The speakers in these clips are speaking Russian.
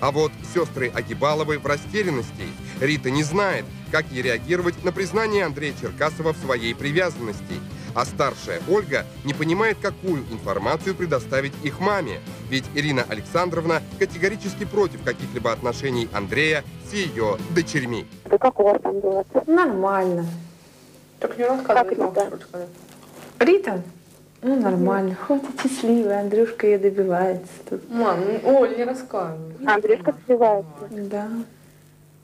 А вот сестры Агибаловы в растерянности. Рита не знает, как ей реагировать на признание Андрея Черкасова в своей привязанности. А старшая Ольга не понимает, какую информацию предоставить их маме. Ведь Ирина Александровна категорически против каких-либо отношений Андрея с ее дочерьми. Да как у вас там было? Нормально. Так не рассказывай, Как. Рита? Ну, нормально. Ходит счастливая, Андрюшка ей добивается тут. Мам, ну, Оль, не рассказывай. Андрюшка сливается. Да.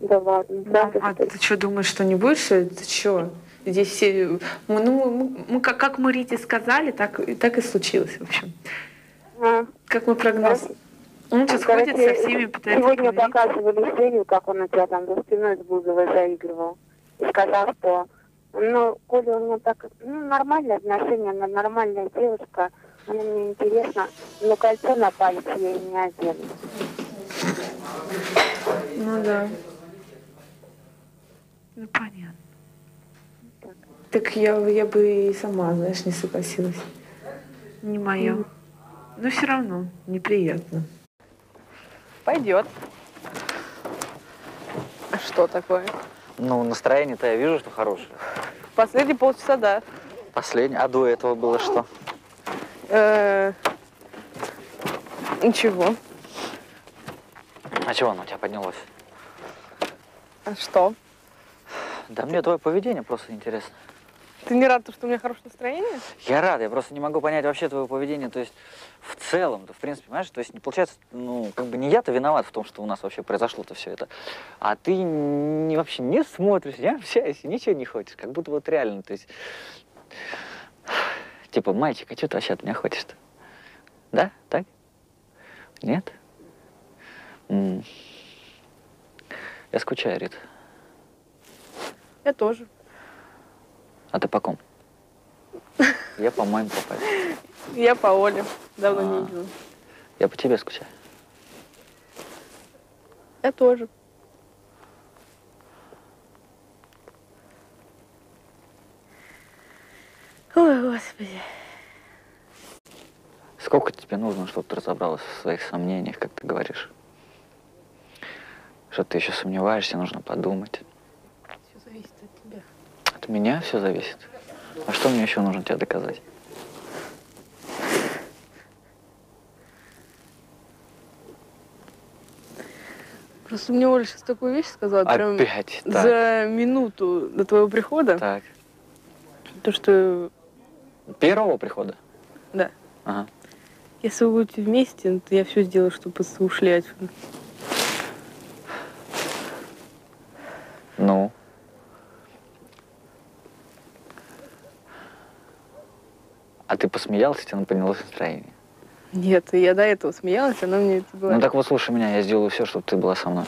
Да ладно, правда, А что ли? ты что, думаешь, что не будешь? Ты что? Здесь все... Мы, ну, мы, мы как, как мы Рите сказали, так, и- так и случилось, в общем. А, Как мы прогноз... Он сейчас короче, ходит со всеми, пытается Сегодня говорить. показывали серию, как он у тебя там за спиной с Бузовой заигрывал. И сказал, что ну, Коля у меня так, ну, нормальные отношения, она нормальная девушка, она мне интересна, но кольцо на палец я ей не одену. Ну да. Ну понятно. Так я, я бы и сама, знаешь, не согласилась. Не мое. Но все равно неприятно. Пойдет. А что такое? Ну, настроение-то я вижу, что хорошее. Последние полчаса, да. Последнее. А до этого было что? Э, Ничего. А чего оно у тебя поднялось? А что? Да мне твое поведение просто интересно. Ты не рад, что у меня хорошее настроение? Я рад, я просто не могу понять вообще твое поведение, то есть в целом, в принципе, понимаешь, то есть не получается, ну, как бы не я-то виноват в том, что у нас вообще произошло-то все это, а ты не, вообще не смотришь, не общаешься, ничего не хочешь, как будто вот реально, то есть, типа, мальчик, а что ты вообще от меня хочешь-то? Да, так? Нет? М. Я скучаю, Рит. Я тоже. А ты по ком? Я по моим попасть. Я по Оле. Давно не А. видела. Я по тебе скучаю. Я тоже. Ой, господи. Сколько тебе нужно, чтобы ты разобралась в своих сомнениях, как ты говоришь? Что ты еще сомневаешься, нужно подумать. Все зависит от тебя. От меня все зависит. А что мне еще нужно тебе доказать? Просто мне Оля сейчас такую вещь сказала, прям Опять. Так. за минуту до твоего прихода, Так. то, что Первого прихода? Да. Ага. если вы будете вместе, то я все сделаю, чтобы ушли отсюда. Ну. А ты посмеялась, и тебе поднялось настроение. Нет, я до этого смеялась, она мне это говорила. Ну так вот, слушай меня, я сделаю все, чтобы ты была со мной.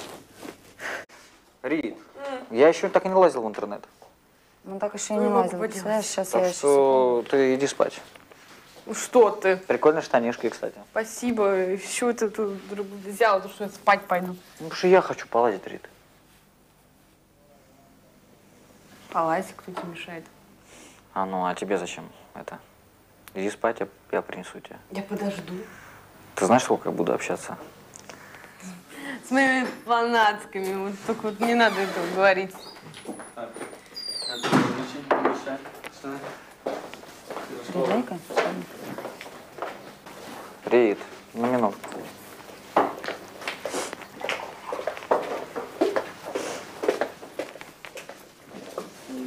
Рит, я еще так и не лазил в интернет. Ну так еще и не Ну, лазил. Представляешь, сейчас Так я что ты иди спать. Ну что ты? Прикольные штанишки, кстати. Спасибо. Еще ты тут взял, то что я спать пойду. Ну, потому что я хочу полазить, Рит. Полазь, кто тебе мешает. А ну, а тебе зачем это? Иди спать, я, я принесу тебе. Я подожду. Ты знаешь, сколько я буду общаться? С моими фанатскими. Вот только вот не надо этого говорить. Передай-ка. Рит, на минутку.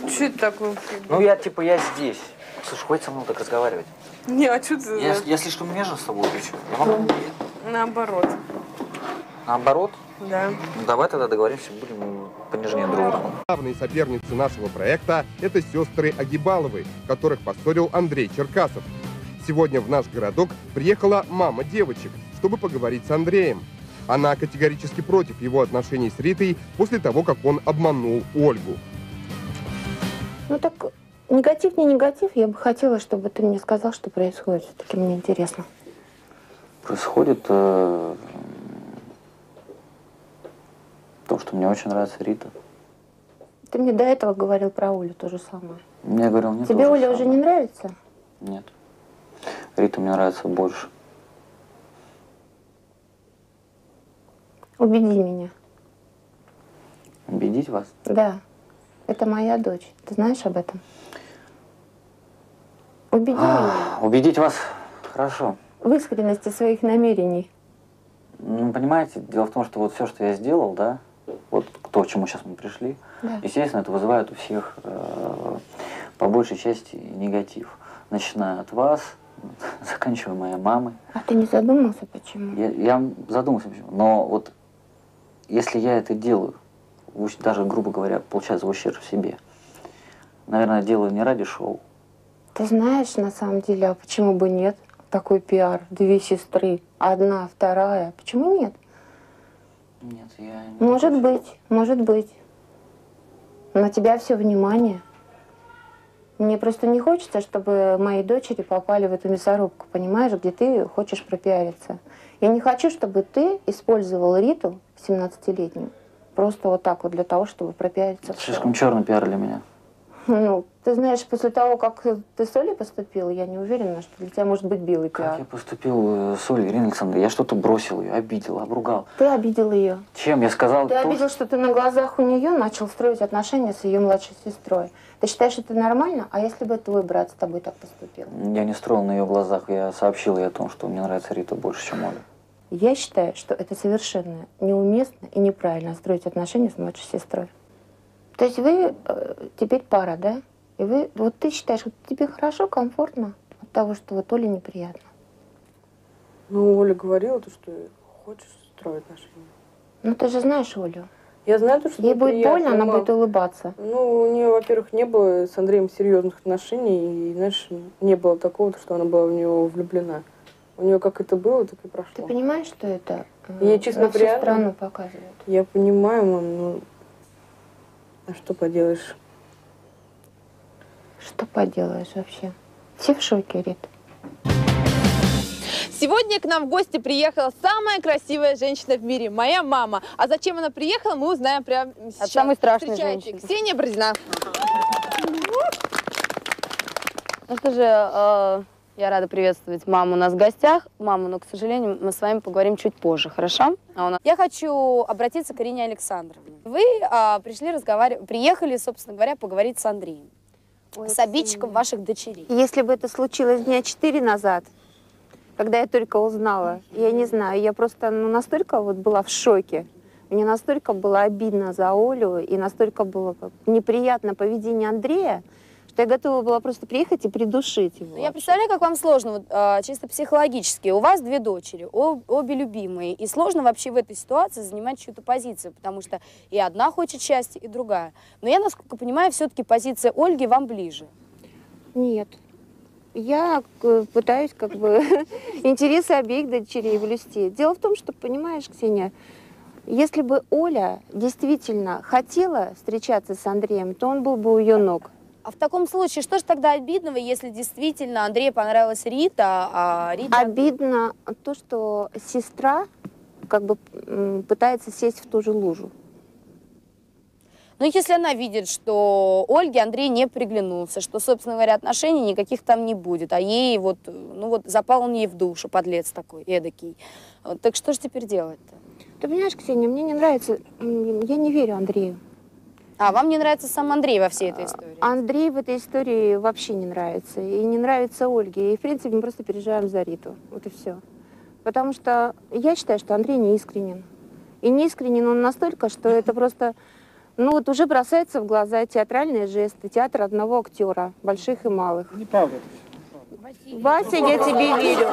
Что это такое? Ну, я типа, я здесь. Слушай, хватит со мной так разговаривать. Не, а что ты? Я, я слишком нежен с тобой или что? Я могу... Наоборот. Наоборот? Да. Ну, давай тогда договоримся, будем понежнее друг другу. Главные соперницы нашего проекта – это сестры Агибаловы, которых поссорил Андрей Черкасов. Сегодня в наш городок приехала мама девочек, чтобы поговорить с Андреем. Она категорически против его отношений с Ритой после того, как он обманул Ольгу. Ну так, негатив не негатив, я бы хотела, чтобы ты мне сказал, что происходит. Все-таки мне интересно. Происходит э, то, что мне очень нравится Рита. Ты мне до этого говорил про Олю то же самое. Я говорил, не Тебе Оля уже самое. не нравится? Нет. Рита мне нравится больше. Убеди меня. Убедить вас? Да. Это моя дочь. Ты знаешь об этом? Убеди меня А, убедить вас? Хорошо. в искренности своих намерений. Ну, понимаете, дело в том, что вот все, что я сделал, да, вот то, к чему сейчас мы пришли, Да. естественно, это вызывает у всех э, по большей части негатив. Начиная от вас, заканчивая моей мамой. А ты не задумался, почему? Я, я задумался, почему. Но вот если я это делаю, даже, грубо говоря, получается в ущерб себе, наверное, делаю не ради шоу. Ты знаешь, на самом деле, а почему бы нет? Такой пиар. Две сестры. Одна, вторая. Почему нет? Нет, я не Может против. быть, может быть. На тебя все внимание. Мне просто не хочется, чтобы мои дочери попали в эту мясорубку, понимаешь, где ты хочешь пропиариться. Я не хочу, чтобы ты использовал Риту, 17-летнюю, просто вот так вот для того, чтобы пропиариться. в Слишком черный пиар для меня. Ну, ты знаешь, после того, как ты с Олей поступил, я не уверена, что для тебя может быть белый Как пиар. я поступил э, с Ольгой Ириной Александровной? Я что-то бросил ее, обидел, обругал. Ты обидел ее. Чем? Я сказал Ты то, обидел, что ты на глазах у нее начал строить отношения с ее младшей сестрой. Ты считаешь, это нормально? А если бы твой брат с тобой так поступил? Я не строил на ее глазах, я сообщил ей о том, что мне нравится Рита больше, чем Оля. Я считаю, что это совершенно неуместно и неправильно строить отношения с младшей сестрой. То есть вы э, теперь пара, да? И вы, вот ты считаешь, вот тебе хорошо, комфортно от того, что вот Оле неприятно. Ну, Оля говорила, то, что хочешь строить отношения. Ну ты же знаешь Олю. Я знаю, то, что Ей будет неприятно, больно, она мам. будет улыбаться. Ну, у нее, во-первых, не было с Андреем серьезных отношений, и, знаешь, не было такого, что она была в него влюблена. У нее как это было, так и Ты прошло. понимаешь, что это э, Ей честно на всю приятно. страну показывает? Я понимаю, мам, ну, а что поделаешь? Что поделаешь вообще? Все в шоке, Рит. Сегодня к нам в гости приехала самая красивая женщина в мире, моя мама. А зачем она приехала, мы узнаем прямо сейчас. самой страшной Встречайте, женщины. Ксения Бородина. Ну что же, э, я рада приветствовать маму у нас в гостях. Мама, но, к сожалению, мы с вами поговорим чуть позже, хорошо? А у нас- Я хочу обратиться к Ирине Александровне. Вы а, пришли разговаривать, приехали, собственно говоря, поговорить с Андреем, с обидчиком ваших дочерей. Если бы это случилось дня четыре назад, когда я только узнала, я не знаю, я просто ну, настолько вот была в шоке. Мне настолько было обидно за Олю и настолько было неприятно поведение Андрея, что я готова была просто приехать и придушить его. Я представляю, как вам сложно, вот, а, чисто психологически. У вас две дочери, об- обе любимые, и сложно вообще в этой ситуации занимать чью-то позицию, потому что и одна хочет счастья, и другая. Но я, насколько понимаю, все-таки позиция Ольги вам ближе. Нет. Я э, пытаюсь как бы интересы обеих дочерей блюсти. Дело в том, что, понимаешь, Ксения, если бы Оля действительно хотела встречаться с Андреем, то он был бы у ее ног. А в таком случае, что же тогда обидного, если действительно Андрею понравилась Рита, а Рита... Обидно то, что сестра как бы пытается сесть в ту же лужу. Ну, если она видит, что Ольге Андрей не приглянулся, что, собственно говоря, отношений никаких там не будет, а ей вот, ну вот, запал он ей в душу, подлец такой, эдакий. Вот, Так что же теперь делать-то? Ты понимаешь, Ксения, мне не нравится, я не верю Андрею. А, вам не нравится сам Андрей во всей этой истории? Андрей в этой истории вообще не нравится. И не нравится Ольге. И, в принципе, мы просто переживаем за Риту. Вот и все. Потому что я считаю, что Андрей не искренен. И не искренен он настолько, что это просто... Ну вот уже бросается в глаза театральные жесты, театр одного актера, больших и малых. Неправда. Вася, я тебе верю.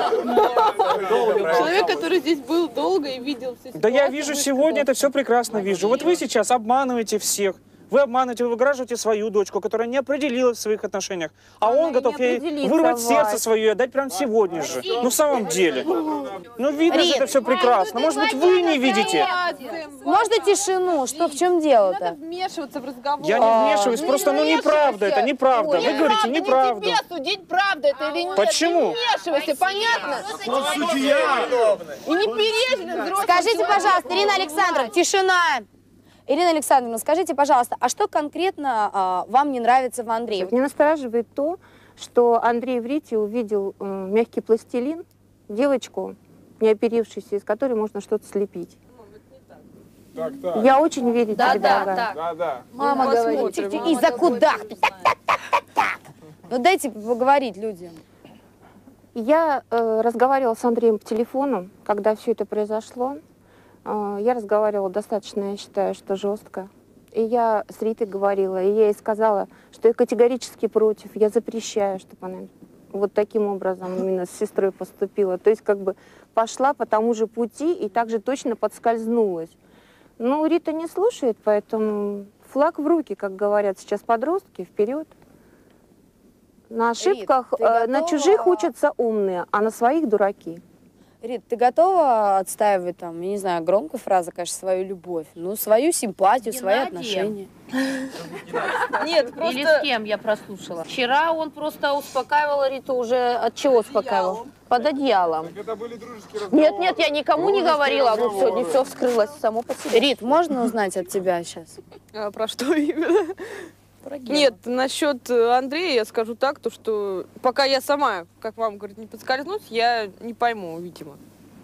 Человек, который здесь был долго и видел все Да я вижу сегодня, это все прекрасно вижу. Вот вы сейчас обманываете всех. Вы обманываете, вы выграживаете свою дочку, которая не определилась в своих отношениях. А Она он готов ей вырвать сердце Вась. свое и отдать прямо сегодня же. Ну, в самом деле. Ну, видно же Рит. это все прекрасно. Может быть, вы не видите. Можно тишину? Что, в чем дело-то? вмешиваться в разговор. Я не вмешиваюсь, просто, ну, неправда это, неправда. Вы говорите неправду. Не тебе судить, правда это или нет. Почему? Не вмешивайся, понятно? И не взрослым Скажите, пожалуйста, Ирина Александровна, тишина! Ирина Александровна, скажите, пожалуйста, а что конкретно а, вам не нравится в Андрее? Меня настораживает то, что Андрей в Рите увидел э, мягкий пластилин, девочку, не оперившуюся, из которой можно что-то слепить. Так, так. Я очень верю Да, тебе, да, дорогая. так. Да, да. Мама говорит, посмотрим, и мама за кудах. Так, так, так, так, так. Ну дайте поговорить людям. Я э, разговаривала с Андреем по телефону, когда все это произошло. Э, я разговаривала достаточно, я считаю, что жестко. И я с Ритой говорила, и я ей сказала, что я категорически против, я запрещаю, чтобы она вот таким образом именно с сестрой поступила. То есть как бы пошла по тому же пути и также точно подскользнулась. Ну, Рита не слушает, поэтому флаг в руки, как говорят сейчас подростки, вперед. На Рит, ошибках, ты э, на чужих учатся умные, а на своих дураки. Рит, ты готова отстаивать там, я не знаю, громкая фраза, конечно, свою любовь, ну, свою симпатию, свои отношения? Нет, Или с просто... кем я прослушала? Вчера он просто успокаивал Риту уже От чего успокаивал? Под одеялом. Это были дружеские разговоры. Нет, нет, я никому не говорила, вот сегодня все вскрылось само по себе. Рит, можно узнать от тебя сейчас? А, про что именно? Нет, насчет э, Андрея я скажу так, то что пока я сама, как мама говорит, не подскользнусь, я не пойму, видимо.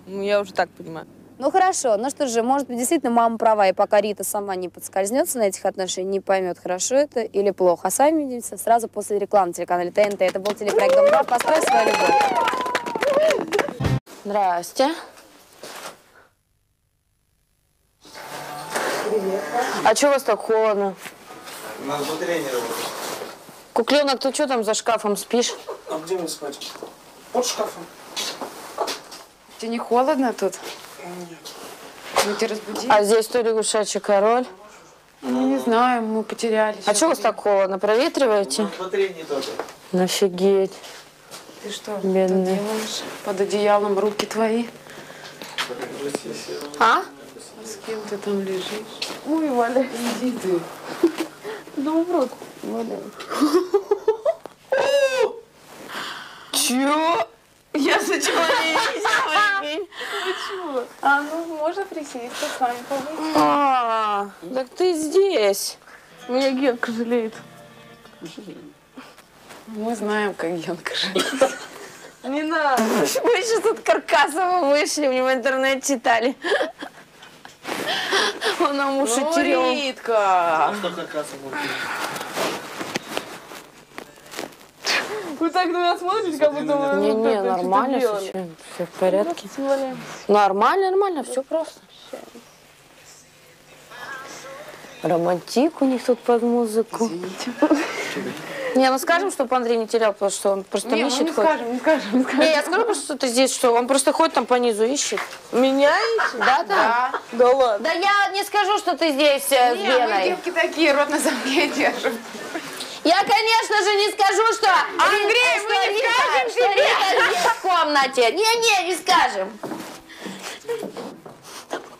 Ну, я уже так понимаю. Ну хорошо, ну что же, может быть, действительно мама права, и пока Рита сама не подскользнется на этих отношениях, не поймет, хорошо это или плохо. А с вами увидимся сразу после рекламы на телеканале ТНТ. Это был телепроект «Дом 2». Построй свою любовь. Здрасте. А что у вас так холодно? У нас батарея не работает. Кукленок, ты что там за шкафом спишь? А где мне спать? Под шкафом. Тебе не холодно тут? Мы тебя разбудили? А здесь то лягушачий король. Ну, не знаю, мы потерялись. А что у вас так холодно? Проветриваете? Батарея не только. Нафигеть. Ты что Бедный. тут делаешь? Под одеялом руки твои. А? С кем ты там лежишь? Ой, Валя, иди ты. Ну, в рот. Чё? Я сначала не видела. Почему? А, ну, можно присесть, с вами побыть. А, так ты здесь. Меня Генка жалеет. Мы знаем, как Янка живет. Не надо. Мы сейчас тут Каркасова вышли, у него интернет читали. Он нам уши Ну. Ритка! Вы так на меня смотрите, как будто вы Не, не, нормально все. Все в порядке. Нормально, нормально, все просто. Романтик у них тут под музыку. Не, ну скажем, чтобы Андрей не терял, потому что он просто Не, мы ищет не ходит. скажем, не скажем, не скажем. Не, я скажу просто, что ты здесь, что он просто ходит там по низу ищет. Меня ищет? Да, да. Да ладно. Да я не скажу, что ты здесь э, с Не, мы Геной. девки такие, рот на замке держим. Я, конечно же, не скажу, что... Андрей, мы не скажем что Рита здесь в комнате. Не-не, не скажем.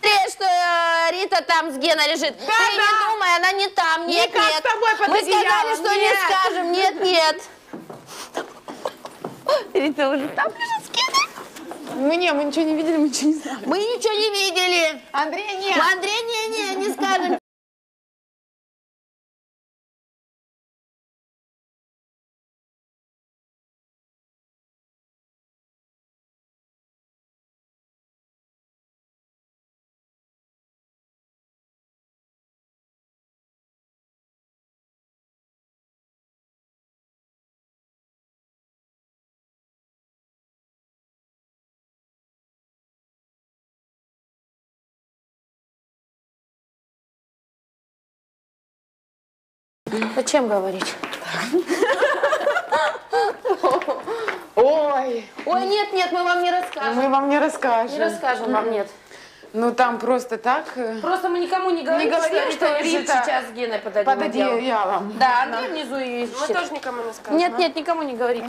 Андрей, что э, Рита там с Геной лежит. Ты не думай, она не там. Нет, Никак нет. с тобой под Мы сказали, одеялом, что не нет. скажем. Нет, нет. Рита уже там лежит с Геной. Мы не, мы ничего не видели, мы ничего не знаем. Мы ничего не видели. Андрей, нет. Андрей, не-не, не скажем. Зачем говорить? Ой, Ой, нет, нет, мы вам не расскажем. мы вам не Не расскажем. расскажем вам, нет. Ну, там просто так, э, Просто мы никому не говорим, говорим, что, что Рита сейчас с Геной под под одеялом. одеялом. Да, Андрей внизу ищет. Мы тоже никому не скажем. Нет, нет, никому не говорите.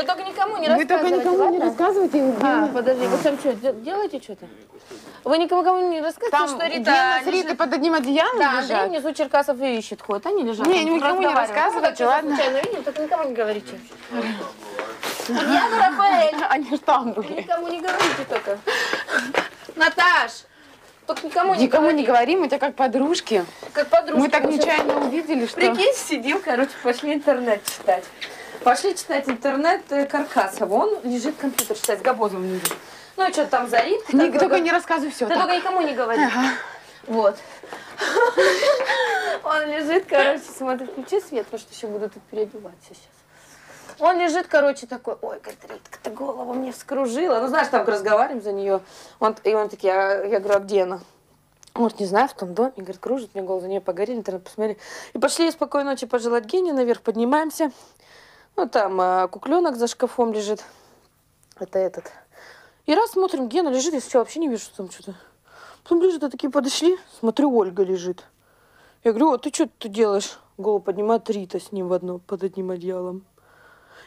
Вы только никому не Вы только рассказывайте, никому не ладно? рассказывайте, А, подожди, вы там что, де- делаете что-то? Вы никому не рассказывайте, Там что Рита Гена с лежит? Ритой под одним одеялом Да, Андрей лежат? внизу Черкасов ее ищет, ходит, они лежат. Не, там, никому не разговаривают. рассказывайте, Ну, так, ладно? случайно видим, только никому не говорите. Диана Рафаэль, Они ж там были. никому не говорите только. Наташ, только никому не Никому не говори. говорим, мы тебя как подружки. Как подружка. Мы так нечаянно увидели, что... Прикинь, сидим, короче, пошли интернет читать. Пошли читать интернет э, Каркасова. Он лежит компьютер читать, с Габозом внизу. Ну, и что там за Ритку? Не- такой, только не рассказывай все. Ты только никому не говори. Ага. Вот. Он лежит, короче, смотрит, включи свет, потому что еще буду тут переодеваться сейчас. Он лежит, короче, такой, ой, говорит, Ритка, ты голову мне вскружила. Ну, знаешь, там разговариваем за нее. Он, и он такие, я, я говорю, а где она? Он говорит, не знаю, в том доме. Говорит, кружит мне голову, за нее поговорили, интернет посмотрели. И пошли спокойной ночи пожелать гения, наверх поднимаемся. Ну, там а, кукленок за шкафом лежит. Это этот. И раз смотрим, Гена лежит, я сначала вообще не вижу, что там что-то. Потом а такие подошли, смотрю, Ольга лежит. Я говорю, а ты что тут делаешь? Голову поднимает Рита с ним в одно, под одним одеялом.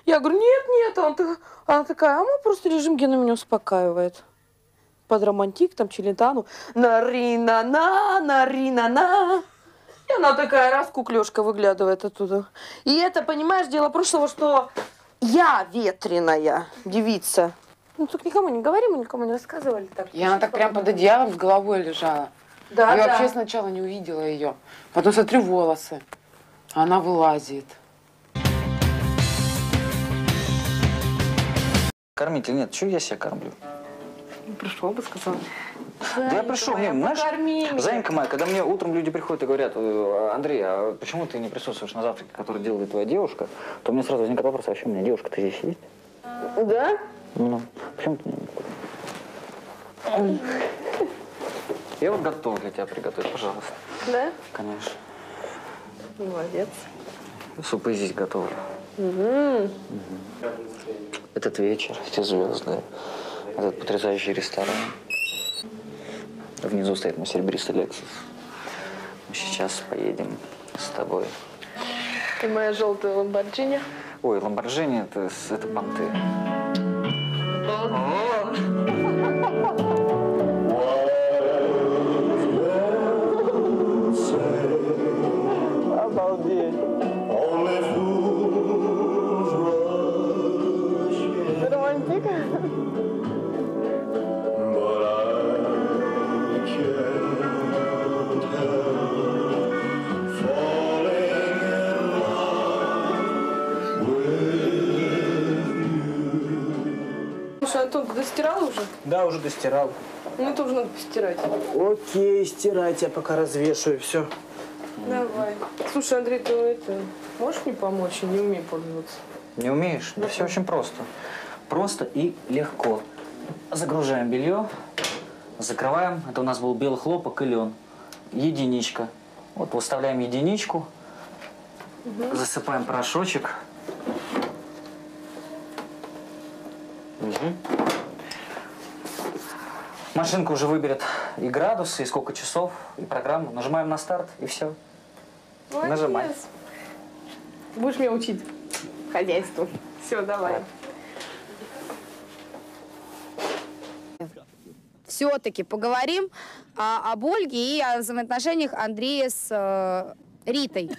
Я говорю, нет, нет, а он так- она такая, а мы просто лежим, Гена меня успокаивает. Под романтик, там, челентану. На-ри-на-на, на-ри-на-на. И она такая, раз, куклешка выглядывает оттуда. И это, понимаешь, дело прошлого, что я ветреная девица. Ну, так никому не говори, мы никому не рассказывали так. И она так прям под одеялом с головой лежала. Да, я да. вообще сначала не увидела ее. Потом смотрю волосы. а Она вылазит. Кормить или нет? Чего я себя кормлю? Ну, пришел бы, сказал. Да я пришел, мне, знаешь, покорми меня. Зайка моя, когда мне утром люди приходят и говорят, «Э, Андрей, а почему ты не присутствуешь на завтраке, который делает твоя девушка, то меня сразу возникает вопрос, а вообще у меня девушка-то здесь есть? Да? Ну, почему ты не Я вот готов для тебя приготовить, пожалуйста. Да? Конечно. Молодец. Супы здесь готовлю. Угу. Этот вечер, эти звезды, этот потрясающий ресторан. Внизу стоит мой серебристый Лексус. Мы сейчас поедем с тобой. И моя желтая ламборджини. Ой, Ламборджини это, это понты. Обалдеть. Достирал уже? Да, уже достирал. Мне тоже надо постирать. Окей, стирать, я пока развешиваю, все. Давай. Слушай, Андрей, ты это, можешь мне помочь? Я не умею пользоваться. Не умеешь? Да все очень просто. Просто и легко. Загружаем белье, закрываем. Это у нас был белый хлопок и лен. Единичка. Вот выставляем единичку, засыпаем порошочек. Мгм. Машинка уже выберет и градусы, и сколько часов, и программу. Нажимаем на старт, и все. Нажимай. Молодец. Будешь меня учить хозяйству. Все, давай. все-таки поговорим а, об Ольге и о взаимоотношениях Андрея с э, Ритой.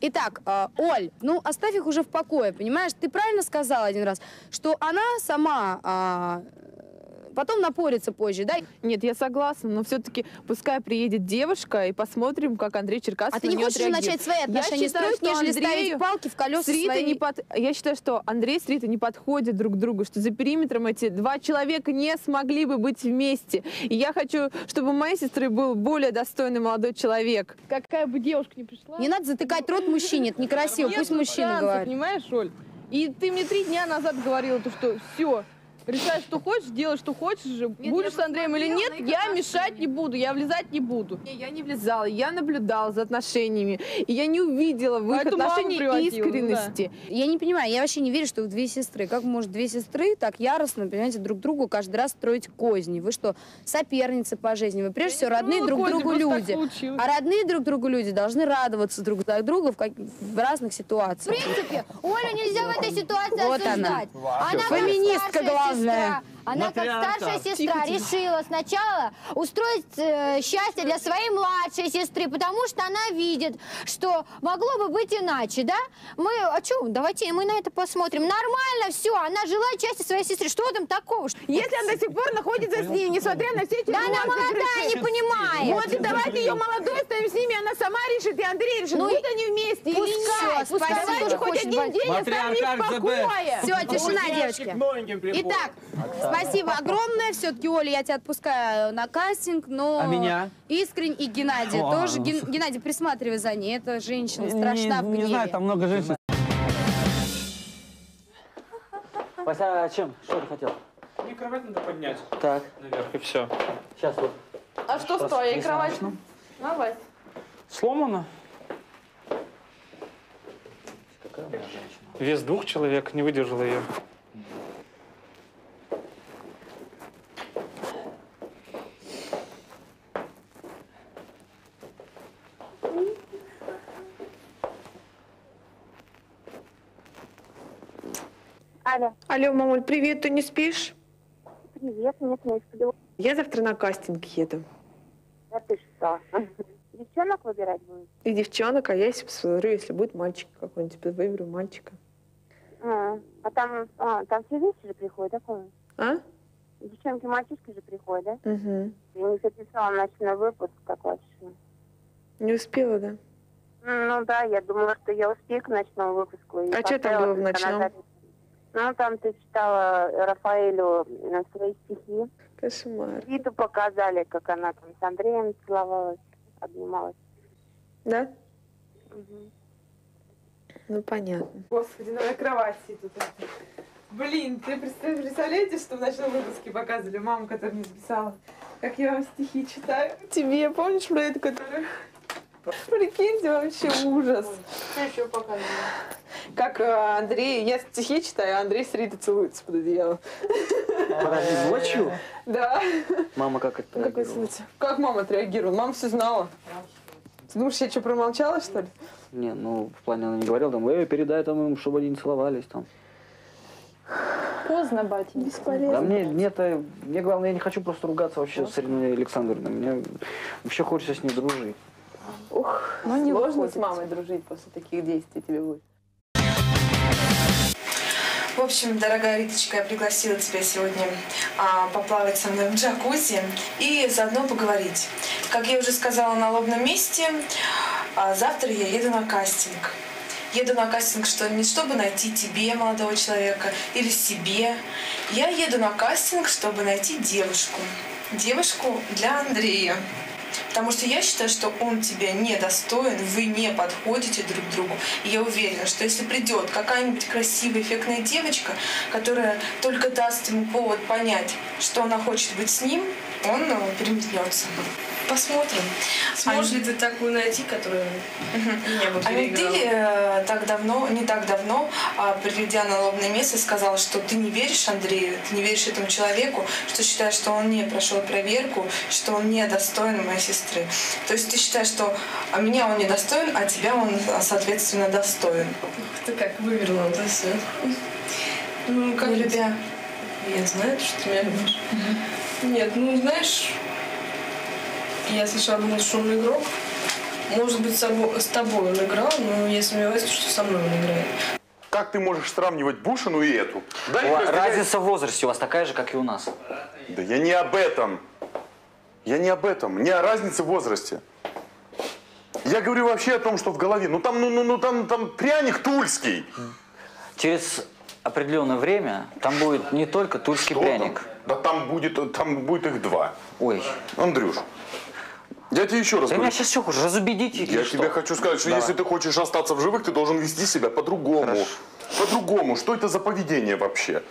Итак, э, Оль, ну оставь их уже в покое, понимаешь? Ты правильно сказала один раз, что она сама а, потом напорится позже, да? Нет, я согласна, но все-таки пускай приедет девушка и посмотрим, как Андрей Черкасов А ты не хочешь уже отреагирует. начать свои Я отношения считаю, строить, нежели ставить Андрею палки в колеса своей- не под... Я считаю, что Андрей с Ритой не подходят друг к другу, что за периметром эти два человека не смогли бы быть вместе. И я хочу, чтобы у моей сестры был более достойный молодой человек. Какая бы девушка ни пришла... Не надо затыкать рот мужчине, это некрасиво, пусть мужчина шансов, говорит. понимаешь, Оль? И ты мне три дня назад говорила, то, что все, решай, что хочешь, делай, что хочешь, же. будешь с Андреем или нет, я мешать не буду, я влезать не буду. Не, Я не влезала, я наблюдала за отношениями, и я не увидела в их Поэтому маму отношениях приводила, искренности. Я не понимаю, я вообще не верю, что вы две сестры. Как может две сестры так яростно, понимаете, друг другу каждый раз строить козни? Вы что, соперницы по жизни? Вы прежде всего родные друг козни, другу просто так люди. получилось. А родные друг другу люди должны радоваться друг за друга в, как- в разных ситуациях. В принципе, Олю нельзя в этой ситуации Вот она. осуждать. Она как Феминистка старшая mostra Она как Матриархат. старшая сестра Тихо, тихо. решила сначала устроить э, счастье для своей младшей сестры, потому что она видит, что могло бы быть иначе, да? Мы, а что, давайте мы на это посмотрим. Нормально все, она желает счастья своей сестре. Что там такого? Если она до сих пор находится с ней, несмотря на все эти Да она молодая, не понимает. Вот и давайте ее молодой, стоим с ними, она сама решит, и Андрей решит, Ну, будут они вместе или пускай, нет. Пускай давайте хоть один день оставим их в покое. Все, тишина, девочки. Итак, спасибо огромное. Все-таки, Оля, я тебя отпускаю на кастинг, но... А меня? Искренне и Геннадий О, тоже. ну, Ген- Геннадий, присматривай за ней. Это женщина Не- страшна в не, гневе. знаю, там много женщин. Вася, а чем? Что ты хотел? Мне кровать надо поднять Так, наверх, и все. сейчас вот. А что с твоей кроватью? Давай. Сломано? Какая у меня женщина? Вес двух человек, не выдержала ее. Аля, Алло, мамуль, привет, ты не спишь? привет, нет, не сплю. Я завтра на кастинг еду. А ты что? Девчонок выбирать будешь? И девчонок, а я если посмотрю, если будет мальчик какой-нибудь, типа, выберу мальчика. А, а там, а, там все вместе же приходят, такое? А? Девчонки, мальчишки же приходят, да? Угу. Я не записала ночной выпуск, как вообще. Не успела, да? Ну да, я думала, что я успею к ночному выпуску. и А чё там было в ночном? запись. Ну, там ты читала Рафаэлю э, свои стихи. Кошмар. Виту показали, как она там с Андреем целовалась, обнималась. Да? Мгм. Ну, понятно. Господи, на моей кровати тут. Блин, ты представ- представляете, что в ночном выпуске показывали маму, которая не записала? Как я вам стихи читаю. Тебе, помнишь про эту, которую... Прикиньте, вообще ужас. Что еще показывали? Как э, Андрей, я стихи читаю, а Андрей с Ритой целуется под одеялом. Подожди, ночью? Да. Мама как это реагировала? случай? Как мама отреагировала? Мама все знала. Ты думаешь, я что, промолчала, что ли? Не, ну, в плане она не говорила, там, эй, передай там им, чтобы они не целовались там. Поздно, батя. Бесполезно. Да мне, мне это, мне главное, я не хочу просто ругаться вообще с Ириной Александровной. Мне вообще хочется с ней дружить. Ух, ну не Сложно с мамой дружить после таких действий тебе будет. В общем, дорогая Риточка, я пригласила тебя сегодня а, поплавать со мной в джакузи и заодно поговорить. Как я уже сказала на лобном месте, а, завтра я еду на кастинг. Еду на кастинг, что не чтобы найти тебе, молодого человека, или себе. Я еду на кастинг, чтобы найти девушку. Девушку для Андрея. Потому что я считаю, что он тебя недостоин, вы не подходите друг другу. И я уверена, что если придет какая-нибудь красивая, эффектная девочка, которая только даст ему повод понять, что она хочет быть с ним, он ну, переметнется. Посмотрим. Сможешь ли ты такую найти, которая меня бы А ведь ты э, так давно, не так давно, а, придя на лобное место, сказала, что ты не веришь Андрею, ты не веришь этому человеку, что считаешь, что он не прошел проверку, что он не достоин моей сестры. То есть ты считаешь, что а меня он не достоин, а тебя он, а, соответственно, достоин. Ты как вывернула это все. Ну, как Не любя. Я знаю, что ты меня любишь. Нет, ну, знаешь, я сначала думала, что он игрок. Может быть, с тобой он играл, но я сомневаюсь, что со мной он играет. Как ты можешь сравнивать Бушину и эту? Да, Разница в возрасте у вас такая же, как и у нас. Да я не об этом. Я не об этом. Не о разнице в возрасте. Я говорю вообще о том, что в голове. Ну там, ну, ну, ну там, там пряник тульский. Через определенное время там будет не только тульский Что там? пряник. Да там будет, там будет их два. Ой. Андрюш, я тебе еще раз Ты говорю. меня сейчас что хочешь, разубедить или Я что? тебе хочу сказать, что Давай. если ты хочешь остаться в живых, ты должен вести себя по-другому. По-другому. Что это за поведение вообще?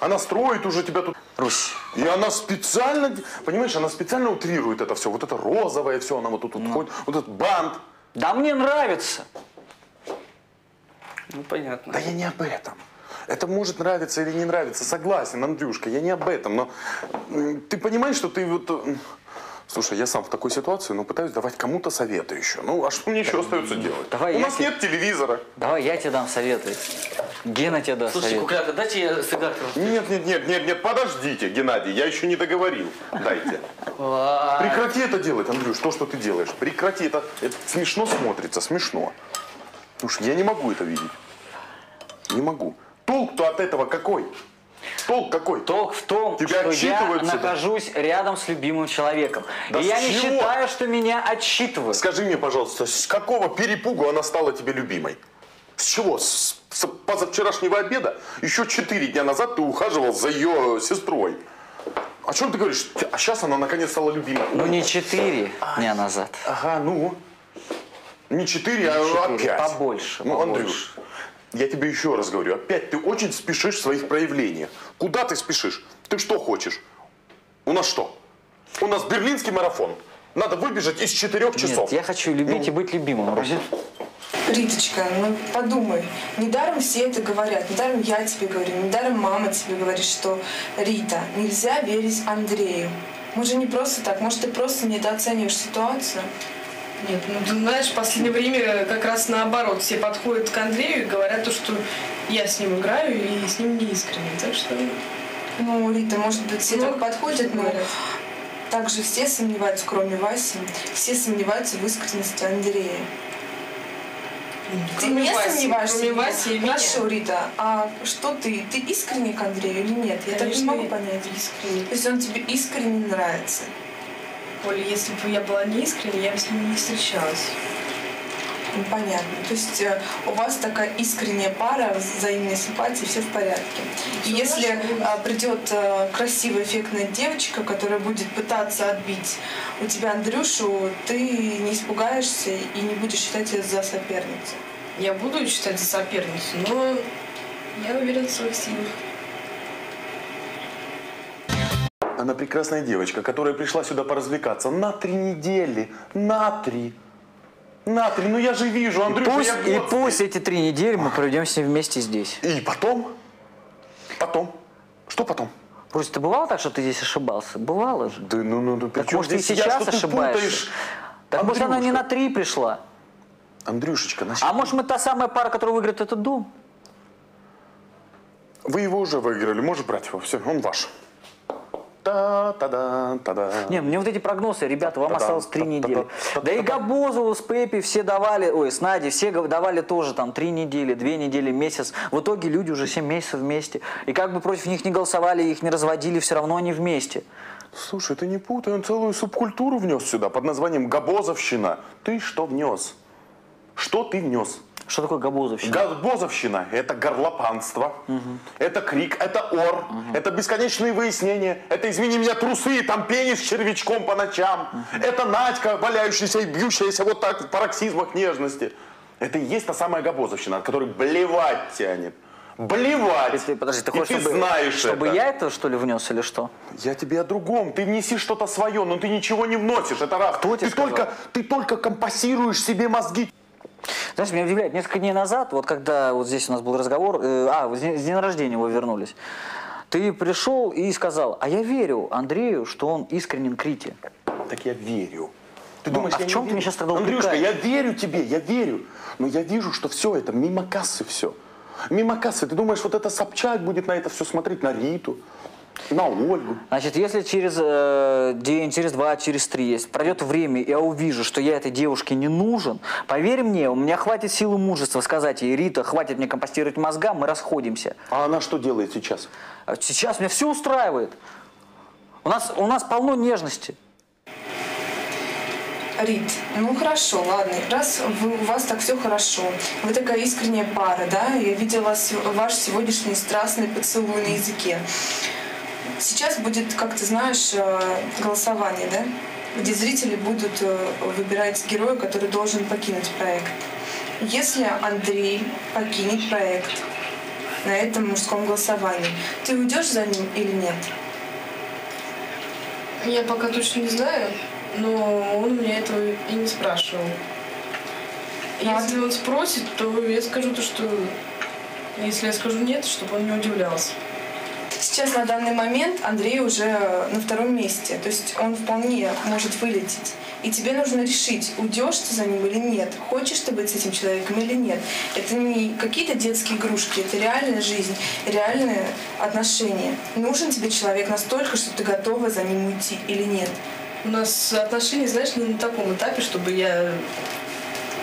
Она строит уже тебя тут. Русь. И она специально, понимаешь, она специально утрирует это все. Вот это розовое все, она вот тут вот ходит, вот этот бант. Да мне нравится. Ну, понятно. Да я не об этом. Это может нравиться или не нравиться, согласен, Андрюшка, я не об этом, но ты понимаешь, что ты вот... Слушай, я сам в такой ситуации, но пытаюсь давать кому-то советы еще. Ну, а что мне еще остается делать? давай У я нас тебе- нет телевизора. Давай я тебе дам советы. Гена тебе даст Слушайте, совет. Куклята, дайте я с. Нет, нет, нет, нет, нет, подождите, Геннадий, я еще не договорил. Дайте. Прекрати это делать, Андрюш, то, что ты делаешь. Прекрати это. Это смешно смотрится, смешно. Слушай, я не могу это видеть. Не могу. Толк-то от этого какой? Толк какой? Толк в том, Тебя что я сюда? нахожусь рядом с любимым человеком. Да и я с не чего? считаю, что меня отчитывают. Скажи мне, пожалуйста, с какого перепугу она стала тебе любимой? С чего? С, с позавчерашнего обеда? Еще четыре дня назад ты ухаживал за ее сестрой. О чем ты говоришь? А сейчас она наконец стала любимой. Ну не четыре дня назад. Ага, ну. Не четыре, а опять. побольше, Ну, побольше. Андрюш, я тебе еще раз говорю, опять ты очень спешишь в своих проявлениях. Куда ты спешишь? Ты что хочешь? У нас что? У нас берлинский марафон. Надо выбежать из четырех часов. Нет, я хочу любить и быть любимым, Рузи. Риточка, ну подумай, недаром все это говорят, недаром я тебе говорю, недаром мама тебе говорит, что Рита, нельзя верить Андрею. Мы же не просто так, может ты просто недооцениваешь ситуацию? Нет, ну ты знаешь, в последнее время как раз наоборот. Все подходят к Андрею и говорят то, что я с ним играю и с ним не искренне. Так что... Ну, Рита, может быть, все Ну, так подходят, но также все сомневаются, кроме Васи, все сомневаются в искренности Андрея. Ты Кроме не Васи, сомневаешься? кроме? Васи и меня. Хорошо, Рита, а что ты? Ты искренне к Андрею или нет? Я так не Конечно, могу понять. искренне. То есть он тебе искренне нравится? Оля, если бы я была не искренней, я бы с ним не встречалась. Ну, понятно. То есть э, у вас такая искренняя пара, взаимной симпатии, все в порядке. И если э, придет э, красивая, эффектная девочка, которая будет пытаться отбить у тебя Андрюшу, ты не испугаешься и не будешь считать ее за соперницу. Я буду считать за соперницу, но я уверена в своих силах. Она прекрасная девочка, которая пришла сюда поразвлекаться на три недели. На три. На три. Ну я же вижу, И Андрюша, пусть, я и пусть эти три недели мы проведем с ним вместе здесь. И потом? Потом? Что потом? Просто бывало так, что ты здесь ошибался? Бывало же. Да ну, ну, ну, при Так может и я? сейчас ты ошибаешься? Так может она не Андрюшка. на три пришла? Андрюшечка, значит, А может мы та самая пара, которая выиграет этот дом? вы его уже выиграли, можешь брать его, все, он ваш. Не, мне вот эти прогнозы, ребята, вам осталось три недели. Да и Габозову с Пеппи все давали, ой, с Надей, все давали тоже там три недели, две недели, месяц. В итоге люди уже семь месяцев вместе. И как бы против них не голосовали, их не разводили, все равно они вместе. Слушай, ты не путай, он целую субкультуру внес сюда под названием Габозовщина. Ты что внес? Что ты внес? Что такое Габозовщина? Габозовщина – это горлопанство, это крик, это ор, это бесконечные выяснения, это, извини меня, трусы, там пенис с червячком по ночам, это Надька, валяющаяся и бьющаяся вот так в пароксизмах нежности. Это и есть та самая Габозовщина, от которой блевать тянет. Блевать! Ты, подожди, ты И хочешь, ты чтобы, знаешь чтобы это. я это что ли внес или что? Я тебе о другом. Ты внеси что-то свое, но ты ничего не вносишь. Это раз. Кто ты сказал? только, ты только компасируешь себе мозги. Знаешь, меня удивляет, несколько дней назад, вот когда вот здесь у нас был разговор, э, а, с дня- дня рождения вы вернулись, ты пришел и сказал, а я верю Андрею, что он искренен к Рите. Так я верю. Ты Ну, думаешь, а в я не чем ты верю? меня сейчас тогда Андрюшка, упрекаешь? я верю тебе, я верю. Но я вижу, что все это мимо кассы все. Мимо кассы. Ты думаешь, вот это Собчак будет на это все смотреть, на Риту, на Ольгу? Значит, если через э, день, через два, через три, если пройдет время, и я увижу, что я этой девушке не нужен, поверь мне, у меня хватит силы мужества сказать ей, Рита, хватит мне компостировать мозга, мы расходимся. А она что делает сейчас? А Сейчас меня все устраивает. У нас, у нас полно нежности. Рит, ну хорошо, ладно, раз вы, у вас так все хорошо, вы такая искренняя пара, да, я видела вас- ваш сегодняшний страстный поцелуй на языке. Сейчас будет, как ты знаешь, э, голосование, да, где зрители будут э, выбирать героя, который должен покинуть проект. Если Андрей покинет проект на этом мужском голосовании, ты уйдешь за ним или нет? Я пока точно не знаю, но он меня этого и не спрашивал. Если он спросит, то я скажу то, что если я скажу нет, чтобы он не удивлялся. Сейчас на данный момент Андрей уже на втором месте, то есть он вполне может вылететь. И тебе нужно решить, уйдешь ты за ним или нет, хочешь ты быть с этим человеком или нет. Это не какие-то детские игрушки, это реальная жизнь, реальные отношения. Нужен тебе человек настолько, что ты готова за ним уйти или нет. У нас отношения, знаешь, не на таком этапе, чтобы я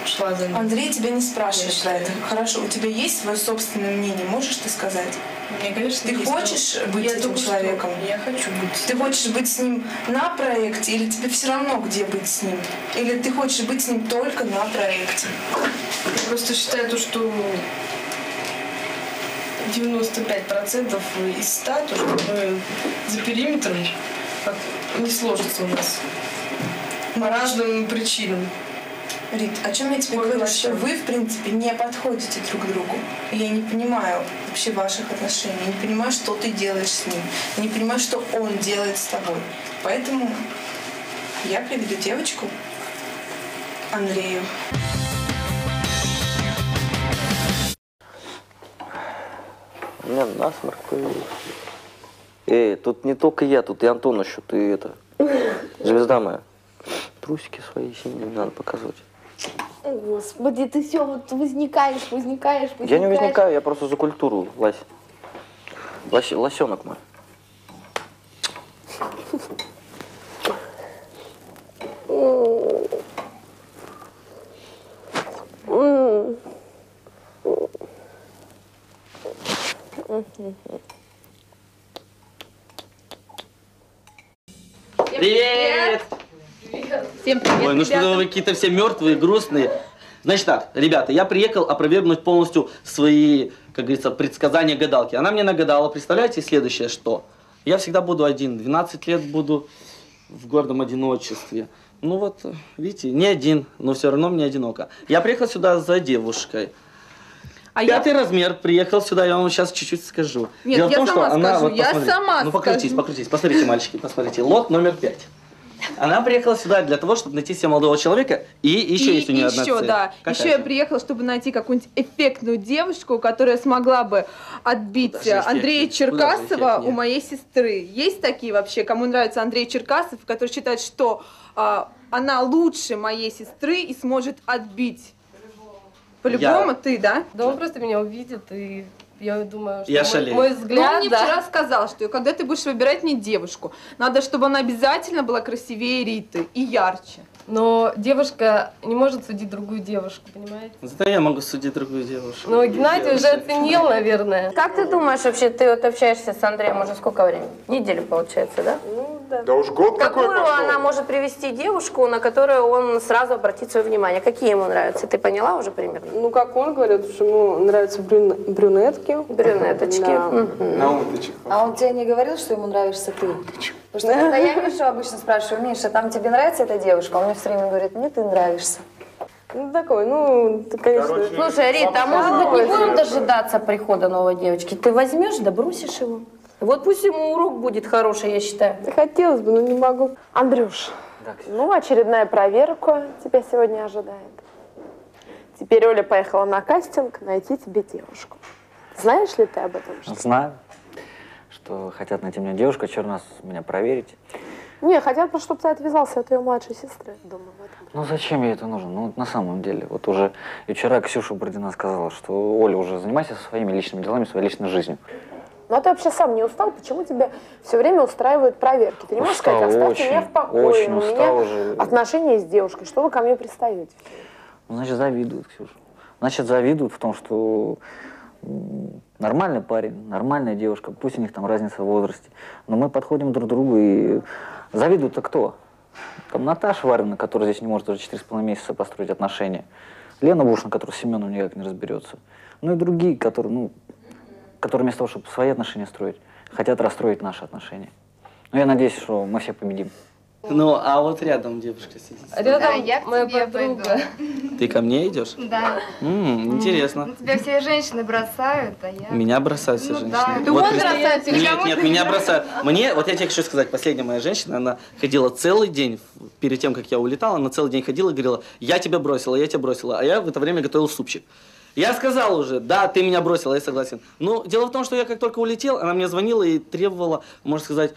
шла за ним. Андрей тебя не спрашивает про это. Хорошо, у тебя есть свое собственное мнение, можешь ты сказать? Мне, конечно, Ты хочешь но быть я этим что- человеком? Я хочу быть. Ты хочешь быть с ним на проекте, или тебе все равно, где быть с ним? Или ты хочешь быть с ним только на проекте? Я просто считаю то, что 95% из 100, то, что мы за периметром, как не сложится у нас. По разным причинам. Рит, о чем я тебе Ой, говорю? Что вы, в принципе, не подходите друг к другу. Я не понимаю вообще ваших отношений. Я не понимаю, что ты делаешь с ним. Я не понимаю, что он делает с тобой. Поэтому я приведу девочку Андрею. У меня насморк появился. Эй, тут не только я, тут и Антон еще, ты это, звезда моя. Трусики свои синие надо показывать. Господи, ты все вот возникаешь, возникаешь, возникаешь. Я не возникаю, я просто за культуру, Лась. Лось, лосенок мой. Привет! Всем привет, Ой, ну что ребята. вы какие-то все мертвые, грустные. Значит так, ребята, я приехал опровергнуть полностью свои, как говорится, предсказания гадалки. Она мне нагадала, представляете, следующее что? Я всегда буду один, 12 лет буду в гордом одиночестве. Ну вот, видите, не один, но все равно мне одиноко. Я приехал сюда за девушкой. А я- Пятый размер, приехал сюда, я вам сейчас чуть-чуть скажу. Нет, Дело в я том, сама что она, скажу, вот я посмотрите. сама Ну покрутись, скажу. покрутись, посмотрите, мальчики, посмотрите. Лот номер пять. Она приехала сюда для того, чтобы найти себе молодого человека, и еще и есть у нее одна еще, цель. да. Какая еще я цель? приехала, чтобы найти какую-нибудь эффектную девушку, которая смогла бы отбить Куда же э, Андрея же Черкасова у моей сестры. Есть такие вообще, кому нравится Андрей Черкасов, который считает, что а, она лучше моей сестры и сможет отбить. По-любому Я- ты, да? Да он просто меня увидит, и я думаю, что Я мой, шалею. мой взгляд, он мне да. вчера сказал, что когда ты будешь выбирать мне девушку, надо, чтобы она обязательно была красивее Риты и ярче. Но девушка не может судить другую девушку, понимаете? Зато я могу судить другую девушку. Ну, Геннадий уже оценил, наверное. Как ты думаешь вообще, ты вот общаешься с Андреем уже сколько времени? Неделю, получается, да? Ну, да. Да уж год какой Какую пошел. она может привести девушку, на которую он сразу обратит свое внимание? Какие ему нравятся? Ты поняла уже примерно? Ну, как он говорит, что ему нравятся брюн- брюнетки. Брюнеточки. Да. Мгм. А он тебе не говорил, что ему нравишься ты? Потому что когда я Мишу обычно спрашиваю, Миша, там тебе нравится эта девушка? Он мне все время говорит, мне ты нравишься. Ну, такой, ну, ты, конечно... Слушай, Рита, а может быть не будем дожидаться прихода новой девочки? Ты возьмешь да бросишь его? Вот пусть ему урок будет хороший, я считаю. Хотелось бы, но не могу. Андрюш, ну, очередная проверка тебя сегодня ожидает. Теперь Оля поехала на кастинг найти тебе девушку. Знаешь ли ты об этом? Знаю, что хотят найти мне девушку, что нас меня проверить. Не, хотят просто, чтобы ты отвязался от ее младшей сестры. Думаю, в этом. Ну зачем ей это нужно? Ну на самом деле, вот уже и вчера Ксюша Бородина сказала, что Оля уже занимайся своими личными делами, своей личной жизнью. Ну, а ты вообще сам не устал? Почему тебе все время устраивают проверки? Ты не можешь Устал, сказать, оставьте меня очень, в покое, очень у меня уже. отношения с девушкой, что вы ко мне пристаете? Ну, Значит, завидуют, Ксюша. Значит, завидуют в том, что нормальный парень, нормальная девушка, пусть у них там разница в возрасте, но мы подходим друг к другу и завидуют-то кто? Там Наташа Варина, которая здесь не может уже 4,5 месяца построить отношения. Лена Бушна, которая с Семеном никак не разберется. Ну и другие, которые, ну, которые вместо того, чтобы свои отношения строить, хотят расстроить наши отношения. Но я надеюсь, что мы все победим. Ну, а вот рядом девушка сидит. Рядом моя подруга. Ты ко мне идешь? Да. М, интересно. Ну, тебя все женщины бросают, а я... Меня бросают все Ну женщины. да. Это Вот представь- бросает, или Нет, нет, меня бросают. Мне, вот я тебе хочу сказать, последняя моя женщина, она ходила целый день, перед тем, как я улетал, она целый день ходила и говорила, я тебя бросила, я тебя бросила, а я в это время готовил супчик. Я сказал уже, да, ты меня бросила, я согласен. Но дело в том, что я как только улетел, она мне звонила и требовала, можно сказать,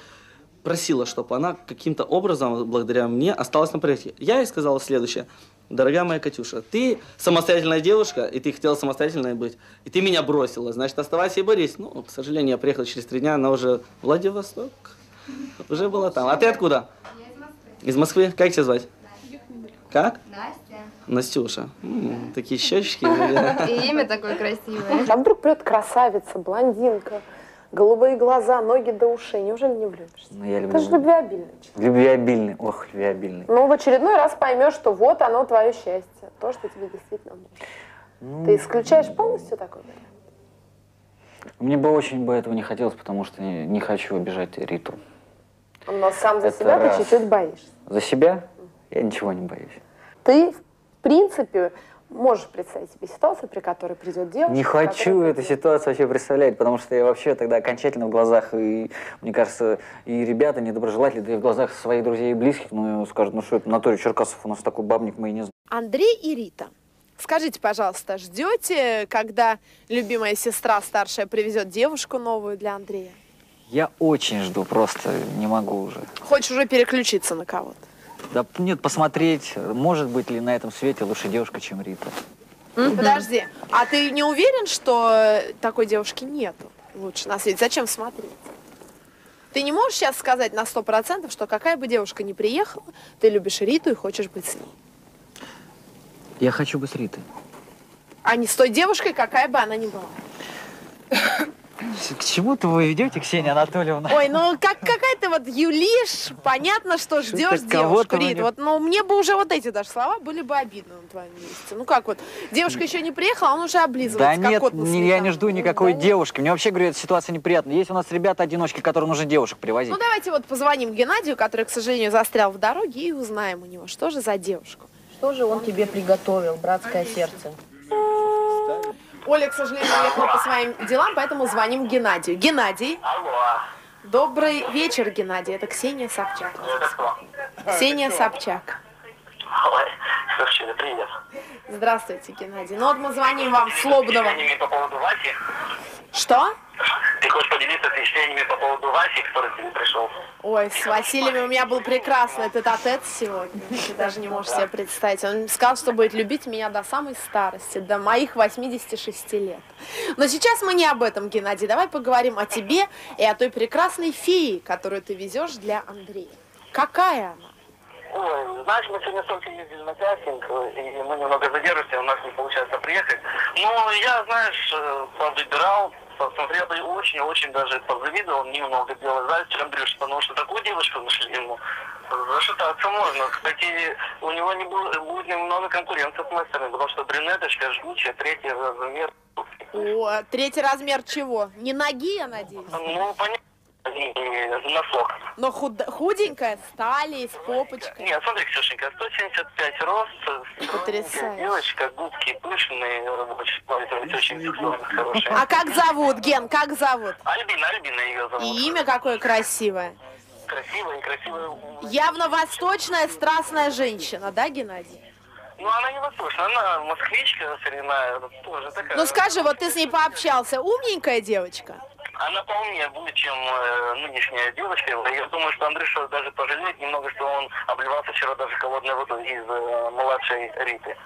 просила, чтобы она каким-то образом, благодаря мне, осталась на проекте. Я ей сказала следующее. Дорогая моя Катюша, ты самостоятельная девушка, и ты хотела самостоятельной быть, и ты меня бросила, значит, оставайся и борись. Ну, к сожалению, я приехал через три дня, она уже Владивосток, уже была там. А ты откуда? Из Москвы. Как тебя звать? Как? Настя. Настюша. М, такие щечки. И имя такое красивое. А вдруг придет красавица, блондинка, Голубые глаза, ноги до ушей. Неужели не влюбишься? Ну, я Ты люблю... же любвеобильный. Любвеобильный. Ох, любвеобильный. Ну, в очередной раз поймешь, что вот оно твое счастье. То, что тебе действительно нужно. Ну, Ты исключаешь полностью такой вариант? Мне бы очень бы этого не хотелось, потому что не, не хочу обижать Риту. Но сам за Это себя раз. ты чуть-чуть боишься. За себя я ничего не боюсь. Ты, в принципе, можешь представить себе ситуацию, при которой придет девушка. Не хочу эту ситуацию вообще представлять, потому что я вообще тогда окончательно в глазах, и, мне кажется, и ребята недоброжелатели, да и в глазах своих друзей и близких, ну, скажут, ну что это, Анатолий Черкасов, у нас такой бабник, мы и не знаем. Андрей и Рита. Скажите, пожалуйста, ждете, когда любимая сестра старшая привезет девушку новую для Андрея? Я очень жду, просто не могу уже. Хочешь уже переключиться на кого-то? Да нет, посмотреть, может быть ли на этом свете лучше девушка, чем Рита. Подожди, а ты не уверен, что такой девушки нету лучше на свете? Зачем смотреть? Ты не можешь сейчас сказать на сто процентов, что какая бы девушка ни приехала, ты любишь Риту и хочешь быть с ней. Я хочу быть с Ритой. А не с той девушкой, какая бы она ни была. К чему ты вы ведете, Ксения Анатольевна? Ой, ну как какая ты вот юлишь, понятно, что ждешь девушку, Рит. не- Вот, ну мне бы уже вот эти даже слова были бы обидны на твоем месте. Ну как вот, девушка еще не приехала, а он уже Да облизывается, как нет, не- я не жду никакой девушки. Мне вообще, говорю, эта ситуация неприятная. Есть у нас ребята-одиночки, которым нужно девушек привозить. Ну давайте вот позвоним Геннадию, который, к сожалению, застрял в дороге, и узнаем у него, что же за девушка. Что же он тебе приготовил, братское сердце? Оля, к сожалению, уехала по своим делам, поэтому звоним Геннадию. Геннадий. Алло. Добрый вечер, Геннадий. Это Ксения Собчак. Это кто? Ксения Собчак. Ой, привет. Здравствуйте, Геннадий. Ну вот мы звоним вам с Лобного. По поводу Васи. Что? Ты хочешь поделиться впечатлениями по поводу Васи, который к тебе пришел? Ой, с Василием у меня был прекрасный тет-а-тет сегодня. Ты даже не можешь себе представить. Он сказал, что будет любить меня до самой старости, до моих 86 лет. Но сейчас мы не об этом, Геннадий. Давай поговорим о тебе и о той прекрасной фее, которую ты везешь для Андрея. Какая она? Ой, знаешь, мы сегодня только ездили на кастинг, и мы немного задержимся, у нас не получается приехать. Но я, знаешь, э, повыбирал, посмотрел и очень-очень даже позавидовал немного белой зайцы Андрюш, потому что такую девушку нашли ему. Зашататься можно. Кстати, у него не будет, будет немного конкуренции с стороны, потому что брюнеточка жгучая, третий размер. О, третий размер чего? Не ноги, я надеюсь? Ну, понятно, носок. Но худ- худенькая, с талией, с попочкой. Нет, смотри, Ксюшенька, 175 рост, Потрясающе. девочка, губки пышные, рабочие, это ведь очень сексуально, хорошая. А как зовут, Ген, как зовут? Альбина, Альбина ее зовут. И имя какое красивое. Красивая, некрасивая. Явно восточная, страстная женщина, да, Геннадий? Ну, она не восточная, она москвичка коренная, тоже такая. Ну скажи, вот ты с ней пообщался, умненькая девочка? Она поумнее будет, чем э, нынешняя девочка. Я думаю, что Андрюша даже пожалеет немного, что он обливался вчера даже холодной водой из э, младшей Риты.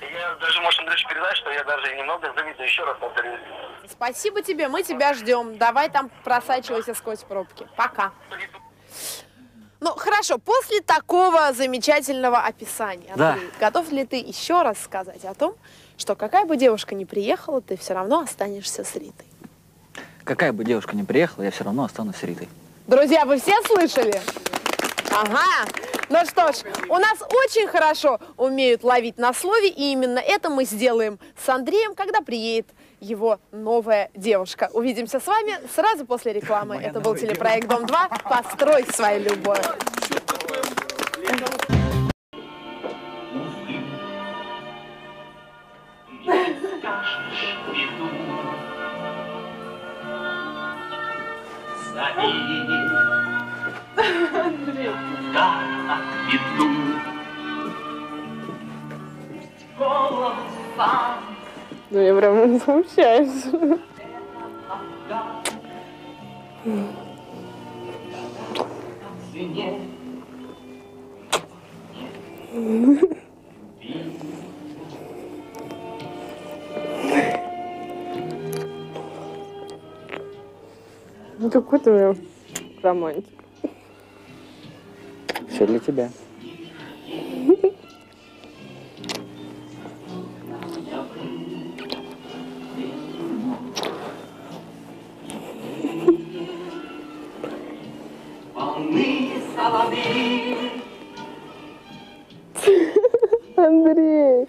Я даже, может, Андрюша передать, что я даже немного завидую, еще раз повторюсь. Спасибо тебе, мы тебя ждем. Давай там просачивайся сквозь пробки. Пока. Ну, хорошо, после такого замечательного описания, Да. Андрей, готов ли ты еще раз сказать о том, что какая бы девушка ни приехала, ты все равно останешься с Ритой? Какая бы девушка ни приехала, я все равно останусь с Ритой. Друзья, вы все слышали? Ага. Ну что ж, у нас очень хорошо умеют ловить на слове, и именно это мы сделаем с Андреем, когда приедет его новая девушка. Увидимся с вами сразу после рекламы. Это был телепроект «Дом-2». Построй свою любовь. Андрей. Да, отведу. Ну, я прям смущаюсь. Ну какой ты у романтик. Все для тебя. Андрей,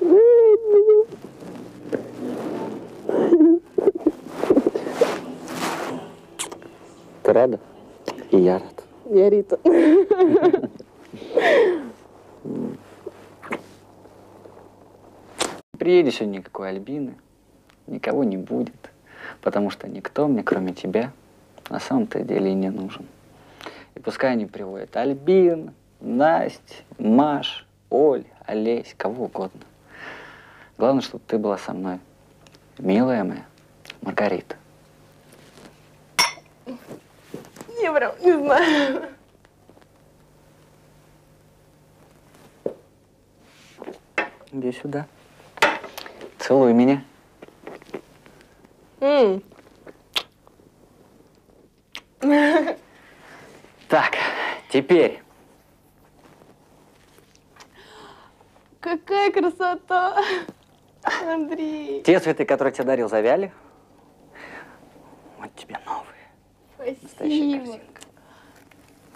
ну, Ты рада? И я рад. Я Рита. Приедешь сегодня никакой Альбины, никого не будет, потому что никто мне, кроме тебя, на самом-то деле и не нужен. И пускай они приводят Альбин, Насть, Маш, Оль, Олесь, кого угодно. Главное, чтобы ты была со мной. Милая моя Маргарита. Я прям не знаю. Иди сюда. Целуй меня. М. Так, теперь Какая красота. Андрей. те цветы, которые тебе дарил, завяли. Вот тебе новые. Спасибо.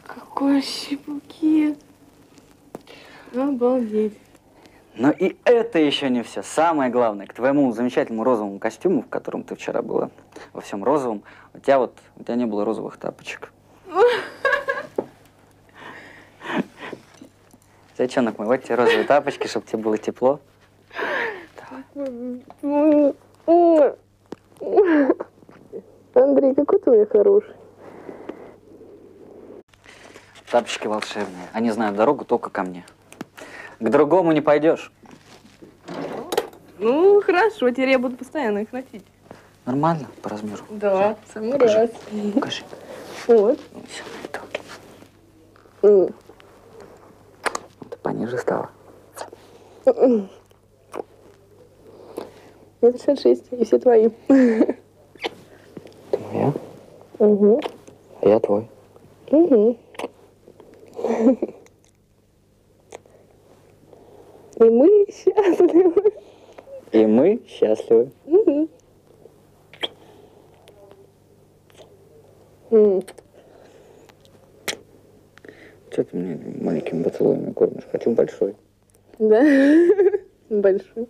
Какой букет. Обалдеть. Но и это еще не все. Самое главное, к твоему замечательному розовому костюму, в котором ты вчера была, во всем розовом, у тебя вот, у тебя не было розовых тапочек. Зачем мой? тебе розовые тапочки, чтобы тебе было тепло. Андрей, какой ты мой хороший. Тапочки волшебные. Они знают дорогу только ко мне. К другому не пойдешь. Ну, хорошо, теперь я буду постоянно их носить. Нормально по размеру? Да, самый Покажи. раз. Покажи. Вот. М. Ты пониже стала. Метр шестьдесят шесть, и все твои. Моя, Угу. а я твой. Угу. И мы счастливы. И мы счастливы. М. Что ты меня маленькими поцелуями кормишь? Хочу большой. Да, большой.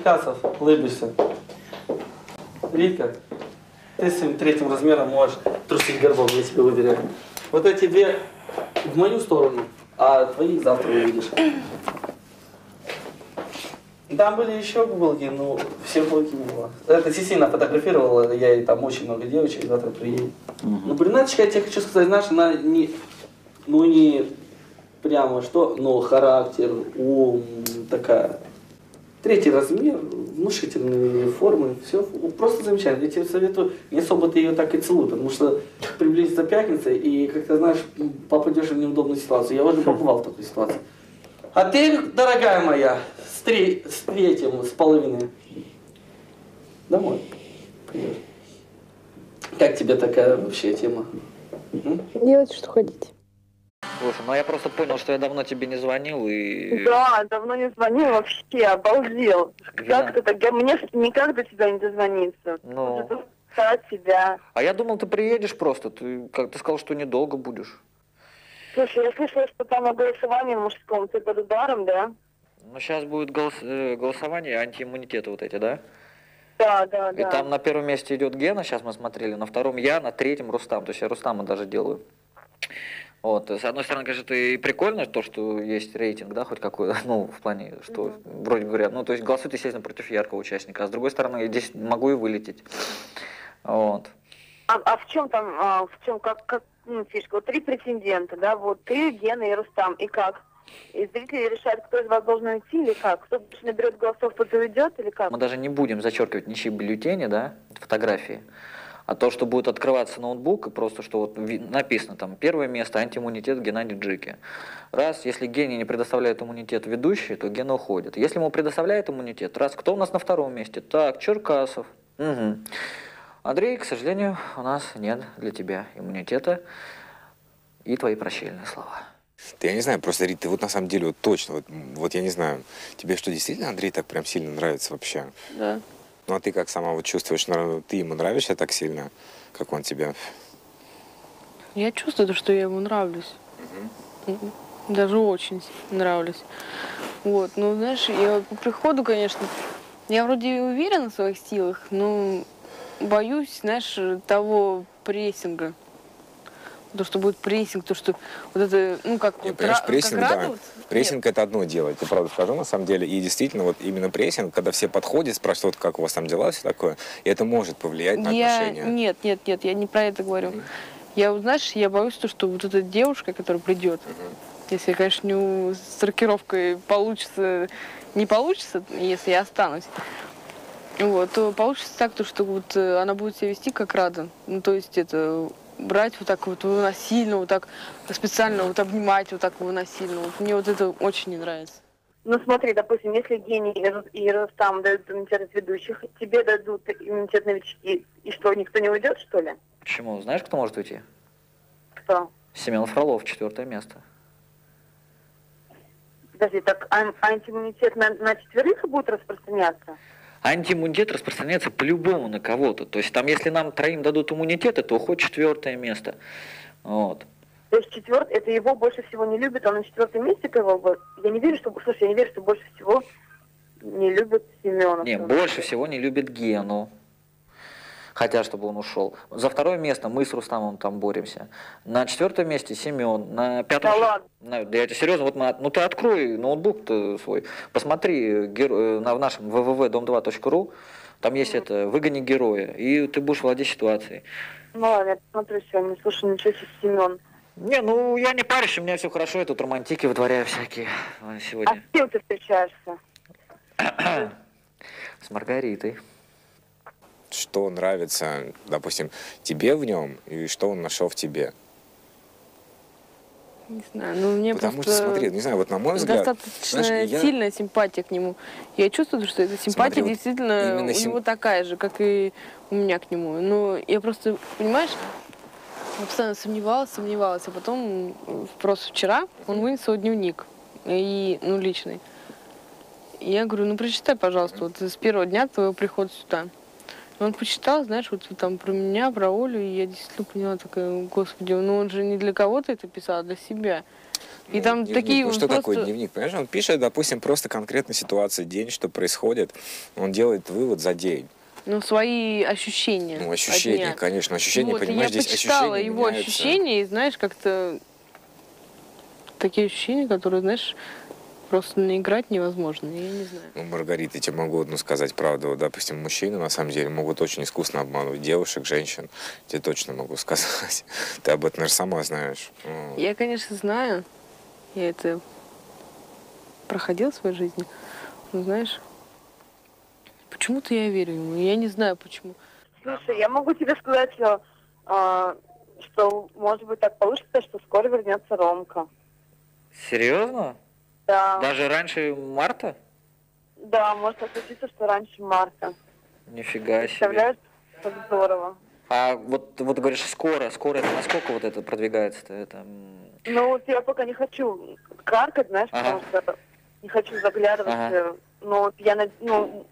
Черкасов, улыбишься. Ритка, ты своим третьим размером можешь трусить горбом, я тебе уверяю. Вот эти две в мою сторону, а твоих завтра увидишь. Там были еще булки, но все булки не было. Это Сисина фотографировала, я и там очень много девочек, завтра приедет. Ну, брюнеточка, я тебе хочу сказать, знаешь, она не, ну не прямо что, но характер, ум, такая. Третий размер, внушительные формы, все просто замечательно. Я тебе советую, не особо ты ее так и целуй, потому что приблизится пятница, и, как ты знаешь, попадешь в неудобную ситуацию. Я уже побывал в такой ситуации. А ты, дорогая моя, с, три, с третьим, с половиной, домой пойдешь. Как тебе такая вообще тема? М? Делайте, что хотите. Слушай, ну я просто понял, что я давно тебе не звонил и... Да, давно не звонил вообще, обалдел. Как ты так? Мне никак до тебя не дозвониться. Ну. Ждать тебя. А я думал, ты приедешь просто. Ты, как ты сказал, что недолго будешь. Слушай, я слышала, что там о голосовании мужском. Ты под ударом, да? Ну, сейчас будет голос- э, голосование, антииммунитеты вот эти, да? Да, да, И да. там на первом месте идет Гена, сейчас мы смотрели, на втором я, на третьем Рустам. То есть я Рустама даже делаю. Вот, с одной стороны, конечно, это и прикольно, то, что есть рейтинг, да, хоть какой, ну, в плане, что вроде говорят, ну, то есть голосуют, естественно, против яркого участника, а с другой стороны, я здесь могу и вылететь. Вот. А, а в чем там, а, в чем, как, как ну, фишка? Вот три претендента, да, вот ты, Гена и Рустам. И как? И зрители решают, кто из вас должен уйти или как? Кто больше наберет голосов, тот и уйдет или как? Мы даже не будем зачеркивать ничьи бюллетени, да, фотографии, а то, что будет открываться ноутбук, и просто что вот написано там первое место антииммунитет Геннадий Джики. Раз, если Гене не предоставляет иммунитет ведущий, то Гена уходит. Если ему предоставляет иммунитет, раз, кто у нас на втором месте? Так, Черкасов. Угу. Андрей, к сожалению, у нас нет для тебя иммунитета и твои прощальные слова. Да я не знаю, просто, Рит, ты вот на самом деле вот точно, вот, вот я не знаю, тебе что, действительно Андрей так прям сильно нравится вообще? Да. Ну а ты как сама вот чувствуешь, ты ему нравишься так сильно, как он тебе? Я чувствую, то, что я ему нравлюсь. М, Даже очень нравлюсь. Вот, ну, знаешь, я по приходу, конечно, я вроде уверена в своих силах, но боюсь, знаешь, того прессинга. То, что будет прессинг, то, что вот это, ну, как, вот, Понимаешь, ра- прессинг, как да. радоваться. Прессинг это одно дело, я правда скажу на самом деле. И действительно, вот именно прессинг, когда все подходят, спрашивают, вот как у вас там дела, все такое, и это может повлиять на Я... отношения. Нет, нет, нет, я не про это говорю. Я, вот, знаешь, я боюсь, то, что вот эта девушка, которая придет, если, конечно, не с рокировкой получится, не получится, если я останусь, вот, то получится так, то, что вот э, она будет себя вести как Рада. Ну, то есть это брать вот так вот его насильно, вот так специально вот обнимать вот так его насильно. Вот мне вот это очень не нравится. Ну смотри, допустим, если Гений и Рус- и Рустам дадут иммунитет ведущих, тебе дадут иммунитет новички, и что, никто не уйдет, что ли? Почему? Знаешь, кто может уйти? Кто? Семен Фролов, четвертое место. Подожди, так ан- антииммунитет на, на четверых будет распространяться? Антииммунитет распространяется по-любому на кого-то. То есть там, если нам троим дадут иммунитет, то уходит четвертое место. Вот. То есть четвертый, это его больше всего не любит, он на четвертом месте кого бы. Я не верю, что, слушай, я не верю, что больше всего не любит Семена. Не, больше всего не любит Гену. Хотят, чтобы он ушел. За второе место мы с Рустамом там боремся. На четвертом месте Семен. На пятом... Да ладно. На- да я тебе серьезно, вот мы ну ты открой ноутбук свой, посмотри геро- э, на, в нашем www.dom2.ru, там есть это «Выгони героя», и ты будешь владеть ситуацией. Ну ладно, я посмотрю сегодня. Слушай, ничего себе, Семен. Не, ну я не парюсь, у меня все хорошо, я тут романтики вытворяю всякие А сегодня. с кем ты встречаешься? С Маргаритой. Что нравится, допустим, тебе в нем, и что он нашел в тебе? Не знаю, ну мне Потому просто... что, смотри, не знаю, вот на мой взгляд... Достаточно знаешь, я- сильная симпатия к нему. Я чувствую, что эта симпатия Смотри, вот действительно именно у сим- него такая же, как и у меня к нему. Но я просто, понимаешь, я постоянно сомневалась, сомневалась, а потом просто вчера он вынес свой дневник, и, ну, личный. И я говорю, ну, прочитай, пожалуйста, вот с первого дня твоего прихода сюда. И он почитал, знаешь, вот там про меня, про Олю, и я действительно поняла, такая, господи, ну он же не для кого-то это писал, а для себя. И там Дневник, такие ну, что просто... такое дневник? Понимаешь, он пишет, допустим, просто конкретно ситуация, день, что происходит. Он делает вывод за день. Ну, свои ощущения. Ну, ощущения, конечно, ощущения, вот, понимаешь, я здесь почитала ощущения его меняются. ощущения, и знаешь, как-то такие ощущения, которые, знаешь, просто наиграть невозможно, я не знаю. Ну, Маргарита, я тебе могу одну сказать правду. Вот, допустим, мужчины, на самом деле, могут очень искусно обманывать девушек, женщин. Тебе точно могу сказать. Ты об этом, наверное, сама знаешь. Я, конечно, знаю, я это проходила в своей жизни, но знаешь, почему-то я верю ему, я не знаю почему. Слушай, я могу тебе сказать, что, а, что может быть так получится, что скоро вернется Ромка. Серьезно? Да. Даже раньше марта? Да, может случиться, что раньше марта. Нифига себе. Представляешь, как здорово. А вот, вот говоришь, скоро, скоро это насколько вот это продвигается-то? Это, Ну вот я пока не хочу каркать, знаешь, Ага. потому что не хочу заглядывать. Ага. э, Но вот я, ну,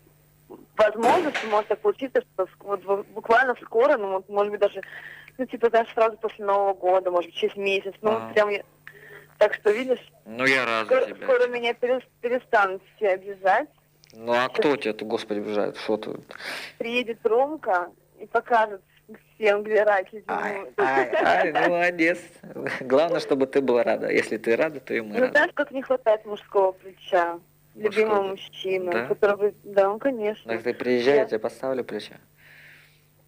возможно, что может так получиться, что вот буквально скоро, ну, вот, может быть, даже, ну, типа, знаешь, сразу после Нового года, может быть, через месяц. Ну, Ага. прям я... Так что, видишь, Ну я рад за скоро, тебя. скоро меня перес- перестанут все обижать. Ну а кто тебя, ты, господи, обижает? Что ты? Приедет Ромка и покажет всем, где рать Ай, ай, ну, молодец. Главное, чтобы ты была рада. Если ты рада, то и мы Ну, рады. знаешь, как не хватает мужского плеча. Любимого мужчины, Да? который... Да, ну, конечно. Так ты приезжай, я тебе поставлю плечо.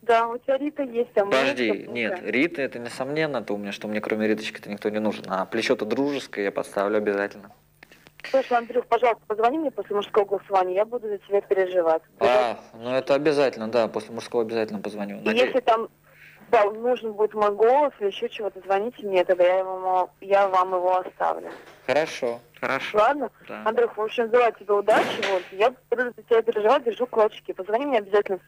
Да, у тебя Рита есть, а. Подожди, нет, Рита, это несомненно, то у меня, что мне кроме Риточки-то никто не нужен. А плечо-то дружеское я поставлю обязательно. Слушай, Андрюх, пожалуйста, позвони мне после мужского голосования, я буду за тебя переживать. А, ну это обязательно, да, после мужского обязательно позвоню. Надеюсь. если там да, нужен будет мой голос или еще чего-то, звоните мне, тогда я, ему, я вам его оставлю. Хорошо, хорошо. Ладно? Да. Андрюх, в общем, желаю тебе удачи, вот. Я буду за тебя переживать, держу кулачки. Позвони мне обязательно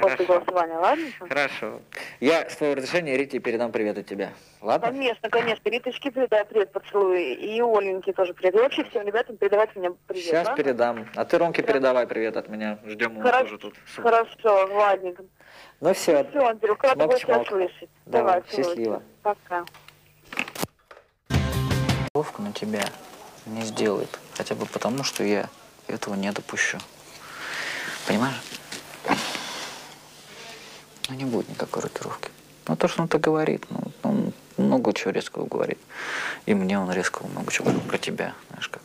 после голосования, ладно? Хорошо. Я с твоего разрешения Рите передам привет от тебя. Ладно? Конечно, конечно. Риточке передай привет, поцелуй. И Оленьке тоже привет. И вообще всем ребятам передавайте мне привет, Сейчас ладно? передам. А ты Ромке передавай привет от меня. Ждем его тоже тут. Хорошо, ладненько. Ну все. Все, Андрюх, рада была тебя слышать. Давай, целую счастливо. Пока. Вовка на тебя не сделает. Хотя бы потому, что я этого не допущу. Понимаешь? Ну, не будет никакой рокировки. Ну, то, что он так говорит, ну, он много чего резкого говорит. И мне он резкого много чего говорил про тебя, знаешь как.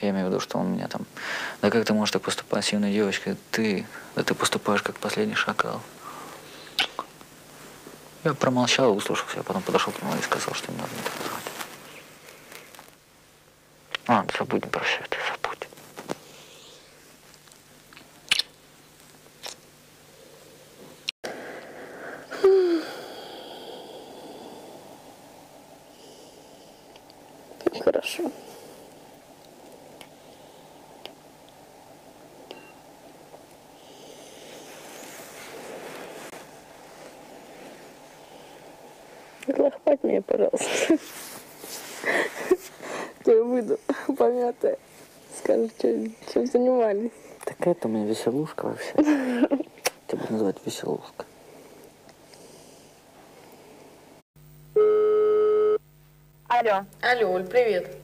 Я имею в виду, что он меня там... Да как ты можешь так поступать с юной девочкой? Ты... Да ты поступаешь как последний шакал. Я промолчал, услышался, я потом подошел к нему и сказал, что не надо так называть. А, забудем про все это, Хорошо. Лохмать меня, пожалуйста. Я выйду помятая. Скажу, что, чем занимались. Такая то у меня веселушка вообще. Тебя буду называть веселушка. Алло. Алло, Оль, привет.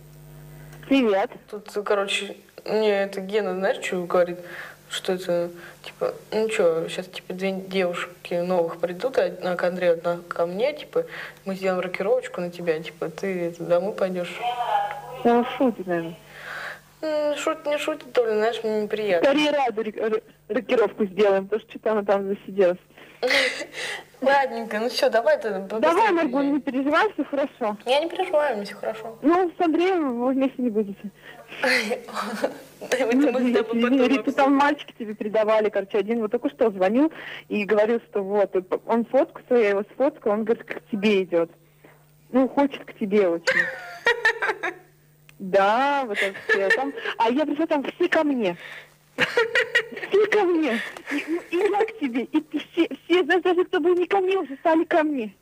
Привет. Тут, короче, мне это Гена, знаешь, что говорит? Что это, типа, ну что, сейчас, типа, две девушки новых придут, одна к Андрею, одна ко мне, типа, мы сделаем рокировочку на тебя, типа, ты это, домой пойдешь. Ну, шутит, наверное. Шутит, не шутит, то ли, знаешь, мне неприятно. Скорее раду рокировку сделаем, потому что что-то она там засиделась. Ладненько, ну все, давай ты Давай, Марго, не переживай, все хорошо. Я не переживаю, мне все хорошо. Ну, с Андреем вы вместе не будете. потом Рита, там мальчики тебе передавали, короче, один вот только что звонил и говорил, что вот, он фотку свою, я его сфоткал, он говорит, к тебе идет. Ну, хочет к тебе очень. Да, вот это все. Там, а я пришла там все ко мне. Все ко мне. И, и я к тебе. И ты все, все, даже кто был не ко мне, уже стали ко мне.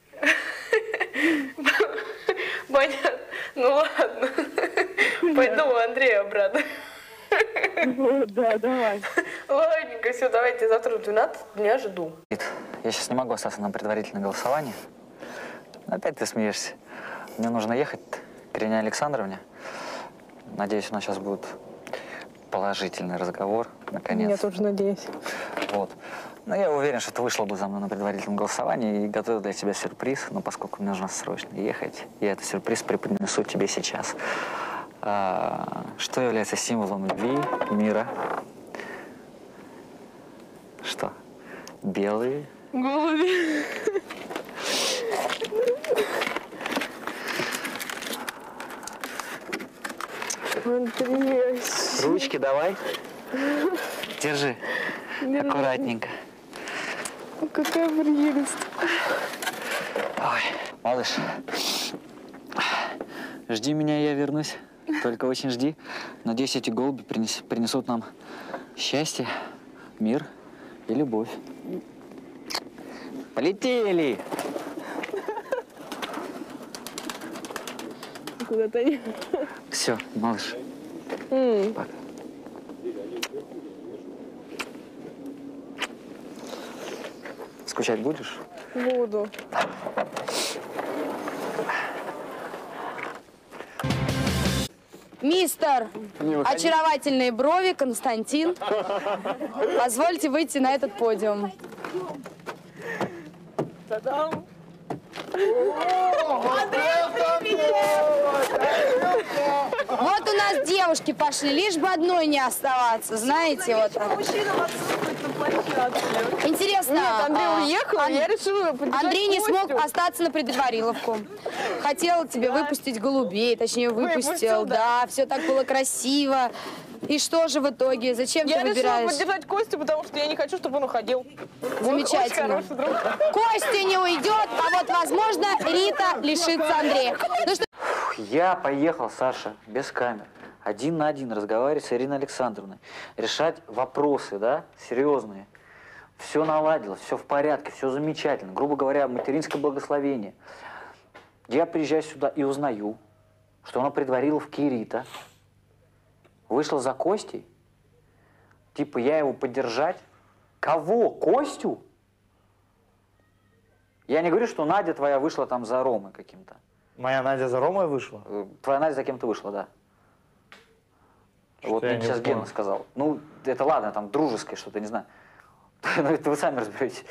Понятно. Ну ладно. Пойду у Андрея обратно. Вот, да, давай. Ладненько, все, давайте завтра в 12 дня жду. Я сейчас не могу остаться на предварительное голосование. Опять ты смеешься. Мне нужно ехать к Ирине Александровне. Надеюсь, у нас сейчас будет положительный разговор, наконец. Я тоже надеюсь. Вот. Но я уверен, что ты вышла бы за мной на предварительном голосовании и готовила для тебя сюрприз. Но поскольку мне нужно срочно ехать, я этот сюрприз преподнесу тебе сейчас. А, что является символом любви, мира? Что? Белые Голуби. Андрей. Ручки давай. Держи. Держи. Аккуратненько. Какая прелесть. Ой, малыш. Жди меня, я вернусь. Только очень жди. Надеюсь, эти голуби принес- принесут нам счастье, мир и любовь. Полетели! Куда-то. Все, малыш. М. Скучать будешь? Буду. Мистер, очаровательные брови, Константин. Позвольте выйти на этот подиум. Та-дам! Вот у нас девушки пошли, лишь бы одной не оставаться, знаете, вот так. Интересно, Нет, Андрей а, уехал, Ан- я решила Андрей не смог остаться на предвариловку. Хотел тебе выпустить голубей, точнее выпустил, Выпустил, да, все так было красиво. И что же в итоге? Зачем Я ты решила выбираешь? поддержать Костю, потому что я не хочу, чтобы он уходил. Замечательно. Он очень хороший друг. Костя не уйдет, а вот, возможно, Рита лишится Андрея. Ну что, Я поехал, Саша, без камер. Один на один разговаривать с Ириной Александровной. Решать вопросы, да, серьезные. Все наладилось, все в порядке, все замечательно. Грубо говоря, материнское благословение. Я приезжаю сюда и узнаю, что она предварила в Кирита, вышла за Костей. Типа я его поддержать. Кого? Костю? Я не говорю, что Надя твоя вышла там за Ромой каким-то. Моя Надя за Ромой вышла? Э, Твоя Надя за кем-то вышла, да. Что-то вот мне не сейчас. Гена сказал. Ну, это ладно, там дружеское что-то, не знаю. Ну, это вы сами разберетесь.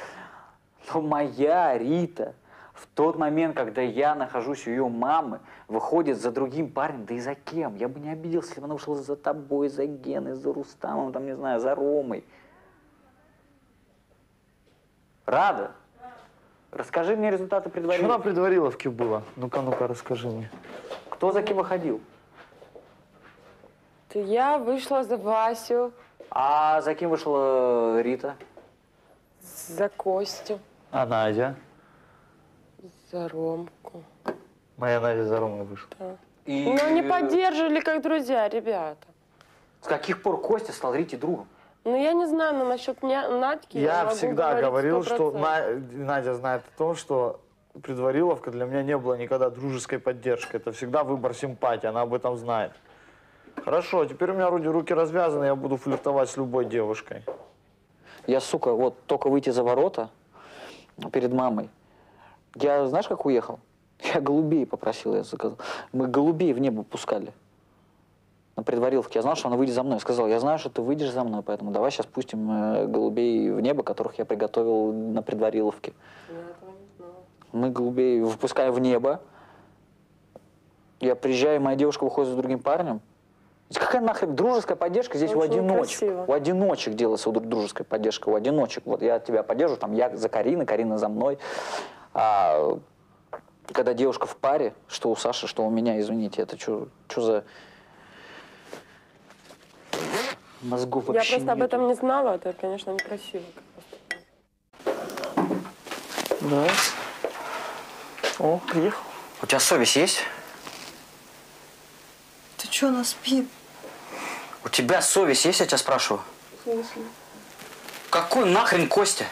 Но моя Рита в тот момент, когда я нахожусь у ее мамы, выходит за другим парнем, да и за кем? Я бы не обиделся, если бы она вышла за тобой, за Геной, за Рустамом, там, не знаю, за Ромой. Рада? Расскажи мне результаты Что предварительно. на предвариловке было? Ну-ка, ну-ка, расскажи мне. Кто за кем выходил? Ты я вышла за Васю, А за кем вышла Рита? за Костю, А Надя? За Ромку. Моя Надя за Ромой вышла. И... Ну, они поддерживали как друзья, ребята. С каких пор Костя стал Рите другом? Ну, я не знаю, но насчет Надьки Я могу всегда говорил, что 100%. На- Надя знает о том, что предвариловка для меня не было никогда дружеской поддержкой. Это всегда выбор симпатии, она об этом знает. Хорошо, теперь у меня вроде руки развязаны, я буду флиртовать с любой девушкой. Я, сука, вот только выйти за ворота перед мамой. Я, знаешь, как уехал? Я голубей попросил, я заказал. Мы голубей в небо пускали. На предвариловке. Я знал, что она выйдет за мной. Я сказал, я знаю, что ты выйдешь за мной, поэтому давай сейчас пустим э, голубей в небо, которых я приготовил на предвариловке. Мы голубей выпускаем в небо. Я приезжаю, моя девушка выходит за другим парнем. Какая нахрен дружеская поддержка здесь у Очень одиночек? красиво. У одиночек делается дру- дружеская поддержка, у одиночек. Вот я тебя поддерживаю, там я за Кариной, Карина за мной. А когда девушка в паре, что у Саши, что у меня, извините, это что за мозгов Я вообще просто об нет. этом не знала, это, конечно, некрасиво. Да. О, приехал. У тебя совесть есть? Ты что, она спит? У тебя совесть есть, я тебя спрашиваю? В смысле? Какой нахрен Костя?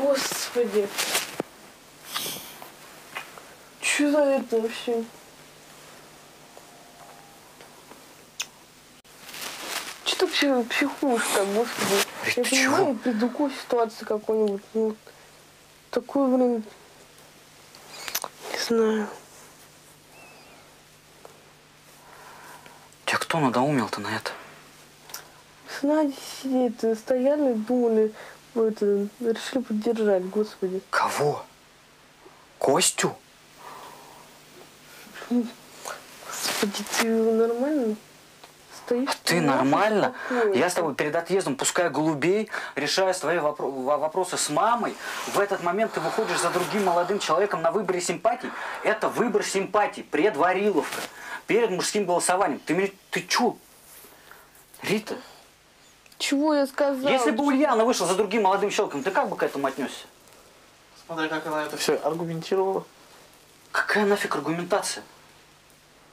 Господи. Что за это вообще? Что вообще психушка, господи? Я понимаю, при другой ситуации какой-нибудь, ну, такой, блин, не знаю. Тебя кто надоумил-то на это? С Надей сидеть, стояли, думали, это, решили поддержать, господи. Кого? Костю? Господи, ты нормально стоишь? А Ты нормально? Я с тобой перед отъездом пускаю голубей, решаю свои вопро- во- вопросы с мамой. В этот момент ты выходишь за другим молодым человеком на выборе симпатий. Это выбор симпатий, предвариловка, перед мужским голосованием. Ты, ты чё? Рита, Чего я сказала? если бы Ульяна вышла за другим молодым человеком, ты как бы к этому отнесся? Смотри, как она это все аргументировала. Какая нафиг аргументация?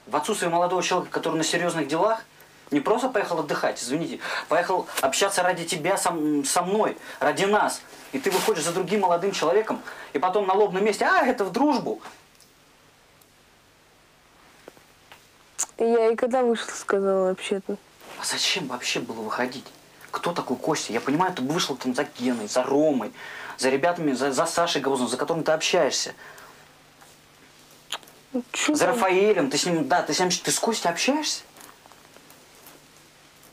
В отсутствие молодого человека, который на серьезных делах, не просто поехал отдыхать, извините, поехал общаться ради тебя со, со мной, ради нас. И ты выходишь за другим молодым человеком, и потом на лобном месте, а, это в дружбу. Я и когда вышла, сказала вообще-то. А зачем вообще было выходить? Кто такой Костя? Я понимаю, ты бы вышел там за Геной, за Ромой, за ребятами, за, за Сашей Гаузом, за которым ты общаешься. за там? Рафаэлем, ты с ним, да, ты с ним, ты с Костей общаешься?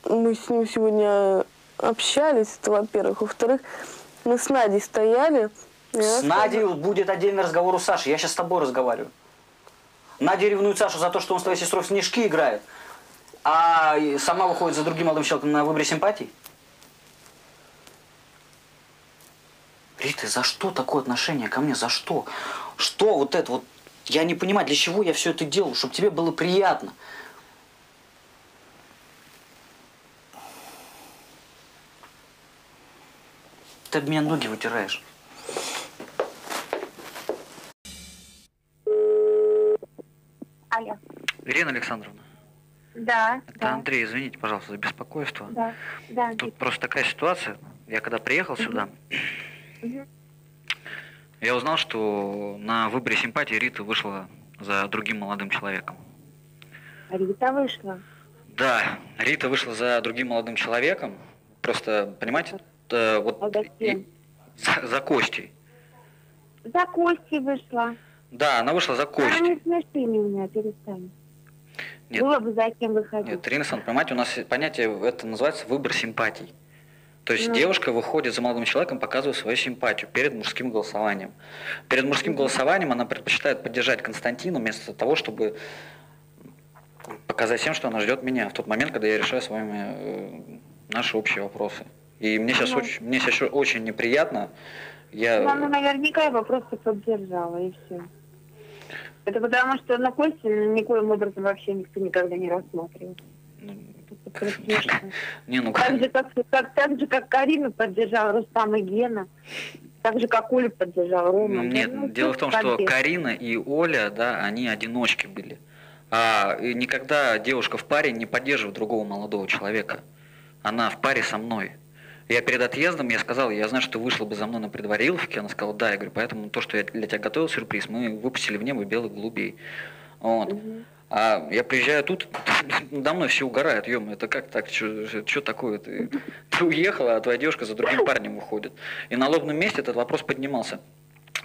Мы с ним сегодня общались, это во-первых. Во-вторых, мы с Надей стояли. С Надей будет отдельный разговор у Саши. Я сейчас с тобой разговариваю. Надя ревнует Сашу за то, что он с твоей сестрой в снежки играет, а сама выходит за другим молодым человеком на выборе симпатий. Рита, за что такое отношение ко мне? За что? Что вот это вот? Я не понимаю, для чего я все это делаю, чтобы тебе было приятно. Ты об меня ноги вытираешь. Алло. Ирина Александровна, Да, Это Андрей, извините, пожалуйста, за беспокойство. да, да. Тут просто такая ситуация. Я когда приехал сюда, Я узнал, что на выборе симпатии Рита вышла за другим молодым человеком. Рита вышла. Да, Рита вышла за другим молодым человеком. Просто, понимаете, э, вот и- за, за Костей. За Костей вышла. Да, она вышла за А Костей. не смеши меня, перестань. Нет. Было бы за кем выходить. Нет, Александровна, понимаете, у нас понятие, это называется выбор симпатий. То есть Ну. девушка выходит за молодым человеком, показывая свою симпатию перед мужским голосованием. Перед мужским голосованием она предпочитает поддержать Константина вместо того, чтобы показать всем, что она ждет меня в тот момент, когда я решаю с вами э, наши общие вопросы. И мне сейчас Ну. очень, мне сейчас очень неприятно. Я, Ну, Она наверняка его просто поддержала, и все. Это потому, что на Костю никоим образом вообще никто никогда не рассматривал. Смешно. Не, ну Так же, как, как, так же, как Карина поддержала Рустам и Гена, так же, как Оля поддержала Рома. Нет, Ну, дело в том, что. Карина и Оля, да, они одиночки были. А никогда девушка в паре не поддерживает другого молодого человека. Она в паре со мной. Я перед отъездом, я сказал, я знаю, что ты вышла бы за мной на предвариловке. Она сказала, да. Я говорю, поэтому то, что я для тебя готовил сюрприз, мы выпустили в небо белых голубей. Вот. А я приезжаю тут, мной все угорают, ё это как так, что такое? Ты, ты уехала, а твоя девушка за другим парнем выходит. И на лобном месте этот вопрос поднимался.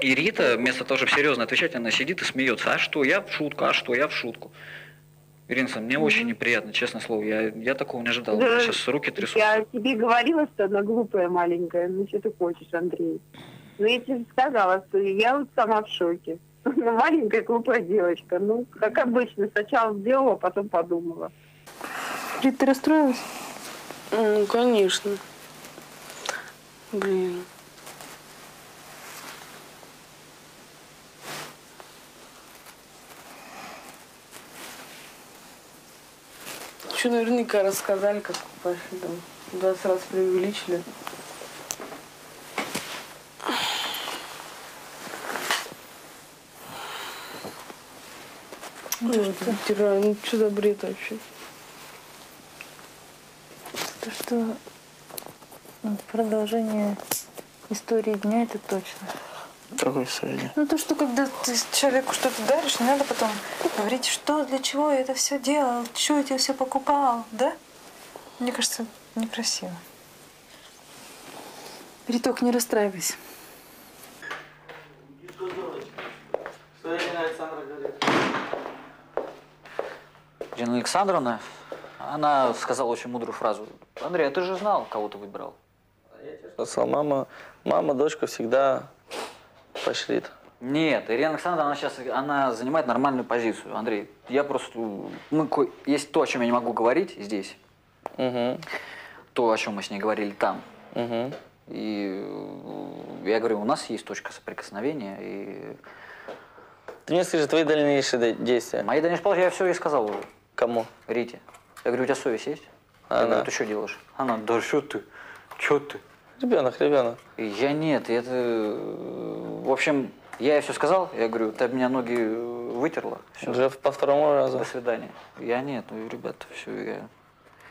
И Рита, вместо того, чтобы серьезно отвечать, она сидит и смеется. А что, я в шутку, а что, я в шутку. Александровна, мне очень неприятно, честное слово. Я, я такого не ожидал. Да, сейчас руки трясутся. Я тебе говорила, что она глупая маленькая. Ну, что ты хочешь, Андрей? Ну, я тебе сказала, что я вот сама в шоке. Ну, маленькая глупая девочка. Ну, как обычно, сначала сделала, потом подумала. Рит, ты расстроилась? Ну, конечно. Блин. Что наверняка рассказали, как пошли там. 20 раз преувеличили. Ну, это тиран, ну что за бред вообще? То, что ну, продолжение истории дня, это точно. Какой сегодня? Ну, то, что когда ты человеку что-то даришь, не надо потом говорить, что, для чего я это все делал, что я тебе все покупал, да? Мне кажется, некрасиво. Риток, не расстраивайся. Ирина Александровна, она сказала очень мудрую фразу. Андрей, а ты же знал, кого ты выбирал. Сказал, мама, мама, дочка всегда пошлит. Нет, Ирина Александровна, она сейчас она занимает нормальную позицию. Андрей, я просто... Мы, есть то, о чем я не могу говорить здесь. То, о чем мы с ней говорили там. И э, я говорю, у нас есть точка соприкосновения. И... Ты мне скажи, твои дальнейшие де- действия. Мои дальнейшие планы я все ей сказал уже. Кому? Рите. Я говорю, у тебя совесть есть? Я Она. говорю, ты что делаешь? Она, да что ты? Что ты? Ребенок, ребенок. Я нет, это... э, В общем, я ей все сказал. Я говорю, ты об меня ноги э, вытерла. Всё. Уже по второму разу. До свидания. Я нет, ну, ребята, все, я...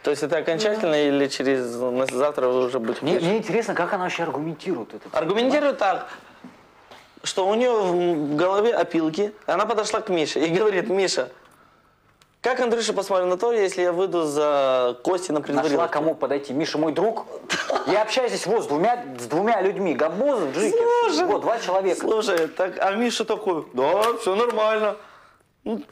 То есть это окончательно или через на завтра вы уже будете? Мне, мне интересно, как она вообще аргументирует это. Аргументирует так, что у нее в голове опилки. Она подошла к Мише и говорит, Миша, как Андрюша посмотрит на то, если я выйду за Кости на Нашла предварительную? кому подойти. Миша мой друг. Я общаюсь здесь вот с двумя, с двумя людьми. Габузов, Джики. Слушай, Вот, два человека. Слушай, так, а Миша такой, да, все нормально. Ну,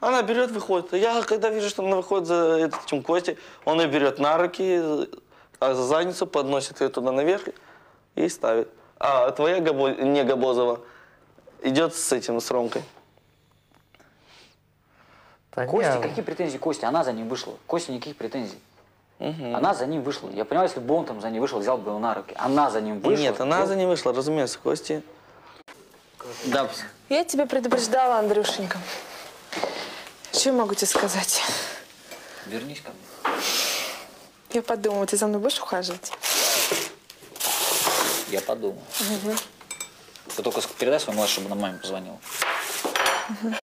Она берет, выходит. Я когда вижу, что она выходит за этим Костей, он ее берет на руки, а за задницу подносит ее туда наверх и ставит. А твоя Габо... не Габозова идет с этим, с Ромкой. Костя, какие претензии Костя? Она за ним вышла. Костя никаких претензий. Она за ним вышла. Я понимаю, если бы он там за ним вышел, взял бы его на руки. Она за ним вышла. Нет, она Ну, за ним вышла, разумеется, Кости. Да, Я тебя предупреждала, Андрюшенька. Что я могу тебе сказать? Вернись ко мне. Я подумала, ты за мной будешь ухаживать? Я подумал. Мгм. Ты только передай своей младшей, чтобы она маме позвонила.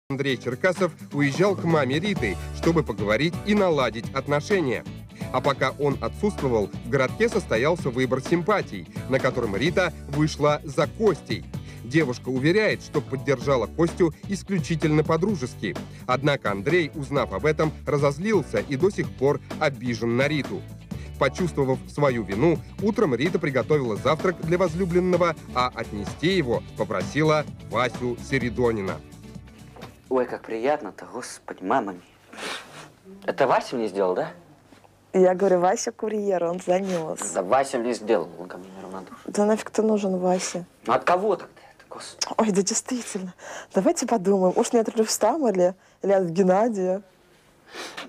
Андрей Черкасов уезжал к маме Риты, чтобы поговорить и наладить отношения. А пока он отсутствовал, в городке состоялся выбор симпатий, на котором Рита вышла за Костей. Девушка уверяет, что поддержала Костю исключительно по-дружески. Однако Андрей, узнав об этом, разозлился и до сих пор обижен на Риту. Почувствовав свою вину, утром Рита приготовила завтрак для возлюбленного, а отнести его попросила Васю Середонина. Ой, как приятно-то, господи, мама мия. Это Вася мне сделал, да? Я говорю, Вася курьер, он занес. Да Вася мне сделал, он ко мне неравнодушен. Да нафиг ты нужен, Вася? Ну от кого тогда это, господи? Ой, да действительно. Давайте подумаем, уж не от Рустама или, или от Геннадия,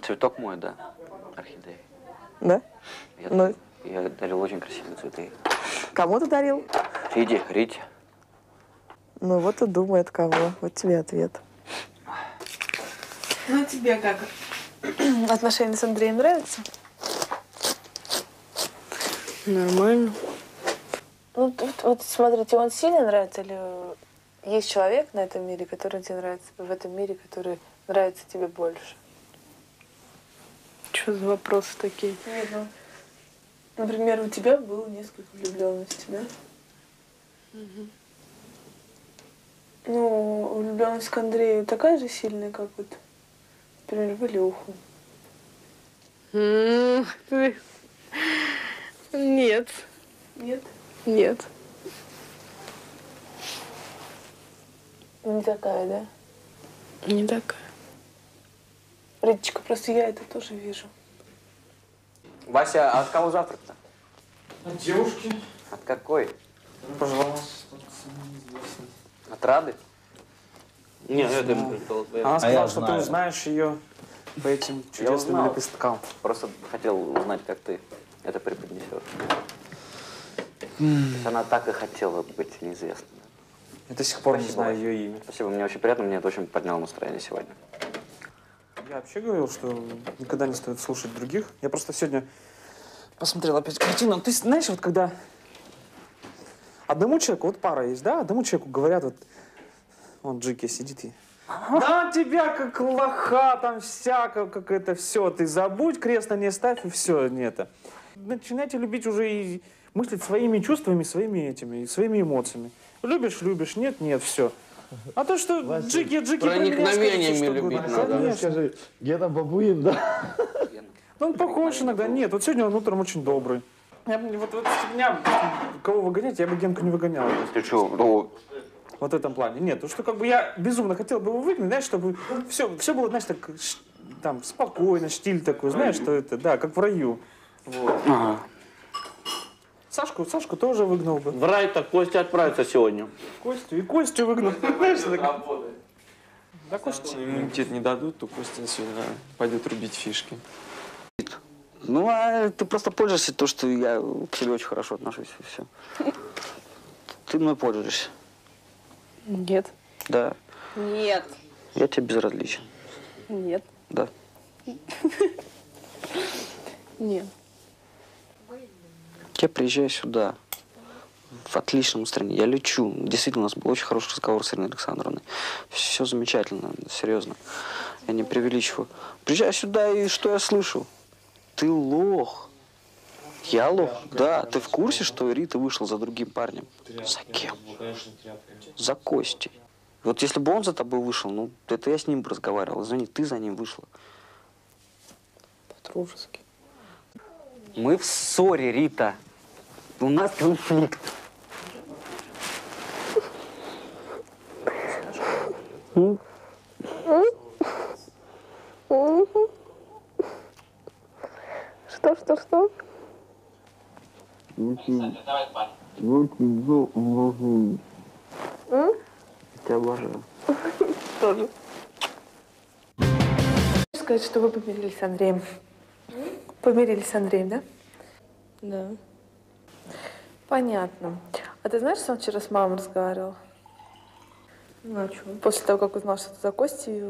Цветок мой, да, орхидея. да? Я, Ну. я дарил очень красивые цветы. Кому ты дарил? Риде, Рите. Ну вот и думай, от кого. Вот тебе ответ. Ну, а тебе как? Отношения с Андреем нравятся? Нормально. Ну, вот, вот смотрите, он сильно нравится или есть человек на этом мире, который тебе нравится, в этом мире, который нравится тебе больше? Что за вопросы такие? Нет, ну, например, у тебя было несколько влюбленностей, да? Ну, влюбленность к Андрею такая же сильная, как вот, например, в Илюху. Нет. Нет? Нет. Не такая, да? Не такая. Риточка, просто я это тоже вижу. Вася, а от кого завтрак-то? От девушки. От какой? Пожалуйста. От Рады? Нет, это- Она А сказала, я что знаю. ты узнаешь ее по этим чудесным узнал. лепесткам. Просто хотел узнать, как ты это преподнесешь. То есть Она так и хотела быть неизвестной. Я до сих пор не Спасибо, знаю Вася. ее имя. Спасибо, мне очень приятно, мне это очень подняло настроение сегодня. Я вообще говорил, что никогда не стоит слушать других. Я просто сегодня посмотрел опять картину. Ты знаешь, вот когда одному человеку, вот пара есть, да, одному человеку говорят, вот, он Джики сидит и... Да тебя как лоха, там всяко, как это все, ты забудь, крест на ней ставь, и все, не это. Начинайте любить уже и мыслить своими чувствами, своими этими, и своими эмоциями. Любишь, любишь, нет, нет, все. А то, что Джики, Джики меня скажете, проникновениями что любить надо. Конечно. Скажи, Гена Бабуин, да? Ну, он похож иногда. Нет, вот сегодня он утром очень добрый. Я бы, вот, вот меня, кого выгонять, я бы Генку не выгонял. Ты что, ну... Вот в этом плане. Нет, потому что как бы я безумно хотел бы его выгнать, знаешь, чтобы все, все было, знаешь, так там спокойно, штиль такой, знаешь, что это, да, как в раю. Вот. Сашку, Сашку тоже выгнал бы. В рай так Костя отправится сегодня. Костю и Костю выгнал. Знаешь, так- Да, Костя. Иммунитет не дадут, то Костя сегодня пойдет рубить фишки. Ну, а ты просто пользуешься то, что я к себе очень хорошо отношусь, и все. Ты мной пользуешься. Нет. Да. Нет. Я тебе безразличен. Нет. Да. Нет. Я приезжаю сюда в отличном настроении. Я лечу. Действительно, у нас был очень хороший разговор с Ириной Александровной. Все замечательно, серьезно. Я не преувеличиваю. Приезжаю сюда, и что я слышу? Ты лох. Я лох? Да. Ты в курсе, что Рита вышла за другим парнем? За кем? За Костей. Вот если бы он за тобой вышел, ну, это я с ним бы разговаривал. Извини, ты за ним вышла. По-дружески. Мы в ссоре, Рита. У нас конфликт. Что, что, что? М? Тебя обожаю. Тоже. сказать, что вы помирились с Андреем? Помирились с Андреем, да? Да. Понятно. А ты знаешь, что он вчера с мамой разговаривал? Ну, а чё? После того, как узнал, что ты за Костей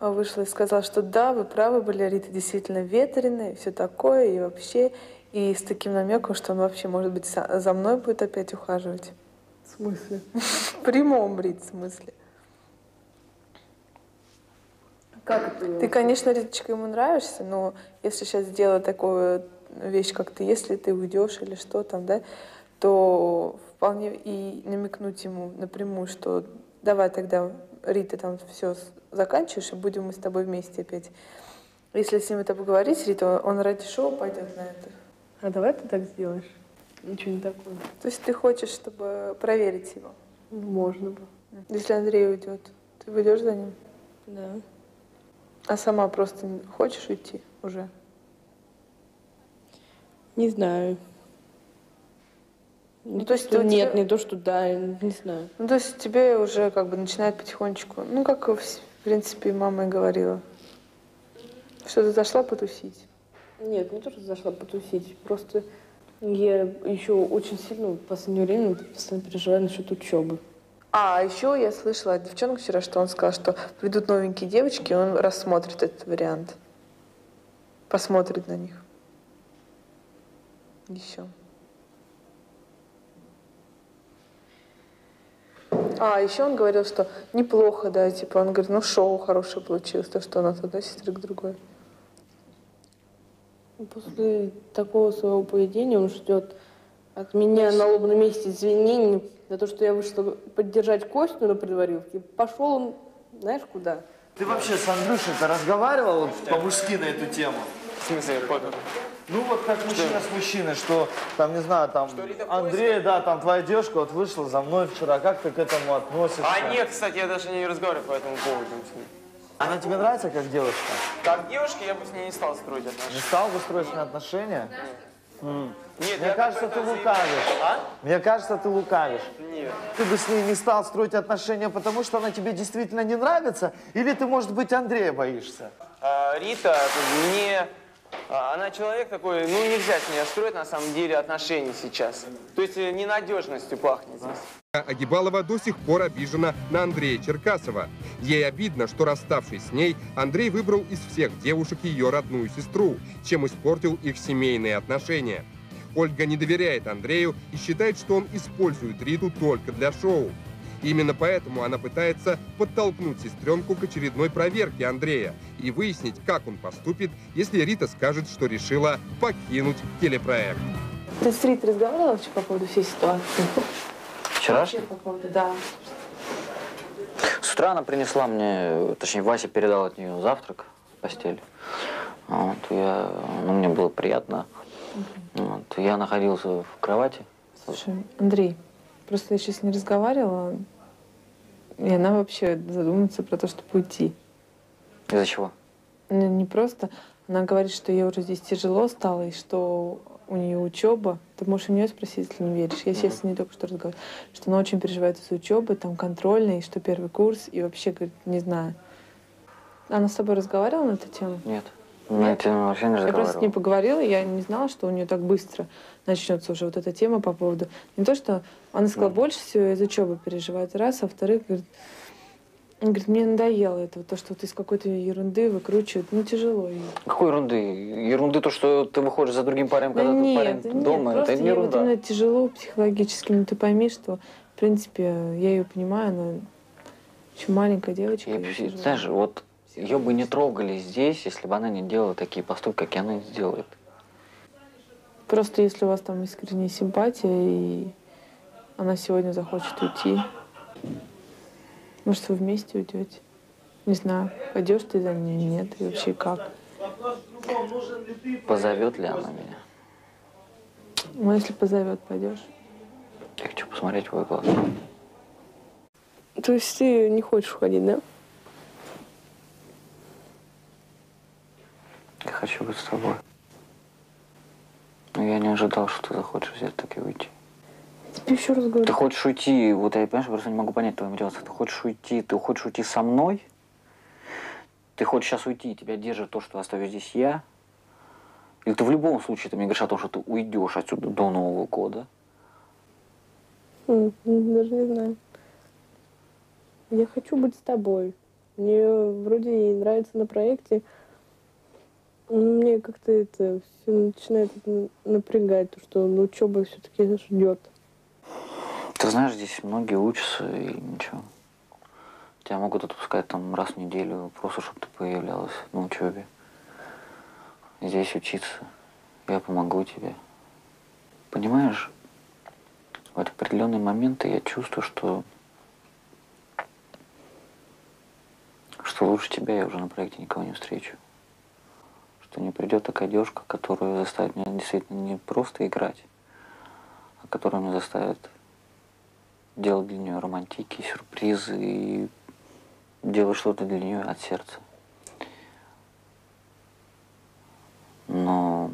вышла и сказала, что да, вы правы были, Рита действительно ветреная и все такое, и вообще, и с таким намеком, что он вообще, может быть, за мной будет опять ухаживать. В смысле? В прямом, Рит, смысле. Как это? Ты, конечно, Риточка ему нравишься, но если сейчас сделать такую вещь, как ты, если ты уйдешь или что там, да, то вполне и намекнуть ему напрямую, что давай тогда, Рита, там все заканчиваешь, и будем мы с тобой вместе опять. Если с ним это поговорить, Рита, он ради шоу пойдет на это. А давай ты так сделаешь? Ничего не такое. То есть ты хочешь, чтобы проверить его? Можно бы. Если Андрей уйдет, ты выйдешь за ним? Да. А сама просто хочешь уйти уже? Не знаю. Ну, Не то то, есть что нет, тебя- не то, что да, не знаю. Ну, то есть тебе уже как бы начинает потихонечку, ну, как, в принципе, мама и говорила, что ты зашла потусить. Нет, не то, что зашла потусить. Просто я еще очень сильно в последнее время постоянно переживаю насчет учебы. А, еще я слышала от девчонок вчера, что он сказал, что придут новенькие девочки, и он рассмотрит этот вариант. Посмотрит на них. Еще. А, еще он говорил, что неплохо, да, типа, он говорит, ну, шоу хорошее получилось, то, что она туда сестры к другой. После такого своего поведения он ждет от меня на лобном месте извинений за то, что я вышла поддержать Костю на предварилке. Пошел он, знаешь, куда? Ты вообще с Андрюшей-то разговаривал по-мужски на эту тему? В смысле, понял? Ну вот как мужчина с мужчиной, что там, не знаю, там, Андрей, да, там твоя девушка вот вышла за мной вчера, как ты к этому относишься? А нет, кстати, я даже не разговариваю по этому поводу. Она тебе нравится как девушка? Как девушка я бы с ней не стал строить Не отношения. стал бы строить с ней отношения? М. Нет, Мне я кажется, такой ты лукавишь. А? Мне кажется, ты лукавишь. Нет. Ты бы с ней не стал строить отношения, потому что она тебе действительно не нравится? Или ты, может быть, Андрея боишься? А, Рита, мне... а, Она человек такой, ну нельзя с ней строить на самом деле отношения сейчас. То есть э, ненадежностью пахнет здесь. Агибалова до сих пор обижена на Андрея Черкасова. Ей обидно, что расставшись с ней, Андрей выбрал из всех девушек ее родную сестру, чем испортил их семейные отношения. Ольга не доверяет Андрею и считает, что он использует Риту только для шоу. Именно поэтому она пытается подтолкнуть сестренку к очередной проверке Андрея и выяснить, как он поступит, если Рита скажет, что решила покинуть телепроект. Ты с Ритой разговаривала вообще по поводу всей ситуации? Вчерашний? По поводу, да. С утра она принесла мне, точнее, Вася передал от нее завтрак в постель. Вот, я, ну, мне было приятно. Вот, я находился в кровати. Слушай, Андрей, просто я сейчас не разговаривала, и она вообще задумается про то, чтобы уйти. Из-за чего? Ну, Не просто. Она говорит, что ей уже здесь тяжело стало, и что у нее учеба. Ты можешь у нее спросить, если не веришь. Я сейчас с ней только что разговаривала. Что она очень переживает из-за учебы, там контрольный, что первый курс, и вообще, говорит, не знаю. Она с тобой разговаривала на эту тему? Нет. На эту тему вообще не Я просто разговаривал. поговорила, я не знала, что у нее так быстро начнется уже вот эта тема по поводу... Не то, что она сказала, больше всего из учебы переживает, раз, а во-вторых, говорит, он говорит, мне надоело это, то, что вот из какой-то ерунды выкручивают, ну тяжело ей. Какой ерунды? Ерунды то, что ты выходишь за другим парнем, Да когда тут нет, парень нет, дома, это не ей вот ерунда. именно тяжело психологически, ну ты пойми, что, в принципе, я ее понимаю, она еще маленькая девочка. Я, тяжело. знаешь, вот ее бы не трогали здесь, если бы она не делала такие поступки, как она сделает. Просто если у вас там искренняя симпатия, и она сегодня захочет уйти, может, вы вместе уйдете? Не знаю, пойдешь ты за ней, нет, и вообще как? Позовет ли она меня? Ну, если позовет, пойдешь. Я хочу посмотреть в твой глаз. То есть ты не хочешь уходить, да? Я хочу быть с тобой. Но я не ожидал, что ты захочешь взять так и уйти. Тебе еще раз говорю. Ты хочешь уйти, вот я, понимаешь, просто не могу понять твою мотивацию. Ты хочешь уйти, ты хочешь уйти со мной? Ты хочешь сейчас уйти, тебя держит то, что остаюсь здесь я? Или ты в любом случае, ты мне говоришь о том, что ты уйдешь отсюда до Нового года? Даже не знаю. Я хочу быть с тобой. Мне вроде и нравится на проекте. но Мне как-то это все начинает напрягать, то, что ну, учеба все-таки ждет. Ты знаешь, здесь многие учатся и ничего. Тебя могут отпускать там раз в неделю, просто чтобы ты появлялась на учебе. Здесь учиться. Я помогу тебе. Понимаешь, в определенные моменты я чувствую, что что лучше тебя я уже на проекте никого не встречу. Что не придет такая девушка, которая заставит меня действительно не просто играть, а которая меня заставит делать для нее романтики, сюрпризы и делать что-то для нее от сердца. Но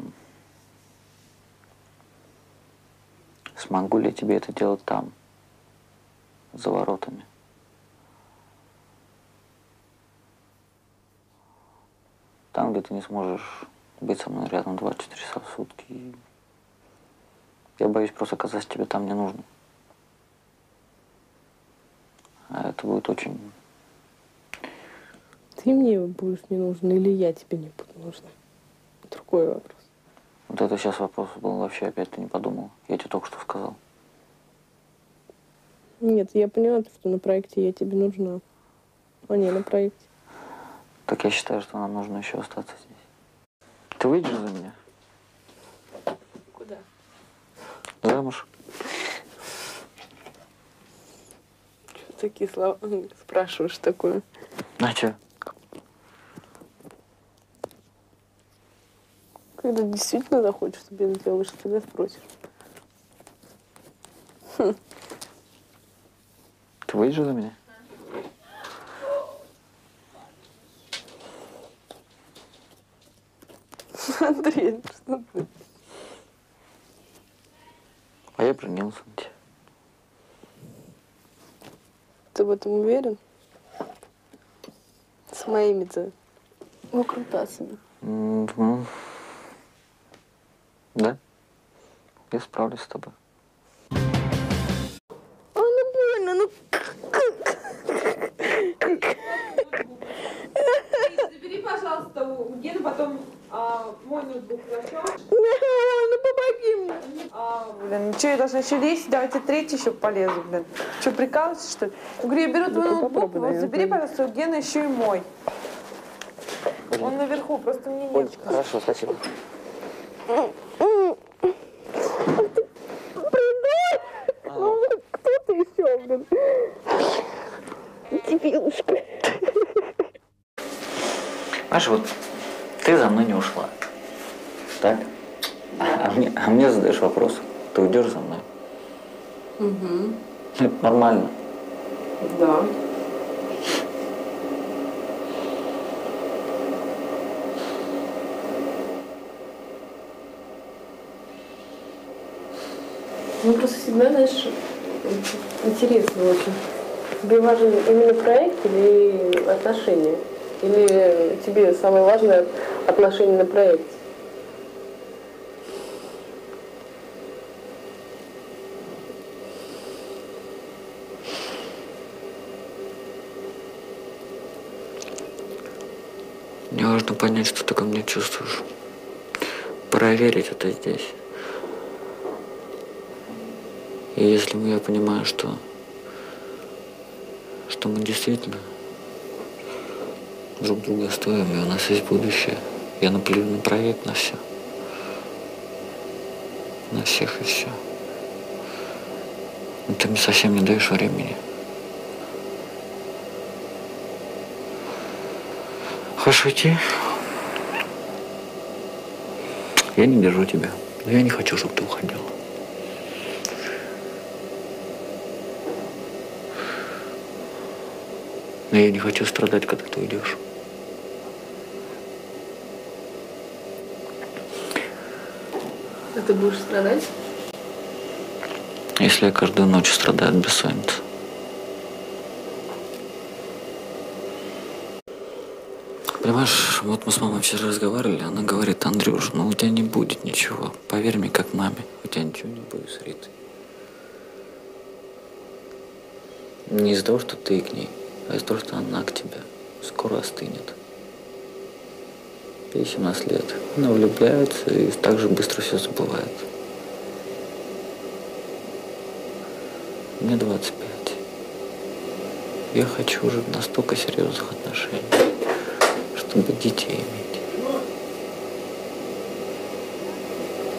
смогу ли я тебе это делать там, за воротами? Там, где ты не сможешь быть со мной рядом 24 часа в сутки. Я боюсь просто оказаться тебе там не нужно. А это будет очень... Ты мне будешь не нужен или я тебе не буду нужна? Другой вопрос. Вот это сейчас вопрос был вообще, опять ты не подумал. Я тебе только что сказал. Нет, я поняла, что на проекте я тебе нужна. А не на проекте. Так я считаю, что нам нужно еще остаться здесь. Ты выйдешь за меня? Куда? Замуж. Такие слова спрашиваешь такое? А что? Когда действительно захочешь, тебе сделаешь, тогда спросишь. Хм. Ты выйдешь за меня? Андрей, что ты? А я женился на тебе. Ты в этом уверен? С моими-то выкрутасами. М, Ну, да. Я справлюсь с тобой. Что, еще лезть? Давайте третий еще полезу, блин. Что, прикалываешься, что ли? Я говорю, я беру твой Ну-ка, ноутбук, вот забери, пожалуйста, у Гены еще и мой. Он наверху, просто мне нет. Олечка, хорошо, спасибо. Ну, кто ты еще, блин? Дебилушка. Знаешь, вот ты за мной не ушла. Так? А мне, а мне задаешь вопрос. Ты уйдешь за мной? Угу. Это нормально. Да. Ну, просто всегда, знаешь, интересно очень. Тебе важен именно проект или отношения? Или тебе самое важное отношение на проекте? Мне важно понять, что ты ко мне чувствуешь. Проверить это здесь. И если я понимаю, что, что мы действительно друг друга стоим, и у нас есть будущее, я наплюю на проект, на все. На всех и все. Но ты мне совсем не даешь времени. Хочешь уйти? Я не держу тебя. Но я не хочу, чтобы ты уходила. Но я не хочу страдать, когда ты уйдешь. А ты будешь страдать? Если я каждую ночь страдаю от бессонницы. Понимаешь, вот мы с мамой вчера разговаривали, она говорит, Андрюш, ну у тебя не будет ничего. Поверь мне, как маме, у тебя ничего не будет с Ритой. Не из-за того, что ты к ней, а из-за того, что она к тебе. Скоро остынет. Ей 17 лет. Она влюбляется и так же быстро все забывает. Мне 25. Я хочу уже настолько серьезных отношений, чтобы детей иметь.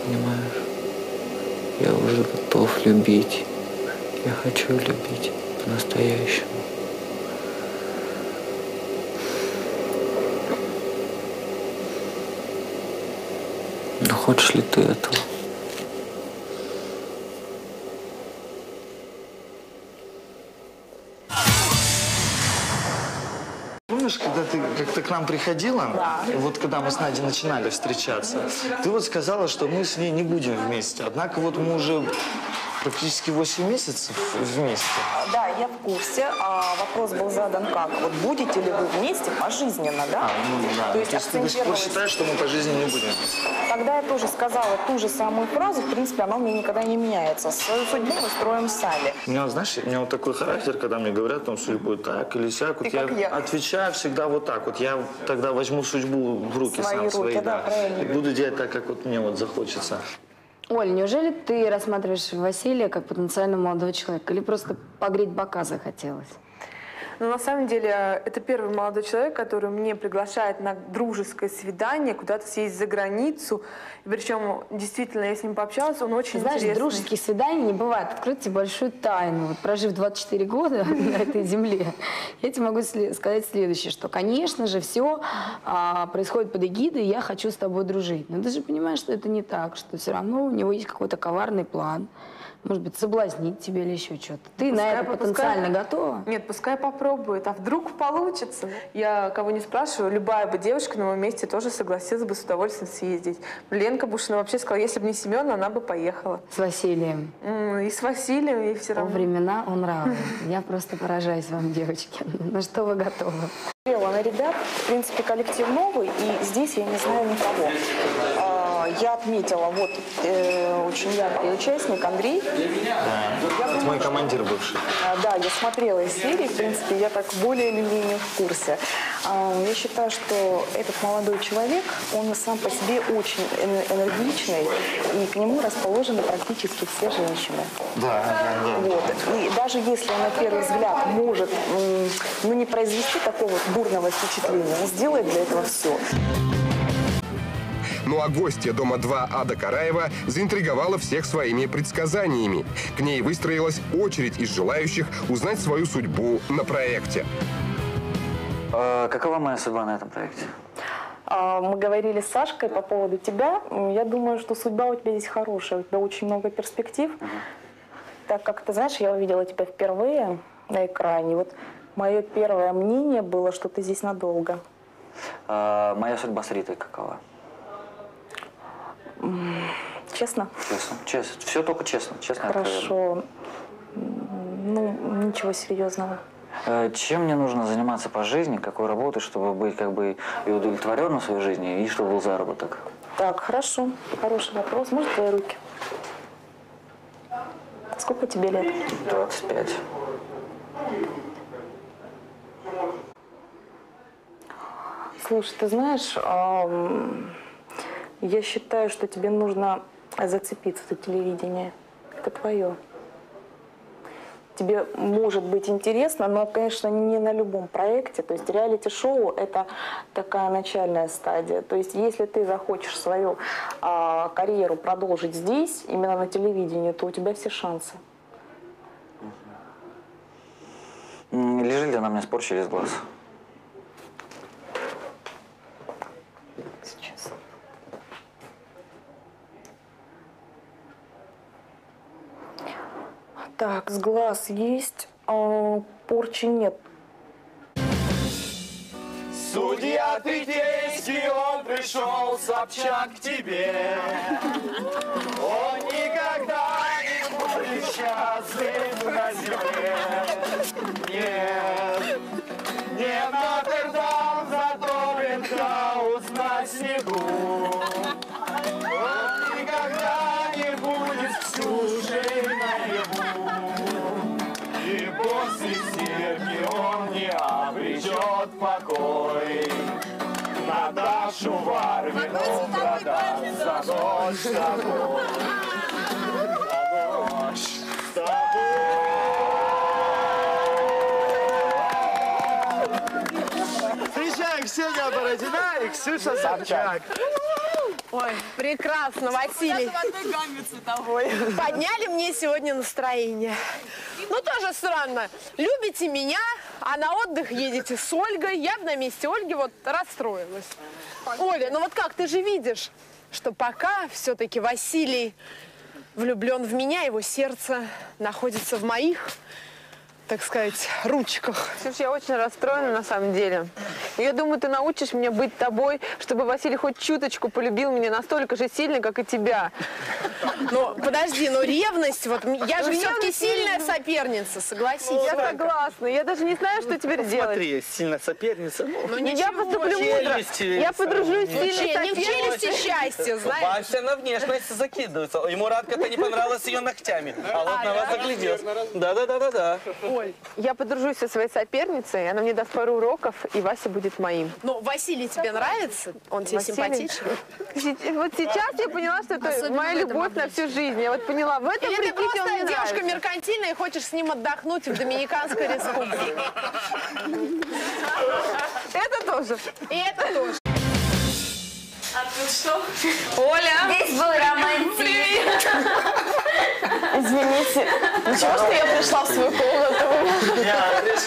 Понимаешь? Я уже готов любить. Я хочу любить по-настоящему. Но хочешь ли ты этого? Нам приходила, и вот когда мы с Надей начинали встречаться, ты вот сказала, что мы с ней не будем вместе. Однако вот мы уже практически 8 месяцев вместе. Да, я в курсе. А вопрос был задан как? Вот будете ли вы вместе пожизненно, да? А, ну да. То есть ты до сих пор считаешь, что мы по жизни не будем? Тогда я тоже сказала ту же самую фразу. В принципе, она у меня никогда не меняется. Свою судьбу мы строим сами. У меня, знаешь, у меня вот такой характер, когда мне говорят, там, судьбу так или сяк, вот я, я. отвечаю всегда вот так вот. Я тогда возьму судьбу в руки Свои сам, руки, свои, да, правильно. И буду делать так, как вот мне вот захочется. Оль, неужели ты рассматриваешь Василия как потенциально молодого человека? Или просто погреть бока захотелось? Но на самом деле это первый молодой человек, который мне приглашает на дружеское свидание, куда-то съездить за границу. Причем, действительно, я с ним пообщалась, он очень Знаешь, интересный. дружеских свиданий не бывает. Откройте большую тайну. Вот прожив 24 года на этой земле, я тебе могу сказать следующее, что, конечно же, все происходит под эгидой «я хочу с тобой дружить». Но ты же понимаешь, что это не так, что все равно у него есть какой-то коварный план. Может быть, соблазнить тебя или еще что-то. Ты на Пускай- это пускай- потенциально готова? Нет, пускай попробует, а вдруг получится. Я кого не спрашиваю, любая бы девушка на моем месте тоже согласилась бы с удовольствием съездить. Ленка Бушина вообще сказала, если бы не Семен, она бы поехала. С Василием. И с Василием, и все Во равно. времена он равен. Я просто поражаюсь вам, девочки. На что вы готовы? Смотрела на ребят, в принципе, коллектив новый, и здесь я не знаю никого. Я отметила, вот, э, очень яркий участник Андрей. Да. Это мой командир бывший. А, Да, я смотрела из серии, в принципе, я так более или менее в курсе. А, Я считаю, что этот молодой человек, он сам по себе очень эне- энергичный, и к нему расположены практически все женщины. Да, да, Вот. И даже если он на первый взгляд может ну, не произвести такого бурного впечатления, он сделает для этого все. Ну а гостья дома 2 Ада Караева заинтриговала всех своими предсказаниями. К ней выстроилась очередь из желающих узнать свою судьбу на проекте. А какова моя судьба на этом проекте? А, Мы говорили с Сашкой по поводу тебя. Я думаю, что судьба у тебя здесь хорошая, у тебя очень много перспектив. Так как ты знаешь, я увидела тебя впервые на экране. Вот мое первое мнение было, что ты здесь надолго. А, моя судьба с Ритой какова? Честно? Честно. Честно. Все только честно. Честно откровенно. Хорошо. Ну, ничего серьезного. Э, Чем мне нужно заниматься по жизни, какой работой, чтобы быть как бы и удовлетворенным в своей жизни, и чтобы был заработок? Так, хорошо. Хороший вопрос. Может, твои руки? Сколько тебе лет? 25. Слушай, ты знаешь, я считаю, что тебе нужно зацепиться за телевидение. Это твое. Тебе может быть интересно, но, конечно, не на любом проекте. То есть реалити-шоу – это такая начальная стадия. То есть если ты захочешь свою а, карьеру продолжить здесь, именно на телевидении, то у тебя все шансы. Лежит ли на мне спор через глаз? Так, с глаз есть, а, порчи нет. Судья третий, он пришел Собчак к тебе. Он никогда не будет счастлив на земле. Нет, не Нотр-Дам, зато Бенхаус на снегу. он не обречет покой. Наташу Варвину продам за ночь с тобой. За ночь с тобой. Встречаем Ксения Бородина и Ксюша Собчак. Ой, прекрасно, Василий. Подняли мне сегодня настроение. Ну, тоже странно. Любите меня, а на отдых едете с Ольгой. Я на месте Ольги вот расстроилась. Оля, ну вот как, ты же видишь, что пока все-таки Василий влюблен в меня, его сердце находится в моих, так сказать, ручках. Слушай, я очень расстроена на самом деле. Я думаю, ты научишь меня быть тобой, чтобы Василий хоть чуточку полюбил меня настолько же сильно, как и тебя. Ну, подожди, но ревность, вот я же Ну, все-таки сильная соперница, согласись. Я согласна. Я даже не знаю, что теперь делать. Смотри, сильная соперница. Ну, Ну, я поступлю мудро. челюсти Я подружусь с Ну, сильной че- не в челюсти соперницей. счастье, знаешь. Вася на внешность закидывается. Ему Радка-то не понравилась ее ногтями. А вот на вас загляделся. Да-да-да-да-да. Оль, я подружусь со своей соперницей, она мне даст пару уроков, и Вася будет моим. Ну, Василий тебе нравится? Он тебе Василий? симпатичен? Си- Вот сейчас я поняла, что это Особенно моя любовь на всю жизнь. Я вот поняла, в этом Или ты просто он мне девушка нравится. меркантильная и хочешь с ним отдохнуть в Доминиканской республике? Это тоже. И это тоже. А тут что? Оля! Здесь был романтик. Извините, ничего, что я пришла в свою комнату?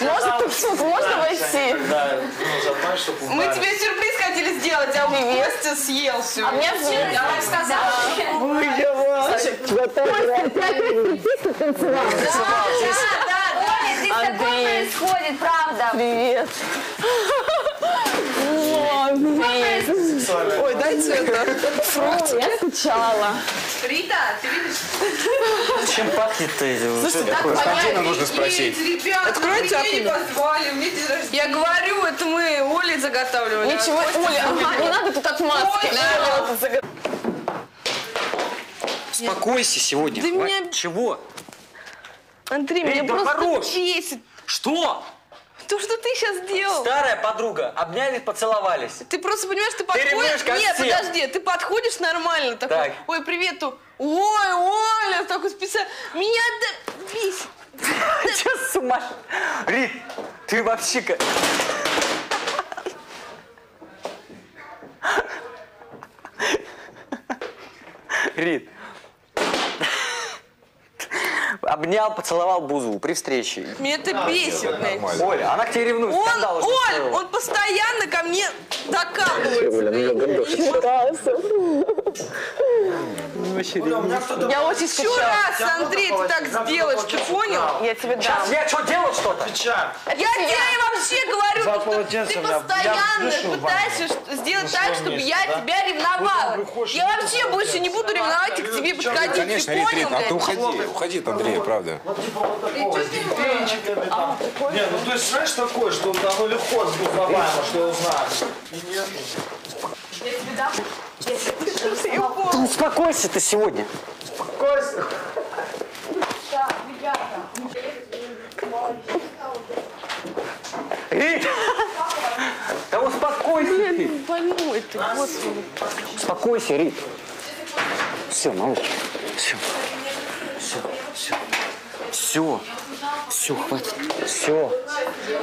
Можно тут суд, можно войти? Да, ну, Мы тебе сюрприз хотели сделать, а он Костя съел все. А мне все Я вам сказала. Оля, здесь такое происходит, правда. Привет. Ой, дайте это. Фрукт. Я скучала. Рита, ты видишь? Чем пахнет-то эти? Слушай, так Константина нужно спросить. Откройте не окно. позвали, мне день рождения. Я говорю, это мы Оле заготавливали. Ничего, Оля, ага, не надо тут от маски. Успокойся сегодня. Да меня- Чего? Андрей, Эй, меня да просто хорош. бесит. Что? То, что ты сейчас сделал. Старая подруга. Обнялись, поцеловались. Ты просто понимаешь, ты подходишь... как Нет, подожди, ты подходишь нормально такой. Так. Ой, привет, ту. Ой, Оля, такой специально. Меня да бесит. Че с ума? Рит, ты вообще... Рит. Обнял, поцеловал Бузову при встрече. Меня это бесит, блядь. Оля, она к тебе ревнует. Он, скандал уже Оль, устроила. он постоянно ко мне докапывается. Я очень Еще скучала. раз, Андрей, ты так сделаешь, ты понял? Я тебе дам. Сейчас я что, делал что-то? Отвечаем. Я тебе вообще говорю, что полотенца ты я постоянно пытаешься сделать так, чтобы я да? тебя ревновала. Вот Я вообще больше не буду ревновать и к тебе подходить, Конечно, ты понял, Рит, а ты блядь? уходи, уходи от Андрея, правда. Вот типа вот такого, с дельфинчиками там. Не, ну то есть знаешь такое, что оно легко сдузнаваемо, что я знаю. И нет. Да успокойся ты сегодня. Костя. Рит! Да успокойся ты. Больной ты, господи. Успокойся, Рит. Все, малыш. Все. Все, все. Все. Все, хватит. Все.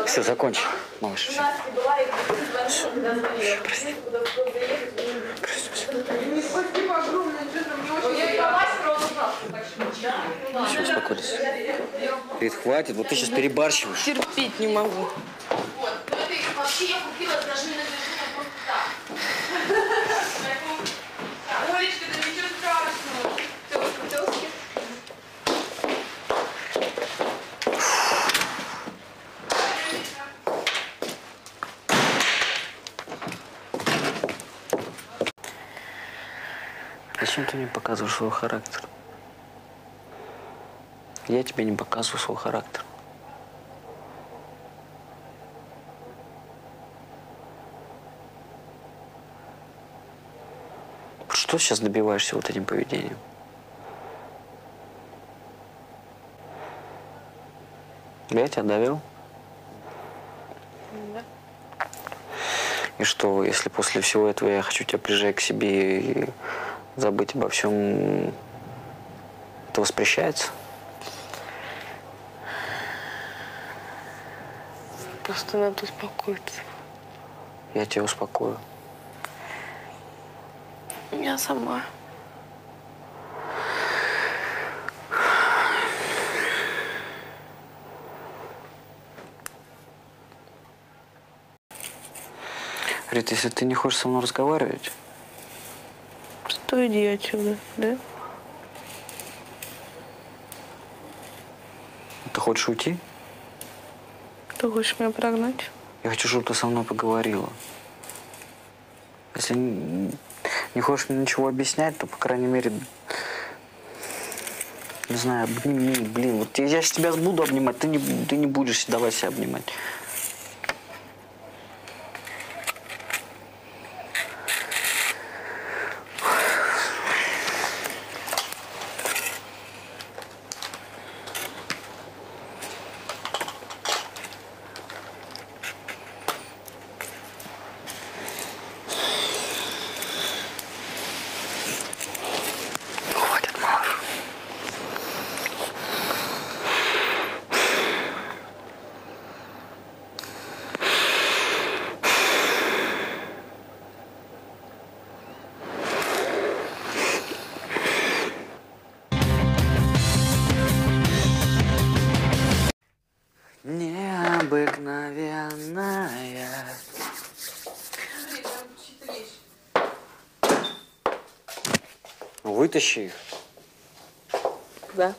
Все, закончи, малыш. Все. Прости. Прости, все. Все, успокоились. Рит, хватит, вот ты сейчас перебарщиваешь. Терпеть не могу. Олечка, да ничего страшного. Зачем ты мне показываешь свой характер? Я тебе не показываю свой характер. Что сейчас добиваешься вот этим поведением? Я тебя довел? И что, если после всего этого я хочу тебя прижать к себе и забыть обо всем, это воспрещается? Просто надо успокоиться. Я тебя успокою. Я сама. Рит, если ты не хочешь со мной разговаривать, То иди отсюда, да? ты хочешь уйти? Ты хочешь меня прогнать? Я хочу, чтобы ты со мной поговорила. Если не хочешь мне ничего объяснять, то, по крайней мере, не знаю, обними, блин. Вот я- я сейчас тебя буду обнимать, ты не, ты не будешь давай себя обнимать. Вытащи их. Да.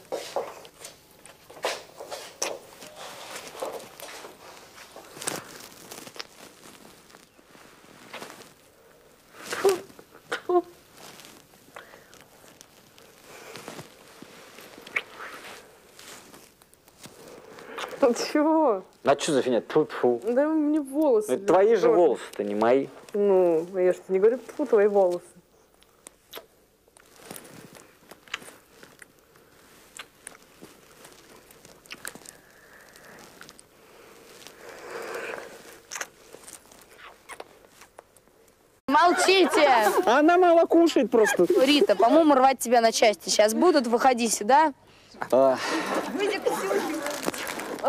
Чего? А что за фигня? Тьфу-тьфу. Да мне волосы. Это твои же волосы-то, не мои. Ну, я что, не говорю, тьфу, твои волосы. Молчите! Она мало кушает просто. Рита, по-моему, рвать тебя на части сейчас будут. Выходи сюда. А,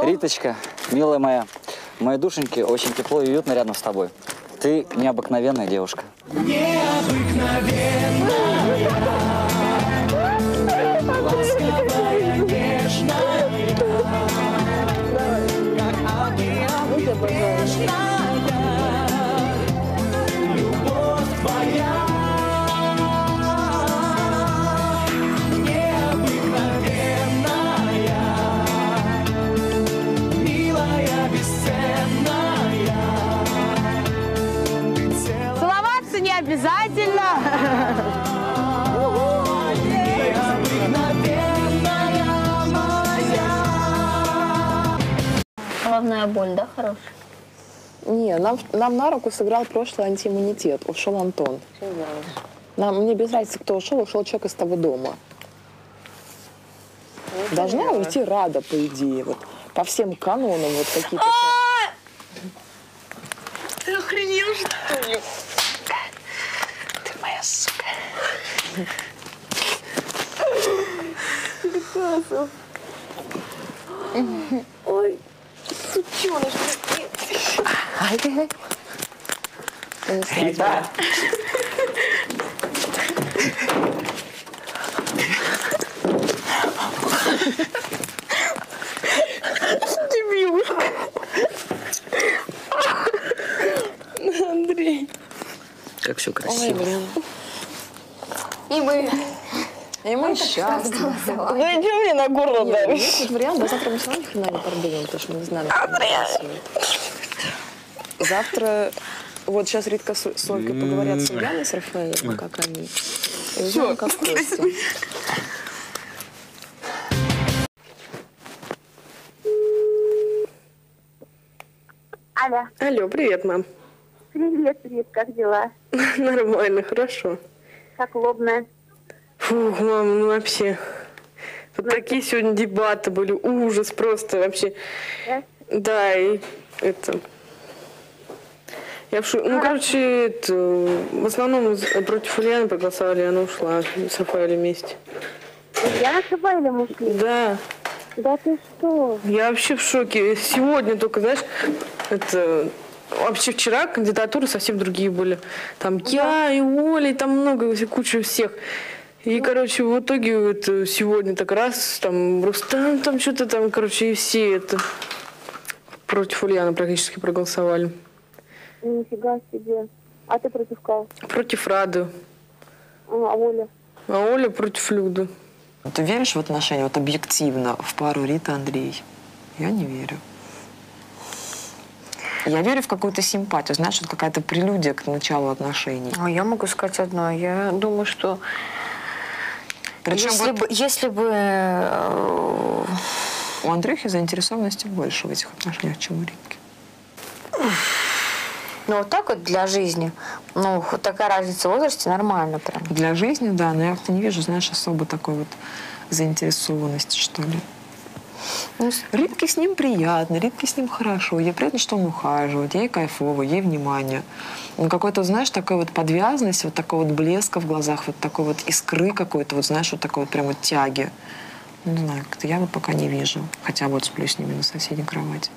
Риточка, милая моя, моей душеньке очень тепло и уютно рядом с тобой. Ты необыкновенная девушка. Целоваться Головная боль, да, хорошая? Не, нам, нам на руку сыграл прошлый антииммунитет. Ушел Антон. Нам, мне без разницы, кто ушел, ушел человек из того дома. Должна уйти Рада, по идее. Вот, по всем канонам вот какие-то... Ты охренел, что ли? Ты моя сука. Ой, сучёныш, Рита! Дебилушка. Андрей. Как все Ой, красиво. блин. И мы. И мы счастливы. Да иди мне на горло Нет, давишь. есть тут вариант, да, завтра мы все равно ни хрена не продумаем, потому что мы не происходит. Завтра, вот сейчас Ритка с с Олькой поговорят с Ульяной, с Рафаэлем, как они. Узнаем, как Костя. Алло. Алло, привет, мам. Привет, привет, как дела? Нормально, хорошо. Как лобная? Фух, мам, ну вообще. Тут такие сегодня дебаты были, ужас просто вообще. Да? Да, и это... Я в шу- Ну, короче, это, в основном против Ульяны проголосовали, она ушла с Рафаэлем вместе. Я с Рафаэлем ушли? Да. Да ты что? Я вообще в шоке. Сегодня только, знаешь, это вообще вчера кандидатуры совсем другие были. Там я и Оля, и там много, куча всех. И, короче, в итоге вот э, сегодня так раз, там, Рустам, там что-то там, короче, и все это против Ульяны практически проголосовали. Нифига себе. А ты против кого? Против Рады. А, а Оля? А Оля против Люды. Ты веришь в отношения, вот объективно, в пару Рита Андрей? Я не верю. Я верю в какую-то симпатию, знаешь, вот какая-то прелюдия к началу отношений. А я могу сказать одно. Я думаю, что Причем если, вот- бы, если бы э, У Андрюхи заинтересованности больше в этих отношениях, чем у Ритки. ну вот так вот для жизни, ну хоть такая разница в возрасте нормально прям. Для жизни, да, но я как-то не вижу, знаешь, особо такой вот заинтересованности, что ли. Ритке с ним приятно, Ритке с ним хорошо, ей приятно, что он ухаживает, ей кайфово, ей внимание. Ну, какой-то, знаешь, такой вот подвязанность, вот такой вот блеска в глазах, вот такой вот искры какой-то, вот знаешь, вот такой вот прям вот тяги. Не знаю, как-то я вот пока не вижу. Хотя вот сплю с ними на соседней кровати.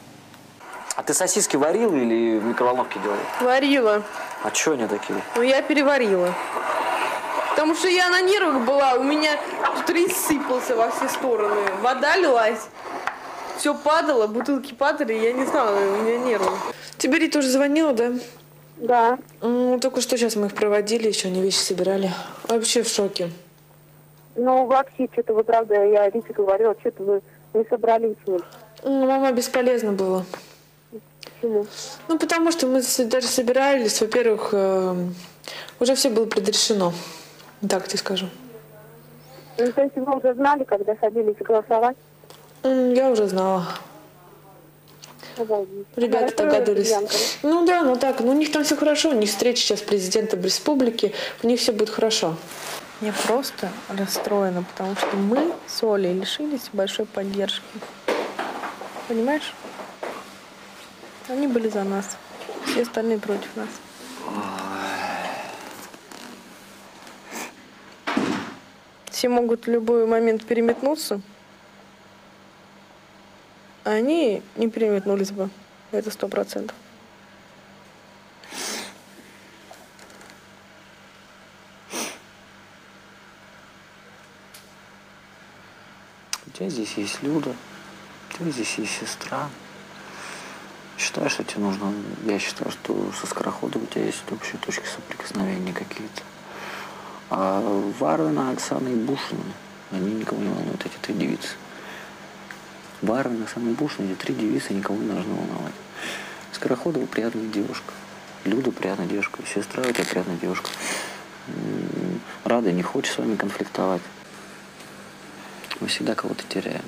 А ты сосиски варил или в микроволновке делал? Варила. А что они такие? Ну, я переварила. Потому что я на нервах была, у меня тут рис сыпался во все стороны, вода лилась, все падало, бутылки падали, я не знала, у меня нервы. Тебе Рита уже звонила, да? Да. Ну, только что сейчас мы их проводили, еще они вещи собирали. Вообще в шоке. Ну, вообще, что-то вы, правда, я Рите говорила, что-то вы не собрались. Ну, мама, бесполезно было. Почему? Ну, потому что мы даже собирались, во-первых, эм, уже все было предрешено. Так тебе скажу. Ну, то есть вы уже знали, когда садились голосовать? Я уже знала. Ребята догадывались. Янка, да? Ну да, ну так. Ну у них там все хорошо. У них встреча сейчас с президентом республики. У них все будет хорошо. Я просто расстроена, потому что мы с Олей лишились большой поддержки. Понимаешь? Они были за нас. Все остальные против нас. Все могут в любой момент переметнуться, а они не переметнулись бы. Это сто процентов. У тебя здесь есть Люда, у тебя здесь есть сестра. Считаю, что тебе нужно... Я считаю, что со скороходом у тебя есть общие точки соприкосновения какие-то. А Варвина, Оксана и Бушина, они никого не волнуют, эти три девицы. Варвина, Оксана и Бушина, эти три девицы никого не должны волновать. Скороходова приятная девушка. Люда приятная девушка. Сестра у тебя приятная девушка. Рада не хочет с вами конфликтовать. Мы всегда кого-то теряем.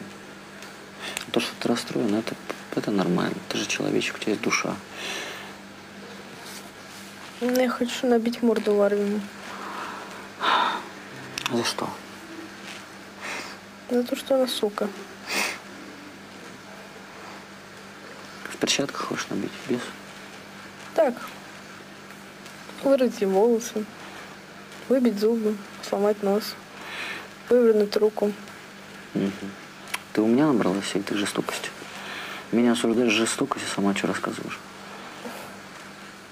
То, что ты расстроен, это, это нормально. Ты же человечек, у тебя есть душа. Я хочу набить морду Варвину. За что? За то, что она сука. В перчатках хочешь набить? Без? Так. Вырвать волосы. Выбить зубы. Сломать нос. Вывернуть руку. Мгм. Ты у меня набралась всей этой жестокости. Меня осуждаешь жестокость, а сама что рассказываешь?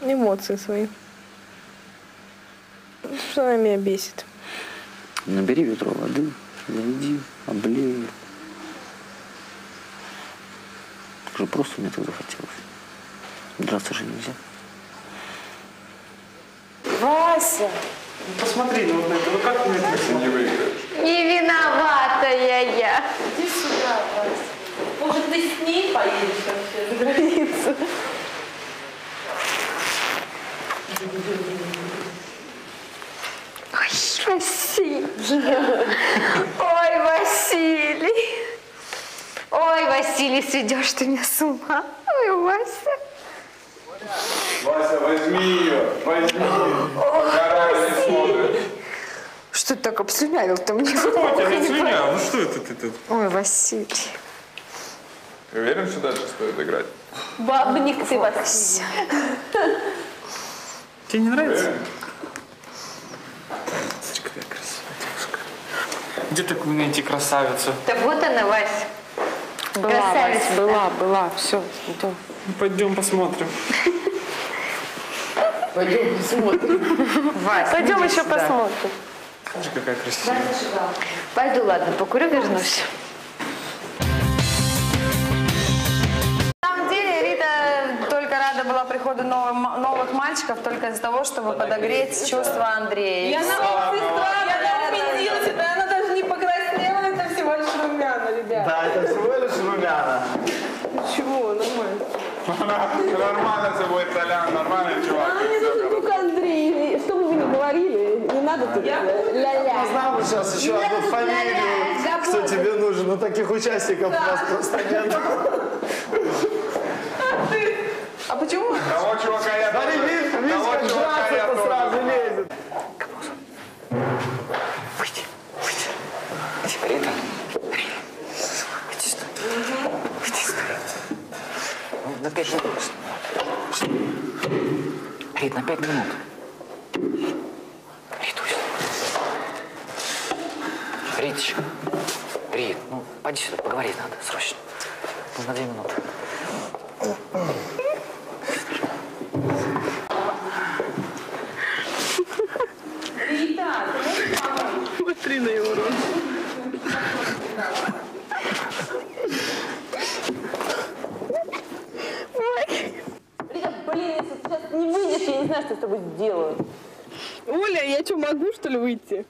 Эмоции свои. Что она меня бесит. Набери ведро воды, зайди, облей. Уже просто мне так захотелось. Драться же нельзя. Вася! Посмотри, ну вот на это, ну как ты мне это не выиграешь? Не виноватая я. Иди сюда, Вася. Может, ты с ней поедешь вообще за границу? Ой, Василий. Ой, Василий. Ой, Василий, сведешь ты меня с ума. Ой, Вася. Вася, возьми ее, возьми. Пока не смотрит. Что ты так обслюнявил-то мне? Какой тебя Я не не слюня? Ну что это ты тут? Ой, Василий. Ты уверен, что дальше стоит играть? Бабник ты, Вася. Тебе не нравится? Смотри, какая красивая девушка. Где такую найти красавицу? Да вот она, Вася. Была, Красавица. Вася, была, была. Все, идем. Ну, Пойдем посмотрим. Пойдем посмотрим. Пойдем еще посмотрим. Смотри, какая красивая. Пойду, ладно, покурю, вернусь. На самом деле Рита только рада была приходу новых, новых мальчиков только из-за того, чтобы подогреть чувства Андрея. Я И на всё. я убедилась, это она даже не покраснела, это всего лишь румяна, ребят. Да, это всего лишь румяна. Чего, нормально. Нормально все будет, Толян, нормальный чувак. А мне нужен только Андрей. Что бы вы ни говорили, не надо тут ля-ля. Знал бы сейчас еще одну фамилию, кто заботы. тебе нужен, но таких участников у нас просто нет. А почему? Того чувака я на пять минут. Рит, на пять минут. Ритусь. Риточка. Рит, ну, пойди сюда, поговорить надо, срочно. Ну, на две минуты. Смотри на его рот. Блин, если ты сейчас не выйдешь, я не знаю, что с тобой сделаю. Оля, я что, могу, что ли, выйти?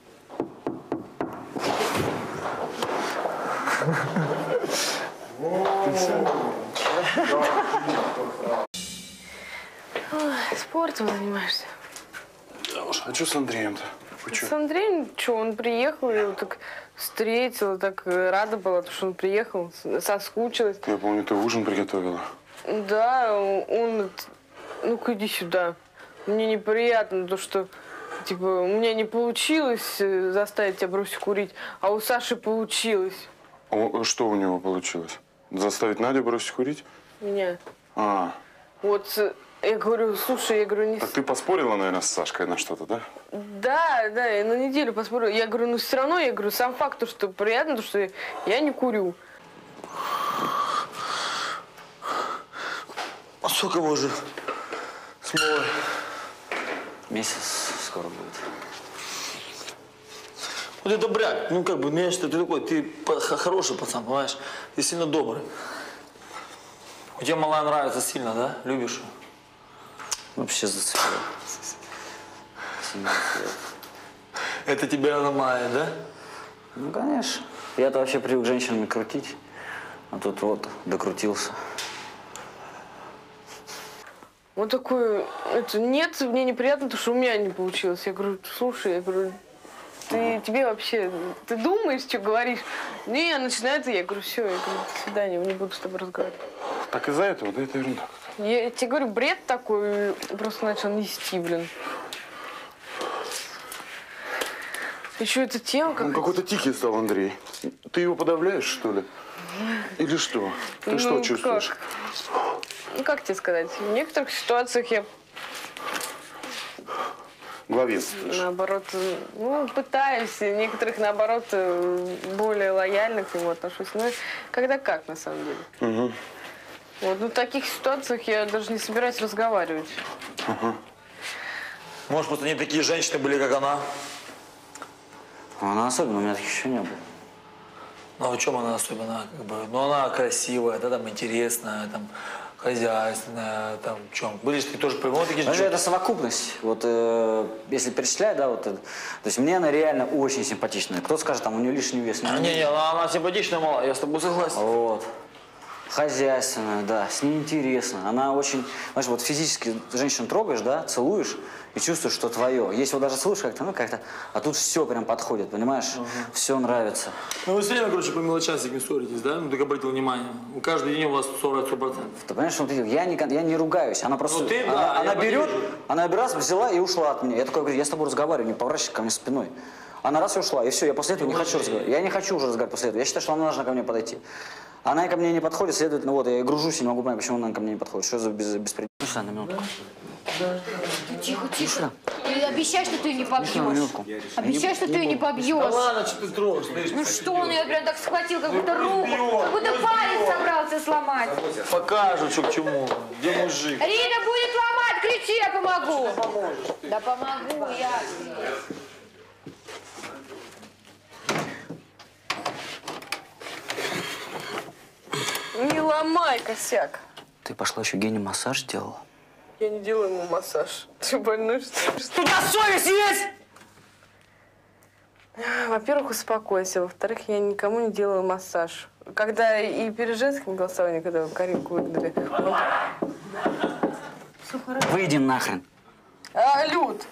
Ой, спортом занимаешься. Да уж, а что с Андреем-то? С Андреем, что, он приехал, я его так встретила, так э, рада была, что он приехал, соскучилась. Я помню, ты ужин приготовила. Да, он, ну-ка иди сюда. Мне неприятно то, что, типа, у меня не получилось э, заставить тебя бросить курить, а у Саши получилось. О, что у него получилось? Заставить Надю бросить курить? Меня. А, Вот э, я говорю, слушай, я говорю, не... так ты поспорила, наверное, с Сашкой на что-то, да? Да, да, я на неделю посмотрю. Я говорю, ну все равно, я говорю, сам факт, то, что приятно, то, что я, не курю. А сколько вы смолой? Месяц скоро будет. Вот это брак. Ну, как бы, меня что ты такой, ты хороший пацан, понимаешь? Ты сильно добрый. У тебя малая нравится сильно, да? Любишь? её? Вообще зацепил. Это тебя ломает, да? Ну, конечно. Я-то вообще привык женщинами крутить. А тут вот докрутился. Вот такой, это, нет, мне неприятно, то, что у меня не получилось. Я говорю, слушай, я говорю, ты, тебе вообще, ты думаешь, что говоришь? Не, я начинаю это, я говорю, все, я говорю, до свидания, не буду с тобой разговаривать. Так из-за этого, да, это ерунда. Я тебе говорю, бред такой, просто начал нести, блин. Еще эта тема как... Он какой-то тихий стал, Андрей. Ты его подавляешь, что ли? Или что? Ты Ну, что как? Ну, как тебе сказать, в некоторых ситуациях я, Главенствуешь. наоборот, ну, пытаюсь, в некоторых, наоборот, э, более лояльно к нему отношусь. Ну, когда как, на самом деле. Угу. Вот, ну, в таких ситуациях я даже не собираюсь разговаривать. Ага. Может, просто не такие женщины были, как она? Она особенно, у меня таких еще не было. Ну, а в чем она особенно? Как бы, ну, она красивая, да, там, интересная, там, хозяйственная, там, в чем? Были же тоже, ну, такие же- это совокупность. Вот э, если перечислять, да, вот, э, то есть мне она реально очень симпатичная. Кто скажет, там у нее лишний вес? А, Не-не, она, она симпатичная, мала, я с тобой согласен. Вот. Хозяйственная, да, с ней интересно. Она очень, знаешь, вот физически женщину трогаешь, да, целуешь и чувствуешь, что твое. Если вот даже слушаешь как-то, ну как-то, а тут все прям подходит, понимаешь? Все нравится. Ну, вы все время, короче, по этими ссоритесь, да? Ну, ты обратил внимание. У каждый день у вас ссора 100%. Ты понимаешь, вот я не, я не ругаюсь. Она просто, Ну, ты, она, да, она берет, она раз взяла и ушла от меня. Я такой говорю, я с тобой разговариваю, не поворачивайся ко мне спиной. Она раз и ушла, и все, я после этого не хочу разговаривать. Я не хочу уже разговаривать после этого. Я считаю, что она должна ко мне подойти. Она ко мне не подходит, следовательно, вот, я гружусь и не могу понять, почему она ко мне не подходит. Что за без, беспредел? Ну, сюда, на минутку. Тихо, тихо. Сюда. Ты обещай, что ты ее не побьешь. Обещай, что ты ее не побьешь. Да ладно, что ты трогаешь? Ты Ну что он ее прям так схватил, как будто руку, как будто палец собрался сломать. Покажу, что к чему. Где мужик? Рита будет ломать, кричи, я помогу. Да помогу я. Не ломай косяк. Ты пошла еще Гене массаж делала? Я не делаю ему массаж. Ты больной, что ли? У тебя совесть есть? Во-первых, успокойся. Во-вторых, я никому не делаю массаж. Когда и перед женским голосованием, когда Каринку выгнали. он- Выйди нахрен. А, Люд!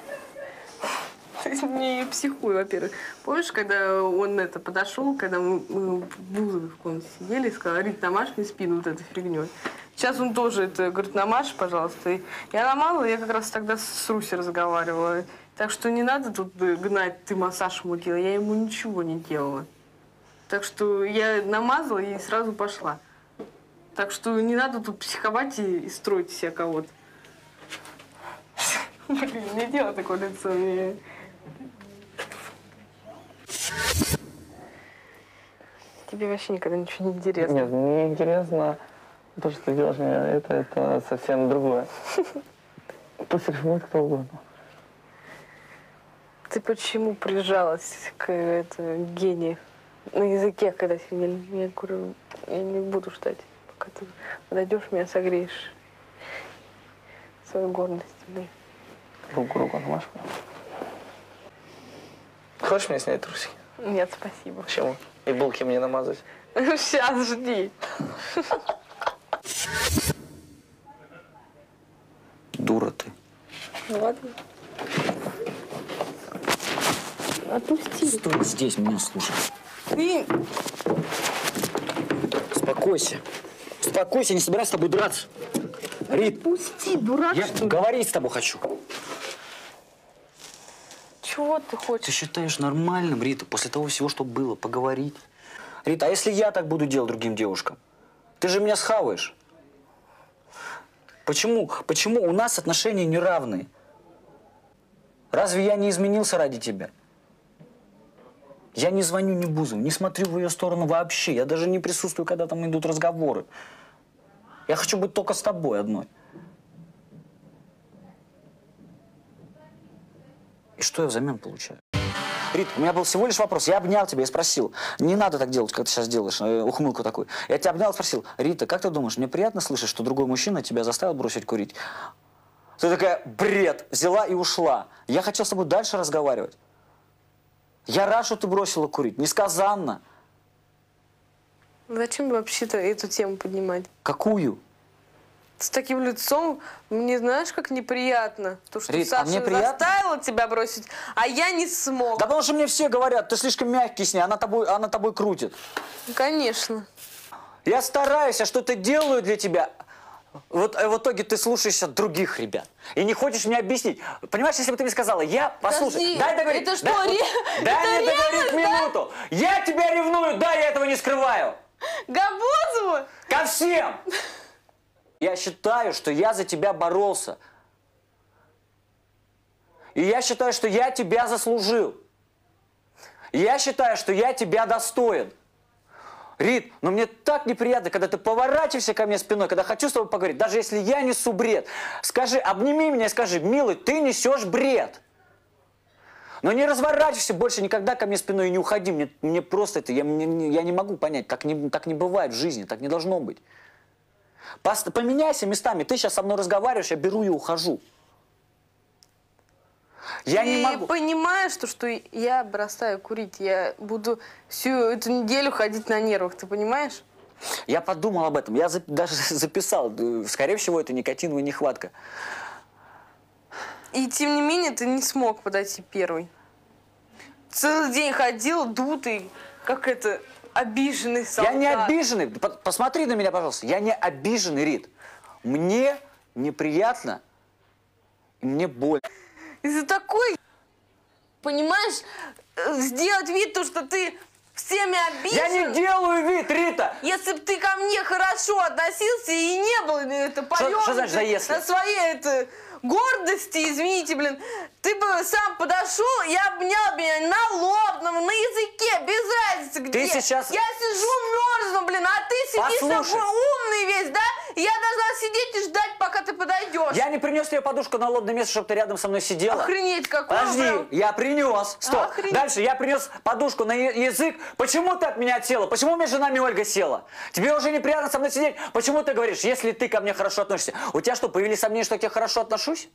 Не психуй, во-первых. Помнишь, когда он это подошел, когда мы, мы в Бузовой в комнате сидели и сказал, Рит, намажь мне спину вот этой фигней. Сейчас он тоже это говорит, намажь, пожалуйста. И я намазала, я как раз тогда с Руси разговаривала. Так что не надо тут э, гнать, ты массаж ему делай. Я ему ничего не делала. Так что я намазала и сразу пошла. Так что не надо тут психовать и, и строить себя кого-то. Блин, не делай такое лицо. Тебе вообще никогда ничего не интересно. Нет, мне интересно то, что ты делаешь, мне это, это совсем другое. Пусть рифмует кто угодно. Ты почему прижалась к это, гению? На языке, когда сидели. Я говорю, я не буду ждать, пока ты подойдешь, меня согреешь. Свою гордость. блин. Руку, руку намажь. Хочешь мне снять трусики? Нет, спасибо. Почему? И булки мне намазать? Сейчас жди. Дура ты. Ну ладно. Отпусти. Стой здесь, меня слушай. Ты... Успокойся. Успокойся, не собираюсь с тобой драться. Рит, Пусти, дурак, я что ли? говорить с тобой хочу. Чего ты хочешь? Ты считаешь нормальным, Рита, после того всего, что было, поговорить? Рита, а если я так буду делать другим девушкам? Ты же меня схаваешь. Почему? Почему у нас отношения неравные? Разве я не изменился ради тебя? Я не звоню ни Бузову, не смотрю в ее сторону вообще. Я даже не присутствую, когда там идут разговоры. Я хочу быть только с тобой одной. И что я взамен получаю? Рит, у меня был всего лишь вопрос. Я обнял тебя и спросил. Не надо так делать, как ты сейчас делаешь, э, ухмылку такой. Я тебя обнял и спросил. Рита, как ты думаешь, мне приятно слышать, что другой мужчина тебя заставил бросить курить? Ты такая, бред, взяла и ушла. Я хотел с тобой дальше разговаривать. Я рад, что ты бросила курить. Несказанно. Зачем вообще-то эту тему поднимать? Какую? С таким лицом мне знаешь, как неприятно. То, что Рит, а Саша мне приятно? заставила тебя бросить, а я не смог. Да потому что мне все говорят, ты слишком мягкий с ней, она тобой, она тобой крутит. Конечно. Я стараюсь, я что-то делаю для тебя. Вот э, в итоге ты слушаешься других ребят. И не хочешь мне объяснить. Понимаешь, если бы ты мне сказала, я, послушай, Подожди, дай договорить. это что, дай, ре- дай это мне договорить да? минуту. Я тебя ревную, да, я этого не скрываю. Габозову? Ко всем! Я считаю, что я за тебя боролся. И я считаю, что я тебя заслужил. Я считаю, что я тебя достоин. Рит, но мне так неприятно, когда ты поворачиваешься ко мне спиной, когда хочу с тобой поговорить, даже если я несу бред. Скажи, обними меня и скажи, милый, ты несешь бред. Но не разворачивайся больше никогда ко мне спиной и не уходи. Мне, мне просто это, я, мне- я не могу понять, так не, так не бывает в жизни, так не должно быть. Поменяйся местами, ты сейчас со мной разговариваешь, я беру и ухожу. Я Ты не могу. понимаешь, что, что я бросаю курить, я буду всю эту неделю ходить на нервах, ты понимаешь? Я подумал об этом, я за- даже записал. Скорее всего, это никотиновая нехватка. И тем не менее ты не смог подойти первый. Целый день ходил, дутый, как это, обиженный солдат. Я не обиженный. По- Посмотри на меня, пожалуйста. Я не обиженный, Рит. Мне неприятно, и мне больно. И ты такой, понимаешь, э, сделать вид, то, что ты всеми обижен. Я не делаю вид, Рита! Если бы ты ко мне хорошо относился и не был это что значит поёбнутый «за если»? на своей это гордости, извините, блин, ты бы сам подошел и обнял меня на лоб, на, языке, без разницы где. Ты сейчас- Я сижу, мерзну, блин, а ты сидишь Послушай. такой умный весь, да? И я должна сидеть и ждать, пока ты подойдешь. Я не принес тебе подушку на лобное место, чтобы ты рядом со мной сидела. Охренеть, какой Подожди, прям. я принес. Стоп. Охренеть. Дальше я принес подушку на я- язык. Почему ты от меня села? Почему между нами Ольга села? Тебе уже неприятно со мной сидеть? Почему ты говоришь, если ты ко мне хорошо относишься? У тебя что, появились сомнения, что я к тебе хорошо отношусь?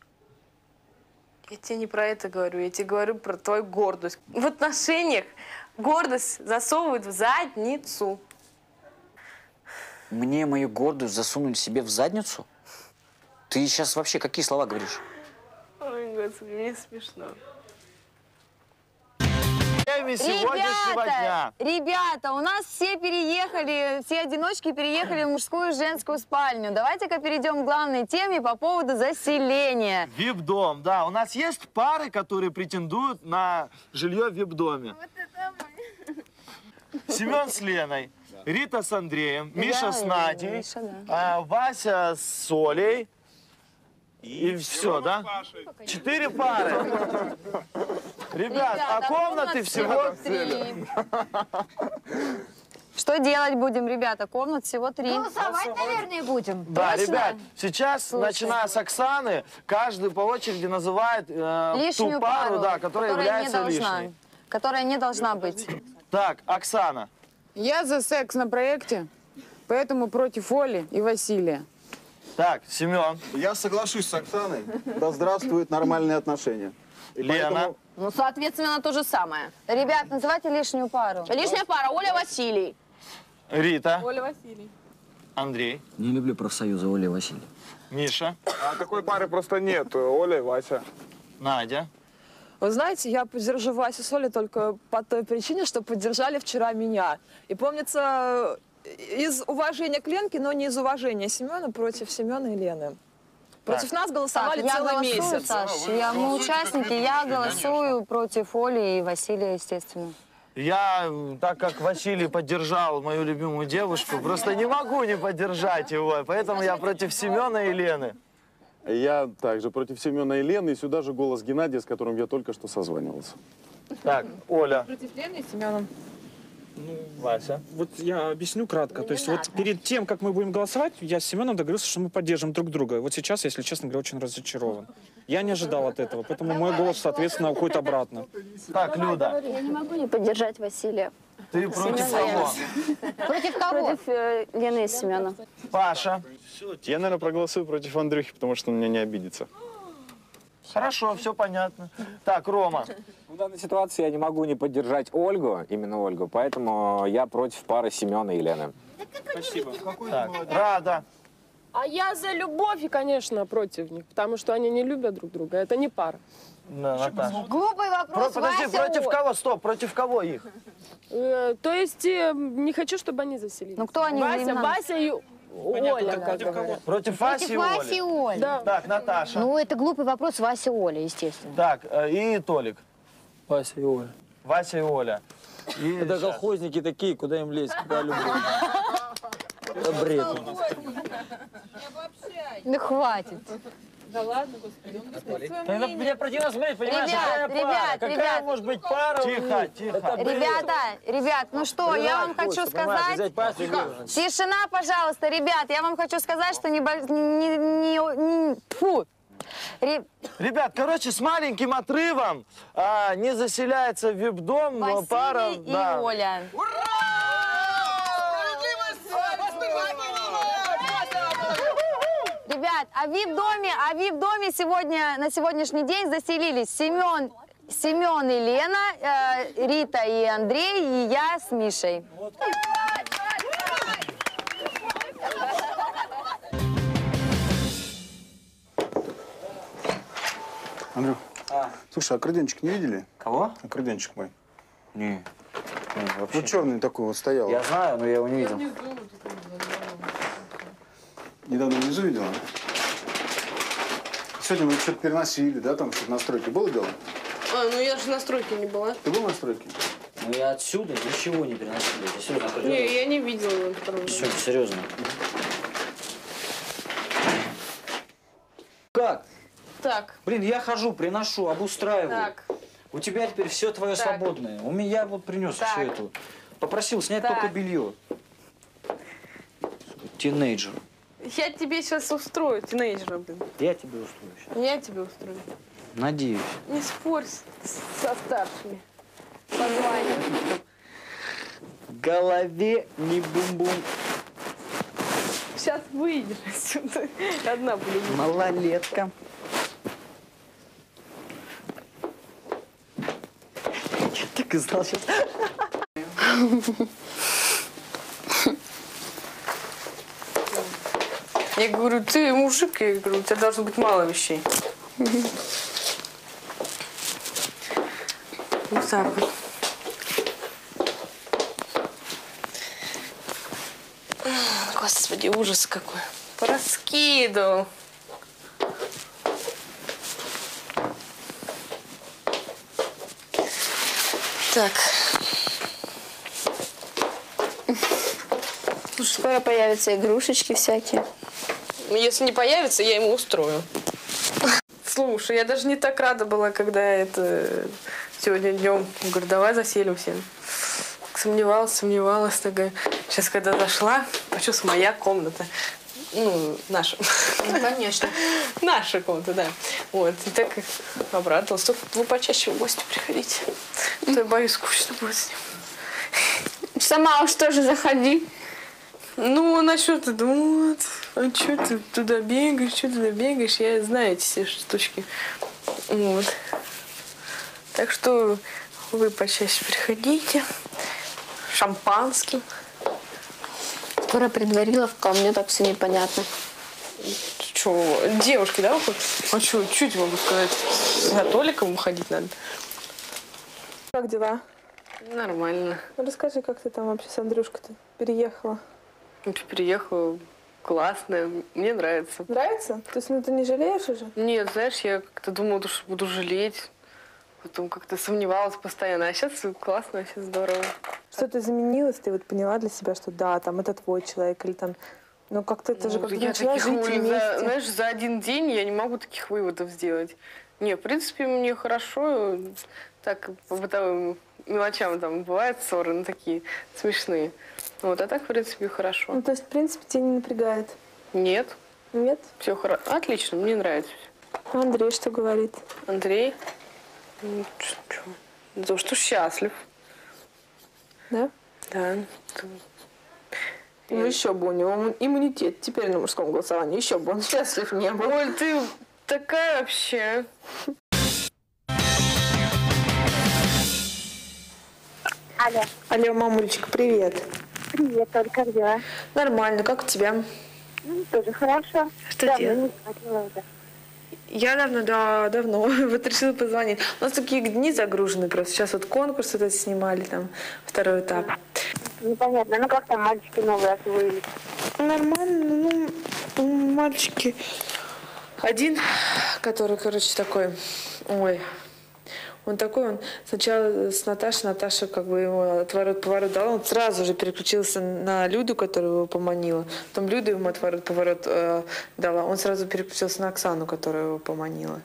Я тебе не про это говорю, я тебе говорю про твою гордость. В отношениях гордость засовывают в задницу. Мне мою гордость засунули себе в задницу? Ты сейчас вообще какие слова говоришь? Ой, господи, мне смешно. Теме сегодняшнего дня. Ребята, ребята, у нас все переехали, все одиночки переехали в мужскую и женскую спальню. Давайте-ка перейдем к главной теме по поводу заселения. Вип-дом, да. У нас есть пары, которые претендуют на жилье в вип-доме. Семен с Леной, Рита с Андреем, Миша с Надей, Миша, да. а, Вася с Олей. И, все, да? Четыре пары. Ребят, а комнаты всего... три. Что делать будем, ребята? Комнат всего три. Голосовать, наверное, будем. Да, Точно? ребят, сейчас, Слушай. начиная с Оксаны, каждый по очереди называет э, Лишнюю ту пару, да, которая, не является должна, лишней. Которая не должна быть. Так, Оксана. Я за секс на проекте, поэтому против Оли и Василия. Так, Семен. Я соглашусь с Оксаной. Да здравствуют нормальные отношения. И Лена. поэтому Ну, соответственно, то же самое. Ребят, называйте лишнюю пару. Лишняя пара, Оля Василий. Рита. Оля Василий. Андрей. Не люблю профсоюза Оли и Василия. Миша. А такой пары просто нет. Оля и Вася. Надя. Вы знаете, я поддержу Васю с Олей только по той причине, что поддержали вчера меня. И помнится, из уважения к Ленке, но не из уважения Семена против Семена и Лены. Против нас голосовали Так, я целый голосую, месяц. Саш, я, мы участники, я голосую против Оли и Василия, естественно. Я, так как Василий поддержал мою любимую девушку, просто не могу не поддержать его. Поэтому я против Семена и Лены. Я также против Семена и Лены. И сюда же голос Геннадия, с которым я только что созванивался. Так, Оля. Против Лены и Семена. Вася. Вот я объясню кратко. То есть вот перед тем, как мы будем голосовать, я с Семеном договорился, что мы поддержим друг друга. Вот сейчас, если честно говоря, очень разочарован. Я не ожидал от этого, поэтому мой голос, соответственно, уходит обратно. Так, Люда. Я не могу не поддержать Василия. Ты против кого? Против кого? Против э, Лены и Семена. Паша. Я, наверное, проголосую против Андрюхи, потому что он меня не обидится. Хорошо, все понятно. Так, Рома. В данной ситуации я не могу не поддержать Ольгу, именно Ольгу, поэтому я против пары Семена и Лены. Спасибо. Так, Рада. А я за любовь и, конечно, против них, потому что они не любят друг друга. Это не пара. Да, Наташа. Глупый Про- вопрос, подожди, Вася, против Оль. кого? Стоп, против кого их? Э, то есть э, не хочу, чтобы они заселились. Ну кто они Вася, именно? Вася и Оля. Против Васи и Васи и Оли. Оли. Да. Так, Наташа. Ну, это глупый вопрос Вася Оля, естественно. Так, э, и Толик. Вася и Оля. Вася и Оля. И Это колхозники такие, куда им лезть, куда любовь. Это бред. Ну хватит. Да ладно, господи. Тогда мне противно смотреть, понимаешь, Ребят, какая пара? ребят, Какая ребят. может быть пара? Тихо, тихо. Это. Ребята, ребят, ну что, я вам хочу понимаешь, сказать... выложить. Тишина, пожалуйста, ребят, я вам хочу сказать, что не... не, не- не- фу. Ре- Ребят, короче, с маленьким отрывом а, не заселяется в вип-дом, но пара... и да. Оля. Ребят, а в вип-доме, а в вип-доме сегодня, на сегодняшний день заселились Семен, Семен и Лена, э, Рита и Андрей, и я с Мишей. Андрюх, А. слушай, аккордеончик не видели? Кого? Аккордеончик мой. Не. не, вообще. Вот черный такой вот стоял. Я знаю, но я его не видел. Недавно внизу видела. Сегодня мы что-то переносили, да, там что-то настройки. Было дело? А, ну я же на стройке не была. Ты был на стройке? Ну я отсюда ничего не переносил. Я серьезно. Не, я не видела. правда. Все, серьезно. Как? Так. Блин, я хожу, приношу, обустраиваю. Так. У тебя теперь все твое Так. свободное. У меня вот принес Так. все это. Попросил снять Так. только белье. Тинейджер. Я тебе сейчас устрою, тинейджера, блин. Я тебе устрою сейчас. Я тебе устрою. Надеюсь. Не спорь с- со старшими. Позвоним. В голове не бум-бум. Сейчас выйдешь отсюда. Одна буду. Малолетка. Я так и знал сейчас. Я говорю, ты мужик, я говорю, у тебя должно быть мало вещей. Вот так. Господи, ужас какой. Пораскидывал. Так. Скоро появятся игрушечки всякие. Если не появится, я ему устрою. Слушай, я даже не так рада была, когда это сегодня днем. Говорю, давай заселимся. Сомневалась, сомневалась. Такая. Сейчас, когда зашла, почувствовала, моя комната. Ну, наша. Ну, конечно. Наша комната, да. Вот. И так обрадовалась. Только вы почаще в гости приходите. А то я боюсь, скучно будет с ним. Сама уж тоже заходи. Ну, насчет ну вот, а что ты туда бегаешь, что туда бегаешь, я знаю эти все штучки. Вот. Так что вы почаще приходите. Шампанским. Скоро предвариловка, а мне так все непонятно. Че, девушки, да, выходят? А что, тебе могу сказать? За Толиком уходить надо. Как дела? Нормально. Ну, расскажи, как ты там вообще с Андрюшкой-то переехала? Переехала классно, мне нравится. Нравится? То есть, ну, ты не жалеешь уже? Нет, знаешь, я как-то думала, что буду жалеть. Потом как-то сомневалась постоянно. А сейчас классно, вообще здорово. Что-то изменилось? Ты вот поняла для себя, что да, там это твой человек или там... Ну, как-то это же Ну, как-то я начала жить вместе. за, знаешь, за один день я не могу таких выводов сделать. Не, в принципе, мне хорошо. Так, по бытовым мелочам там бывают ссоры, но такие смешные. Вот, а так, в принципе, хорошо. Ну, то есть, в принципе, тебя не напрягает? Нет. Нет? Все хорошо. Отлично, мне нравится. А Андрей что говорит? Андрей? Ну, ч- чё? Да что счастлив. Да? Да. Ну, еще бы у него имму- иммунитет теперь на мужском голосовании. Еще бы он счастлив не был. Оль, ты такая вообще. Алло. Алло, мамулечка, привет. Привет, Оль, как дела? Нормально, как у тебя? Ну, тоже хорошо. Что Давно делаешь? Я давно, да, давно. Вот решила позвонить. У нас такие дни загружены просто. Сейчас вот конкурс этот снимали, там, второй этап. Непонятно, ну как там мальчики новые освоились? Нормально, ну, мальчики. Один, который, короче, такой, ой, он такой, он сначала с Наташей, Наташа как бы ему отворот-поворот дала, он сразу же переключился на Люду, которая его поманила. Потом Люда ему отворот-поворот э, дала, он сразу переключился на Оксану, которая его поманила.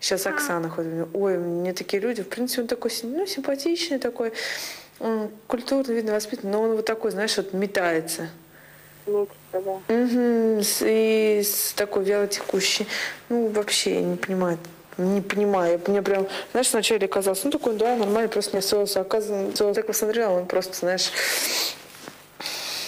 Сейчас Оксана ходит, ой, мне такие люди, в принципе, он такой, ну, симпатичный такой, он культурно, видно, воспитанный, но он вот такой, знаешь, вот метается. Мечется, да. С- и с такой вялотекущий. Ну, вообще, я не понимаю. Не понимаю. Мне прям, знаешь, вначале казалось, ну, такой, да, нормально, просто не ссорился. Оказывается, я так посмотрела, он просто, знаешь,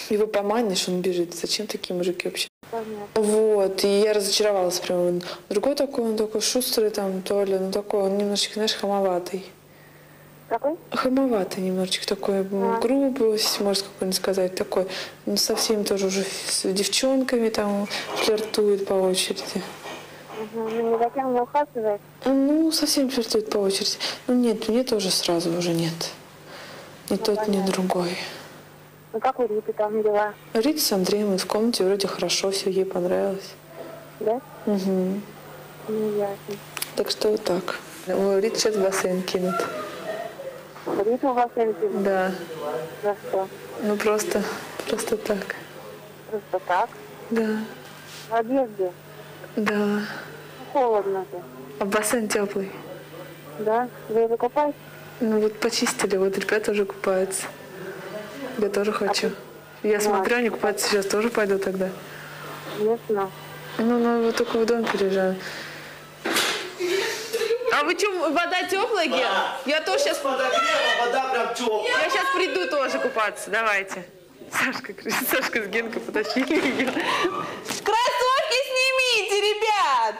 его поманишь, он бежит. Зачем такие мужики вообще? Понятно. Вот, и я разочаровалась прям. Другой такой, он такой шустрый там, Толя, ну такой, он немножечко, знаешь, хамоватый. Какой? Хамоватый немножечко такой, м, грубость, можно какой-нибудь сказать, такой. Ну, совсем тоже уже с девчонками там флиртует по очереди. Угу. Ну, ни за кем не ухаживает? Ну, совсем флиртует по очереди. Ну, нет, мне тоже сразу уже нет. Ни тот, ни другой. Ну, как у Риты там дела? Рит с Андреем вот в комнате вроде хорошо, все ей понравилось. Да? Угу. Ну, ясно. Так что вот так. О, Рит сейчас в бассейн кинут. Риту у вас интим? Да. За что? Ну, просто, просто так. Просто так? Да, В одежде? да. Холодно же. А бассейн теплый. Да? Вы уже купаетесь? Ну вот почистили, вот ребята уже купаются. Я тоже хочу. Я смотрю, они купаются сейчас, тоже пойду тогда. Конечно. Ну, ну, вот только в дом переезжаю. А вы что, вода теплая, Ген? Я тоже сейчас... вода прям теплая. Я сейчас приду тоже купаться, давайте. Сашка, Сашка с Генкой потащили ее. Кроссовки снимите, ребят!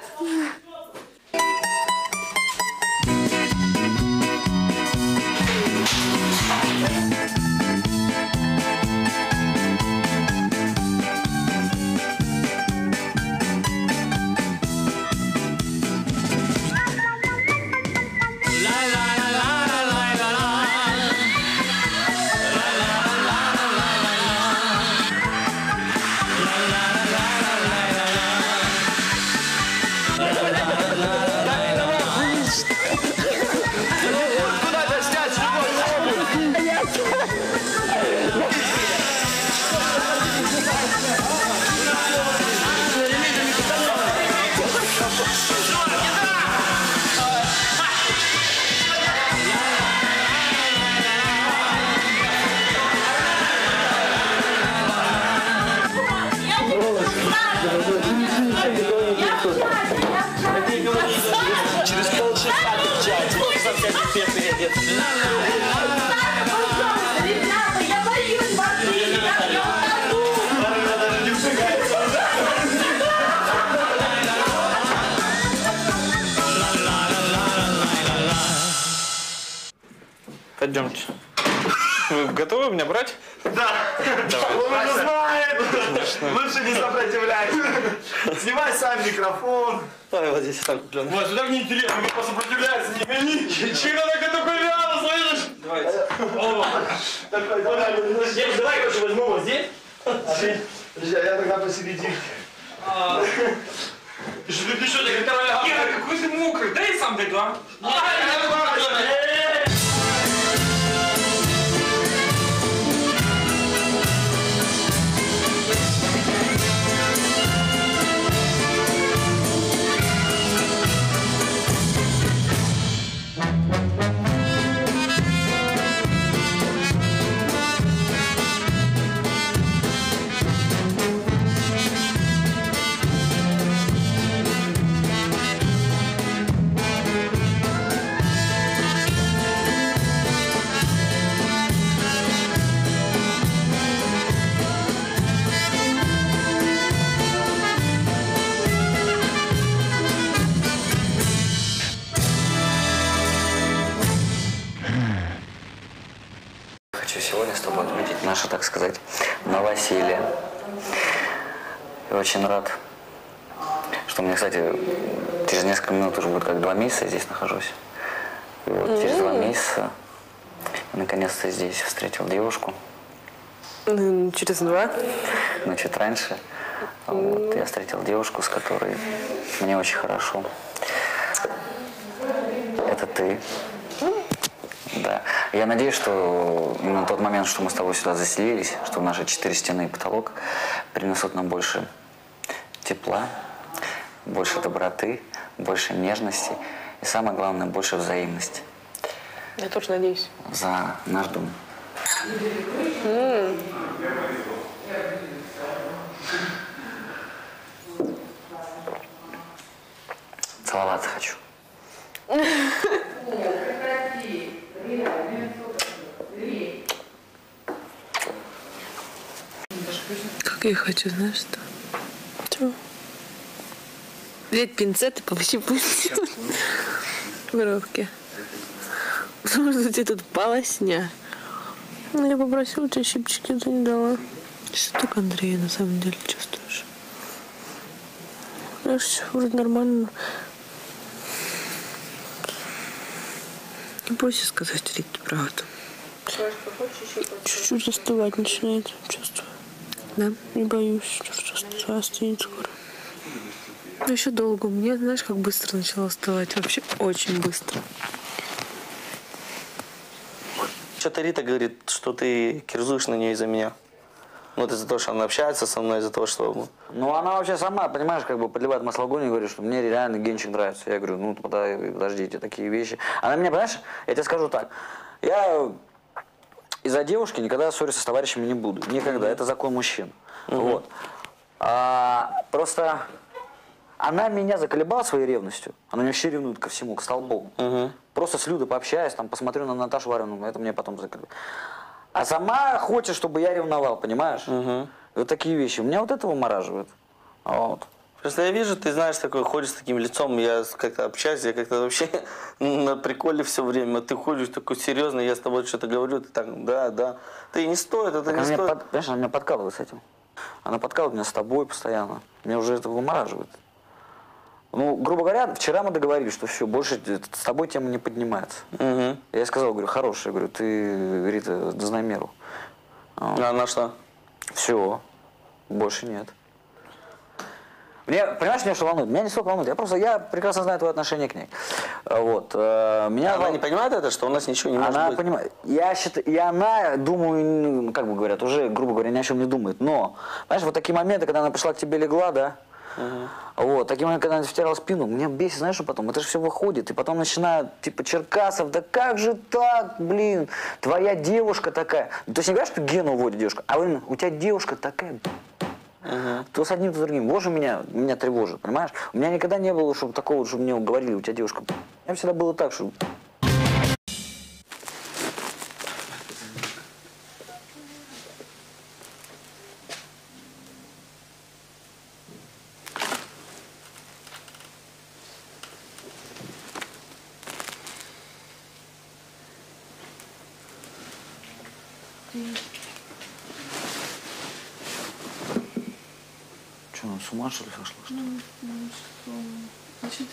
Готовы меня брать? Да. Он уже знает. Лучше не сопротивляйся. Снимай сам микрофон. Давай вот здесь так куплен. Вот, так неинтересно, вы посопротивляйтесь, не гони. Чего так такой вяло, слышишь? Давайте. Такой, давай, давай, короче, возьму вот здесь. Подожди, а я тогда посерединке. Ты что, ты что, ты короля? Ира, какой ты мокрый, дай сам дойду, а? Хочу так сказать. И очень рад, что мне, кстати, через несколько минут уже будет как два месяца я здесь нахожусь. И вот через два месяца наконец-то здесь встретил девушку. Через два? Ну, чуть раньше. Вот, я встретил девушку, с которой мне очень хорошо. Это ты. Да. Я надеюсь, что именно тот момент, что мы с тобой сюда заселились, что наши четыре стены и потолок принесут нам больше тепла, больше доброты, больше нежности и, самое главное, больше взаимности Я тоже надеюсь. за наш дом. Целоваться хочу. Как я хочу, знаешь что? Чего? Взять пинцет и пощипать бровки. Потому что у тебя тут полосня. Ну, я попросила тебя щипчики, ты не дала. Что ты к Андрею на самом деле чувствуешь? Знаешь, всё вроде нормально. Не бойся сказать Рите правду. Чуть-чуть застывать начинает, чувствую. Да? Не боюсь, что остынет скоро. Но еще долго. Мне, знаешь, как быстро начало остывать. Вообще очень быстро. Что-то Рита говорит, что ты кирзуешь на нее из-за меня. Вот из-за того, что она общается со мной, из-за того, что... Ну, она вообще сама, понимаешь, как бы подливает масло в огонь и говорит, что мне реально генчик нравится. Я говорю, ну, пода- подождите, такие вещи. Она меня, понимаешь, я тебе скажу так. Я из-за девушки никогда ссориться с товарищами не буду. Никогда. Это закон мужчин. Вот. А, просто она меня заколебала своей ревностью. Она меня вообще ревнует ко всему, к столбу. Просто с Людой пообщаюсь, там, посмотрю на Наташу Варину, это мне потом заколебало. А сама хочет, чтобы я ревновал, понимаешь? И Вот такие вещи. Меня вот это вымораживает. Вот. Просто я вижу, ты знаешь, такой ходишь с таким лицом, я как-то общаюсь, я как-то вообще на приколе все время. Ты ходишь такой серьезный, я с тобой что-то говорю, ты так, да, да. Ты не стоит, это Так не она меня, стоит. под- понимаешь, она меня подкалывает с этим. Она подкалывает меня с тобой постоянно. Меня уже это вымораживает. Ну, грубо говоря, вчера мы договорились, что все, больше с тобой тема не поднимается. Я ей сказал, говорю, хорошая, говорю, ты, Рита, знай меру. А она что? Все, больше нет. Мне, понимаешь, меня что волнует? Меня не столько волнует. Я просто, я прекрасно знаю твое отношение к ней. Вот. э, Меня Она вол- не понимает это, что у нас ничего не может она быть? понимает. Я считаю, и она, думаю, ну, как бы говорят, уже, грубо говоря, ни о чем не думает. Но, знаешь, вот такие моменты, когда она пришла к тебе легла, да, вот, такие моменты, когда она втирала спину, меня бесит, знаешь, что потом? Это же все выходит, и потом начинают, типа, Черкасов, да как же так, блин, твоя девушка такая. То есть не говорят, что Гена уводит девушку, а именно, у тебя девушка такая, то с одним, то с другим. Боже, меня, меня тревожит, понимаешь? У меня никогда не было, чтобы такого, чтобы мне говорили, у тебя девушка. У меня всегда было так, Что, она с ума что ли сошла? Что? ли? Зачем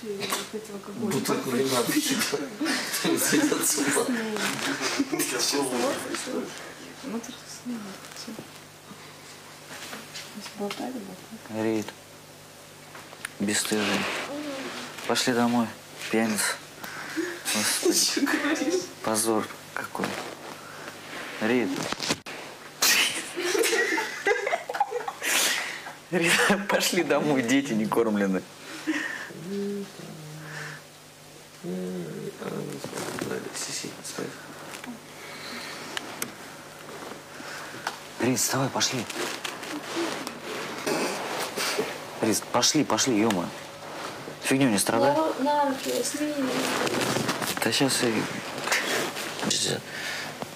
ты хотела алкоголь? Бутылку вина сойдет с ума. Ну, ты. Болтали, болтали. Рит, бесстыжий. Пошли домой, пьяница. Господи, позор какой. Рит. Рит, пошли домой, дети не кормлены. Рит, вставай, пошли. Рит, пошли, пошли, ё Фигню не страдай. Да сейчас и...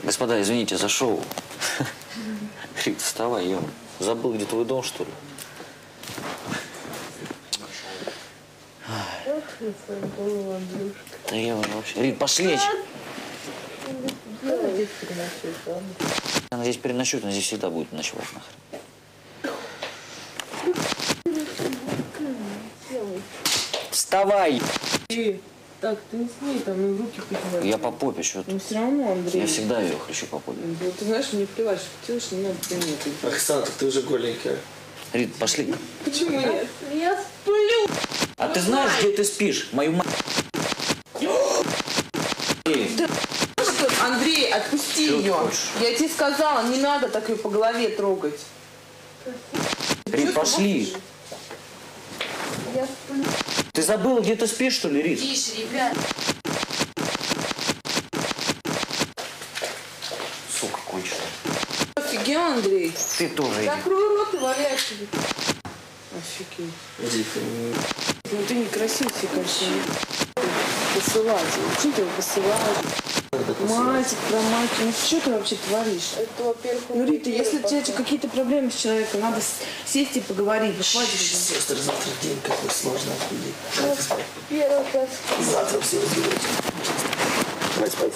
Господа, извините за шоу. Рит, вставай, ё Забыл, где твой дом, что ли? Да я вообще... Рит, пошли! Она здесь переночует, она здесь всегда будет ночевать нахрен. Вставай! Так, ты не смей там и руки хоть Я по попе, что ты? Ну все равно, Андрей. Я всегда ее хлещу по попе. Ну, ты знаешь, мне плевать, что ты делаешь, не надо принять. Оксана, ты уже голенькая. Рит, пошли. Почему нет? Я сплю. А ты знаешь, где ты спишь? Мою мать. Андрей, отпусти ее. хочешь? Я тебе сказала, не надо так ее по голове трогать. Рит, пошли. Я сплю. Ты забыла, где ты спишь, что ли, Рит? Тише, ребят. Сука, конченая. Офигел, Андрей. Ты тоже иди. Закрой рот и валяй себе. Офигеть. Иди, ты не- Ну ты некрасивый себе, конечно, не посылать. Зачем ты его посылаешь? Мальчик, про мать, ну что ты вообще творишь? Это, во-первых, ну, Рита, если у тебя какие-то проблемы с человеком, надо сесть и поговорить. Ну, хватит. Сестры, завтра день какой сложный. Первый класс. Завтра все разберетесь. Давай спать.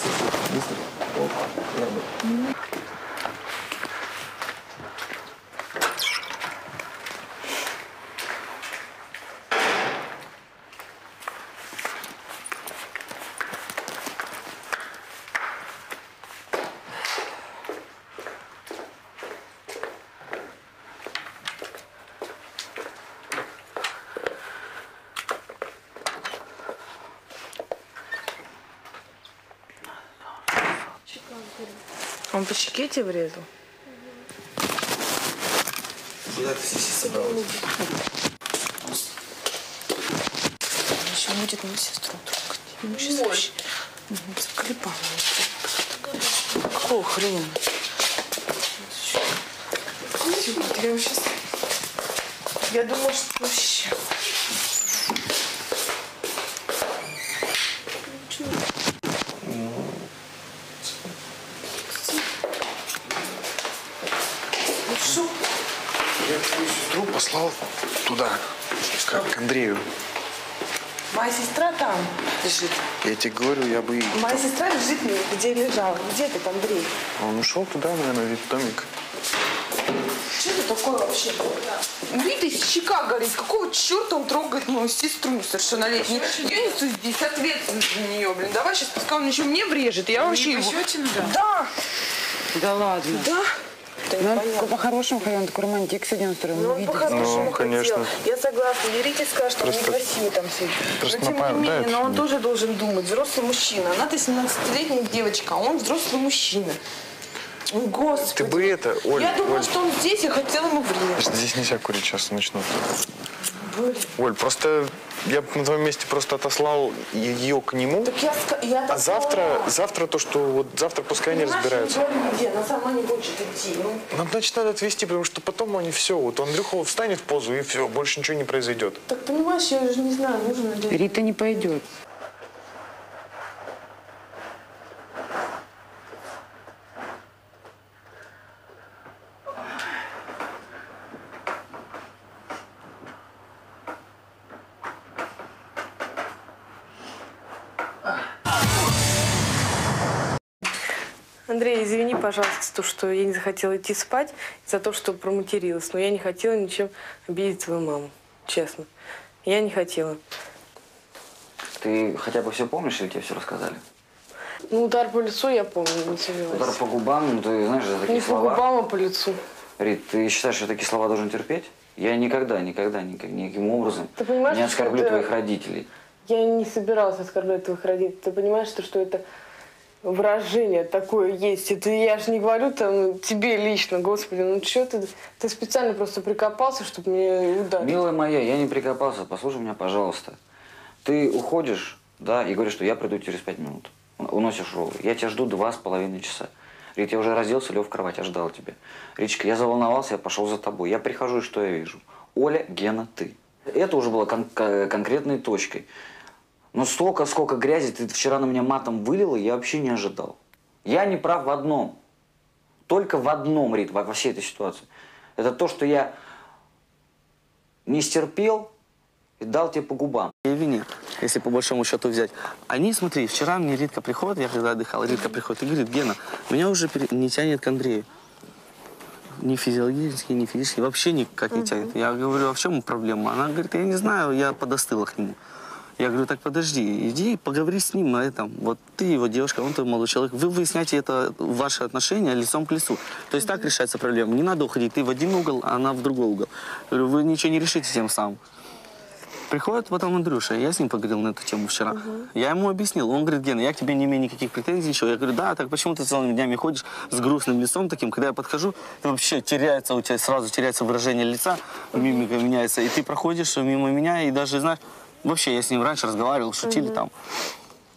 Быстро. Оп, нормально. Он по щеке тебе врезал? Куда ты здесь собралась? Еще будет мою сестру трогать. Ему сейчас вообще заколебало. Какого хрена? Я сейчас... Я думала, что вообще... Ну что? Я твою послал туда, как к Андрею. Моя сестра там лежит. Я тебе говорю, я бы... Моя сестра лежит где лежала. Где ты, Андрей? Он ушел туда, наверное, в домик. Что это такое вообще? Рита из щека горит. Какого черта он трогает мою сестру несовершеннолетнюю? Я несу здесь ответственность за нее, блин. Давай сейчас, пускай он еще мне врежет. Я вообще его... Да. Да ладно. Да. Ну, по-хорошему, хотя он такой романтик сегодня устроил. Ну, он по-хорошему Ну, конечно. хотел. Я согласна. Не Рите скажет, что он Просто- некрасивый там сидит. просто но тем не да, менее, это- но он тоже должен думать. Взрослый мужчина. Она-то 17-летняя девочка, а он взрослый мужчина. Ой, Господи. Ты бы это, Оль, я думала, Оль. что он здесь, я хотела ему врезать. Здесь нельзя курить, сейчас начнут. Оль, просто я бы на твоем месте просто отослал ее к нему. Так я, я А завтра, завтра то, что вот завтра пускай они разбираются. говорю, где? Она сама не хочет идти. Ну, Нам, значит, надо отвести, потому что потом они все, вот Андрюха встанет в позу, и все, больше ничего не произойдет. так понимаешь, я уже не знаю, нужно ли... Рита не пойдет. Андрей, извини, пожалуйста, за то, что я не захотела идти спать, за то, что проматерилась. Но я не хотела ничем обидеть твою маму. Честно. Я не хотела. Ты хотя бы все помнишь или тебе все рассказали? Ну, удар по лицу я помню, не сомневаюсь. Удар по губам, ну ты знаешь, за такие Не по слова. губам, а по лицу. Рит, ты считаешь, что такие слова должен терпеть? Я никогда, никогда, никак, никаким образом Ты не оскорблю твоих родителей. Я не собиралась оскорблять твоих родителей. Ты понимаешь, что, что это выражение такое есть. Это я же не говорю там тебе лично, господи, ну что ты, ты специально просто прикопался, чтобы мне ударить. Милая моя, я не прикопался, послушай меня, пожалуйста. Ты уходишь, да, и говоришь, что я приду через пять минут. Уносишь роллы. Я тебя жду два с половиной часа. Рит, я уже разделся, лег в кровать, я ждал тебя. Ричка, я заволновался, я пошел за тобой. Я прихожу, и что я вижу? Оля, Гена, ты. Это уже было кон- конкретной точкой. Но столько, сколько грязи ты вчера на меня матом вылила, я вообще не ожидал. Я не прав в одном. Только в одном, Рит, во, всей этой ситуации. Это то, что я не стерпел и дал тебе по губам. Или нет, если по большому счету взять. Они, смотри, вчера мне Ритка приходит, я когда отдыхал, Ритка приходит и говорит, Гена, меня уже пере- не тянет к Андрею. Ни физиологически, ни физически, вообще никак не тянет. Я говорю, а в чем проблема? Она говорит, я не знаю, я подостыла к нему. Я говорю, так подожди, иди поговори с ним на этом. Вот ты его девушка, он твой молодой человек. Вы выясняете это, ваши отношения лицом к лицу. То есть так решается проблема. Не надо уходить, ты в один угол, а она в другой угол. Я говорю, вы ничего не решите тем самым. Приходит потом Андрюша, я с ним поговорил на эту тему вчера. Я ему объяснил, он говорит, Гена, я к тебе не имею никаких претензий, ничего. Я говорю, да, так почему ты целыми днями ходишь с грустным лицом таким, когда я подхожу, ты вообще теряется, у тебя сразу теряется выражение лица, мимика меняется, и ты проходишь мимо меня, и даже, знаешь, вообще я с ним раньше разговаривал, шутили там.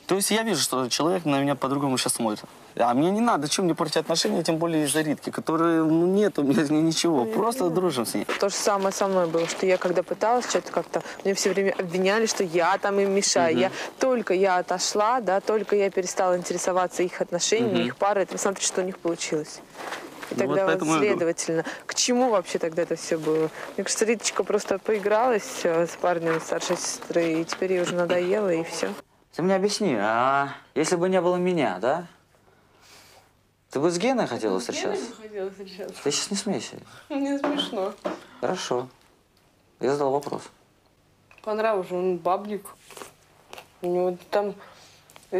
То есть я вижу, что человек на меня по-другому сейчас смотрит. А мне не надо, чем мне портить отношения, тем более из-за Ритки, которые, ну, нет у меня ничего, просто дружим с ней. То же самое со мной было, что я когда пыталась что-то как-то, мне все время обвиняли, что я там им мешаю. Мгм. Я только я отошла, да, только я перестала интересоваться их отношениями, Мгм. их парой, это смотри, что у них получилось. И Ну, тогда вот вот, поэтому следовательно, к чему вообще тогда это все было? Мне кажется, Риточка просто поигралась э, с парнем старшей сестры, и теперь ей уже надоело, и все. Ты мне объясни, а если бы не было меня, да? Ты бы с Геной хотела встречаться? хотела встречаться. Ты сейчас не смейся. Мне смешно. Хорошо. Я задал вопрос. Понравился, он бабник. У него там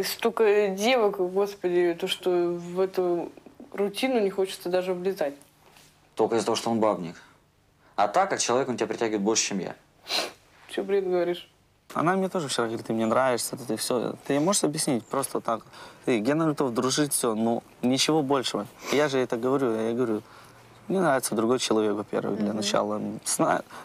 столько девок, господи, то, что в эту рутину не хочется даже влезать. Только из-за того, что он бабник. А так, как человек, он тебя притягивает больше, чем я. Че бред говоришь? Она мне тоже вчера говорит, ты мне нравишься, ты все. Ты ей можешь объяснить просто так? Ты, Гена готов дружить, все, но ничего большего. Я же это говорю, я говорю, Мне нравится другой человек, во-первых, для начала. С,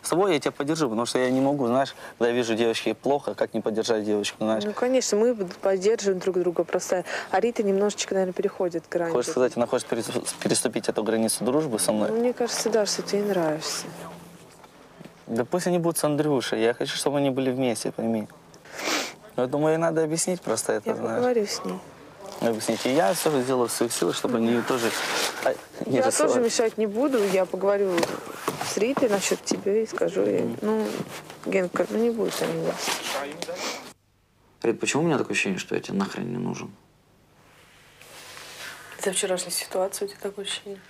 с тобой я тебя поддержу, потому что я не могу, знаешь, когда я вижу девочки плохо, как не поддержать девочку, знаешь. Ну, конечно, мы поддерживаем друг друга. Просто Арита немножечко, наверное, переходит грань. Хочешь сказать, она хочет перес- переступить эту границу дружбы со мной? Ну, мне кажется, да, что ты ей нравишься. Да пусть они будут с Андрюшей. Я хочу, чтобы они были вместе, пойми. Я думаю, ей надо объяснить просто это, Я знаешь. поговорю с ней. Объяснить. И я все сделаю в своих силах, чтобы они тоже а, не Я тоже рисовали. мешать не буду. Я поговорю с Ритой насчет тебя и скажу ей, ну, Генка, ну не будет они вас. Рит, почему у меня такое ощущение, что я тебе нахрен не нужен? За вчерашней ситуации у тебя такое ощущение?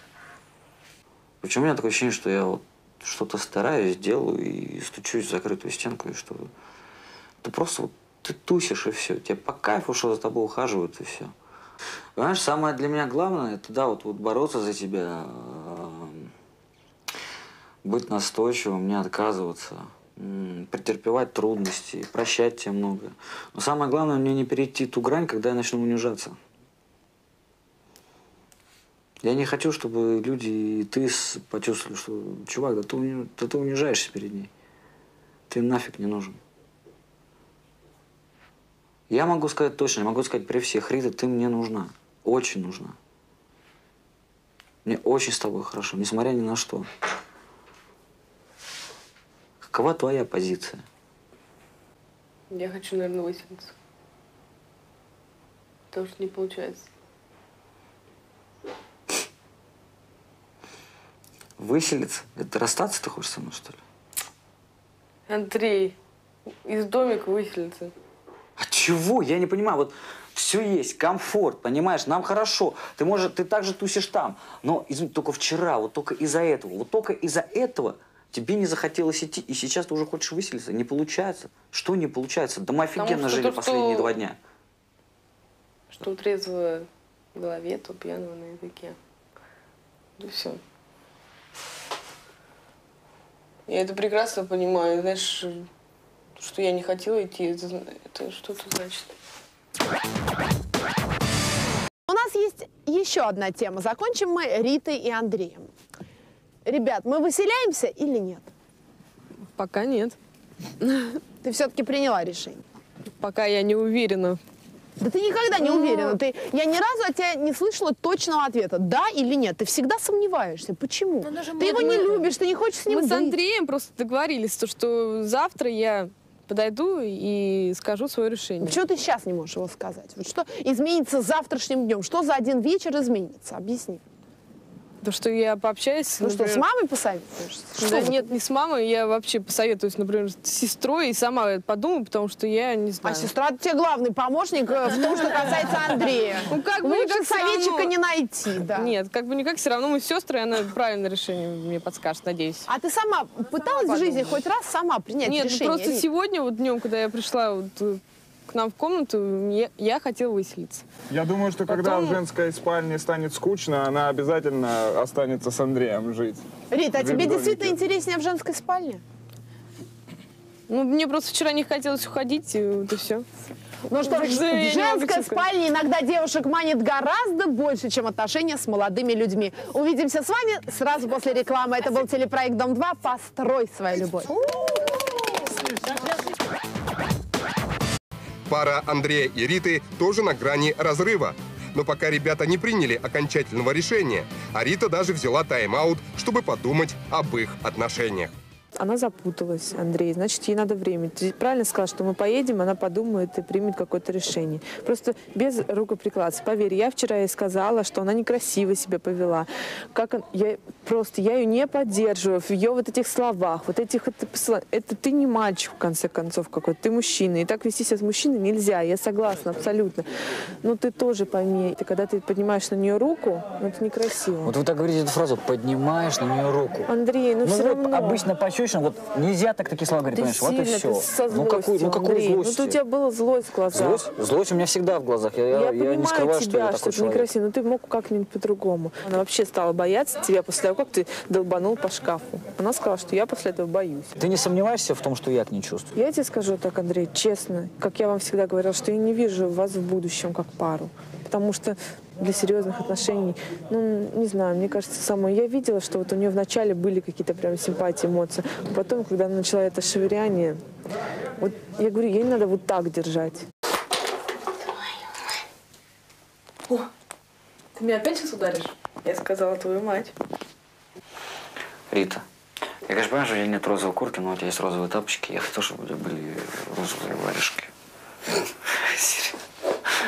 Почему у меня такое ощущение, что я вот что-то стараюсь, делаю и стучусь в закрытую стенку, и что ты просто вот ты тусишь, и все. Тебе по кайфу, что за тобой ухаживают, и все. Понимаешь, самое для меня главное, это да, вот, вот бороться за тебя, эм, быть настойчивым, не отказываться, претерпевать трудности, прощать тебе многое. Но самое главное мне не перейти ту грань, когда я начну унижаться. Я не хочу, чтобы люди и ты почувствовали, что, чувак, да ты, да ты унижаешься перед ней. Ты нафиг не нужен. Я могу сказать точно, я могу сказать при всех, Рита, ты мне нужна. Очень нужна. Мне очень с тобой хорошо, несмотря ни на что. Какова твоя позиция? Я хочу, наверное, выселиться. Потому что не получается. Выселиться? Это расстаться ты хочешь со мной, что ли? Андрей, из домика выселиться. А чего? Я не понимаю. Вот все есть, комфорт, понимаешь, нам хорошо. Ты можешь, ты также тусишь там. Но извини, только вчера, вот только из-за этого, вот только из-за этого тебе не захотелось идти, и сейчас ты уже хочешь выселиться. Не получается. Что не получается? Да мы офигенно жили то, последние что- два дня. Что трезво в голове, то пьяного на языке. Да все. Я это прекрасно понимаю. Знаешь, что я не хотела идти, это, это что-то значит. У нас есть еще одна тема. Закончим мы Ритой и Андреем. Ребят, мы выселяемся или нет? Пока нет. Ты все-таки приняла решение? Пока я не уверена. Да ты никогда не Ну. уверена. Ты, я ни разу от тебя не слышала точного ответа, да или нет. Ты всегда сомневаешься. Почему? Ты его не любишь, ты не хочешь с ним Мы с быть. Андреем просто договорились, то, что завтра я подойду и скажу свое решение. Почему ты сейчас не можешь его сказать? Вот что изменится завтрашним днем? Что за один вечер изменится? Объясни. То, что я пообщаюсь... Ну что, с например, мамой посоветуешься? Да Что вы- нет, не с мамой, я вообще посоветуюсь, например, с сестрой и сама подумаю, потому что я не знаю. А сестра у тебя главный помощник э, в том, что касается Андрея. Ну, как бы никак советчика не найти, да. Нет, как бы никак, все равно мы сестры, и она правильное решение мне подскажет, надеюсь. А ты сама пыталась в жизни хоть раз сама принять Нет, ну решение? просто Рит? сегодня, вот днем, когда я пришла вот, э, к нам в комнату, я, я хотела выселиться. Я думаю, что когда Потом- в женской спальне станет скучно, она обязательно останется с Андреем жить. Рита, а тебе действительно интереснее в женской спальне? Ну, мне просто вчера не хотелось уходить, и вот и все. Ну что ж, в женской спальне иногда девушек манит гораздо больше, чем отношения с молодыми людьми. Увидимся с вами сразу после рекламы. Это был телепроект «Дом-2». Построй свою любовь. Пара Андрея и Риты тоже на грани разрыва. Но пока ребята не приняли окончательного решения, а Рита даже взяла тайм-аут, чтобы подумать об их отношениях. Она запуталась, Андрей, значит, ей надо время. Ты правильно сказал, что мы поедем, она подумает и примет какое-то решение. Просто без рукоприкладства. Поверь, я вчера ей сказала, что она некрасиво себя повела. Как он- я просто, я ее не поддерживаю в ее вот этих словах, вот этих это, это ты не мальчик, в конце концов, какой-то, ты мужчина. И так вести себя с мужчиной нельзя, я согласна, абсолютно. Но ты тоже пойми, ты, когда ты поднимаешь на нее руку, ну это некрасиво. Вот вы так говорите эту фразу, поднимаешь на нее руку. Андрей, ну, ну все вот равно. обычно пощечина, вот нельзя так такие слова говорить, Ты понимаешь, вот и сильно, все. ты со ну какую, злостью, ну какую Андрей. злость? Ну, у тебя была злость в глазах. Злость? Злость у меня всегда в глазах. Я, Я, я, я не понимаю скрываю, что я тебя, такой что человек. некрасиво, но ты мог как-нибудь по-другому. Она вообще стала бояться тебя после того, как ты долбанул по шкафу. Она сказала, что я после этого боюсь. Ты не сомневаешься в том, что я к ней чувствую? Я тебе скажу так, Андрей, честно, как я вам всегда говорила, что я не вижу вас в будущем как пару. Потому что для серьезных отношений. Ну, не знаю, мне кажется, самое. Я видела, что вот у нее вначале были какие-то прям симпатии, эмоции. А потом, когда она начала это шевыряние, вот я говорю, ей надо вот так держать. О, ты меня опять сейчас ударишь? Я сказала твою мать. Рита, я, конечно, понимаю, что у тебя нет розовой куртки, но у тебя есть розовые тапочки. Я хочу, чтобы у тебя были розовые варежки.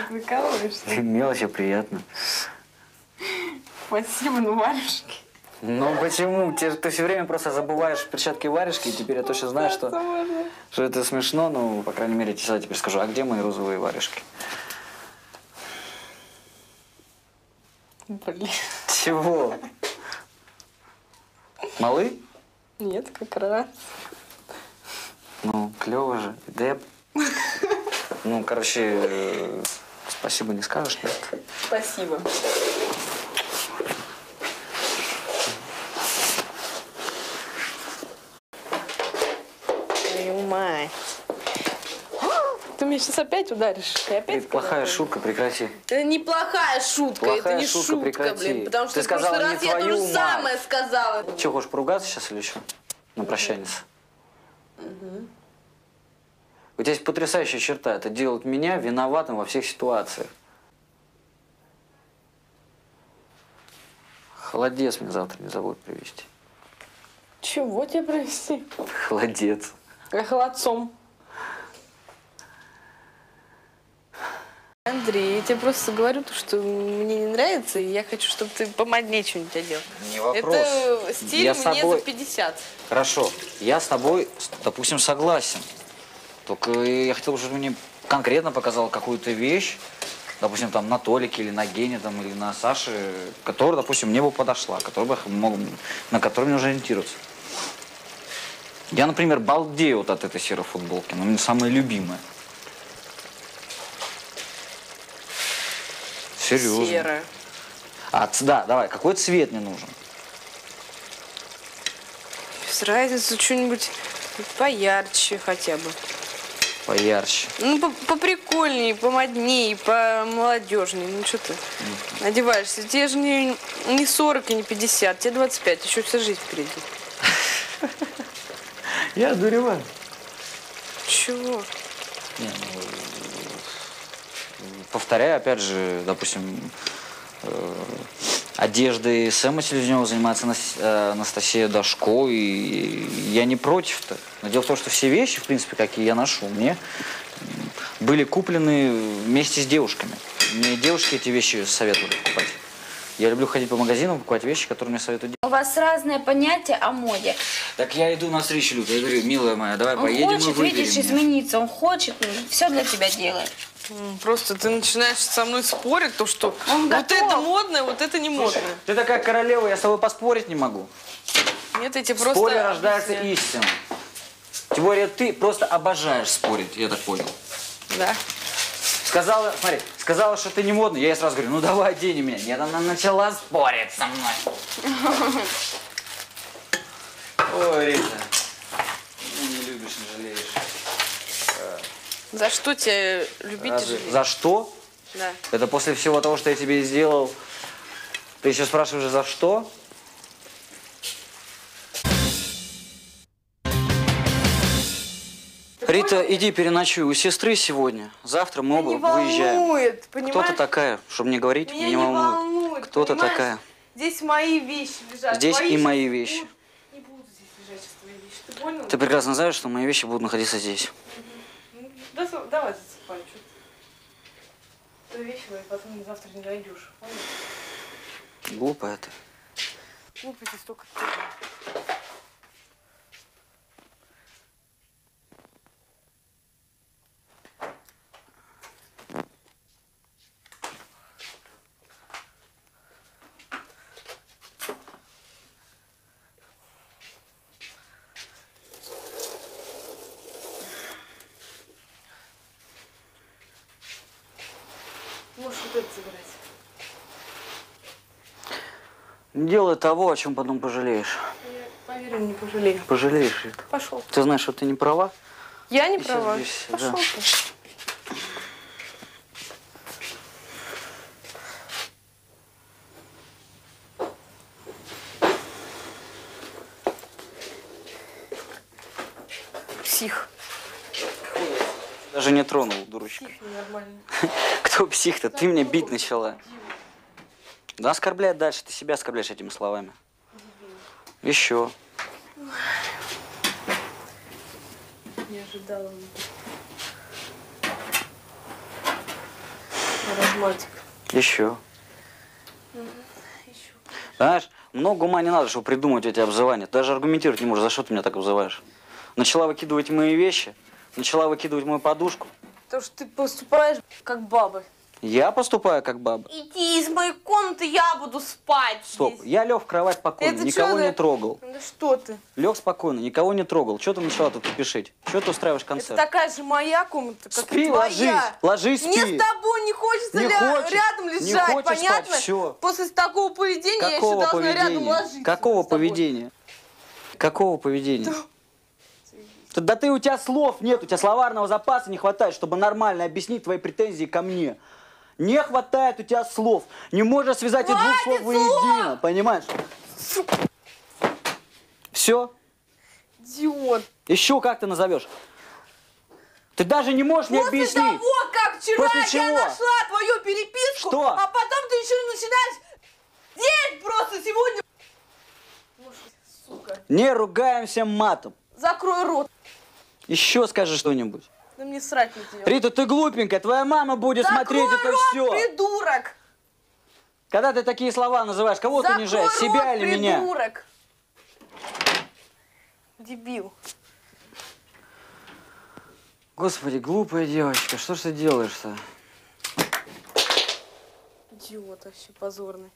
Выкалываешься? Мелочи приятно. Спасибо, ну варежки. Ну почему? Ты, ты все время просто забываешь перчатки и варежки, и теперь я точно знаю, что, что это смешно, но, по крайней мере, я теперь скажу, а где мои розовые варежки? Блин. Чего? Малы? Нет, как раз. Ну, клево же. Да я... Ну, короче, спасибо не скажешь, нет? Спасибо. Твою мать. Ты меня сейчас опять ударишь. Я опять Это плохая шутка, прекрати. Это неплохая шутка, Плохая это не шутка, шутка, прекрати. блин. Потому что Ты в прошлый сказала раз не я то же мать. самое сказала. Че, хочешь поругаться сейчас или что? На прощальнице. Мгм. У тебя есть потрясающая черта. Это делать меня виноватым во всех ситуациях. Холодец мне завтра не забудь привезти. Чего тебе привезти? Холодец. Я холодцом. Андрей, я тебе просто говорю, то, что мне не нравится, и я хочу, чтобы ты помоднее что-нибудь одел. Не вопрос. Это стиль Я мне тобой- за 50. Хорошо. Я с тобой, допустим, согласен. Только я хотел, чтобы мне конкретно показал какую-то вещь, допустим, там на Толике или на Гене, там, или на Саше, которая, допустим, мне бы подошла, которая бы мог, на которой мне нужно ориентироваться. Я, например, балдею вот от этой серой футболки. Она мне самая любимая. Серьезно. Серая. А, да, давай, какой цвет мне нужен? Без разницы, что-нибудь поярче хотя бы. Поярче. Ну, по- поприкольнее, помоднее, помолодежнее. Ну, что ты одеваешься? Тебе же не, не 40 и не 50, тебе 25, еще вся жизнь впереди. Я одуреваю. Чего? Не, ну, повторяю, опять же, допустим, э, одеждой Сэма Селезнева занимается э, Анастасия Дашко, и я не против-то. Но дело в том, что все вещи, в принципе, какие я ношу, мне были куплены вместе с девушками. Мне девушки эти вещи советовали покупать. Я люблю ходить по магазинам, покупать вещи, которые мне советуют У вас разное понятие о моде. Так я иду на встречу, Люда. Я говорю, милая моя, давай Он поедем и хочет, выберем. видишь, измениться. Он хочет, все для тебя делает. Просто ты начинаешь со мной спорить, то что Он вот готов. это модное, вот это не модное. Ты такая королева, я с тобой поспорить не могу. Нет, я тебе В просто... споре рождается истина. Тем более ты просто обожаешь спорить, я так понял. Да. Сказала, смотри, сказала, что ты не модный, я ей сразу говорю, ну давай одени меня. Нет, она начала спорить со мной. Ой, Рита, ну, не любишь, не жалеешь. За что тебя любить Разве-? За что? Да. Это после всего того, что я тебе сделал. Ты еще спрашиваешь, за что? Рита, иди переночуй у сестры сегодня. Завтра мы оба не выезжаем. волнует, Кто ты такая, чтобы мне говорить? Меня Меня не волнует. волнует, Кто ты такая? Здесь мои вещи лежат. Здесь твои и мои вещи. Не будут здесь лежать сейчас твои вещи. Ты понял? Ты прекрасно знаешь, что мои вещи будут находиться здесь. Да, давай засыпай. Что ты? Ты вещи мои потом завтра не найдешь. Понял? Глупая ты. Столько ты. делай того, о чем потом пожалеешь. Я, поверь, не пожалею. Пожалеешь, Вик. Пошел. Ты знаешь, что ты не права? Я не и права. Здесь, Пошел да. псих. Даже не тронул, дурочка. Псих Кто псих-то? Ты меня бить начала. Да оскорбляй дальше, ты себя оскорбляешь этими словами. Еще. Не ожидала. Маразматик. Еще. Знаешь, много ума не надо, чтобы придумать эти обзывания. Ты даже аргументировать не можешь, за что ты меня так обзываешь. Начала выкидывать мои вещи, начала выкидывать мою подушку. Потому что ты поступаешь как баба. Я поступаю как баба. Иди из моей комнаты, я буду спать. Стоп, я лег в кровать спокойно, Это никого не за- трогал. Да что ты? Лег спокойно, никого не трогал. Что ты начала тут пишить? Что ты устраиваешь Это концерт? такая же моя комната, как Спи, и твоя. ложись, ложись, Мне спи. с тобой не хочется Не ля- хочешь, рядом не лежать, спать, понятно? всё. После такого поведения я еще Какого должна рядом поведения? ложиться. Какого поведения? Какого поведения? Да, да ты у тебя слов нет, у тебя словарного запаса не хватает, чтобы нормально объяснить твои претензии ко мне. Не хватает у тебя слов. Не можешь связать эти двух слов воедино, понимаешь? Все? Идиот. Еще как ты назовешь? Ты даже не можешь мне После объяснить. того, как вчера После я чего? нашла твою переписку, Что? а потом ты еще начинаешь делать просто сегодня. Сука. Не ругаемся матом. Закрой рот. Еще скажи что-нибудь. Да мне срать на тебя. Рита, ты глупенькая, твоя мама будет Закрой смотреть это рот, все. придурок. Когда ты такие слова называешь, кого ты Закрой унижаешь, себя рот, или меня? придурок. Дебил. Господи, глупая девочка, что ж ты делаешь-то? Идиот вообще позорный.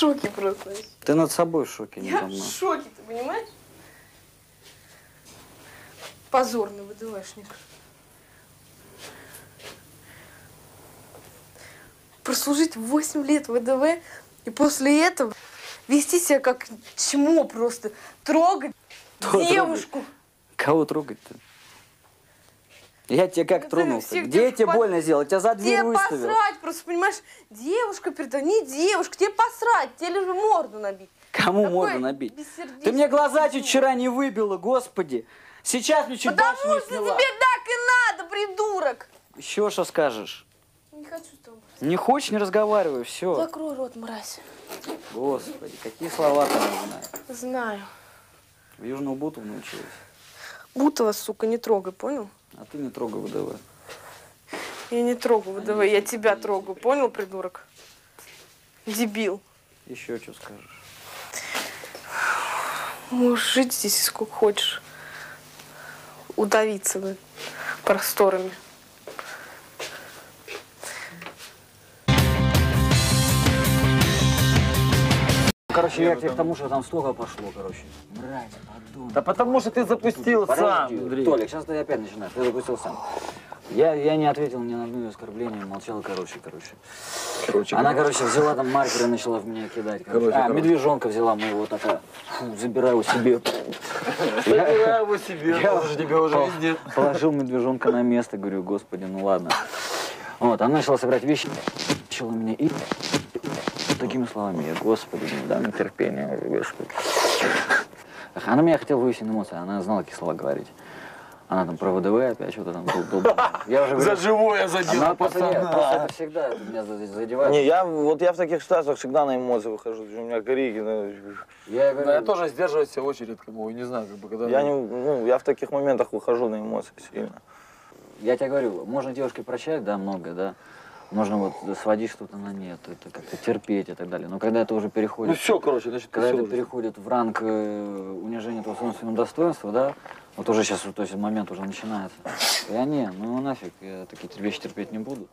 Шоке просто. Ты над собой в шоке, не Я в шоке, ты понимаешь? Позорный ВДВшник. Прослужить 8 лет в ВДВ и после этого вести себя как чмо просто. Трогать Кто девушку. Кого трогать-то? Я тебя как тронул всех Где тебе по- больно сделал? Тебя за дверь Тебе выставил. посрать, просто понимаешь, девушка перед не девушка, тебе посрать, тебе лишь морду набить. Кому Такой морду набить? Ты мне глаза чуть вчера не выбила, господи. Сейчас мне чуть Потому башню что сняла. тебе так и надо, придурок. Еще что скажешь? Не хочу с тобой. Не хочешь, не разговаривай, все. Закрой рот, мразь. Господи, какие слова ты не знаешь. Знаю. В Южного Бутова научилась. Бутова, сука, не трогай, понял? А ты не трогай ВДВ. Я не трогаю ВДВ, я тебя трогаю, понял, придурок? Дебил. Еще что скажешь? Можешь жить здесь сколько хочешь. Удавиться бы просторами. Короче, я к тебе к тому, что там столько пошло, короче. Мразь, подумай. Да потому что ты запустил сам, Андрей. Толик, сейчас ты опять начинаешь. Ты запустил сам. Я, я не ответил ни на одно оскорбление, молчал, короче, короче. Короче, Она, короче. короче, взяла там маркеры, начала в меня кидать. Короче. Короче, а, короче. медвежонка взяла моего такая. Фу, забираю себе. Забирай его себе, Я он же тебе уже везде. Положил медвежонка на место, говорю, господи, ну ладно. Вот, она начала собирать вещи, начала меня и такими словами. Я, господи, не дай мне терпения, господи. Она меня хотела вывести на эмоции, она знала, какие слова говорить. Она там про ВДВ опять что-то там. дул. Я уже говорю, За живое задел Она после, пацана. после это всегда это меня за- задевает. Не, я вот я в таких ситуациях всегда на эмоции выхожу. У меня крики. ну, Я, Да, я тоже себя очень редко могу, не знаю, как бы когда. Я не, ну, я в таких моментах выхожу на эмоции сильно. Я тебе говорю, можно девушке прощать, да, много, да. Можно вот сводить что-то на нет, это как-то терпеть и так далее. Но когда это уже переходит... Ну всё, короче, значит, Когда это уже. переходит в ранг э, унижения твоего собственного достоинства, да, вот уже сейчас, то есть момент уже начинается. Я не, ну нафиг, я такие вещи терпеть не буду.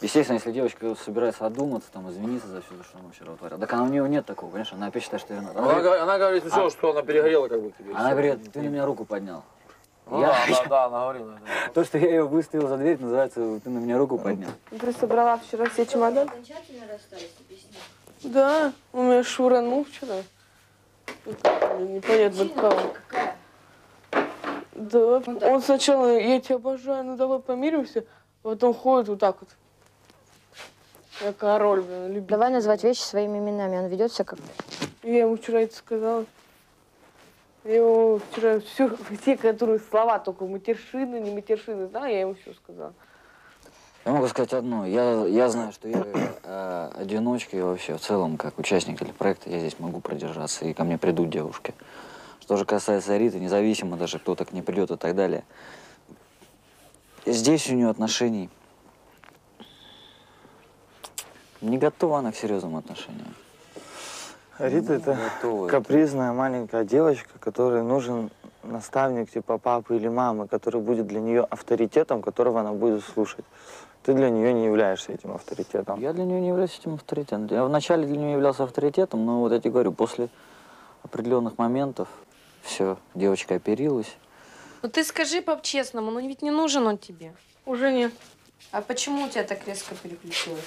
Естественно, если девочка собирается одуматься, там, извиниться за все, что она вчера утворила. Так она у нее нет такого, конечно, она опять считает, что я виноват. Она, говорит- она говорит, все, А- что она перегорела как бы тебе. Она говорит, ты на меня руку поднял. Ну Я- да, да, да, она говорила. да. То, что я ее выставил за дверь, называется, ты на меня руку поднял. Ты собрала вчера все чемоданы? Окончательно расстались, объясни. Да, у меня Шура, ну, вчера. Непонятно от кого. Да, он сначала, я тебя обожаю, ну давай помиримся, а потом ходит вот так вот. Я король, блин, любитель. Давай назвать вещи своими именами. Он ведет себя как... Я ему вчера это сказала. Я вчера все, все, которые слова, только матершины, не матершины, да, я ему все сказала. Я могу сказать одно. Я, я знаю, что я э, одиночка и вообще в целом, как участник телепроекта, я здесь могу продержаться, и ко мне придут девушки. Что же касается Риты, независимо даже, кто так не придет и так далее, здесь у нее отношений не готова она к серьезным отношениям. Рита это Готова. капризная маленькая девочка, которой нужен наставник типа папы или мамы, который будет для нее авторитетом, которого она будет слушать. Ты для нее не являешься этим авторитетом. Я для нее не являюсь этим авторитетом. Я вначале для нее являлся авторитетом, но вот я тебе говорю, после определенных моментов все, девочка оперилась. Ну ты скажи по-честному, ну ведь не нужен он тебе. Уже нет. А почему у тебя так резко переключилось?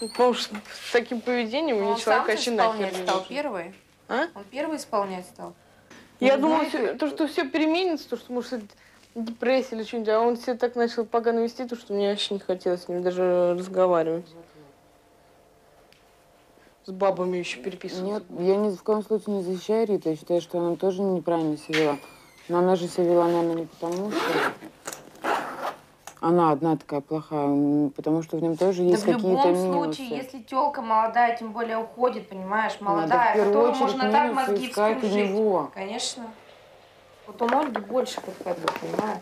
Ну, Потому что с таким поведением мне Он человек сам вообще исполнять нахер не стал нужен. первый? А? Он первый исполнять стал? Я Ну, думала, знаете- всё- то, что все переменится, то, что может это депрессия или что-нибудь, а он себя так начал погано вести, то, что мне вообще не хотелось с ним даже разговаривать. С бабами еще переписываться. Нет, я ни в коем случае не защищаю Риту. Я считаю, что она тоже неправильно себя вела. Но она же себя вела, наверное, не потому, что она одна такая плохая, потому что в нем тоже Да есть в какие-то любом минусы. случае, если телка молодая, тем более уходит, понимаешь, Надо в молодая, первую которую можно так мозги у вскружить. него. Конечно. Вот он Ольге больше подходит, понимаешь,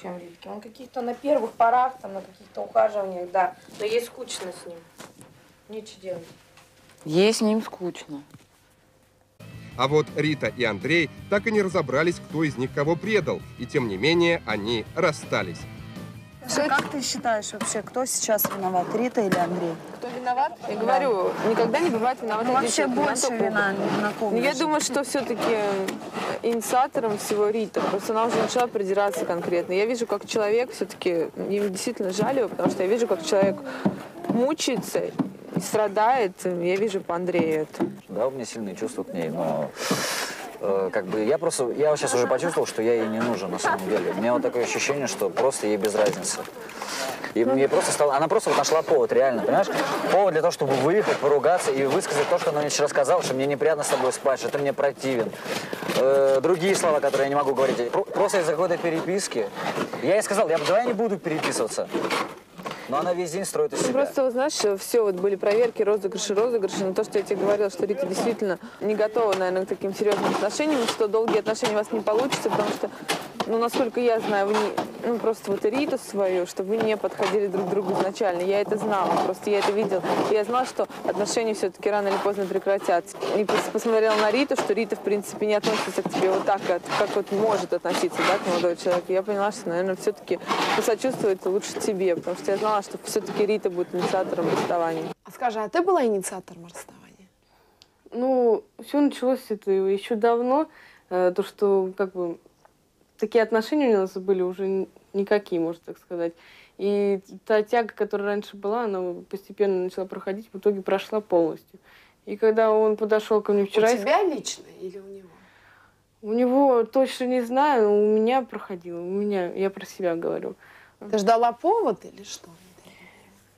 чем Ритке. Он каких-то на первых порах, там, на каких-то ухаживаниях, да, но ей скучно с ним. Нечего делать. Ей с ним скучно. А вот Рита и Андрей так и не разобрались, кто из них кого предал, и тем не менее они расстались. Как ты считаешь вообще, кто сейчас виноват, Рита или Андрей? Кто виноват? Я говорю, никогда не бывает виноват Ну, вообще больше вина на ком Ну, Я думаю, что все-таки инициатором всего Рита. Просто она уже начала придираться конкретно. Я вижу, как человек все-таки, мне действительно жаль его, потому что я вижу, как человек мучается и страдает. Я вижу по Андрею это. Да, у меня сильные чувства к ней, но э, как бы я просто, я сейчас уже почувствовал, что я ей не нужен на самом деле. У меня вот такое ощущение, что просто ей без разницы. И мне просто стало, она просто вот нашла повод, реально, понимаешь? Повод для того, чтобы выехать, поругаться и высказать то, что она мне вчера сказала, что мне неприятно с тобой спать, что ты мне противен. Э, другие слова, которые я не могу говорить. Про- Просто из-за какой-то переписки. Я ей сказал, я давай не буду переписываться. Но она весь день строит из Ну, себя. Просто, вот, знаешь, все, вот были проверки, розыгрыши, розыгрыши, но то, что я тебе говорила, что Рита действительно не готова, наверное, к таким серьезным отношениям, что долгие отношения у вас не получится, потому что, ну, насколько я знаю, вы не, ну, просто вот Риту свою, что вы не подходили друг к другу изначально. Я это знала, просто я это видела. И я знала, что отношения все-таки рано или поздно прекратятся. И пос- посмотрела на Риту, что Рита, в принципе, не относится к тебе вот так, как, как вот может относиться, да, к молодой человеку. Я поняла, что, наверное, все-таки посочувствует лучше тебе, потому что я знала, что все-таки Рита будет инициатором расставания. А скажи, а ты была инициатором расставания? Ну, все началось с этого еще давно. э, То, что как бы такие отношения у нас были уже никакие, можно так сказать. И та тяга, которая раньше была, она постепенно начала проходить, в итоге прошла полностью. И когда он подошел ко мне вчера... у тебя лично или у него? У него точно не знаю, но у меня проходило. У меня, я про себя говорю. Ты ждала повод или что?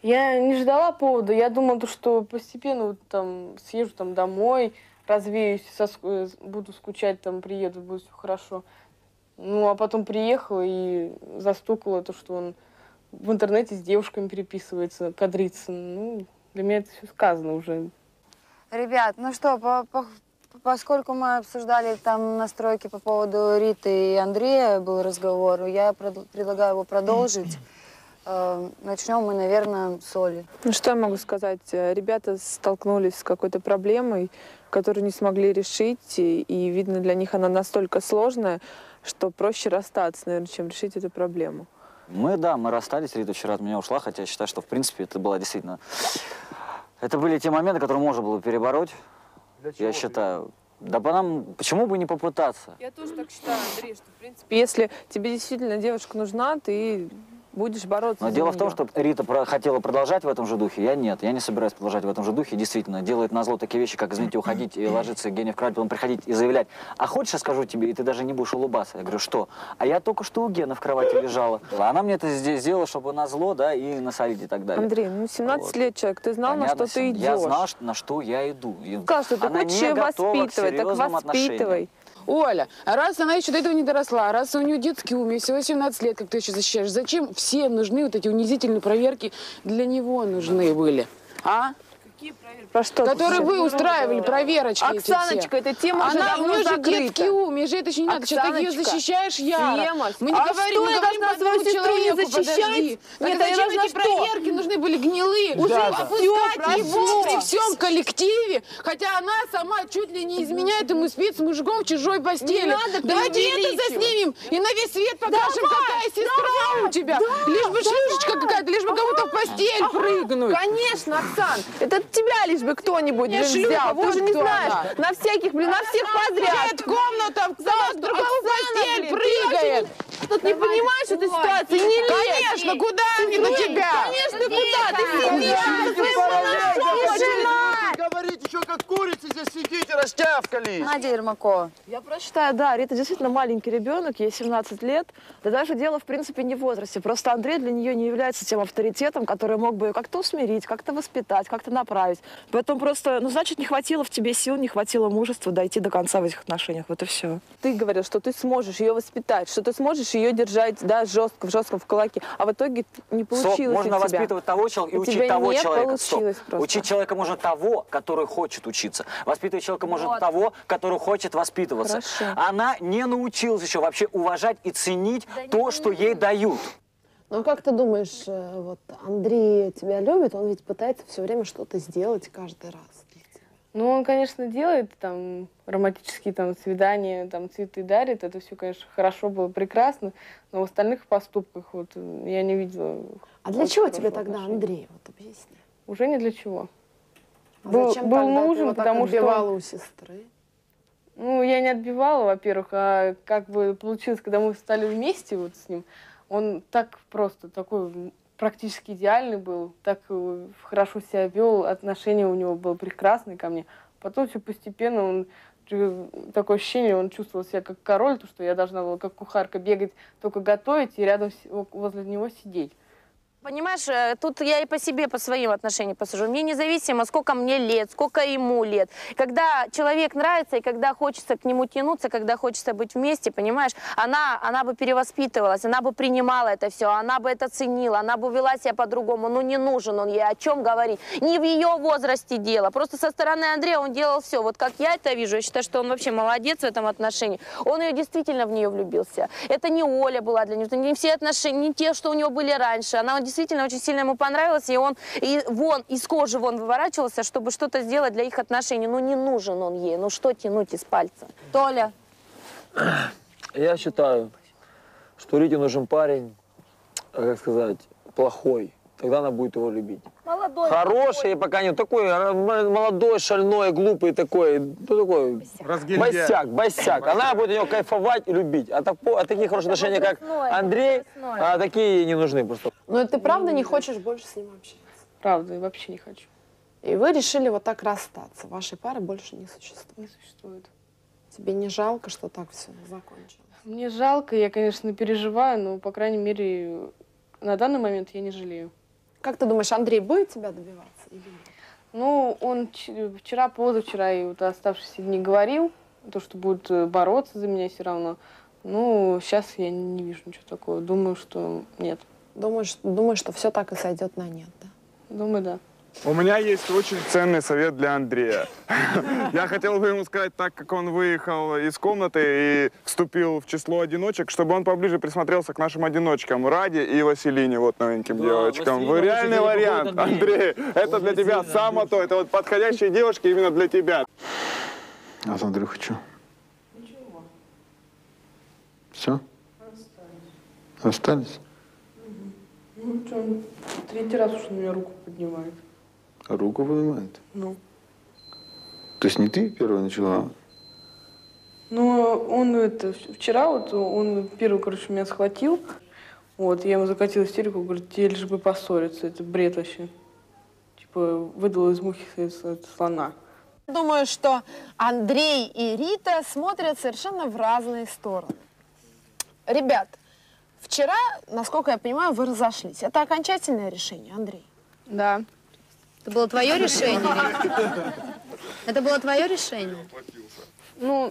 Я не ждала повода. Я думала, то, что постепенно вот там съезжу там домой, развеюсь, соск- э, буду скучать, там приеду, будет все хорошо. Ну, а потом приехала и застукала то, что он в интернете с девушками переписывается, кадрится. Ну, для меня это все сказано уже. Ребят, ну что, по- по- поскольку мы обсуждали там настройки по поводу Риты и Андрея, был разговор, я пред- предлагаю его продолжить. Э, Начнем мы, наверное, с Оли. Ну, что я могу сказать? Э, Ребята столкнулись с какой-то проблемой, которую не смогли решить, и, и, видно, для них она настолько сложная, что проще расстаться, наверное, чем решить эту проблему. Мы, да, мы расстались, Рита вчера от меня ушла, хотя я считаю, что, в принципе, это была действительно... Это были те моменты, которые можно было перебороть, я считаю. Да по нам, почему бы не попытаться? Я тоже так считаю, Андрей, что, в принципе, если тебе действительно девушка нужна, ты будешь бороться Но дело в том, что Рита про- хотела продолжать в этом же духе, я нет. Я не собираюсь продолжать в этом же духе. Действительно, делает назло такие вещи, как, извините, уходить и ложиться Гене в кровать, потом приходить и заявлять, а хочешь, я скажу тебе, и ты даже не будешь улыбаться. Я говорю, что? А я только что у Гены в кровати лежала. Она мне это здесь сделала, чтобы назло, да, и насолить и так далее. Андрей, ну 17 Вот. лет человек, ты знал, Понятно на что ты всё. Я идешь. знал, на что я иду. Сказал, что ты она хочешь ее воспитывать, так воспитывай. отношениям. Оля, раз она еще до этого не доросла, раз у нее детский ум, ей всего 17 лет, как ты еще защищаешь, зачем все нужны вот эти унизительные проверки для него нужны были? А? Про что? Которые вы устраивали, проверочки эти все. Оксаночка, эта тема уже Она, давно у нее же детский ум, ей же это еще не надо. Сейчас так ее Оксаночка, защищаешь тема. Мы не А говорим, что мы я говорим должна свою сестру не защищать? подожди. Так Нет, я зачем эти что? проверки нужны были гнилые? Уже Да. опускать его прошло. при всем коллективе, хотя она сама чуть ли не изменяет ему спит с мужиком в чужой постели. надо Давайте это заснимем и на весь свет покажем, Давай, какая сестра у тебя. лишь бы шлюшечка какая-то, лишь бы кому-то в постель прыгнуть. Конечно, Оксан, это от тебя лишь бы кто-нибудь блин, взял. Ты же не кто знаешь, на всяких, блин, на всех подряд. Комната, сама с другого в постель ты прыгает. Тут не понимаешь эту ситуацию, не лезь. Конечно, куда мне на тебя? Конечно, куда? Ты сидишь, Говорите, что как курицы здесь сидите, растявкались. Надя Ермакова. Я прочитаю, да, Рита действительно маленький ребенок, ей 17 лет. Да даже дело, в принципе, не в возрасте. Просто Андрей для нее не является тем авторитетом, который мог бы ее как-то усмирить, как-то воспитать, как-то направить. Поэтому просто, ну, значит, не хватило в тебе сил, не хватило мужества дойти до конца в этих отношениях. Вот и все. Ты говорил, что ты сможешь ее воспитать, что ты сможешь ее держать, да, жестко, в жестком в кулаке. А в итоге не Стоп, получилось можно у тебя. воспитывать того человека и У учить тебя того не человека. Стоп. просто. Учить человека можно того, который хочет учиться. Воспитывать человека можно Вот. того, который хочет воспитываться. Хорошо. Она не научилась еще вообще уважать и ценить то, что ей дают. Ну как ты думаешь, э, вот Андрей тебя любит, он ведь пытается все время что-то сделать каждый раз. Ну, он, конечно, делает там романтические там свидания, там цветы дарит. Это все, конечно, хорошо было, прекрасно. Но в остальных поступках вот я не видела. А для чего тебе тогда отношения. Андрей? Вот объясни. Уже не для чего. Был зачем был нужен, его потому что... отбивала у сестры? Ну, я не отбивала, во-первых, а как бы получилось, когда мы стали вместе вот с ним, он так просто, такой практически идеальный был, так э, хорошо себя вел, отношение у него было прекрасное ко мне. Потом все постепенно он э, такое ощущение, он чувствовал себя как король, то, что я должна была как кухарка бегать, только готовить и рядом возле него сидеть. Понимаешь, э, тут я и по себе, по своим отношениям посужу. Мне независимо, сколько мне лет, сколько ему лет. Когда человек нравится и когда хочется к нему тянуться, когда хочется быть вместе, понимаешь, она, она бы перевоспитывалась, она бы принимала это все, она бы это ценила, она бы вела себя по-другому. Ну не нужен он ей, о чем говорить. Не в ее возрасте дело. Просто со стороны Андрея он делал все. Вот как я это вижу, я считаю, что он вообще молодец в этом отношении. Он ее действительно в нее влюбился. Это не Оля была для него, это не все отношения, не те, что у него были раньше. Она действительно очень сильно ему понравилась, и он и вон из кожи вон выворачивался, чтобы что-то сделать для их отношений. Ну не нужен он ей, ну что тянуть из пальца? Толя. Я считаю, что Рите нужен парень, э, как сказать, плохой. Тогда она будет его любить. Молодой. Хороший пока нет. Такой м- молодой, шальной, глупый такой. Ну, такой Разгильдяй. босяк, босяк. Она будет от него кайфовать и любить. А, так, а такие хорошие отношения, как Андрей, а, такие ей не нужны просто. Но ты правда не хочешь больше с ним общаться? Правда, вообще не хочу. И вы решили вот так расстаться. Вашей пары больше не существует. Не существует. Тебе не жалко, что так все закончилось? Мне жалко, я, конечно, переживаю, но, по крайней мере, на данный момент я не жалею. Как ты думаешь, Андрей будет тебя добиваться? или нет? Ну, он вчера, позавчера и вот оставшиеся дни говорил, то, что будет э, бороться за меня все равно. Ну, сейчас я не вижу ничего такого. Думаю, что нет. Думаешь, думаешь, что все так и сойдет на нет, да? Думаю, да. У меня есть очень ценный совет для Андрея. Я хотел бы ему сказать, так как он выехал из комнаты и вступил в число одиночек, чтобы он поближе присмотрелся к нашим одиночкам, Раде и Василине, вот новеньким девочкам. Василина Вы реальный за вариант, Андрей. Андрей. Это для тебя само то. Это вот подходящие девушки именно для тебя. А с Андрюхой что? Все? Остались? Ну, что, третий раз уж на меня руку поднимает. Руку поднимает. Ну. То есть не ты первая начала? Ну, он это, вчера вот, он первый, короче, меня схватил. Вот, я ему закатила истерику, говорю, тебе лишь бы поссориться, это бред вообще. Типа, выдала из мухи слона. Думаю, что Андрей и Рита смотрят совершенно в разные стороны. Ребят, вчера, насколько я понимаю, вы разошлись. Это окончательное решение, Андрей? Да. Это было твое решение? Это было твое решение? Ну,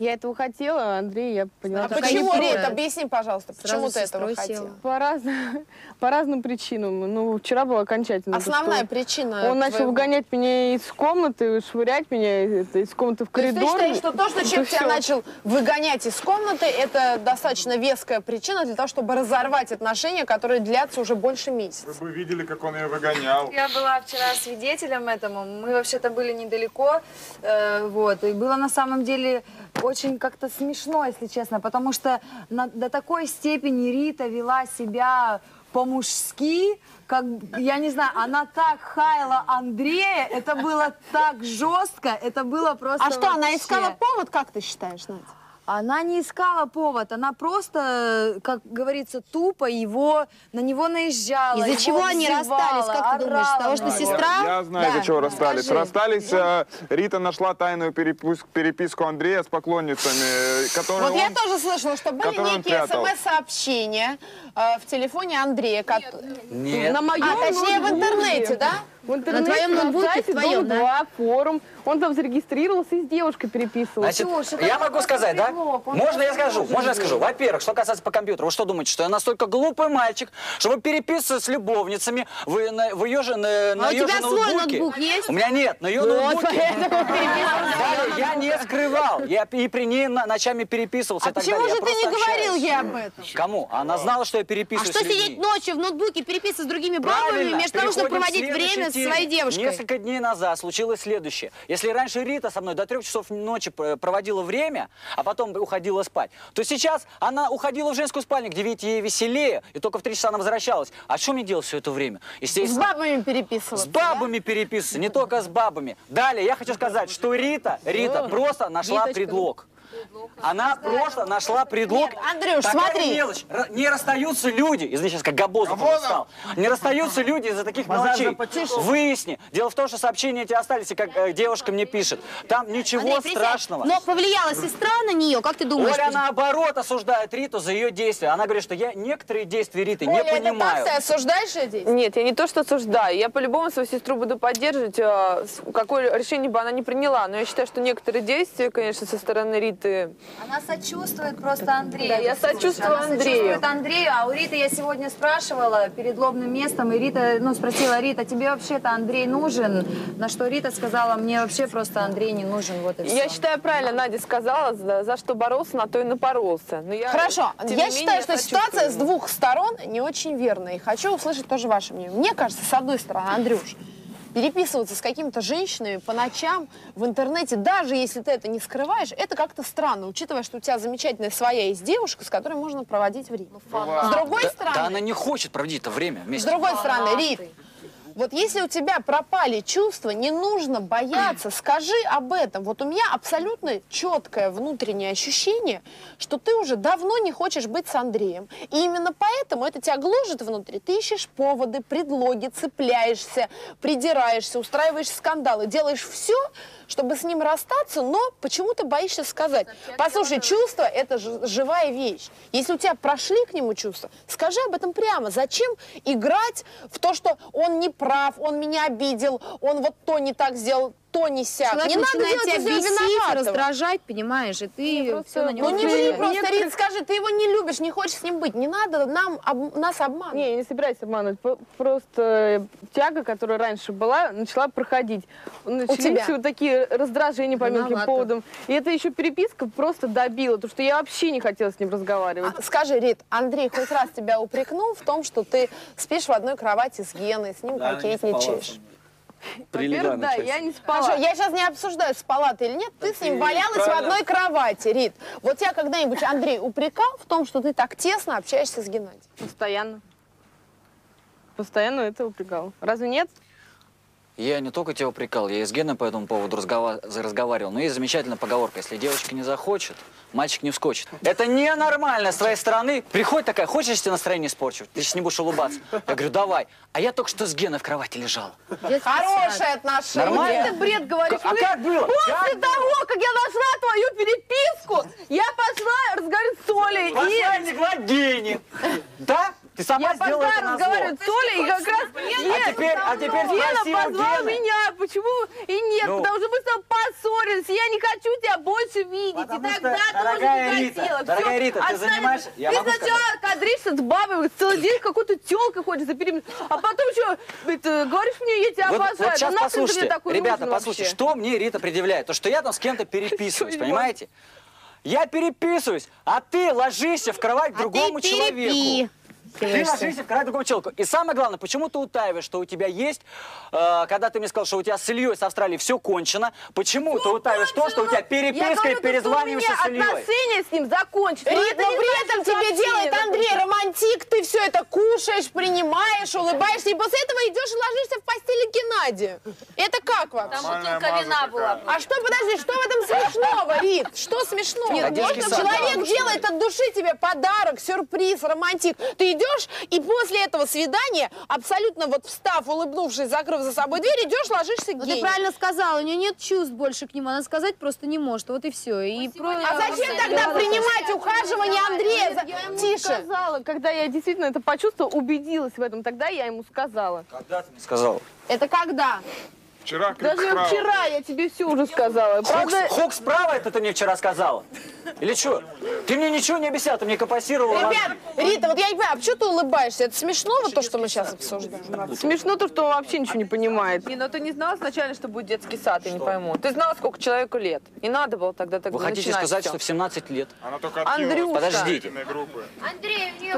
я этого хотела, Андрей, я поняла. А почему, правильно. объясни, пожалуйста, почему ты этого хотела? По разным, по разным причинам. Ну, вчера было окончательно. Основная причина Он начал выгонять меня из комнаты, швырять меня это, из комнаты в То есть коридор. ты считаешь, что то, что человек тебя начал выгонять из комнаты, это достаточно веская причина для того, чтобы разорвать отношения, которые длятся уже больше месяца? Вы бы видели, как он ее выгонял. Я была вчера свидетелем этому. Мы вообще-то были недалеко, э, вот. И было на самом деле очень как-то смешно, если честно, потому что на- до такой степени Рита вела себя по-мужски, как, я не знаю, она так хаяла Андрея, это было так жестко, это было просто А что, она вообще- искала повод, как ты считаешь, Надя? Она не искала повод, она просто, как говорится, тупо его, на него наезжала. Из-за его чего они расстались, как ты думаешь? Того, что сестра? Я, я знаю, Да. из-за чего расстались. Скажи. Расстались, э, Рита нашла тайную перепуск- переписку Андрея с поклонницами, э, которую Вот я он- тоже слышала, что были некие смс-сообщения э, в телефоне Андрея. ко- Нет. На моем А, точнее, в интернете, да? В интернете, твоем на ноутбуке, сайте в твоем, Дом 2, форум. Он там зарегистрировался и с девушкой переписывался. Значит, я могу сказать, да? Можно я скажу? Можно я скажу? Во-первых, что касается по компьютеру, вы что думаете, что я настолько глупый мальчик, чтобы переписываться с любовницами в, на, в ее же, на, на А у ее тебя же свой ноутбуке? ноутбук есть? У меня нет, на ее Вот, ноутбуке. Далее, я не скрывал, я и при ней ночами переписывался А и так почему далее. же ты не говорил ей об этом? Кому? Она знала, что я А переписываюсь что с людьми. сидеть ночью в ноутбуке, переписываться с другими бабами, вместо того, чтобы проводить время следующей с теме. своей девушкой? Несколько дней назад случилось следующее. Если раньше Рита со мной до трех часов ночи пр- проводила время, а потом уходила спать, то сейчас она уходила в женскую спальню, где видите, ей веселее, и только в три часа она возвращалась. А что мне делать все это время? С Естественно, бабами переписываться. с бабами переписываться, не только с бабами. Далее, я хочу сказать, что Рита, Рита просто нашла Риточка. предлог. Она просто нашла предлог. Нет, Андрюш, Такая смотри. мелочь. Р- Не расстаются люди. Извини, сейчас как Габозов уже стал. Не расстаются люди из-за таких мелочей. Выясни. Дело в том, что сообщения эти остались, и как э, девушка мне пишет. Там ничего Андрей, присядь. страшного. Но повлияла сестра на нее, как ты думаешь? Оля, наоборот, осуждает Риту за ее действия. Она говорит, что я некоторые действия Риты не Оля, это понимаю. так ты осуждаешь ее действия? Нет, я не то, что осуждаю. Я по-любому свою сестру буду поддерживать, э, с- какое решение бы она ни приняла. Но я считаю, что некоторые действия, конечно, со стороны Риты... Она сочувствует просто Андрею. Да, я сочувствую она Андрею. сочувствует Андрею, а у Риты я сегодня спрашивала перед лобным местом, и Рита, ну, спросила, Рита, тебе вообще-то Андрей нужен? На что Рита сказала, мне вообще просто Андрей не нужен, вот и все. Я считаю, правильно Надя сказала, за, за что боролся, на то и напоролся. Но я, Хорошо, я не считаю, менее, что ситуация с двух сторон не очень верная. И хочу услышать тоже ваше мнение. Мне кажется, с одной стороны, Андрюш, переписываться с какими-то женщинами по ночам в интернете, даже если ты это не скрываешь, это как-то странно, учитывая, что у тебя замечательная своя есть девушка, с которой можно проводить время. С другой Да- стороны, да она не хочет проводить это время с вместе. другой стороны, Рит, вот если у тебя пропали чувства, не нужно бояться, скажи об этом. Вот у меня абсолютно четкое внутреннее ощущение, что ты уже давно не хочешь быть с Андреем. И именно поэтому это тебя гложет внутри. Ты ищешь поводы, предлоги, цепляешься, придираешься, устраиваешь скандалы, делаешь все, чтобы с ним расстаться, но почему-то боишься сказать. Послушай, чувство – это живая вещь. Если у тебя прошли к нему чувства, скажи об этом прямо. Зачем играть в то, что он не прав, он меня обидел, он вот то не так сделал, то не сяк. Человек не надо начинает делать тебя из него бесить, виноватого. раздражать, понимаешь, и ты все на него Ну не ври просто, Рит, скажи, ты его не любишь, не хочешь с ним быть. Не надо нам, об- нас обманывать. Не, я не собираюсь обманывать. Просто э, тяга, которая раньше была, начала проходить. Начались тебя? вот такие раздражения по мелким Виновата. поводам. И это еще переписка просто добила, потому что я вообще не хотела с ним разговаривать. А, Скажи, Рит, Андрей хоть раз тебя упрекнул в том, что ты спишь в одной кровати с Геной, с ним Да, не кокетничаешь? со мной. Во-первых, Прилегла да, я не спала. Хорошо, я сейчас не обсуждаю, спала ты или нет, ты с ним валялась в правильно. одной кровати, Рит. Вот тебя когда-нибудь Андрей упрекал в том, что ты так тесно общаешься с Геннадием? Постоянно. Постоянно это упрекал. Разве нет? Я не только тебя упрекал, я и с Геной по этому поводу разгова- разговаривал. Но есть замечательная поговорка. Если девочка не захочет, мальчик не вскочит. Это ненормально с твоей стороны. Приходит такая, хочешь, я тебе настроение испорчу? Ты сейчас не будешь улыбаться. Я говорю, давай. А я только что с Геной в кровати лежал. Хорошие отношения. Нормально? Ты бред говоришь. А Вы- как было? После Как того, как я нашла твою переписку, я пошла разговаривать с Олей. Пошла и... не гладь. Да? Ты сама я сделала пошла это назло. разговаривать с Олей, и как раз А теперь- а теперь Гена спроси у позвал меня. Почему и нет? Ну. Потому что мы с тобой поссорились. и Я не хочу тебя больше видеть. и Потому тогда что, тоже дорогая не Рита, хотела. дорогая Всё, Рита, ты занимаешь- я Ты сначала кадришься с бабой, целый день какой-то телкой ходишь за периметр, а потом еще это, говоришь мне, я тебя Вот, обожаю. вот сейчас мне послушайте, такой ребята, послушайте, вообще? что мне Рита предъявляет? То, что я там с кем-то переписываюсь, понимаете? Я переписываюсь, а ты ложишься в кровать к другому человеку. Ты ложишься в кровать к другому человеку. И самое главное, почему ты утаиваешь, что у тебя есть, э, когда ты мне сказал, что у тебя с Ильей с Австралии все кончено, почему ты утаиваешь то, что у тебя переписка говорю, и перезваниваешься что с Ильей? отношения с ним закончатся. Рит, но при этом тебе делает Андрей романтик, ты все это кушаешь, принимаешь, улыбаешься, и после этого идешь и ложишься в постели к Геннадию. Это как вам? Там бутылка вина была. А что, подожди, что в этом смешного, Рит? Что смешного? Нет, Можно человек делает от души тебе подарок, сюрприз, романтик. Ты идешь, и после этого свидания, абсолютно вот встав, улыбнувшись, закрыв за собой дверь, идешь, ложишься к Ну, гею. ты правильно сказала, у нее нет чувств больше к нему, она сказать просто не может, вот и все. И про- А зачем тогда принимать ухаживание Андрея? за- Я ему Тише. сказала, когда я действительно это почувствовала, убедилась в этом, тогда я ему сказала. Когда ты мне сказал? Это когда? Вчера Даже вчера я тебе все уже сказала. Правда, Хук, хук справа это ты мне вчера сказала? Или что? Ты мне ничего не объяснял, ты мне компасировала. Ребят, Рита, вот я не понимаю, а почему ты улыбаешься? Это смешно, вот то, что мы сейчас обсуждаем? смешно то, что он вообще ничего не понимает. Не, но ты не знала сначала, что будет детский сад, я не пойму. Ты знала, сколько человеку лет. Не надо было тогда так Вы хотите начинать сказать, всё. что в 17 лет? Она только Андрюшка. Подождите. группы. Андрей, у нее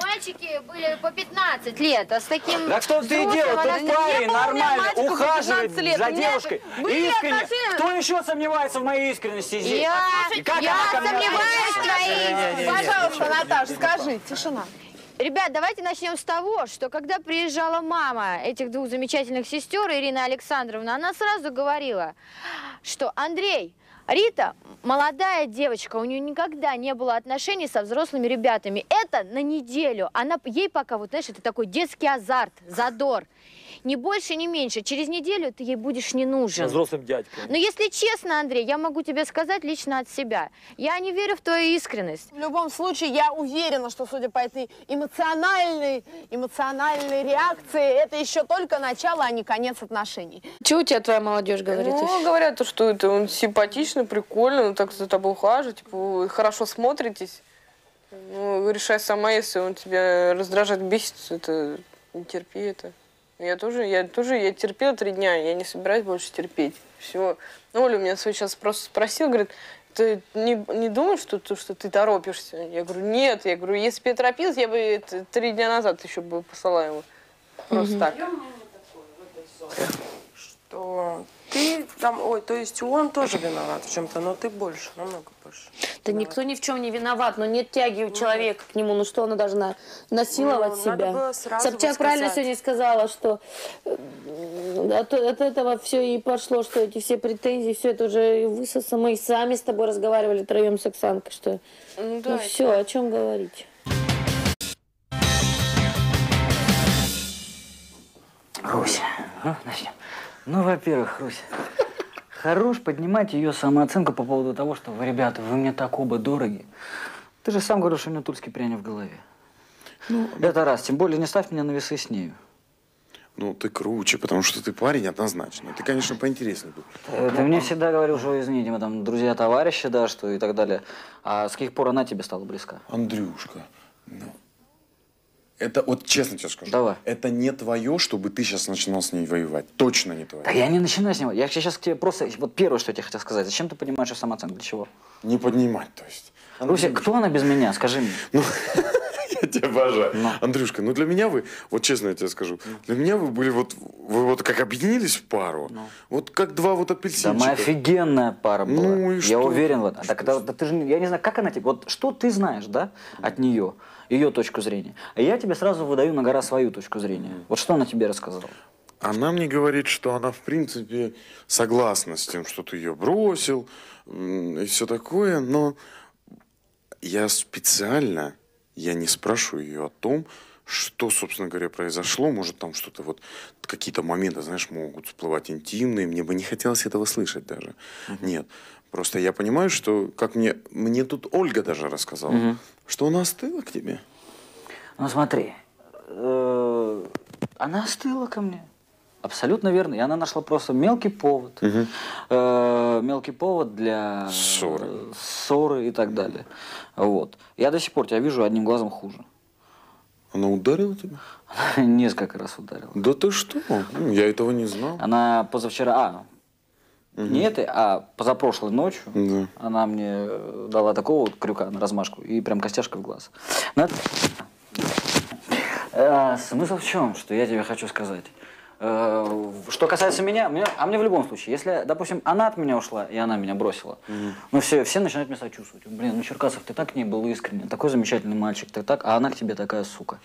мальчики были по 15 лет, а с таким Так что ты и взрослым делал? она Тут не- парень не было у меня нормально мальчиков 15 лет. за девушкой. были Искренне. отношения. Кто еще сомневается в моей искренности здесь? Я- И как я она ко мне сомневаюсь в твоей Не-не-не. Пожалуйста, Наташа, скажи, тишина. Ребят, давайте начнем с того, что когда приезжала мама этих двух замечательных сестер, Ирина Александровна, она сразу говорила, что Андрей, Рита молодая девочка, у нее никогда не было отношений со взрослыми ребятами. Это на неделю. Она, ей пока, вот знаешь, это такой детский азарт, задор. Ни больше, ни меньше. Через неделю ты ей будешь не нужен. взрослым дядькой. Но если честно, Андрей, я могу тебе сказать лично от себя. Я не верю в твою искренность. В любом случае, я уверена, что, судя по этой эмоциональной, эмоциональной реакции, это еще только начало, а не конец отношений. Что у тебя твоя молодежь говорит? Ну, говорят, то, что это он симпатичный, прикольный, он так за тобой ухаживает, типа, вы хорошо смотритесь. Ну, решай сама, если он тебя раздражает, бесит, это не терпи это. Я тоже, я тоже, я терпела три дня, я не собираюсь больше терпеть. Все. Ну, Оля у меня свой сейчас просто спросил, говорит, ты не, не думаешь, что, то, что ты торопишься? Я говорю, нет. Я говорю, если бы я торопилась, я бы это три дня назад еще бы послала его. Просто Мгм. так. Что ты там, ой, то есть он тоже виноват в чем-то, но ты больше, намного больше. Да никто ни в чем не виноват, но нет тяги у человека к нему. Ну что она должна насиловать Ну, надо себя? было сразу Собчак правильно сегодня сказала, что э, от, от этого все и пошло, что эти все претензии, все это уже и высоса. Мы и сами с тобой разговаривали троем с Оксанкой, что Ну, ну все, о чем говорить. Руся, ну, начнем. Ну, во-первых, Руся, хорош поднимать ее самооценку по поводу того, что вы, ребята, вы мне так оба дороги. Ты же сам говоришь, что у меня тульский пряник в голове. Ну, это раз. Тем более не ставь меня на весы с нею. Ну, ты круче, потому что ты парень однозначно. Ты, конечно, поинтереснее был. Ты мне всегда говорил, что, извините, мы там друзья, товарищи, да, что и так далее. А с каких пор она тебе стала близка? Андрюшка, ну, это вот честно тебе скажу. Давай. Это не твое, чтобы ты сейчас начинал с ней воевать. Точно не твое. Да я не начинаю с него. Я сейчас к тебе просто... Вот первое, что я тебе хотел сказать. Зачем ты понимаешь ее самооценку? Для чего? Не поднимать, то есть. Руся, кто она без меня? Скажи мне. Я тебя обожаю. Андрюшка, ну для меня вы, вот честно я тебе скажу, для меня вы были вот, вы вот как объединились в пару, вот как два вот Да апельсинчика. мы офигенная пара была. Ну и я что? уверен в этом. Так, да, да ты же, я не знаю, как она тебе, вот что ты знаешь, да, от нее, ее точку зрения. А я тебе сразу выдаю на гора свою точку зрения. Вот что она тебе рассказала? Она мне говорит, что она, в принципе, согласна с тем, что ты ее бросил и все такое, но я специально, я не спрашиваю ее о том, что, собственно говоря, произошло. Может, там что-то вот, какие-то моменты, знаешь, могут всплывать интимные. Мне бы не хотелось этого слышать даже. Нет. Просто я понимаю, что, как мне, мне тут Ольга даже рассказала, Мгм. Что она остыла к тебе. Ну смотри, э, она остыла ко мне. Абсолютно верно. И она нашла просто мелкий повод. Э, мелкий повод для Ссоры. э, ссоры и так далее. Вот. Я до сих пор тебя вижу одним глазом хуже. Она ударила тебя? Несколько раз ударила. Да ты что? Ну, Я этого не знал. Она позавчера, а, не этой, а позапрошлой ночью Да. она мне э, дала такого вот крюка на размашку и прям костяшка в глаз. Но это- Э, Смысл в чем, что я тебе хочу сказать? Э, Что касается меня, мне- а мне в любом случае, если, допустим, она от меня ушла, и она меня бросила, ну все, все начинают меня сочувствовать. Блин, ну Черкасов, ты так к ней был искренне, такой замечательный мальчик, ты так, а она к тебе такая сука.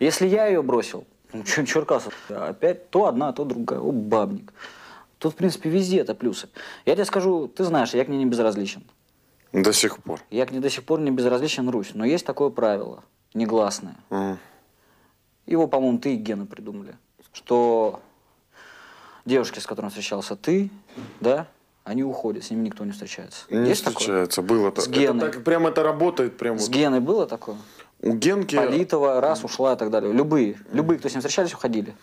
Если я ее бросил, ну Чер- Черкасов, опять то одна, то другая, о, бабник. Тут, в принципе, везде это плюсы. Я тебе скажу, ты знаешь, я к ней не безразличен. До сих пор. Я к ней до сих пор не безразличен, Русь. Но есть такое правило, негласное. Его, по-моему, ты и Гена придумали. Что девушки, с которыми встречался ты, да, они уходят, с ними никто не встречается. Не есть такое? встречается. Было С это. Геной. так, прям это работает. Прям С вот. Геной было такое? У Генки... Политова, раз, ушла и так далее. Любые. Любые, кто с ним встречались, уходили.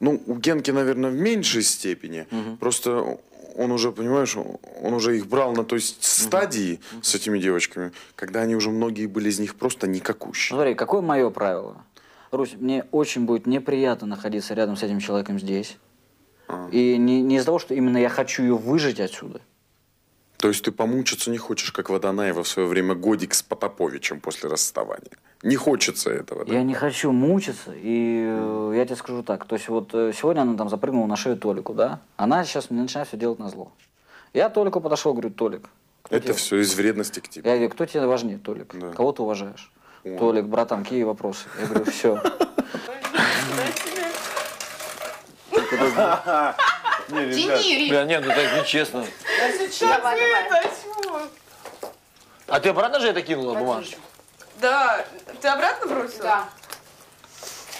Ну, у Генки, наверное, в меньшей степени. Просто он уже, понимаешь, он уже их брал на той стадии с этими девочками, когда они уже многие были из них просто никакущие. Смотри, какое мое правило? Русь, мне очень будет неприятно находиться рядом с этим человеком здесь. И не, не из-за того, что именно я хочу ее выжить отсюда. То есть ты помучиться не хочешь, как Водонаева в свое время годик с Потаповичем после расставания. Не хочется этого, да? Я не хочу мучиться, и э, я тебе скажу так. То есть вот э, сегодня она там запрыгнула на шею Толику, да? Она сейчас мне начинает все делать на зло. Я Толику подошел, говорю, Толик. кто Это тебе- все из вредности к тебе. Я говорю, кто тебе важнее, Толик? Кого ты уважаешь? Толик, братан, какие вопросы? Я говорю, все. Не, Тяни, ребят. Бля, нет, ну так нечестно. Я сейчас Давай, не давай. это, чего? А ты обратно же это кинула бумажку? Да. Ты обратно бросила? Да.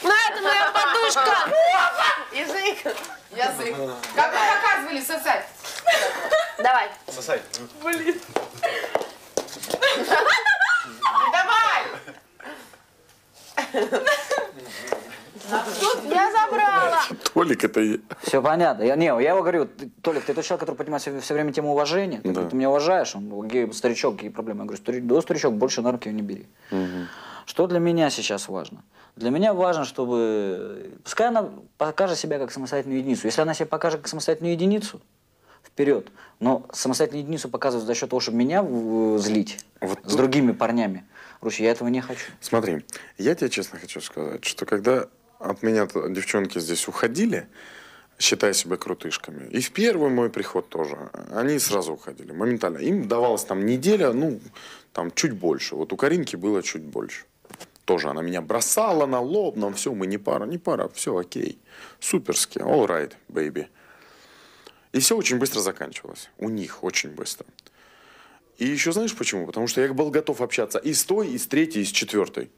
На, это моя подушка! Язык. Язык. Как вы показывали сосать? Давай. Сосай. Блин. Давай. Тут я забрала. Толик, это я. Все понятно. Я, не, я его говорю, ты, Толик, ты тот человек, который поднимает все, все время тему уважения. Ты, Да. ты меня уважаешь, он гей, старичок, какие проблемы. Я говорю, старичок, да, старичок, больше на руки его не бери. Что для меня сейчас важно? Для меня важно, чтобы... Пускай она покажет себя как самостоятельную единицу. Если она себя покажет как самостоятельную единицу, вперед. Но самостоятельную единицу показывать за счет того, чтобы меня злить с другими парнями. Русь, я этого не хочу. Смотри, я тебе честно хочу сказать, что когда от меня девчонки здесь уходили, считая себя крутышками, и в первый мой приход тоже, они сразу уходили, моментально. Им давалась там неделя, ну, там чуть больше. Вот у Каринки было чуть больше. Тоже она меня бросала на лоб, нам все, мы не пара, не пара, все окей. Суперски, all right, baby. И все очень быстро заканчивалось. У них очень быстро. И еще знаешь почему? Потому что я был готов общаться и с той, и с третьей, и с четвертой.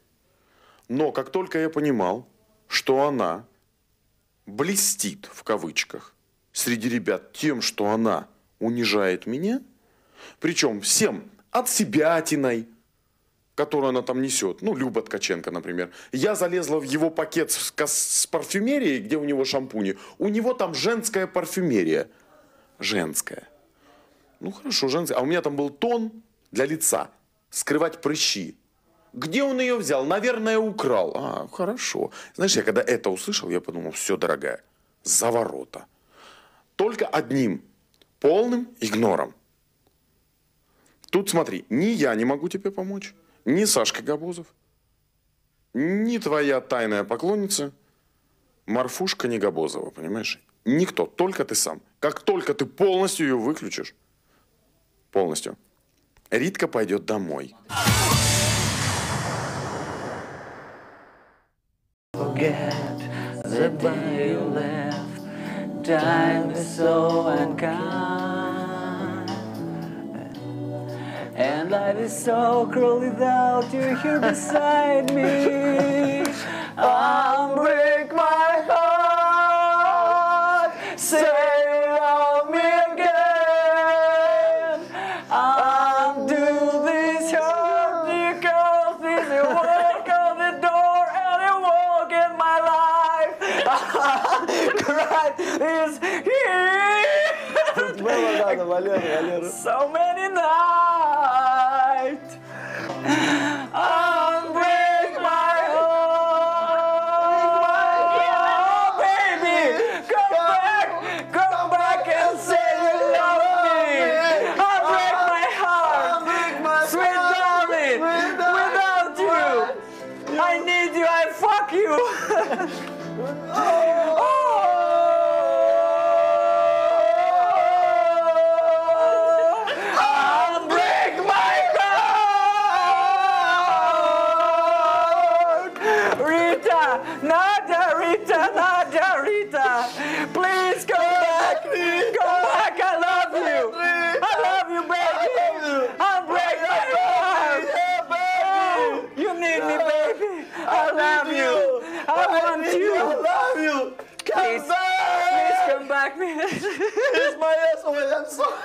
Но как только я понимал, что она блестит, в кавычках, среди ребят тем, что она унижает меня, причем всем от себятиной, которую она там несет, ну, Люба Ткаченко, например. Я залезла в его пакет с, с парфюмерией, где у него шампуни. У него там женская парфюмерия. Женская. Ну хорошо, женская. А у меня там был тон для лица. Скрывать прыщи. Где он ее взял? Наверное, украл. А, хорошо. Знаешь, я когда это услышал, я подумал, все, дорогая, за ворота. Только одним полным игнором. Тут смотри, ни я не могу тебе помочь, ни Сашка Габузов, ни твоя тайная поклонница, Марфушка Негабозова, понимаешь? Никто, только ты сам. Как только ты полностью ее выключишь, полностью, Ритка пойдет домой. Forget the boy you left Time is so unkind. And life is so cruel without you here beside me. I'll break my Maneiro, maneiro. So many nights. Ah. please, back. Please come back, man. It's my asshole. I'm sorry.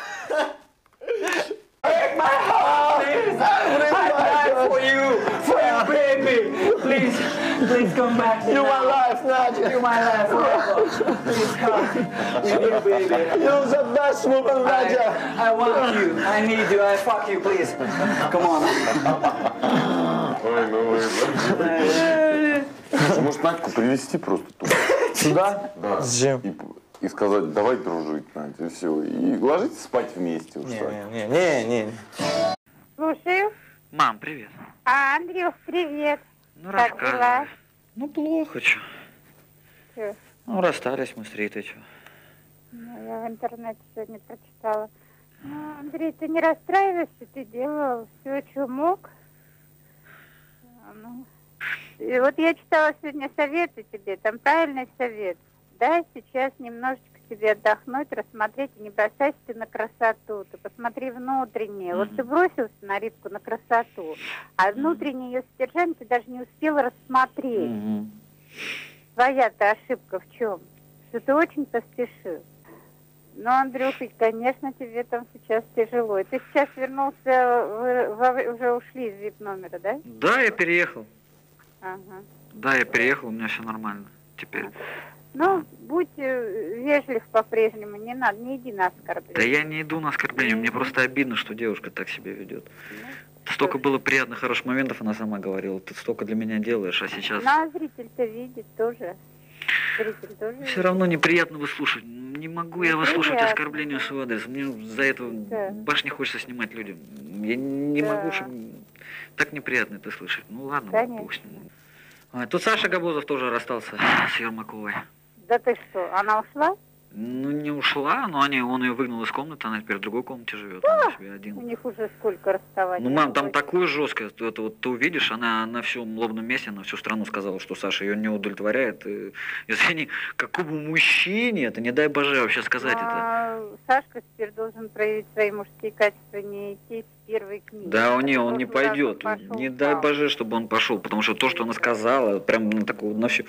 Break my heart, please. I die for you, for you, baby. Please, please come back. You're my life, Nadia. You're my life forever. Please come. We need baby. You're the best woman, Nadia. I, I want you. I need you. I fuck you, please. Come on. Ой, ну вы... Слушай, Может, Надьку привести просто туда? Сюда? Да. Зачем? И, и сказать, давай дружить, Надя, и все. И ложитесь спать вместе уж так. Не-не-не. Слушаю. Мам, привет. А, Андрюх, привет. Ну, как дела? Ну, плохо. Чё? Ну, расстались мы с Ритой, чё. Ну, я в интернете сегодня прочитала. Ну, Андрей, ты не расстраивайся, ты делал все, что мог. И вот я читала сегодня советы тебе, там правильный совет. Дай сейчас немножечко тебе отдохнуть, рассмотреть, и не бросайся ты на красоту. Ты посмотри внутреннее. Вот ты бросился на Ритку на красоту, а внутреннее ее содержание ты даже не успел рассмотреть. Твоя-то ошибка в чем? Что ты очень поспешил. Ну, Андрюха, конечно, тебе там сейчас тяжело. И Ты сейчас вернулся, вы, вы уже ушли из вип-номера, да? Да, я переехал. Ага. Да, я переехал, у меня все нормально теперь. Ну, будь э, вежлив по-прежнему, не надо, не иди на оскорбление. Да я не иду на оскорбление, мне просто обидно, что девушка так себя ведет. Столько было приятных, хороших моментов, она сама говорила. Ты столько для меня делаешь, а сейчас Ну, а зритель-то видит тоже. Все равно неприятно выслушивать. Не могу я выслушивать Неприятно. оскорбления в свой адрес. Мне за это Да. башни хочется снимать людям. Я не Да. могу, чтоб- так неприятно это слышать. Ну ладно, Конечно. бог с ним. А, тут Саша Габозов тоже расстался с Ермаковой. Да ты что, она ушла? Ну, не ушла, но они, он ее выгнал из комнаты, она теперь в другой комнате живет, у себя один. У них уже сколько расставаний. Ну, мам, там такое жесткое, что это вот ты увидишь, она на всем лобном месте, на всю страну сказала, что Саша ее не удовлетворяет. И, извини, какому мужчине это, не дай боже вообще сказать это. А, Сашка теперь должен проявить свои мужские качества, не идти первой книги. Да, не, он не пойдет. Не дай боже, чтобы он пошел, потому что то, что она сказала, прям на такого, на всю...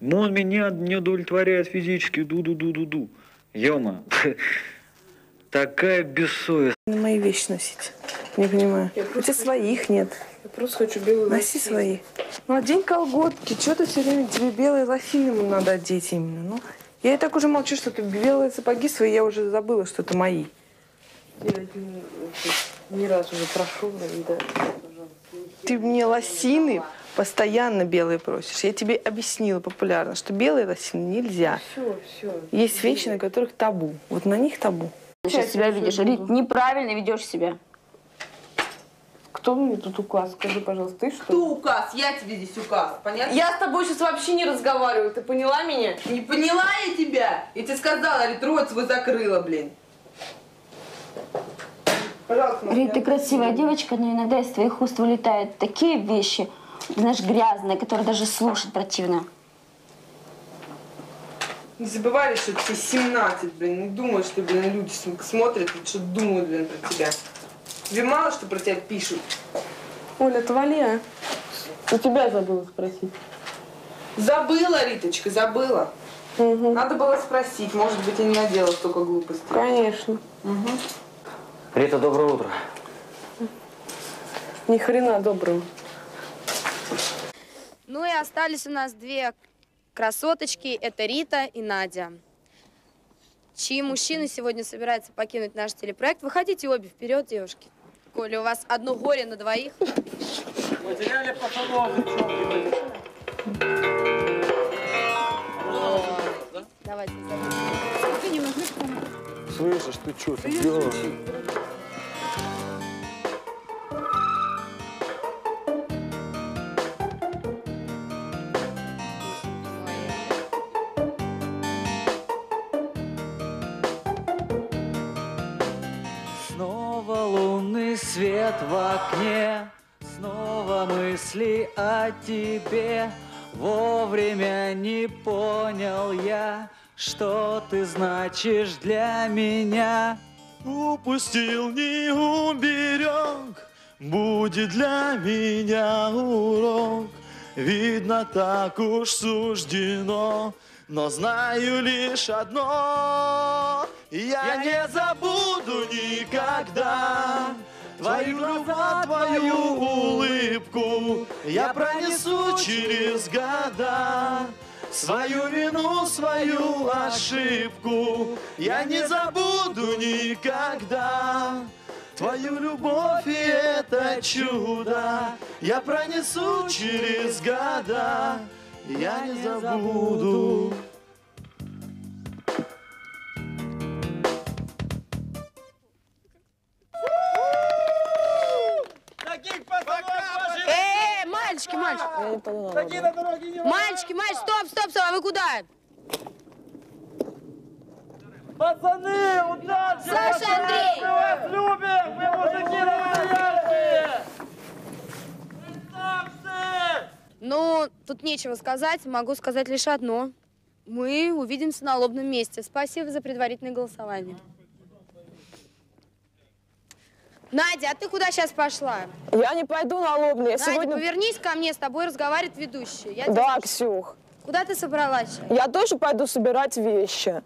Он меня не удовлетворяет физически, ду-ду-ду-ду-ду. Ема, такая бессовестная. Мои вещи носить. Не понимаю. У тебя своих нет. Я просто хочу белые Носи свои. Ну, одень колготки. Что ты все время тебе белые лосины надо одеть именно? Ну, я и так уже молчу, что ты белые сапоги свои, я уже забыла, что это мои. Я один не раз уже прошу, да. Ты мне лосины постоянно белые просишь. Я тебе объяснила популярно, что белые лосины нельзя. Все, все. Есть вещи, на которых табу. Вот на них табу. Ты сейчас себя ведешь. Рит, неправильно ведешь себя. Кто мне тут указ? Скажи, пожалуйста, ты что? Кто указ? Я тебе здесь указ, понятно? Я с тобой сейчас вообще не разговариваю, ты поняла меня? Не поняла я тебя? Я тебе сказала, Рит, рот свой закрыла, блин. Рит, ты красивая девочка, но иногда из твоих уст вылетают такие вещи, знаешь, грязные, которые даже слушать противно. Не забывай, что тебе 17, блин. Не думай, что, блин, люди см- смотрят и что думают, блин, про тебя. Тебе мало, что про тебя пишут? Оля, отвали, а. У тебя забыла спросить. Забыла, Риточка, забыла. Надо было спросить, может быть, я не наделала столько глупостей. Конечно. Рита, доброе утро. Ни хрена доброго. Ну и остались у нас две красоточки. Это Рита и Надя. Чьи мужчины сегодня собираются покинуть наш телепроект. Выходите обе вперед, девушки. Коля, у вас одно горе на двоих. Потеряли пацанов, Давайте. Слышишь, ты что, ты делаешь? Снова лунный свет в окне, Снова мысли о тебе. Вовремя не понял я, Что ты значишь для меня. Упустил, не уберег, будет для меня урок. Видно, так уж суждено, но знаю лишь одно. Я не забуду никогда Твою любовь, твою улыбку Я пронесу через года Свою вину, свою ошибку Я не забуду никогда. Твою любовь и это чудо Я пронесу через года. Я не забуду Мальчики, мальчики. Мальчики, мальчики, стоп, стоп, стоп, а вы куда? Пацаны, удачи! Саша, Андрей! Мы вас любим! Мы мужики настоящие! Ну, тут нечего сказать, могу сказать лишь одно. Мы увидимся на лобном месте. Спасибо за предварительное голосование. Надя, а ты куда сейчас пошла? Я не пойду на лобный. Я Надя, сегодня... повернись ко мне, с тобой разговаривает ведущий. Я тебя Да, слышу. Ксюх. Куда ты собралась? сейчас? Я тоже пойду собирать вещи.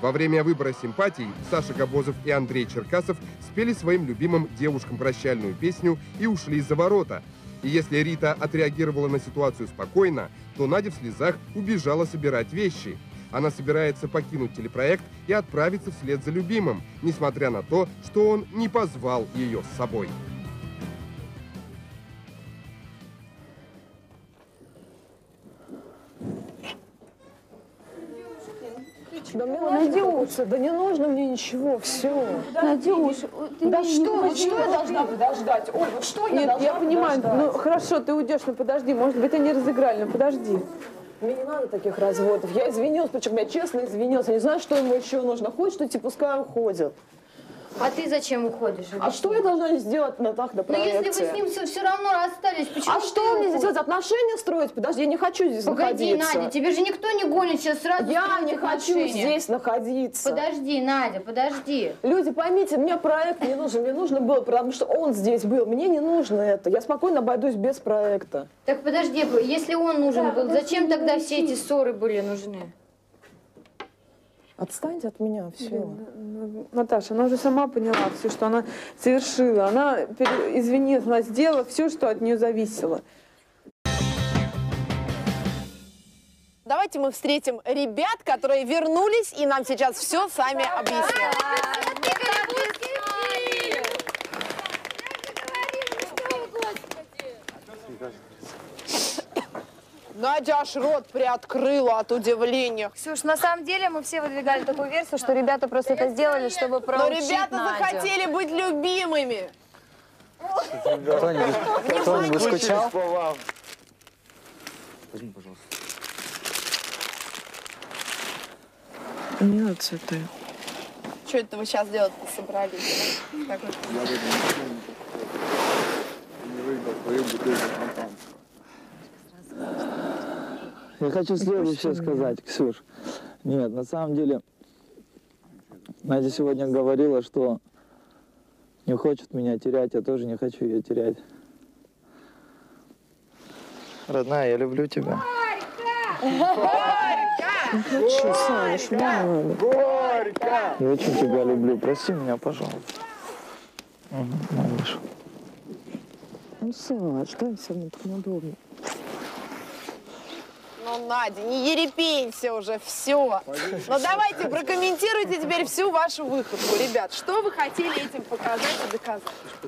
Во время выбора симпатий Саша Габозов и Андрей Черкасов спели своим любимым девушкам прощальную песню и ушли за ворота. И если Рита отреагировала на ситуацию спокойно, то Надя в слезах убежала собирать вещи. Она собирается покинуть телепроект и отправиться вслед за любимым, несмотря на то, что он не позвал ее с собой. Да мне Надюша, да не нужно мне ничего, все. Надюша, да меня что, не что я должна подождать? Ой, вот что я Нет, должна я понимаю, подождать? ну хорошо, ты уйдешь, но подожди, может быть, они разыграли, но подожди. Мне не надо таких разводов. Я извинилась, причем я честно извинилась. Я не знаю, что ему еще нужно. Хочет уйти, пускай уходит. А ты зачем уходишь? А что я должна сделать на так на Ну, если проекте? вы с ним все, все равно расстались, почему А ты что мне здесь уходишь? делать? Отношения строить? Подожди, я не хочу здесь Погоди, находиться. Надя, тебе же никто не гонит сейчас сразу Я строить не хочу отношения. здесь находиться. Подожди, Надя, подожди. Люди, поймите, мне проект не нужен. Мне нужно было, потому что он здесь был. Мне не нужно это. Я спокойно обойдусь без проекта. Так подожди, если он нужен был, зачем тогда все эти ссоры были нужны? Отстаньте от меня, все. Ну, Наташа, она уже сама поняла все, что она совершила. Она извинилась, она сделала все, что от нее зависело. Давайте мы встретим ребят, которые вернулись и нам сейчас все сами объяснят. Надя аж рот приоткрыла от удивления. Ксюш, на самом деле мы все выдвигали такую версию, что ребята просто это сделали, чтобы Но проучить ребята Надю. захотели быть любимыми. Кто-нибудь, скучал? Возьми, пожалуйста. Нет, цветы. Что это вы сейчас делать-то собрались? Так вот. Не выиграл свою бутылку Я хочу следующее сказать, Ксюш. Нет, на самом деле, Надя сегодня говорила, что не хочет меня терять, я тоже не хочу ее терять. Родная, я люблю тебя. Хочу, Саш, мама. Я очень тебя люблю. Прости меня, пожалуйста. Мгм, малыш. Ну, все мне так неудобно. Ну, Надя, не ерепенься уже, все. Ну, давайте прокомментируйте теперь всю вашу выходку. Ребят, что вы хотели этим показать и доказать?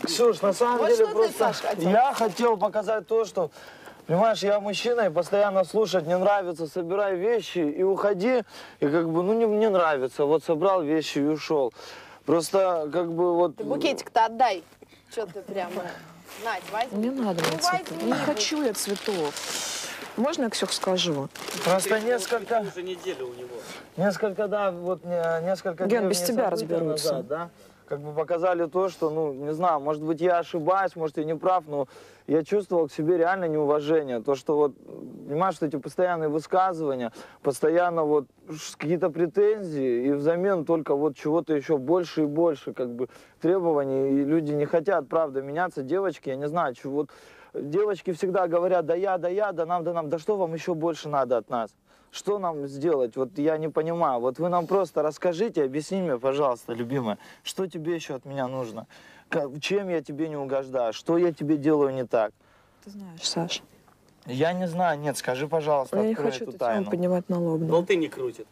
Ксюш, на самом Вот деле что ты, просто Саш, хотел? я хотел показать то, что, понимаешь, я мужчина и постоянно слушать не нравится, собирай вещи и уходи, и как бы, ну не мне нравится, вот собрал вещи и ушел. Просто как бы вот... Ты букетик-то отдай. Что ты прямо... Надь, возьми. Не надо Ну, мне цветов. возьми. Не хочу я цветов. Можно я, Ксюх, скажу? Просто несколько... Уже неделю у него. Несколько, да, вот не- несколько Ген, без тебя разберутся. назад, да, как бы показали то, что, ну, не знаю, может быть, я ошибаюсь, может, я не прав, но я чувствовал к себе реально неуважение. То, что вот, понимаешь, что эти постоянные высказывания, постоянно вот какие-то претензии, и взамен только вот чего-то еще больше и больше, как бы, требований, и люди не хотят, правда, меняться. Девочки, я не знаю, чего, вот, девочки всегда говорят, да я, да я, да нам, да нам, да что вам еще больше надо от нас? Что нам сделать? Вот я не понимаю. Вот вы нам просто расскажите, объясни мне, пожалуйста, любимая, что тебе еще от меня нужно? Как- чем я тебе не угождаю? Что я тебе делаю не так? Ты знаешь, Саш, Я не знаю, нет, скажи, пожалуйста, я не открой хочу эту тайну. поднимать на лоб. Но ты не крутит.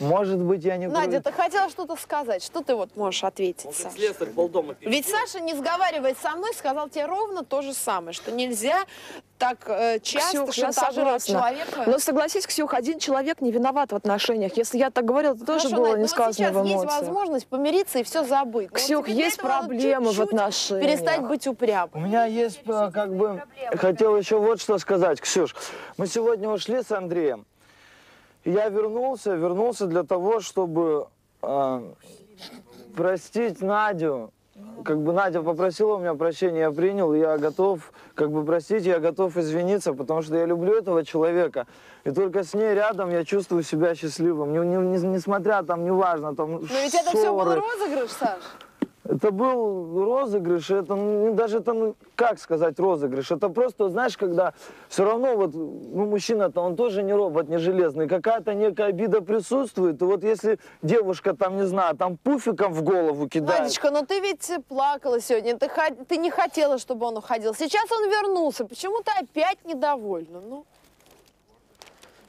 Может быть, я не Надя, ты хотела что-то сказать. Что ты вот можешь ответить, Саша? Слесарь полдома Ведь Саша, не сговариваясь со мной, сказал тебе ровно то же самое, что нельзя так э, часто Ксюх, шантажировать человека. Но согласись, Ксюх, один человек не виноват в отношениях. Если я так говорила, это тоже Хорошо, было Надь, не вот сказано сейчас в есть эмоциях. возможность помириться и все забыть. Вот Ксюх, для есть этого надо проблемы в отношениях. Перестать быть упрямым. У меня есть, э, как бы, хотел еще вот что сказать, Ксюш. Мы сегодня ушли с Андреем. Я вернулся, вернулся для того, чтобы э, простить Надю. Как бы Надя попросила у меня прощения, я принял, я готов, как бы простить, я готов извиниться, потому что я люблю этого человека. И только с ней рядом я чувствую себя счастливым. Не, не- не- несмотря там, неважно, там Но ведь это все был розыгрыш, Саш. Это был розыгрыш, это ну, даже это, ну, как сказать, розыгрыш, это просто, знаешь, когда все равно вот, ну, мужчина-то, он тоже не робот, не железный, какая-то некая обида присутствует, и вот если девушка там, не знаю, там пуфиком в голову кидает, Надечка, но ты ведь плакала сегодня, ты, ты не хотела, чтобы он уходил. Сейчас он вернулся, почему ты опять недовольна? Ну,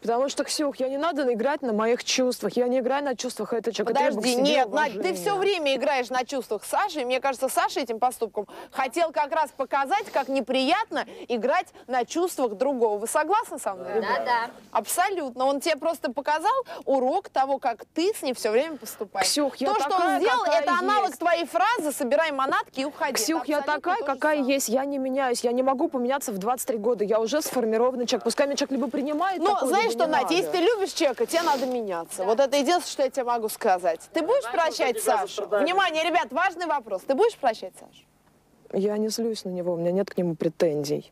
Потому что, Ксюх, я не надо играть на моих чувствах. Я не играю на чувствах этого человека. требую к подожди, нет, Надь, ты все время играешь на чувствах Саши, и мне кажется, Саша этим поступком хотел как раз показать, как неприятно играть на чувствах другого. Вы согласны со мной? ребята? Да-да. Абсолютно. Он тебе просто показал урок того, как ты с ним все время поступаешь. Ксюх, я То, что такая, он сделал, какая это аналог есть. твоей фразы «собирай манатки и уходи». Ксюх, Это я такая, какая есть. Я не меняюсь. Я не могу поменяться в 23 года. Я уже сформированный человек. Пускай меня человек либо принимает Ну, такой, знаешь либо что, Надя, если ты любишь человека, тебе надо меняться. Вот это единственное, что я тебе могу сказать. Ты будешь прощать Сашу? Внимание, ребят, важный вопрос. Ты будешь прощать Сашу? Я не злюсь на него, у меня нет к нему претензий.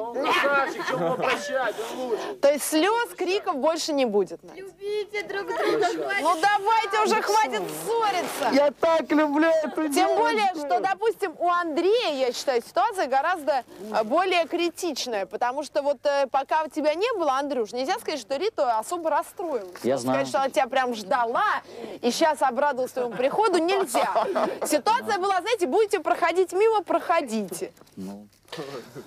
Он красавчик, чем его прощать, он лучше. То есть слез, криков больше не будет, Надя? Любите друг друга, хватит. Ну давайте уже, хватит ссориться. Я так люблю эту Тем девушку. более, что, допустим, у Андрея, я считаю, ситуация гораздо э, более критичная, потому что вот э, пока тебя не было, Андрюш, нельзя сказать, что Рита особо расстроилась. Я знаю. Сказать, что она тебя прям ждала и сейчас обрадовалась твоему приходу, нельзя. Ситуация была, знаете, будете проходить мимо, проходите. Ну,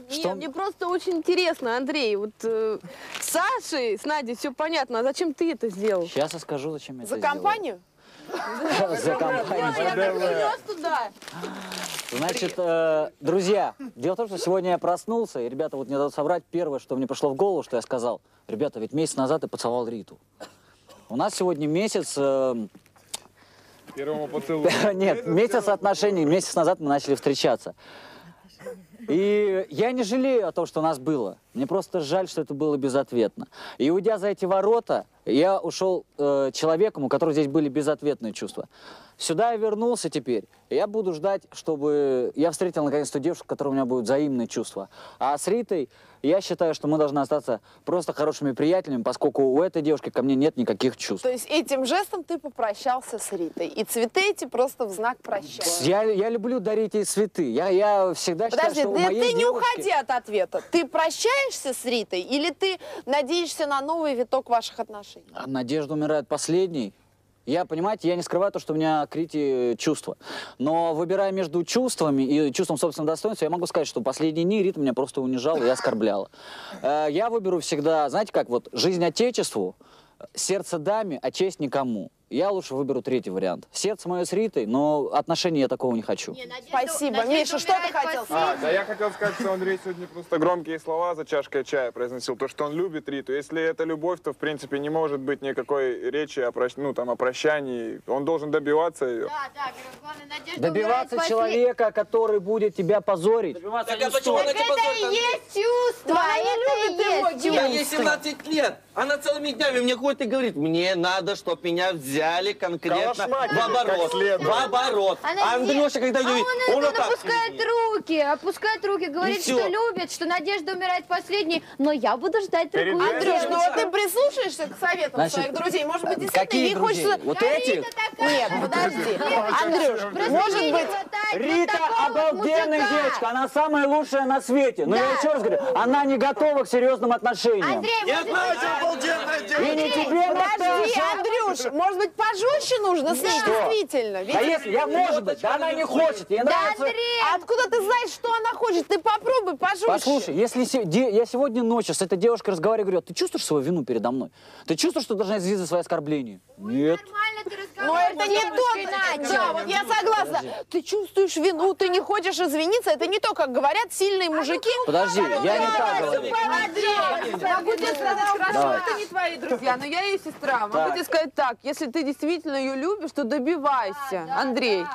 Не, мне просто очень интересно, Андрей, вот э, с Сашей, с Надей все понятно, а зачем ты это сделал? сейчас я скажу, зачем я За это компанию? сделал. За компанию. Я так принес туда. Значит, э, друзья, дело в том, что сегодня я проснулся, и ребята вот не дадут соврать, первое, что мне пришло в голову, что я сказал, ребята, ведь месяц назад я поцеловал Риту. У нас сегодня месяц... э, Первому поцелую. Нет, месяц отношений, месяц назад мы начали встречаться. И я не жалею о том, что у нас было. Мне просто жаль, что это было безответно. И уйдя за эти ворота, я ушел э, человеком, у которого здесь были безответные чувства. сюда я вернулся теперь. Я буду ждать, чтобы я встретил наконец ту девушку, которой у меня будут взаимные чувства. А с Ритой я считаю, что мы должны остаться просто хорошими приятелями, поскольку у этой девушки ко мне нет никаких чувств. То есть этим жестом ты попрощался с Ритой. И цветы эти просто в знак прощания. Я, я люблю дарить ей цветы. Я, я всегда Подожди, считаю, что у ты, моей ты не девушки... уходи от ответа. Ты прощаешься с Ритой или ты надеешься на новый виток ваших отношений? А Надежда умирает последней. Я, понимаете, я не скрываю то, что у меня к Рите чувства. Но выбирая между чувствами и чувством собственного достоинства, я могу сказать, что последние дни Рита меня просто унижала и оскорбляла. Э, Я выберу всегда, знаете как, вот жизнь Отечеству, сердце даме, а честь никому. Я лучше выберу третий вариант. Сердце мое с Ритой, но отношений я такого не хочу. Спасибо. Миша, что ты хотел А, да я хотел сказать, что Андрей сегодня просто громкие слова за чашкой чая произносил. То, что он любит Риту. Если это любовь, то, в принципе, не может быть никакой речи о, прощ- ну, там, о прощании. Он должен добиваться ее. Добиваться человека, который будет тебя позорить. Так а почему она тебя позорит, Андрей? чувство, Она не это любит и его, есть Дима, ей чувство. 17 лет. Она целыми днями мне ходит и говорит, мне надо, чтобы меня взяли конкретно Калашматик, в оборот. В оборот. Она Андрюша, когда а видит, он, он вот так. опускает руки, опускает руки, говорит, что любит, что Надежда умирает последней, но я буду ждать другую Андрюш, ну вот ты прислушаешься к советам Значит, своих друзей. Может быть, действительно какие ей друзей? хочется... Вот этих? Нет, подожди. Андрюш, может быть... Рита обалденная девочка, она самая лучшая на свете. Но я еще раз говорю, она не готова к серьезным отношениям. Андрей, Я знаю, что обалденная И девочка. не тебе, Подожди. Андрюш, может быть, пожестче нужно с ней, Что? действительно. А если, я, может быть, да она не хочет, ей нравится... А откуда ты знаешь, что она хочет? Ты попробуй пожестче. Послушай, если се- де- я сегодня ночью с этой девушкой разговариваю, говорю, «А ты чувствуешь свою вину передо мной? Ты чувствуешь, что должна извиниться за свои оскорбления? Нет. Но это не то, да, вот я согласна. Ты чувствуешь вину, ты не хочешь извиниться, это не то, как говорят сильные мужики. Подожди, я не так говорю. Могу тебе сказать хорошо, это не твои друзья, но я ее сестра. Могу тебе сказать так, если ты действительно ее любишь, то добивайся, Андрей.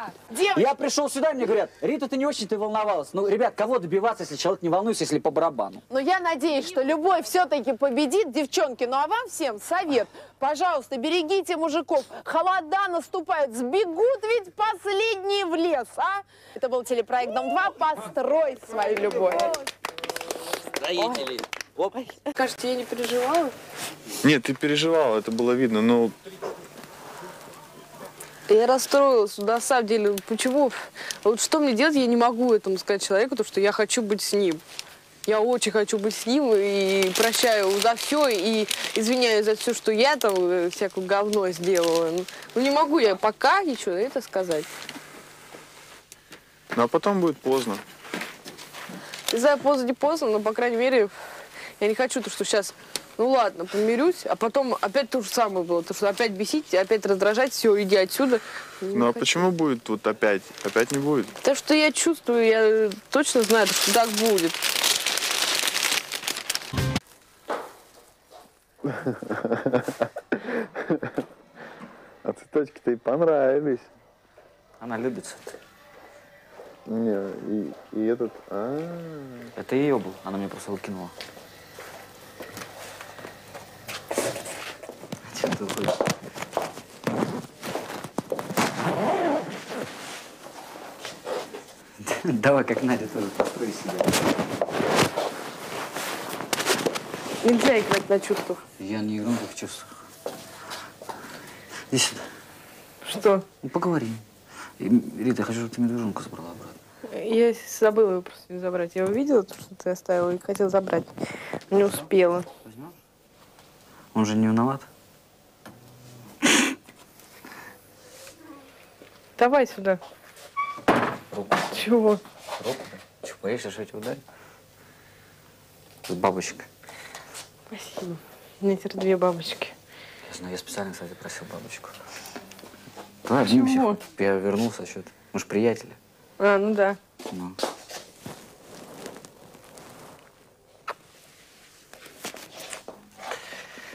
Я пришел сюда, и мне говорят, Рита, ты не очень ты волновалась. Ну, ребят, кого добиваться, если человек не волнуется, если по барабану? Но я надеюсь, что любовь все-таки победит, девчонки. Ну а вам всем совет. Пожалуйста, берегите мужиков. Холода наступают, сбегут ведь последние в лес, а? Это был телепроект «Дом-2». Построй свою любовь. Строители. Оп. Кажется, я не переживала. Нет, ты переживал, это было видно, но Я расстроилась, на самом деле. Почему? Вот что мне делать, я не могу этому сказать человеку, то что я хочу быть с ним. Я очень хочу быть с ним и прощаю за все, и извиняюсь за все, что я там э, всякое говно сделала. Ну, Ну, не могу я пока ничего это сказать. ну, а потом будет поздно. Не знаю, поздно, не поздно, но, по крайней мере, я не хочу то, что сейчас, ну ладно, помирюсь, а потом опять то же самое было, то, что опять бесить, опять раздражать, все, иди отсюда. Не Ну а почему будет вот опять? Опять не будет. То, что я чувствую, я точно знаю, что так будет. А цветочки-то и понравились. Она любит цветы. Не, и, и этот... А, Это ее был, она мне просто выкинула. Чего ты уходишь? Давай, как Надя, тоже построй себя. Нельзя играть на чувствах. Я не играю в чувствах. Иди сюда. Что? Ну, поговорим. И, Рита, я хочу, чтобы ты медвежонка забрала обратно. Я забыла его просто забрать. Я увидела, то, что ты оставила, и хотела забрать. Не успела. Он же не виноват. Давай сюда. Чего? Че, боишься, что я тебя ударю? С бабочкой. Спасибо. У меня теперь две бабочки. Я знаю, я специально, кстати, просил бабочку. Давай обнимемся. Я вернулся, что ты. Мы же приятели. А, ну да. Ну.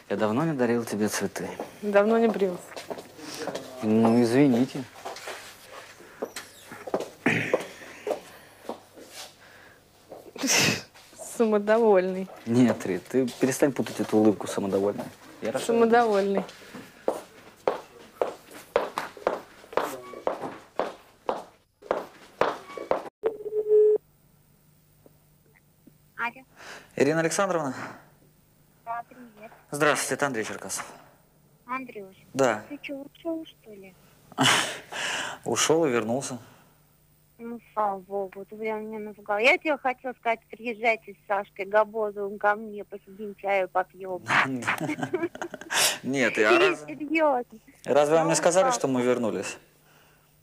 Я давно не дарил тебе цветы. Давно не брился. Ну, извините. Самодовольный. Нет, Рит, ты перестань путать эту улыбку самодовольной. Я Самодовольный. Алло. Ирина Александровна? Да, привет. Здравствуйте, это Андрей Черкасов. Андрюш, Да. ты что, ушел, что ли? Ушел и вернулся. Ну, слава богу, ты прям меня напугал. Я тебе хотела сказать, приезжайте с Сашкой Габозовым ко мне, посидим чаю попьем. Нет, я. Серьезно. Разве вам не сказали, что мы вернулись?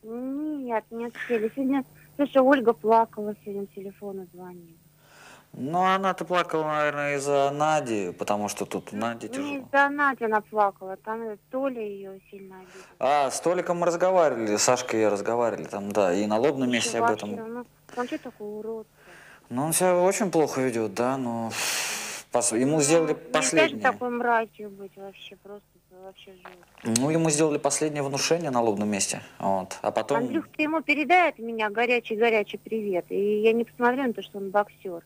Нет, не успели. Сегодня, слушай, Ольга плакала, сегодня телефону звонила. Ну, она-то плакала, наверное, из-за Нади, потому что тут Нади Не тяжело. из-за Нади она плакала, там Толя ее сильно обидел. А, с Толиком мы разговаривали, с Сашкой я разговаривали там, да, и на лобном месте об этом. Ну, он что такой урод? Ну, он себя очень плохо ведет, да, но пос- ему сделали Нельзя же последнее. такой мразью быть вообще, просто вообще жутко. Ну, ему сделали последнее внушение на лобном месте, вот, а потом... Андрюх, ты ему передай от меня горячий-горячий привет. И я не посмотрю на то, что он боксер.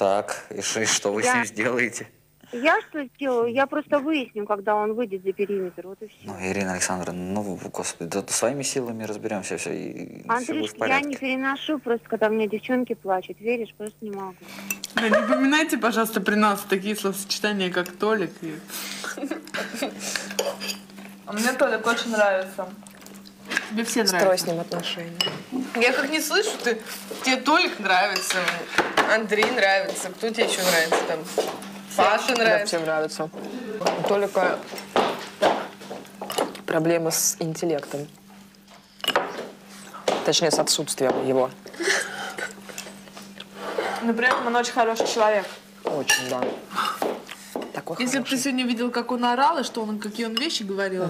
Так, и, ш- и что вы с Я- ним сделаете? Я что сделаю? Я просто выясню, когда он выйдет за периметр. Вот и все. Ну, Ирина Александровна, ну, господи, да своими силами разберемся, все, и все будет Андрюш, в я не переношу просто, когда мне девчонки плачут. Веришь? Просто не могу. Да не поминайте, пожалуйста, при нас такие словосочетания, как Толик. И... А мне Толик очень нравится. Тебе все Строй нравятся. с ним отношения. Я как не слышу, ты, тебе Толик нравится, Андрей нравится, кто тебе еще нравится там? Паша Да, нравится. всем нравится. У Толика проблемы с интеллектом. Точнее, с отсутствием его. Но при этом он очень хороший человек. Очень, да. Если бы ты сегодня видел, как он орал, и что он, какие он вещи говорил,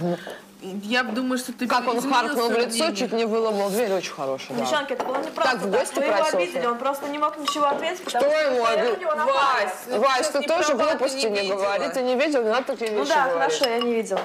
я бы думаю, что ты Как он изменил харкнул в лицо, мнение. чуть не выломал дверь, очень хороший, да. Девчонки, это было неправда. Как в гости Вы его просился? обидели, он просто не мог ничего ответить, потому Что что ему стояли обид- у него на палец. Вась, ты тоже глупости не говори. Ты не видел, не надо такие Ну вещи да, говорить. хорошо, я не видела.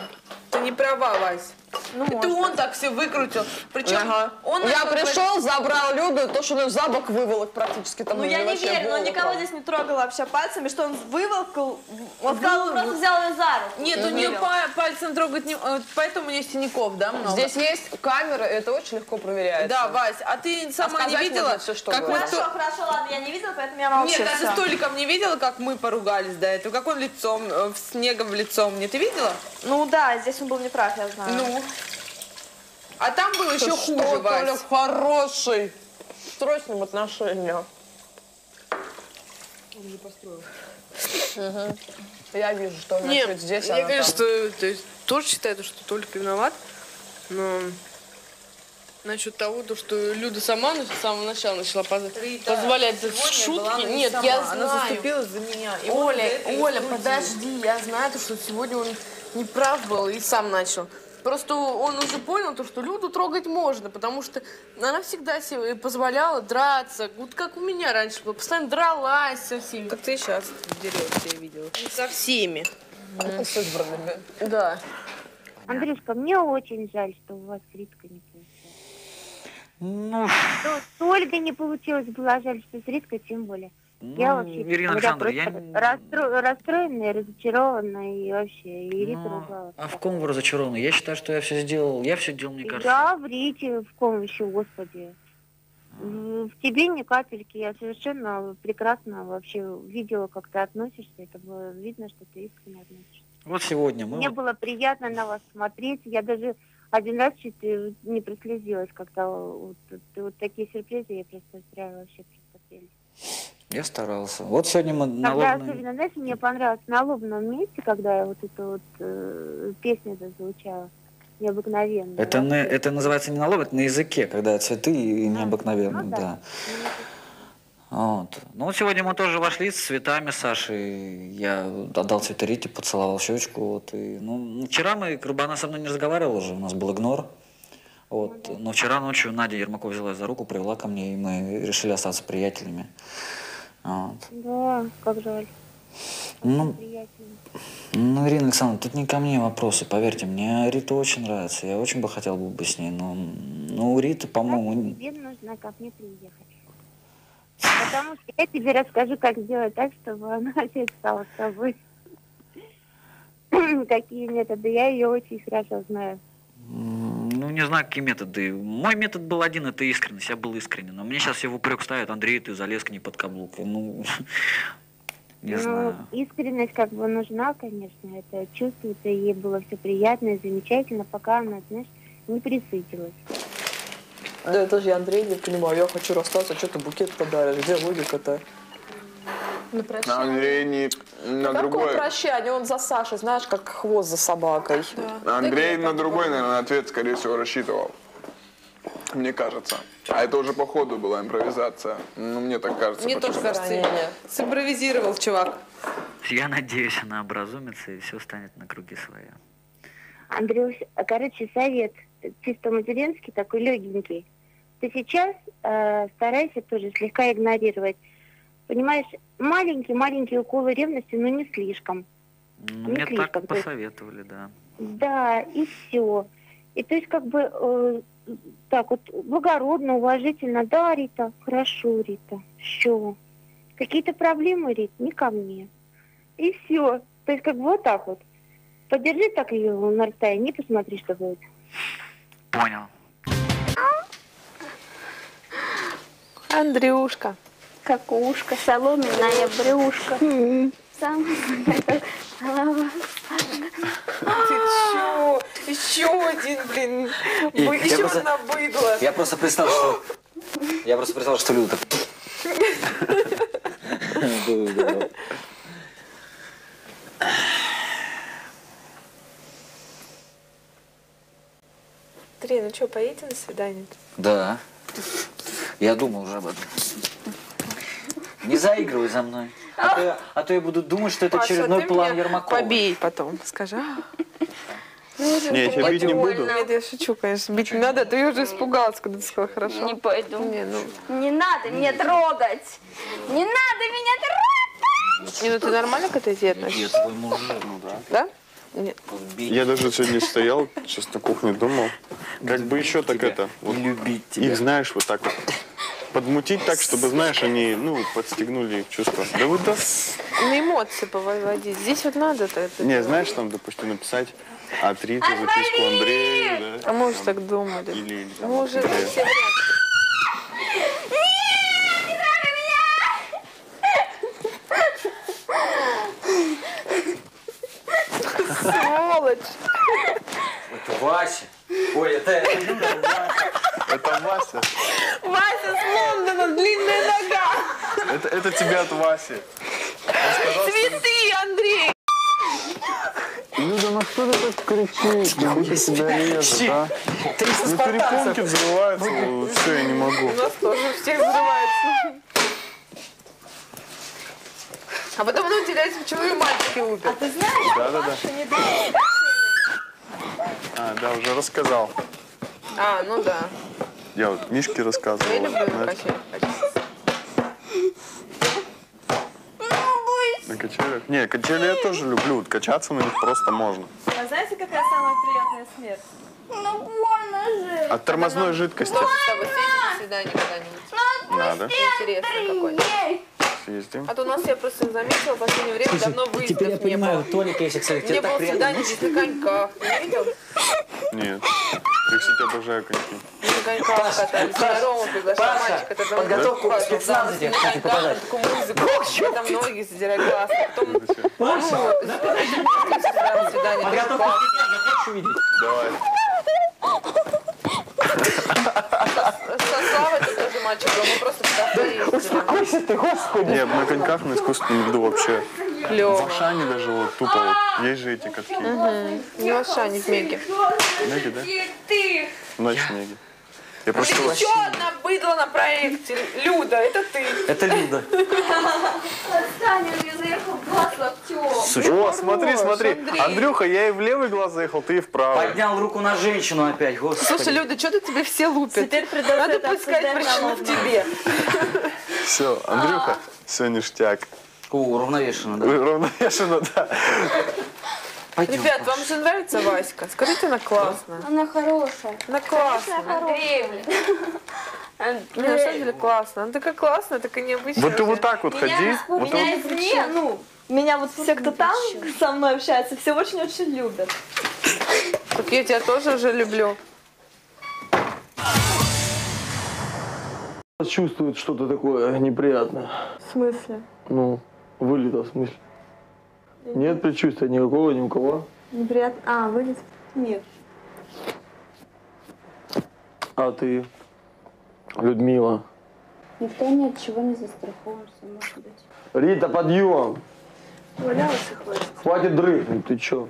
Ты не права, Вась. Ну, Это может. он так все выкрутил. Причем Ага. он Я начал пришел, забрал Люду, то, что он за бок выволок практически. Там Ну у я не вообще верю, но голову никого здесь не трогал вообще пальцами, что он выволкал. Он сказал, он просто взял ее за руку. Нет, у Не нее па- пальцем трогать не... э, Поэтому у нее синяков, да, много? Здесь есть камера, это очень легко проверяется. Да, Вась, а ты сама не сказать видела, можно всё, что как. Хорошо, хорошо, ладно, я не видела, поэтому я молчу. Нет, а ты всё. с Толиком не видела, как мы поругались до этого? Как он лицом, э, в снегом в лицо мне, ты видела? Ну да, здесь он был неправ, я знаю. Ну. А там было еще Ты хуже, что, Вась. Толик хороший. Строй с ним отношения. Он не построил. Мгм. Я вижу, что он Нет, чуть здесь, я, она конечно, там. то есть, тоже считаю, что Толик виноват, но насчет того, то, что Люда сама на- с самого начала начала поз- позволять за шутки. она не Нет, сама, я она знаю. заступилась за меня. И Оля, Оля, подожди, я знаю, то, что сегодня он не прав был и сам начал. Просто он уже понял, то, что Люду трогать можно, потому что она всегда себе позволяла драться. Вот как у меня раньше было, постоянно дралась со всеми. Как ты сейчас дерешься, я видела. Со всеми. С избранными. Да. Андрюшка, мне очень жаль, что у вас с Риткой не получилось. Ну, Что с Ольгой не получилось, было жаль, что с Риткой тем более. Я Ну, вообще, Ирина Александровна, я- расстро- расстроена и разочарована, и вообще, и Рита Ну, ругалась. а в ком вы разочарованы? Я считаю, что я все сделал. Я все делал, мне кажется. Да, в Рите, в ком еще, господи. В в тебе ни капельки. Я совершенно прекрасно вообще видела, как ты относишься. Это было видно, что ты искренне относишься. Вот сегодня мы... Мне было приятно на вас смотреть. Я даже один раз чуть не прослезилась, когда вот, вот такие сюрпризы я просто устраивала вообще просто прелесть. Я старался. Вот сегодня мы на Когда лобном... особенно, знаешь, мне понравилось на лобном месте, когда я вот эту вот э, песню зазвучала. Необыкновенно. Это, на- это называется не на лоб, это на языке, когда цветы и необыкновенные, ну да. да. Вот. Ну сегодня мы тоже вошли с цветами Саши. Я отдал цветы Рите, поцеловал щечку. Вот, и, ну, вчера мы, как бы она со мной не разговаривала уже, у нас был игнор. Вот. Но вчера ночью Надя Ермакова взяла за руку, привела ко мне, и мы решили остаться приятелями. Вот. Да, как жаль. Ну, Приятно. ну, Ирина Александровна, тут не ко мне вопросы, поверьте, мне Рита очень нравится, я очень бы хотел бы с ней, но, но у Риты, по-моему, Тебе нужно ко мне приехать. Потому что я тебе расскажу, как сделать так, чтобы она опять стала с тобой. Какие методы. Я ее очень хорошо знаю. Ну, не знаю, какие методы. Мой метод был один, это искренность. Я был искренен. Но мне сейчас все в упрек ставят, Андрей, ты залез к ней под каблук. Ну, не Ну, знаю. искренность как бы нужна, конечно, это чувствуется, ей было все приятно и замечательно, пока она, знаешь, не присытилась. Да я тоже Андрей не понимаю, я хочу расстаться, что ты букет подаришь, где логика-то? На Андрей не на Какое другой... прощание? Он за Сашей, знаешь, как хвост за собакой. Андрей на другой, наверное, ответ, скорее всего, рассчитывал. Мне кажется. А это уже по ходу была импровизация. Ну, мне так кажется. Мне тоже почему-то. кажется, симпровизировал чувак. Я надеюсь, она образумится и все станет на круги своя. Андрюш, короче, совет чисто материнский, такой легенький. Ты сейчас э, старайся тоже слегка игнорировать. Понимаешь, маленькие-маленькие уколы ревности, но не слишком. Не мне слишком, так есть- посоветовали, да. Да, и все. И то есть как бы э, так вот благородно, уважительно. Да, Рита, хорошо, Рита, все. Какие-то проблемы, Рит, не ко мне. И все. То есть как бы вот так вот. Подержи так ее на расстоянии, посмотри, что будет. Понял. Андрюшка. Какушка, соломенная брюшка. Самая голова. Ты чё? Еще один, блин. И я Еще просто- одна быдло. Я просто представил, что... Я просто представил, что Люда так... Андрей, ну что, поедете на свидание? Да. Я думал уже об этом. Не заигрывай за мной. А то, я, а то я буду думать, что это Паша, очередной ты план меня Ермакова. Побей потом, скажи. «А, Не, я тебя бить не буду. Нет, я шучу, конечно. Бить не надо, а ты уже испугалась, когда ты сказала хорошо. Не пойду. Не, ну. Не надо меня трогать. Не надо меня трогать. Не, ну ты нормально к этой идее относишься? Я твой мужик, ну да. Да? Нет. Я даже сегодня стоял, сейчас на кухне думал, как бы еще так это, вот любить их знаешь вот так вот подмутить так, чтобы, знаешь, они, ну, подстегнули их чувства. Да вот да. На эмоции поводить. Здесь вот надо-то это. Не, знаешь, там, допустим, написать от Риты записку Андрею, да? А мы уже так думали. Или, или там, Мы уже Сволочь! Это Вася. Ой, это... Это Вася. Вася с Лондона, длинная нога! Это, это тебе от Васи. Цветы, Андрей! Люда, ну что ты так кричишь? Как будто себя режет, а? 300 Ну, перепонки взрываются, все, я не могу. У нас тоже всех взрывается. А потом оно теряется, почему и мальчики лупят. А ты знаешь, Да, да, да. А, да, уже рассказал. А, ну да. Я вот Мишке рассказывал. Я люблю на знаешь, качелях На качелях? Не, качели я тоже люблю. Вот качаться на них просто можно. А знаете, какая самая приятная смерть? Ну, больно же. От тормозной жидкости. Может, с тобой съездим на свидание когда-нибудь? Надо. Интересно какой-то. Съездим. А то у нас, я просто заметила, в последнее время давно выездов Теперь я не понимаю, было. Толика, если, кстати, Не тебе было так приятно. свиданий здесь на коньках. Ты не видел? Нет. Я, кстати, обожаю коньки. На коньках катались. Я Рома приглашал Паша, мальчика. это подготовку к спецназу тебе, кстати, показать. Такую музыку. Там ноги задирать глаз. Потом, ну, свидание. Подготовку к спецназу хочешь увидеть? Давай. Тоже мальчик просто туда Успокойся ты, господи. Не, на коньках на искусственном льду вообще. Клево. В Ашане даже вот тупо вот. Есть же эти катки. Угу. Не в Ашане, в Меге. Меги, да? Ты! Ночь Меги. Я просто... Еще одна быдла на проекте. Люда, это ты. Это Люда. Отстань, я заехал в глаз локтем. О, смотри, смотри. Андрей. Андрюха, я и в левый глаз заехал, ты и в правый. Поднял руку на женщину опять, господи. Слушай, Люда, что-то тебе все лупят. Теперь придется Надо поискать причину в тебе. Все, Андрюха, все ништяк. О, уравновешенно, да. Уравновешенно, да. Пойдем, Ребят, Паша. вам же нравится Васька? Скажите, она классная. Она хорошая. Она классная. Андреевна. Андреевна. На самом деле классная. Она такая классная, такая необычная. Вот ты вот так вот меня, ходи. Вот меня вот. ну, меня вот все, кто там со мной общается, все очень-очень любят. Так я тебя тоже уже люблю. Чувствует что-то такое неприятное. В смысле? Ну, вылета в смысле. Нет предчувствия никакого ни у кого. Неприятно. А, вылез? Нет. А ты, Людмила. Никто ни от чего не застраховывается, может быть. Рита, подъем. Валялась и хватит. Хватит дрыхнуть, ты чё?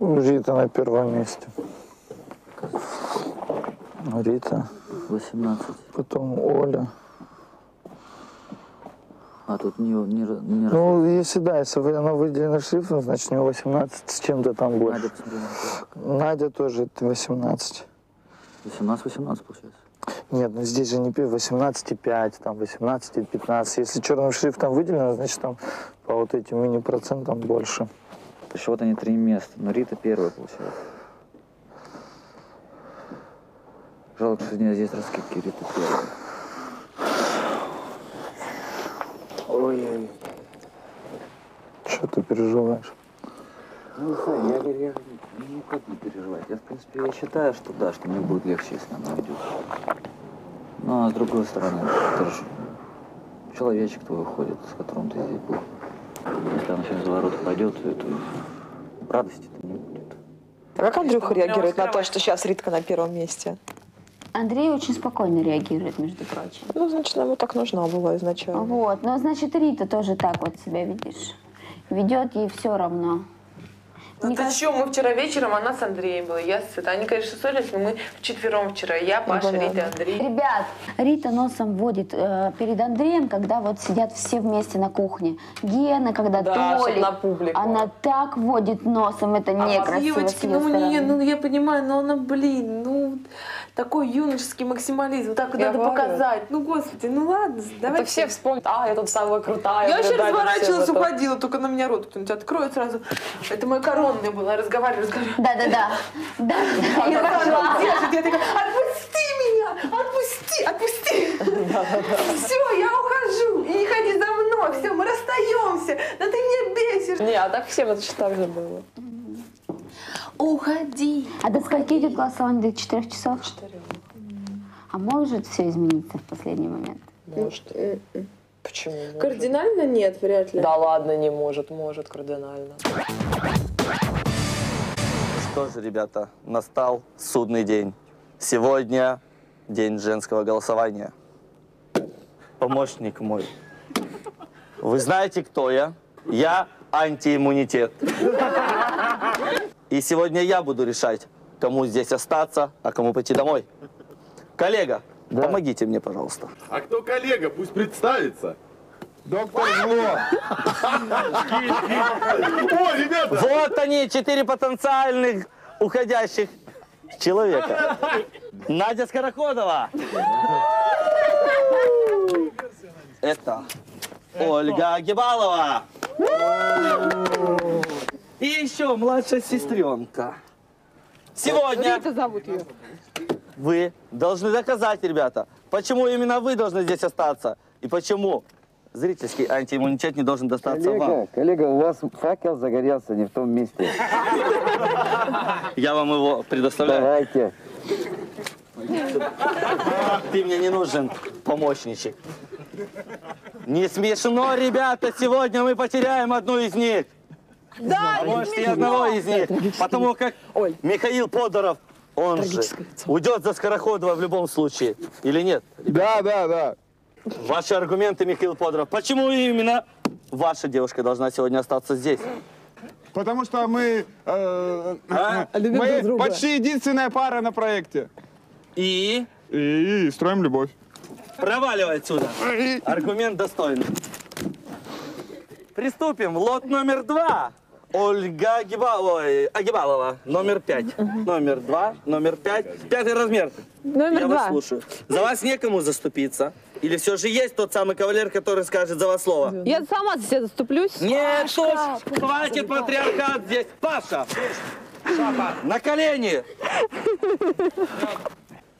Рита на первом месте. Рита. 18. Потом Оля. А тут не, не, не Ну, если да, если оно выделено шрифтом, значит у него 18 с чем-то там больше. Надя, посмотри, Надя тоже это 18. 18-18 получается. Нет, ну здесь же не пи- 18,5, там 18,15. Если черным шрифтом выделено, значит там по вот этим мини-процентам больше. То есть вот они три места. Но Рита первая получается. Жалко, что здесь раскидки Рита первая. Ой-ой. Что ты переживаешь? Ну, Сань, я говорю, я никак не переживать. Я, в принципе, я считаю, что да, что мне будет легче, если она уйдет. Ну, а с другой стороны, это же человечек твой уходит, с которым ты здесь был. Если она сейчас за ворота пойдет, то это радости-то не будет. А как Андрюха реагирует на то, что сейчас Ритка на первом месте? Андрей очень спокойно реагирует, между прочим. Ну, значит, ему так нужна была изначально. Вот, но значит Рита тоже так вот себя видишь. Ведет ей все равно. Ну ты чё, мы вчера вечером, она с Андреем была, я с Светой. Они, конечно, ссорились, но мы вчетвером вчера. Я, Паша, понятно. Рита, Андрей. Ребят, Рита носом водит э, перед Андреем, когда вот сидят все вместе на кухне. Гена, когда Да, Толик. на публику. Она так водит носом, это А некрасиво девочки, ну, у нее, стороны. ну я понимаю, но она, блин, ну такой юношеский максимализм, так Я надо говорю. показать. Ну господи, ну ладно, давайте. все вспомнят, а, я тут самая крутая. Я вообще разворачивалась, это. уходила, только на меня рот кто-нибудь откроет сразу. Это мое коронное было, я разговариваю, разговариваю. Да-да-да. Да, я держит, я такая, отпусти меня, отпусти, отпусти. Все, я ухожу, и не ходи за мной, все, мы расстаемся, да ты меня бесишь. Не, а так всем это же так же было. Уходи. А до скольки идет голосование? До четырех часов? А может все измениться в последний момент? Может. Почему? может? Кардинально нет, вряд ли. Да ладно, не может, может кардинально. Что же, ребята, настал судный день. Сегодня день женского голосования. Помощник мой. Вы знаете, кто я? Я антииммунитет. И сегодня я буду решать, кому здесь остаться, а кому пойти домой. Коллега, помогите мне, пожалуйста. А кто коллега? Пусть представится. Доктор Зло. О, ребята! Вот они, четыре потенциальных уходящих человека. Надя Скороходова. Это Ольга Гибалова. И еще младшая сестренка. Сегодня Рита зовут ее. вы должны доказать, ребята, почему именно вы должны здесь остаться и почему зрительский антииммунитет не должен достаться вам. Коллега, коллега, у вас факел загорелся не в том месте. Я вам его предоставляю. Давайте. Ты мне не нужен, помощничек. Не смешно, ребята, сегодня мы потеряем одну из них. Да, а может и одного из них. Потому как Михаил Подоров, он же уйдет за Скороходова в любом случае. Или нет? Да, да, да. Ваши аргументы, Михаил Подоров. Почему именно ваша девушка должна сегодня остаться здесь? Потому что мы, э, Любим мы друг друга. почти единственная пара на проекте. И? И строим любовь. Проваливай отсюда. Аргумент достойный. Приступим. Лот номер два. Ольга Агиба- ой, Агибалова. Номер пять. Номер два, номер пять. Пятый размер. Номер Я два. вас слушаю. За вас некому заступиться? Или все же есть тот самый кавалер, который скажет за вас слово? Я сама за себя заступлюсь. Нет, Тош, хватит патриархат здесь. Паша, на колени.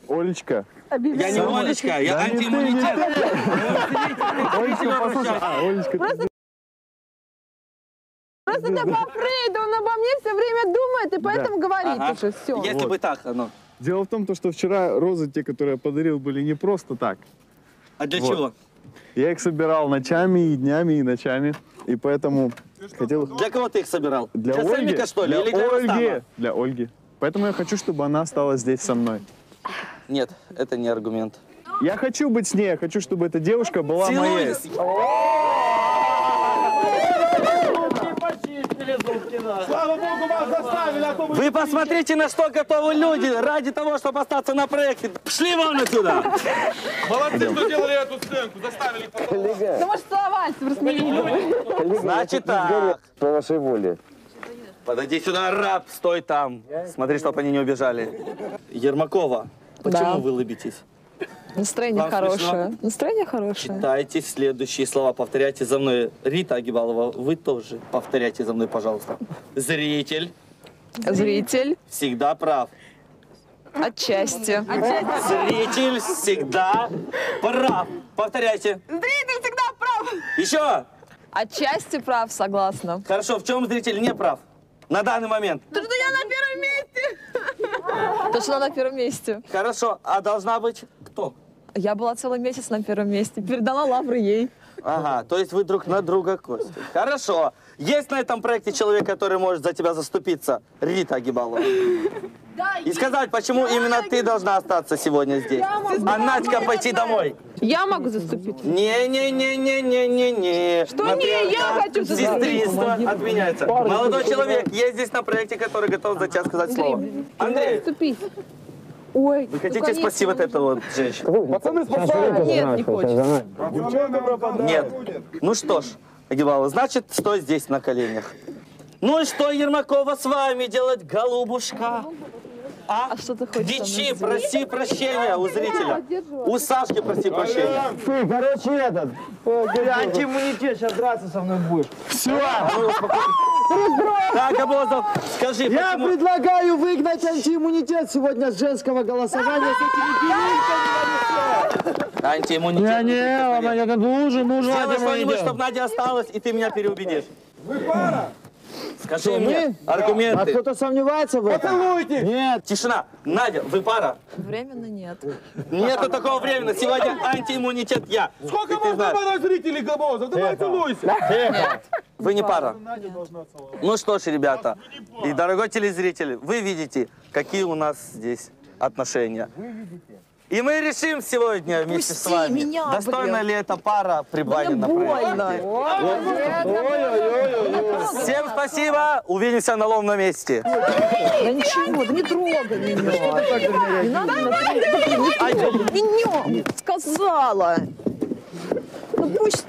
Олечка. Я не Олечка, я антииммунитет. Олечка, послушай. А, Олечка, Просто это по Фрейду, он обо мне все время думает и поэтому говорит Ага. уже все. Если бы так, оно. Дело в том, то, что вчера розы, те, которые я подарил, были не просто так. А для Вот. чего? Я их собирал ночами и днями и ночами. И поэтому хотел... Для кого ты их собирал? Для, Для Ольги. Сальника, что ли? Для Или для Ольги. Рустама? Для Ольги. Поэтому я хочу, чтобы она осталась здесь со мной. Нет, это не аргумент. Я хочу быть с ней, я хочу, чтобы эта девушка была моей. Слава Богу, вас заставили, а то вы... Вы посмотрите, на что готовы люди ради того, чтобы остаться на проекте. Пошли вон отсюда! Молодцы, что делали эту сценку, заставили. Ну, может, целовались, просто не видели. Значит так. По вашей воле. Подойди сюда, раб, стой там. Смотри, чтобы они не убежали. Ермакова, почему Да. вы улыбитесь? Настроение Вам хорошее. смешно? Настроение хорошее. Читайте следующие слова, повторяйте за мной. Рита Агибалова, вы тоже повторяйте за мной, пожалуйста. Зритель Зритель. всегда прав. Отчасти. Зритель всегда прав. Повторяйте. Зритель всегда прав. Еще. Отчасти прав, согласна. Хорошо, в чем зритель не прав? На данный момент. То, что я на первом месте. То, что она на первом месте. Хорошо, а должна быть кто? Я была целый месяц на первом месте. Передала лавры ей. Ага, то есть вы друг на друга кости. Хорошо. Есть на этом проекте человек, который может за тебя заступиться? Рита Агибалова. И сказать, почему именно ты должна остаться сегодня здесь. А Надька пойти домой. Я могу заступить. Не-не-не-не-не-не. Что не, я хочу заступить. Сестринство отменяется. Молодой человек есть здесь на проекте, который готов за тебя сказать слово. Андрей, Ой, вы хотите спасти вот эту вот женщину? Пацаны, спасают. Нет, не хочется. Пропадает. Нет. Ну что ж, Агибалова, значит, стой здесь на коленях. Ну и что, Ермакова, с вами делать, голубушка? А? что ты хочешь? Дичи, проси прощения у зрителя. У Сашки проси прощения. Фу, короче, этот, э, антииммунитет, сейчас драться со мной будешь. Все. Так, Обозов, скажи, Я почему... предлагаю выгнать антииммунитет сегодня с женского голосования с этими девушками. Антииммунитет. Не, не, она не нужен, нужен Сделай что-нибудь, чтобы Надя осталась, и ты меня переубедишь. Вы пара? Скажи Что, мне мы? аргументы. А кто-то сомневается в этом? Поцелуйте! Нет. Тишина. Надя, вы пара? Временно нет. Нету такого времени. Сегодня антииммунитет я. Сколько И ты можно знаешь. обмануть зрителей, Габозов? Давай целуйся. Вы не пара. Ну что ж, ребята, и дорогой телезритель, вы видите, какие у нас здесь отношения. И мы решим сегодня вместе с вами, меня, достойна блин. ли эта пара пребывания на проекте. Всем спасибо, увидимся на ловном месте. Да ничего, да не трогай меня. Надо меня Меня! Сказала! Ну пусть...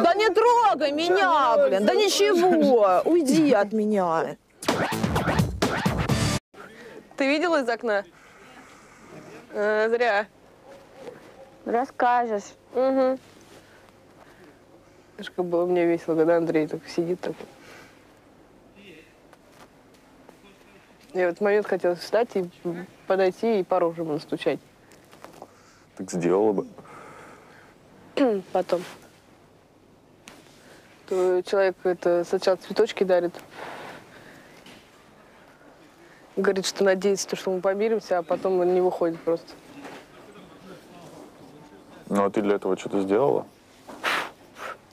Да не трогай меня, блин! Да ничего! Уйди от меня! Ты видела из окна? Э, зря. Расскажешь. Угу. Знаешь, как было мне весело, когда Андрей так сидит такой. Я в этот момент хотела встать и подойти и по роже ему настучать. Так сделала бы. Потом. То человек это сначала цветочки дарит. Говорит, что надеется, то, что мы помиримся, а потом он не выходит просто. Ну, а ты для этого что-то сделала?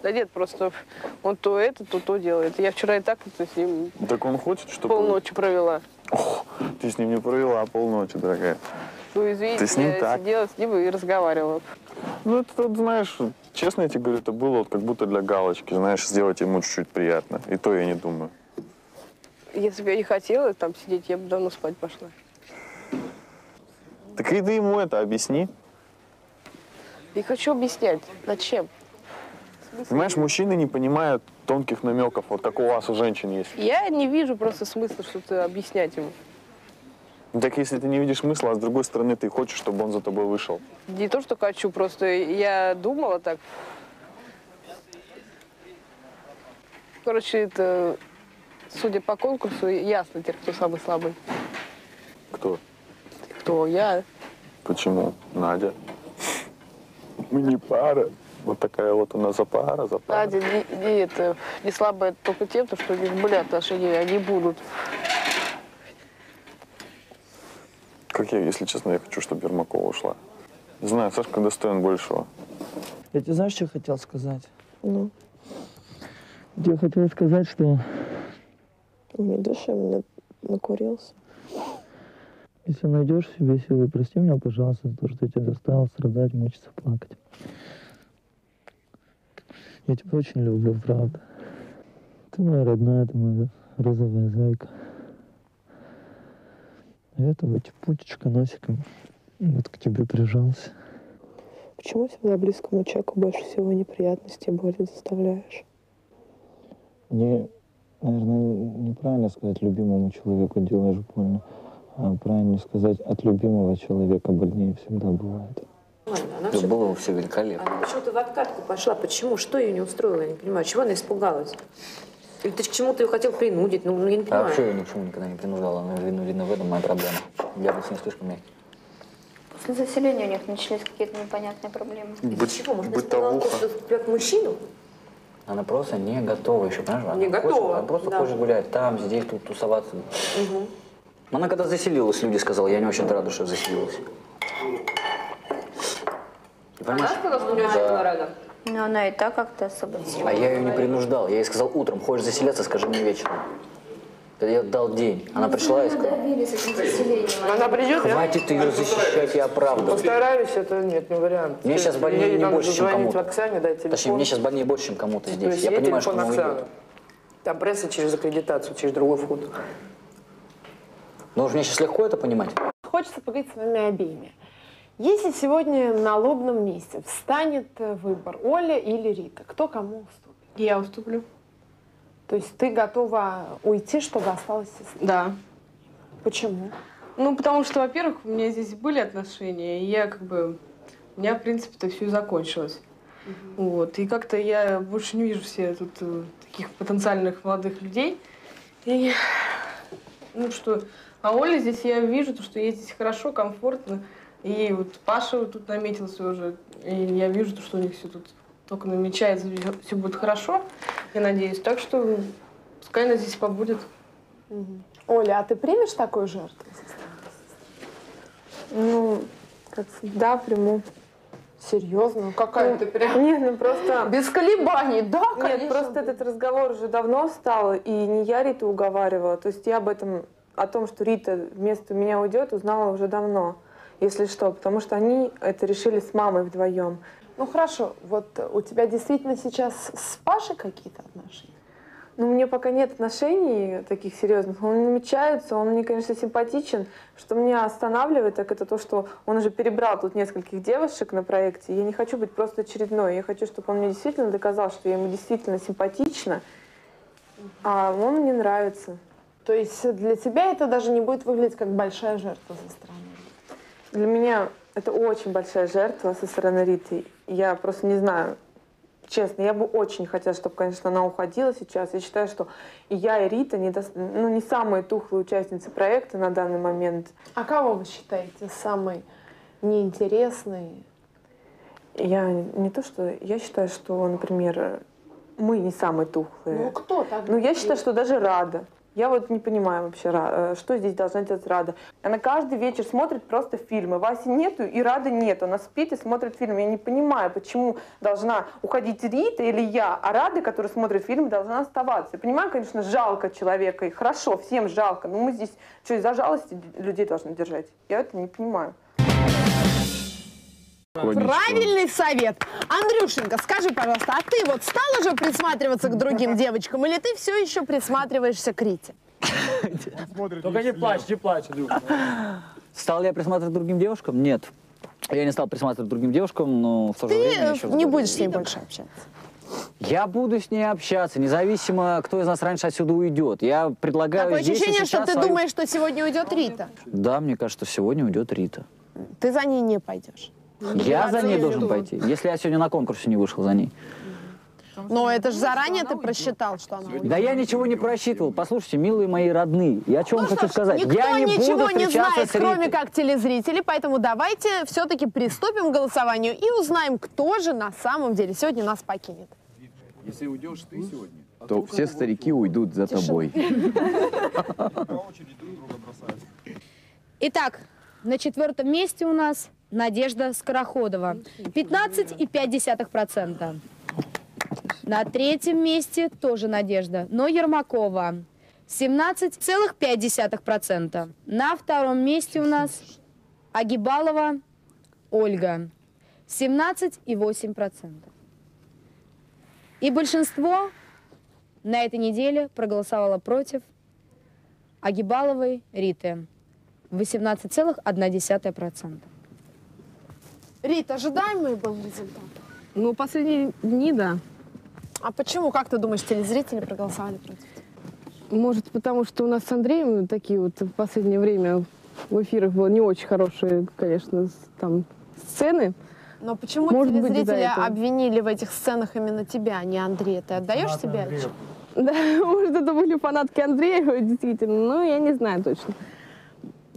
Да нет, просто он то это, то то делает. Я вчера и так это с ним Так он хочет, чтобы... полночи провела. Ты с ним не провела полночи, дорогая. Ну, извините, Ты с ним я так. сидела с ним и разговаривала. Ну, это, вот, знаешь, честно я тебе говорю, это было вот как будто для галочки, знаешь, сделать ему чуть-чуть приятно. И то я не думаю. Если бы я не хотела там сидеть, я бы давно спать пошла. Так и ты ему это объясни. Не хочу объяснять, зачем. Понимаешь, мужчины не понимают тонких намеков, вот как у вас, у женщин есть. Я не вижу просто смысла что-то объяснять ему. Ну, Так если ты не видишь смысла, а с другой стороны ты хочешь, чтобы он за тобой вышел. Не то, что хочу, просто я думала так. Короче, это, судя по конкурсу, ясно теперь, кто самый слабый. Кто? Кто? Я. Почему? Надя. Мы не пара. Вот такая вот у нас за пара, за пара. Надя не, не это, не слабая только тем, то, что у них были отношения, они будут. Как я, если честно, я хочу, чтобы Ермакова ушла. Знаю, Сашка достоин большего. Я тебе знаешь, что хотел сказать? Ну, Я хотел сказать, что не душевно накурился. если найдешь себе силы, прости меня, пожалуйста, за то, что я тебя заставил страдать, мучиться, плакать. Я тебя очень люблю, правда. Ты моя родная, ты моя розовая зайка. Я этого типутечка носиком вот к тебе прижался. Почему всегда близкому человеку больше всего неприятностей и боли доставляешь? Мне, наверное, неправильно сказать любимому человеку делаешь больно, а правильно сказать от любимого человека больнее всегда бывает. Она было все великолепно. Она почему-то в откатку пошла. Почему? Что ее не устроило? Я не понимаю. Чего она испугалась? Или ты к чему-то ее хотел принудить? Ну, ну, я не А понимаю. вообще я ни к чему никогда не принуждала. Но винно в этом моя проблема. Я был с ней слишком мягкий. После заселения у них начались какие-то непонятные проблемы. Быть- Чего? Может, бытовуха. испугалась, что тебя к мужчину? Она просто не готова еще, понимаешь? Она Не хочет- готова, Она просто да. хочет гулять там, здесь, тут тусоваться. Угу. Она когда заселилась, люди сказали, я не очень рада, что заселилась. Ты понимаешь? сказала, что не очень Да. рада? Но она и так как-то особо А я ее не принуждал. Я ей сказал утром, хочешь заселяться, скажи мне вечером. Да Я дал день. Она пришла и сказала. Она придет, я хватит ее защищать и оправдывать. постараюсь, это нет, не вариант. Мне сейчас больнее не надо больше, чем позвонить кому-то. Оксане, дать телефон. Точнее, мне сейчас больнее больше, чем кому-то То здесь. есть Я ей понимаю, что телефон она Оксаны. уйдет. Там пресса через аккредитацию, через другой вход. Но уж мне сейчас легко это понимать. Хочется поговорить с вами обеими. Если сегодня на лобном месте встанет э, выбор Оля или Рита, кто кому уступит? Я уступлю. То есть ты готова уйти, чтобы осталась сестра? Да. Почему? Ну, потому что, во-первых, у меня здесь были отношения, и я как бы... У меня, в принципе-то, все и закончилось. Вот. И как-то я больше не вижу все тут э, таких потенциальных молодых людей. И, ну что, а Оля здесь я вижу, то, что ей здесь хорошо, комфортно. И вот Паша вот тут наметился уже. И я вижу, то, что у них все тут только намечается, все будет хорошо, я надеюсь. Так что пускай она здесь побудет. Оля, а ты примешь такую жертву? Ну, как всегда, приму. Серьезно? Какая Ну, ты прям... Нет, ну просто... Без колебаний, да, Нет, конечно. просто этот разговор уже давно встал, и не я Риту уговаривала. То есть я об этом, о том, что Рита вместо меня уйдет, узнала уже давно, если что. Потому что они это решили с мамой вдвоем. Ну хорошо, вот у тебя действительно сейчас с Пашей какие-то отношения? Ну, меня пока нет отношений таких серьезных. Он намечается, он мне, конечно, симпатичен. Что меня останавливает, так это то, что он уже перебрал тут нескольких девушек на проекте. Я не хочу быть просто очередной. Я хочу, чтобы он мне действительно доказал, что я ему действительно симпатична. А он мне нравится. То есть для тебя это даже не будет выглядеть как большая жертва со стороны? Для меня это очень большая жертва со стороны Риты. Я просто не знаю, честно, я бы очень хотела, чтобы, конечно, она уходила сейчас. Я считаю, что и я, и Рита не, дос- ну, не самые тухлые участницы проекта на данный момент. А кого вы считаете самой неинтересной? Я не то, что... Я считаю, что, например, мы не самые тухлые. Ну кто тогда? Ну, я считаю, что даже Рада. Я вот не понимаю вообще, э, что здесь должна делать Рада. Она каждый вечер смотрит просто фильмы. Васи нету и Рады нет. Она спит и смотрит фильмы. Я не понимаю, почему должна уходить Рита или я, а Рада, которая смотрит фильмы, должна оставаться. Я понимаю, конечно, жалко человека, и хорошо, всем жалко. Но мы здесь что, из-за жалости людей должны держать? Я это не понимаю. Правильный совет. Андрюшенька, скажи, пожалуйста, а ты вот стал уже присматриваться к другим девочкам, или ты все еще присматриваешься к Рите? Только не плачь, не плачь, Илюша. Стал я присматривать к другим девушкам? Нет. Я не стал присматривать к другим девушкам, но в то же Ты время э, еще... не будешь с ней больше общаться. Я буду с ней общаться, независимо, кто из нас раньше отсюда уйдет. Я предлагаю Такое здесь ощущение, что ты свою- думаешь, что сегодня уйдет Рита. Да, мне кажется, что сегодня уйдет Рита. Ты за ней не пойдешь. Я за ней должен пойти. Если я сегодня на конкурсе не вышел за ней. Но это же заранее ты просчитал, что она уйдет. Да я ничего не просчитывал. Послушайте, милые мои родные, я о чем Ну хочу сказать. Никто я не ничего буду не знает, кроме как телезрители, поэтому давайте все-таки приступим к голосованию и узнаем, кто же на самом деле сегодня нас покинет. Если уйдешь ты сегодня, то все старики уйдут за тобой. Итак, на четвертом месте у нас Надежда Скороходова. 15,5%. На третьем месте тоже Надежда, но Ермакова. 17,5%. На втором месте у нас Агибалова Ольга. 17,8%. И большинство на этой неделе проголосовало против Агибаловой Риты. 18,1%. Рит, ожидаемый был результат? Ну, последние дни, да. А почему, как ты думаешь, телезрители проголосовали против? Может, потому что у нас с Андреем такие вот в последнее время в эфирах было не очень хорошие, конечно, там сцены. Но почему Может быть, телезрители этого. обвинили в этих сценах именно тебя, а не Андрея? Ты отдаешь себе отчет? Да, может, это были фанатки Андреева, действительно, но я не знаю точно.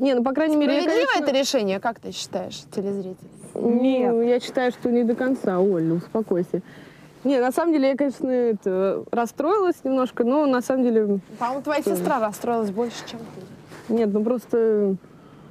Не, ну, по крайней мере, я, Справедливо конечно- это решение, как ты считаешь, телезрители? Ну, я считаю, что не до конца, Оль, ну, успокойся. Не, на самом деле, я, конечно, это, расстроилась немножко, но на самом деле... По-моему, твоя Что? сестра расстроилась больше, чем ты. Нет, ну просто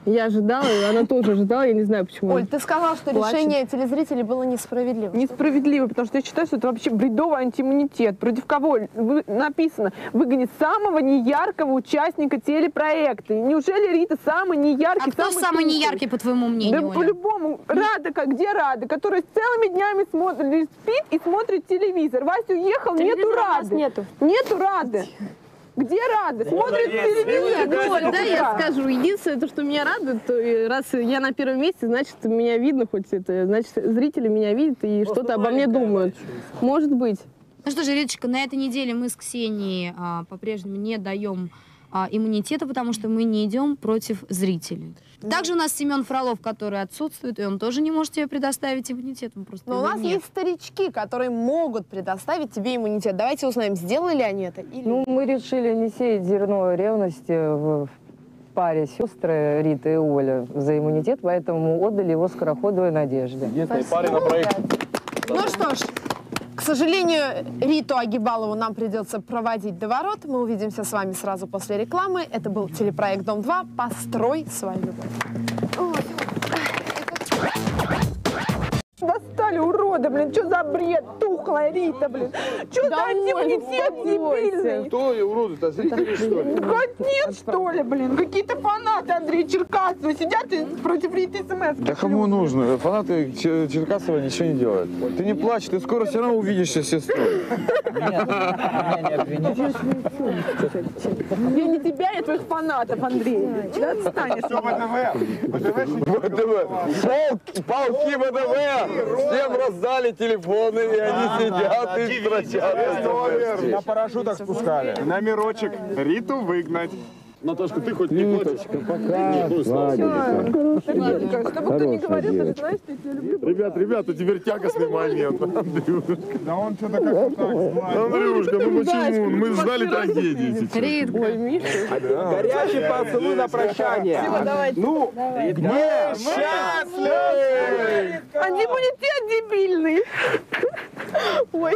я ожидала, и она тоже ожидала, я не знаю почему. Оль, ты сказала, что Плачет. решение телезрителей было несправедливо. Несправедливо, потому что я считаю, что это вообще бредовый антииммунитет. Против кого вы- написано выгонить самого неяркого участника телепроекта? И Неужели Рита самый неяркий? А кто самый тупой? неяркий, по твоему мнению, Да по-любому. Рада, где Рада? Которая целыми днями смотрит, спит и смотрит телевизор. Вася уехал, нету Телевизора у нас Рады. нету. Нету Рады. Где Рада? Смотрит телевизор. Нет, до Оль, сих да, я скажу. Единственное, то, что меня радует, то раз я на первом месте, значит, меня видно хоть это, значит, зрители меня видят и что-то обо мне думают. Может быть. Ну что же, Риточка, на этой неделе мы с Ксенией а, по-прежнему не даем а, иммунитета, потому что мы не идем против зрителей. Также у нас Семен Фролов, который отсутствует, и он тоже не может тебе предоставить иммунитет. он просто Но у нас нет. есть старички, которые могут предоставить тебе иммунитет. Давайте узнаем, сделали ли они это или Ну, мы решили не сеять зерно ревности в паре сестры Рита и Оля за иммунитет, поэтому отдали его скороходовой Надежде. Единственный парень на проект. Ну что ж, сожалению, Риту Агибалову нам придется проводить до ворот. Мы увидимся с вами сразу после рекламы. Это был телепроект «Дом-2». Построй свою любовь. Достали, уроды, блин, что за бред? Тухлая Рита, блин. Что за антимунитет дебильный? Кто я уроды-то, зрители что ли? Как нет, что ли, блин? Какие-то фанаты Андрея Черкасова сидят и против Риты СМС. Да кому нужно? Фанаты Чер- Черкасова ничего не делают. Ты не плачь, ты скоро все равно увидишься с сестрой. Я не тебя, я твоих фанатов, Андрей. Да отстанешь. ВДВ. Полки ВДВ. Всем раздали телефоны, и они сидят и строчат. На парашютах спускали. Номерочек. Риту выгнать. Наташка, ты хоть не плачешь? пока. Чтобы кто не говорил, ты же знаешь, что я тебя люблю. Ребят, ребята, теперь тягостный момент, Андрюшка. Да он что-то как-то так Андрюшка, ну почему? Мы ждали трагедии сейчас. Ой, Миша. Горячий поцелуй на прощание. Спасибо, давайте. Ну, мы счастливы! Антимунитет дебильный. Ой.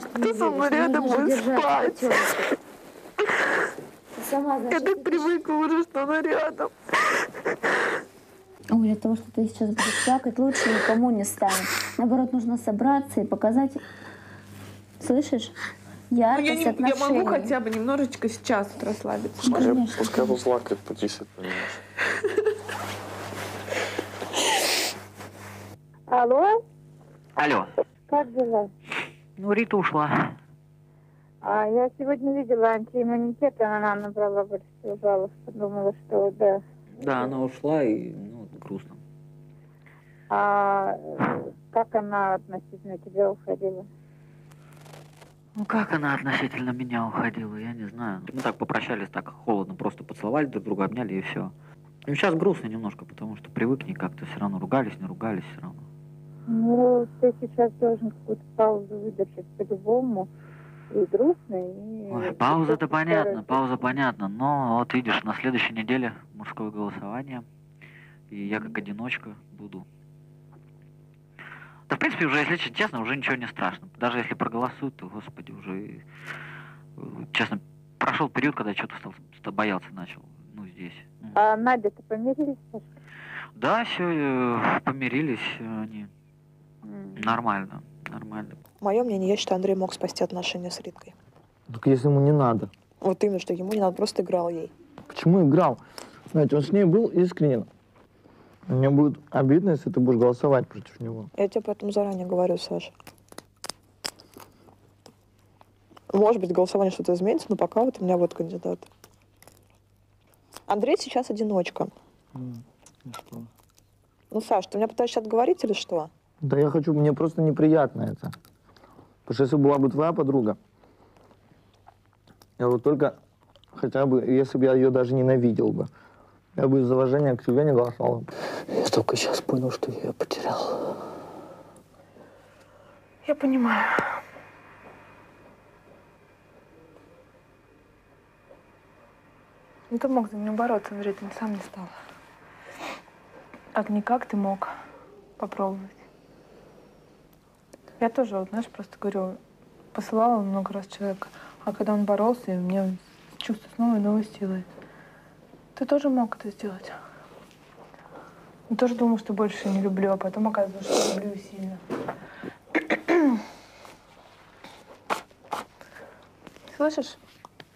Понимаешь, что Ты со мной рядом будешь спать. Ты сама Я так привыкла уже, что она рядом. Оля, от того, что ты сейчас будешь плакать, лучше никому не станет. Наоборот, нужно собраться и показать, слышишь, Ну, я, не, я могу хотя бы немножечко сейчас вот расслабиться. Пускай, пускай поплакает по 10 минут. Алло, Алло. как дела? Ну, Рита ушла. А я сегодня видела антииммунитет, она набрала большинство баллов. Подумала, что да. Да, она ушла и, ну, грустно. А как она относительно тебя уходила? Ну как она относительно меня уходила, я не знаю. Мы так попрощались, так холодно, просто поцеловали друг друга, обняли и все. Ну сейчас грустно немножко, потому что привыкни как-то все равно ругались, не ругались все равно. Ну, ты сейчас должен какую-то паузу выдержать по-любому. И грустно, и... Ой, пауза-то понятно, пауза понятна, но вот видишь, на следующей неделе мужское голосование, и я как одиночка буду. Да, в принципе, уже, если честно, уже ничего не страшно. Даже если проголосуют, то, господи, уже, э, честно, прошел период, когда я что-то стал, бояться начал, ну, здесь. А Надя, ты помирились? Сашка? Да, все, помирились э, они. Нормально, нормально. Мое мнение, я считаю, Андрей мог спасти отношения с Риткой. Так если ему не надо. Вот именно, что ему не надо, просто играл ей. Почему играл? Знаете, он с ней был искренен. Мне будет обидно, если ты будешь голосовать против него. Я тебе поэтому заранее говорю, Саша. Может быть, голосование что-то изменится, но пока вот у меня вот кандидат. Андрей сейчас одиночка. Ну, Саш, ты меня пытаешься отговорить или что? Да я хочу, мне просто неприятно это. Потому что если была бы твоя подруга, я вот только хотя бы, если бы я ее даже ненавидел бы, я бы из уважения к тебе не голосовал. Я только сейчас понял, что я ее потерял. Я понимаю. Ну, ты мог за меня бороться, Андрей, ты сам не стал. А никак ты мог попробовать. Я тоже, вот, знаешь, просто говорю, посылала много раз человека, а когда он боролся, и мне чувство снова и новой силой. Ты тоже мог это сделать. Я тоже думал, что больше не люблю, а потом оказывается, что люблю сильно. Слышишь?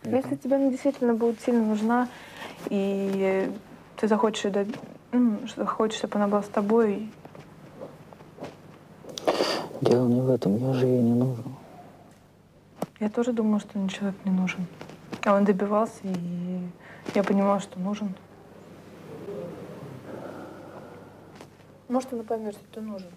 Если тебе она действительно будет сильно нужна, и ты захочешь, ее доб- ну, что хочешь, чтобы она была с тобой, Дело не в этом, я же ей не нужен. я тоже думала, что мне человек не нужен. А он добивался, и я понимала, что нужен. Может, она поймет, что ты нужен.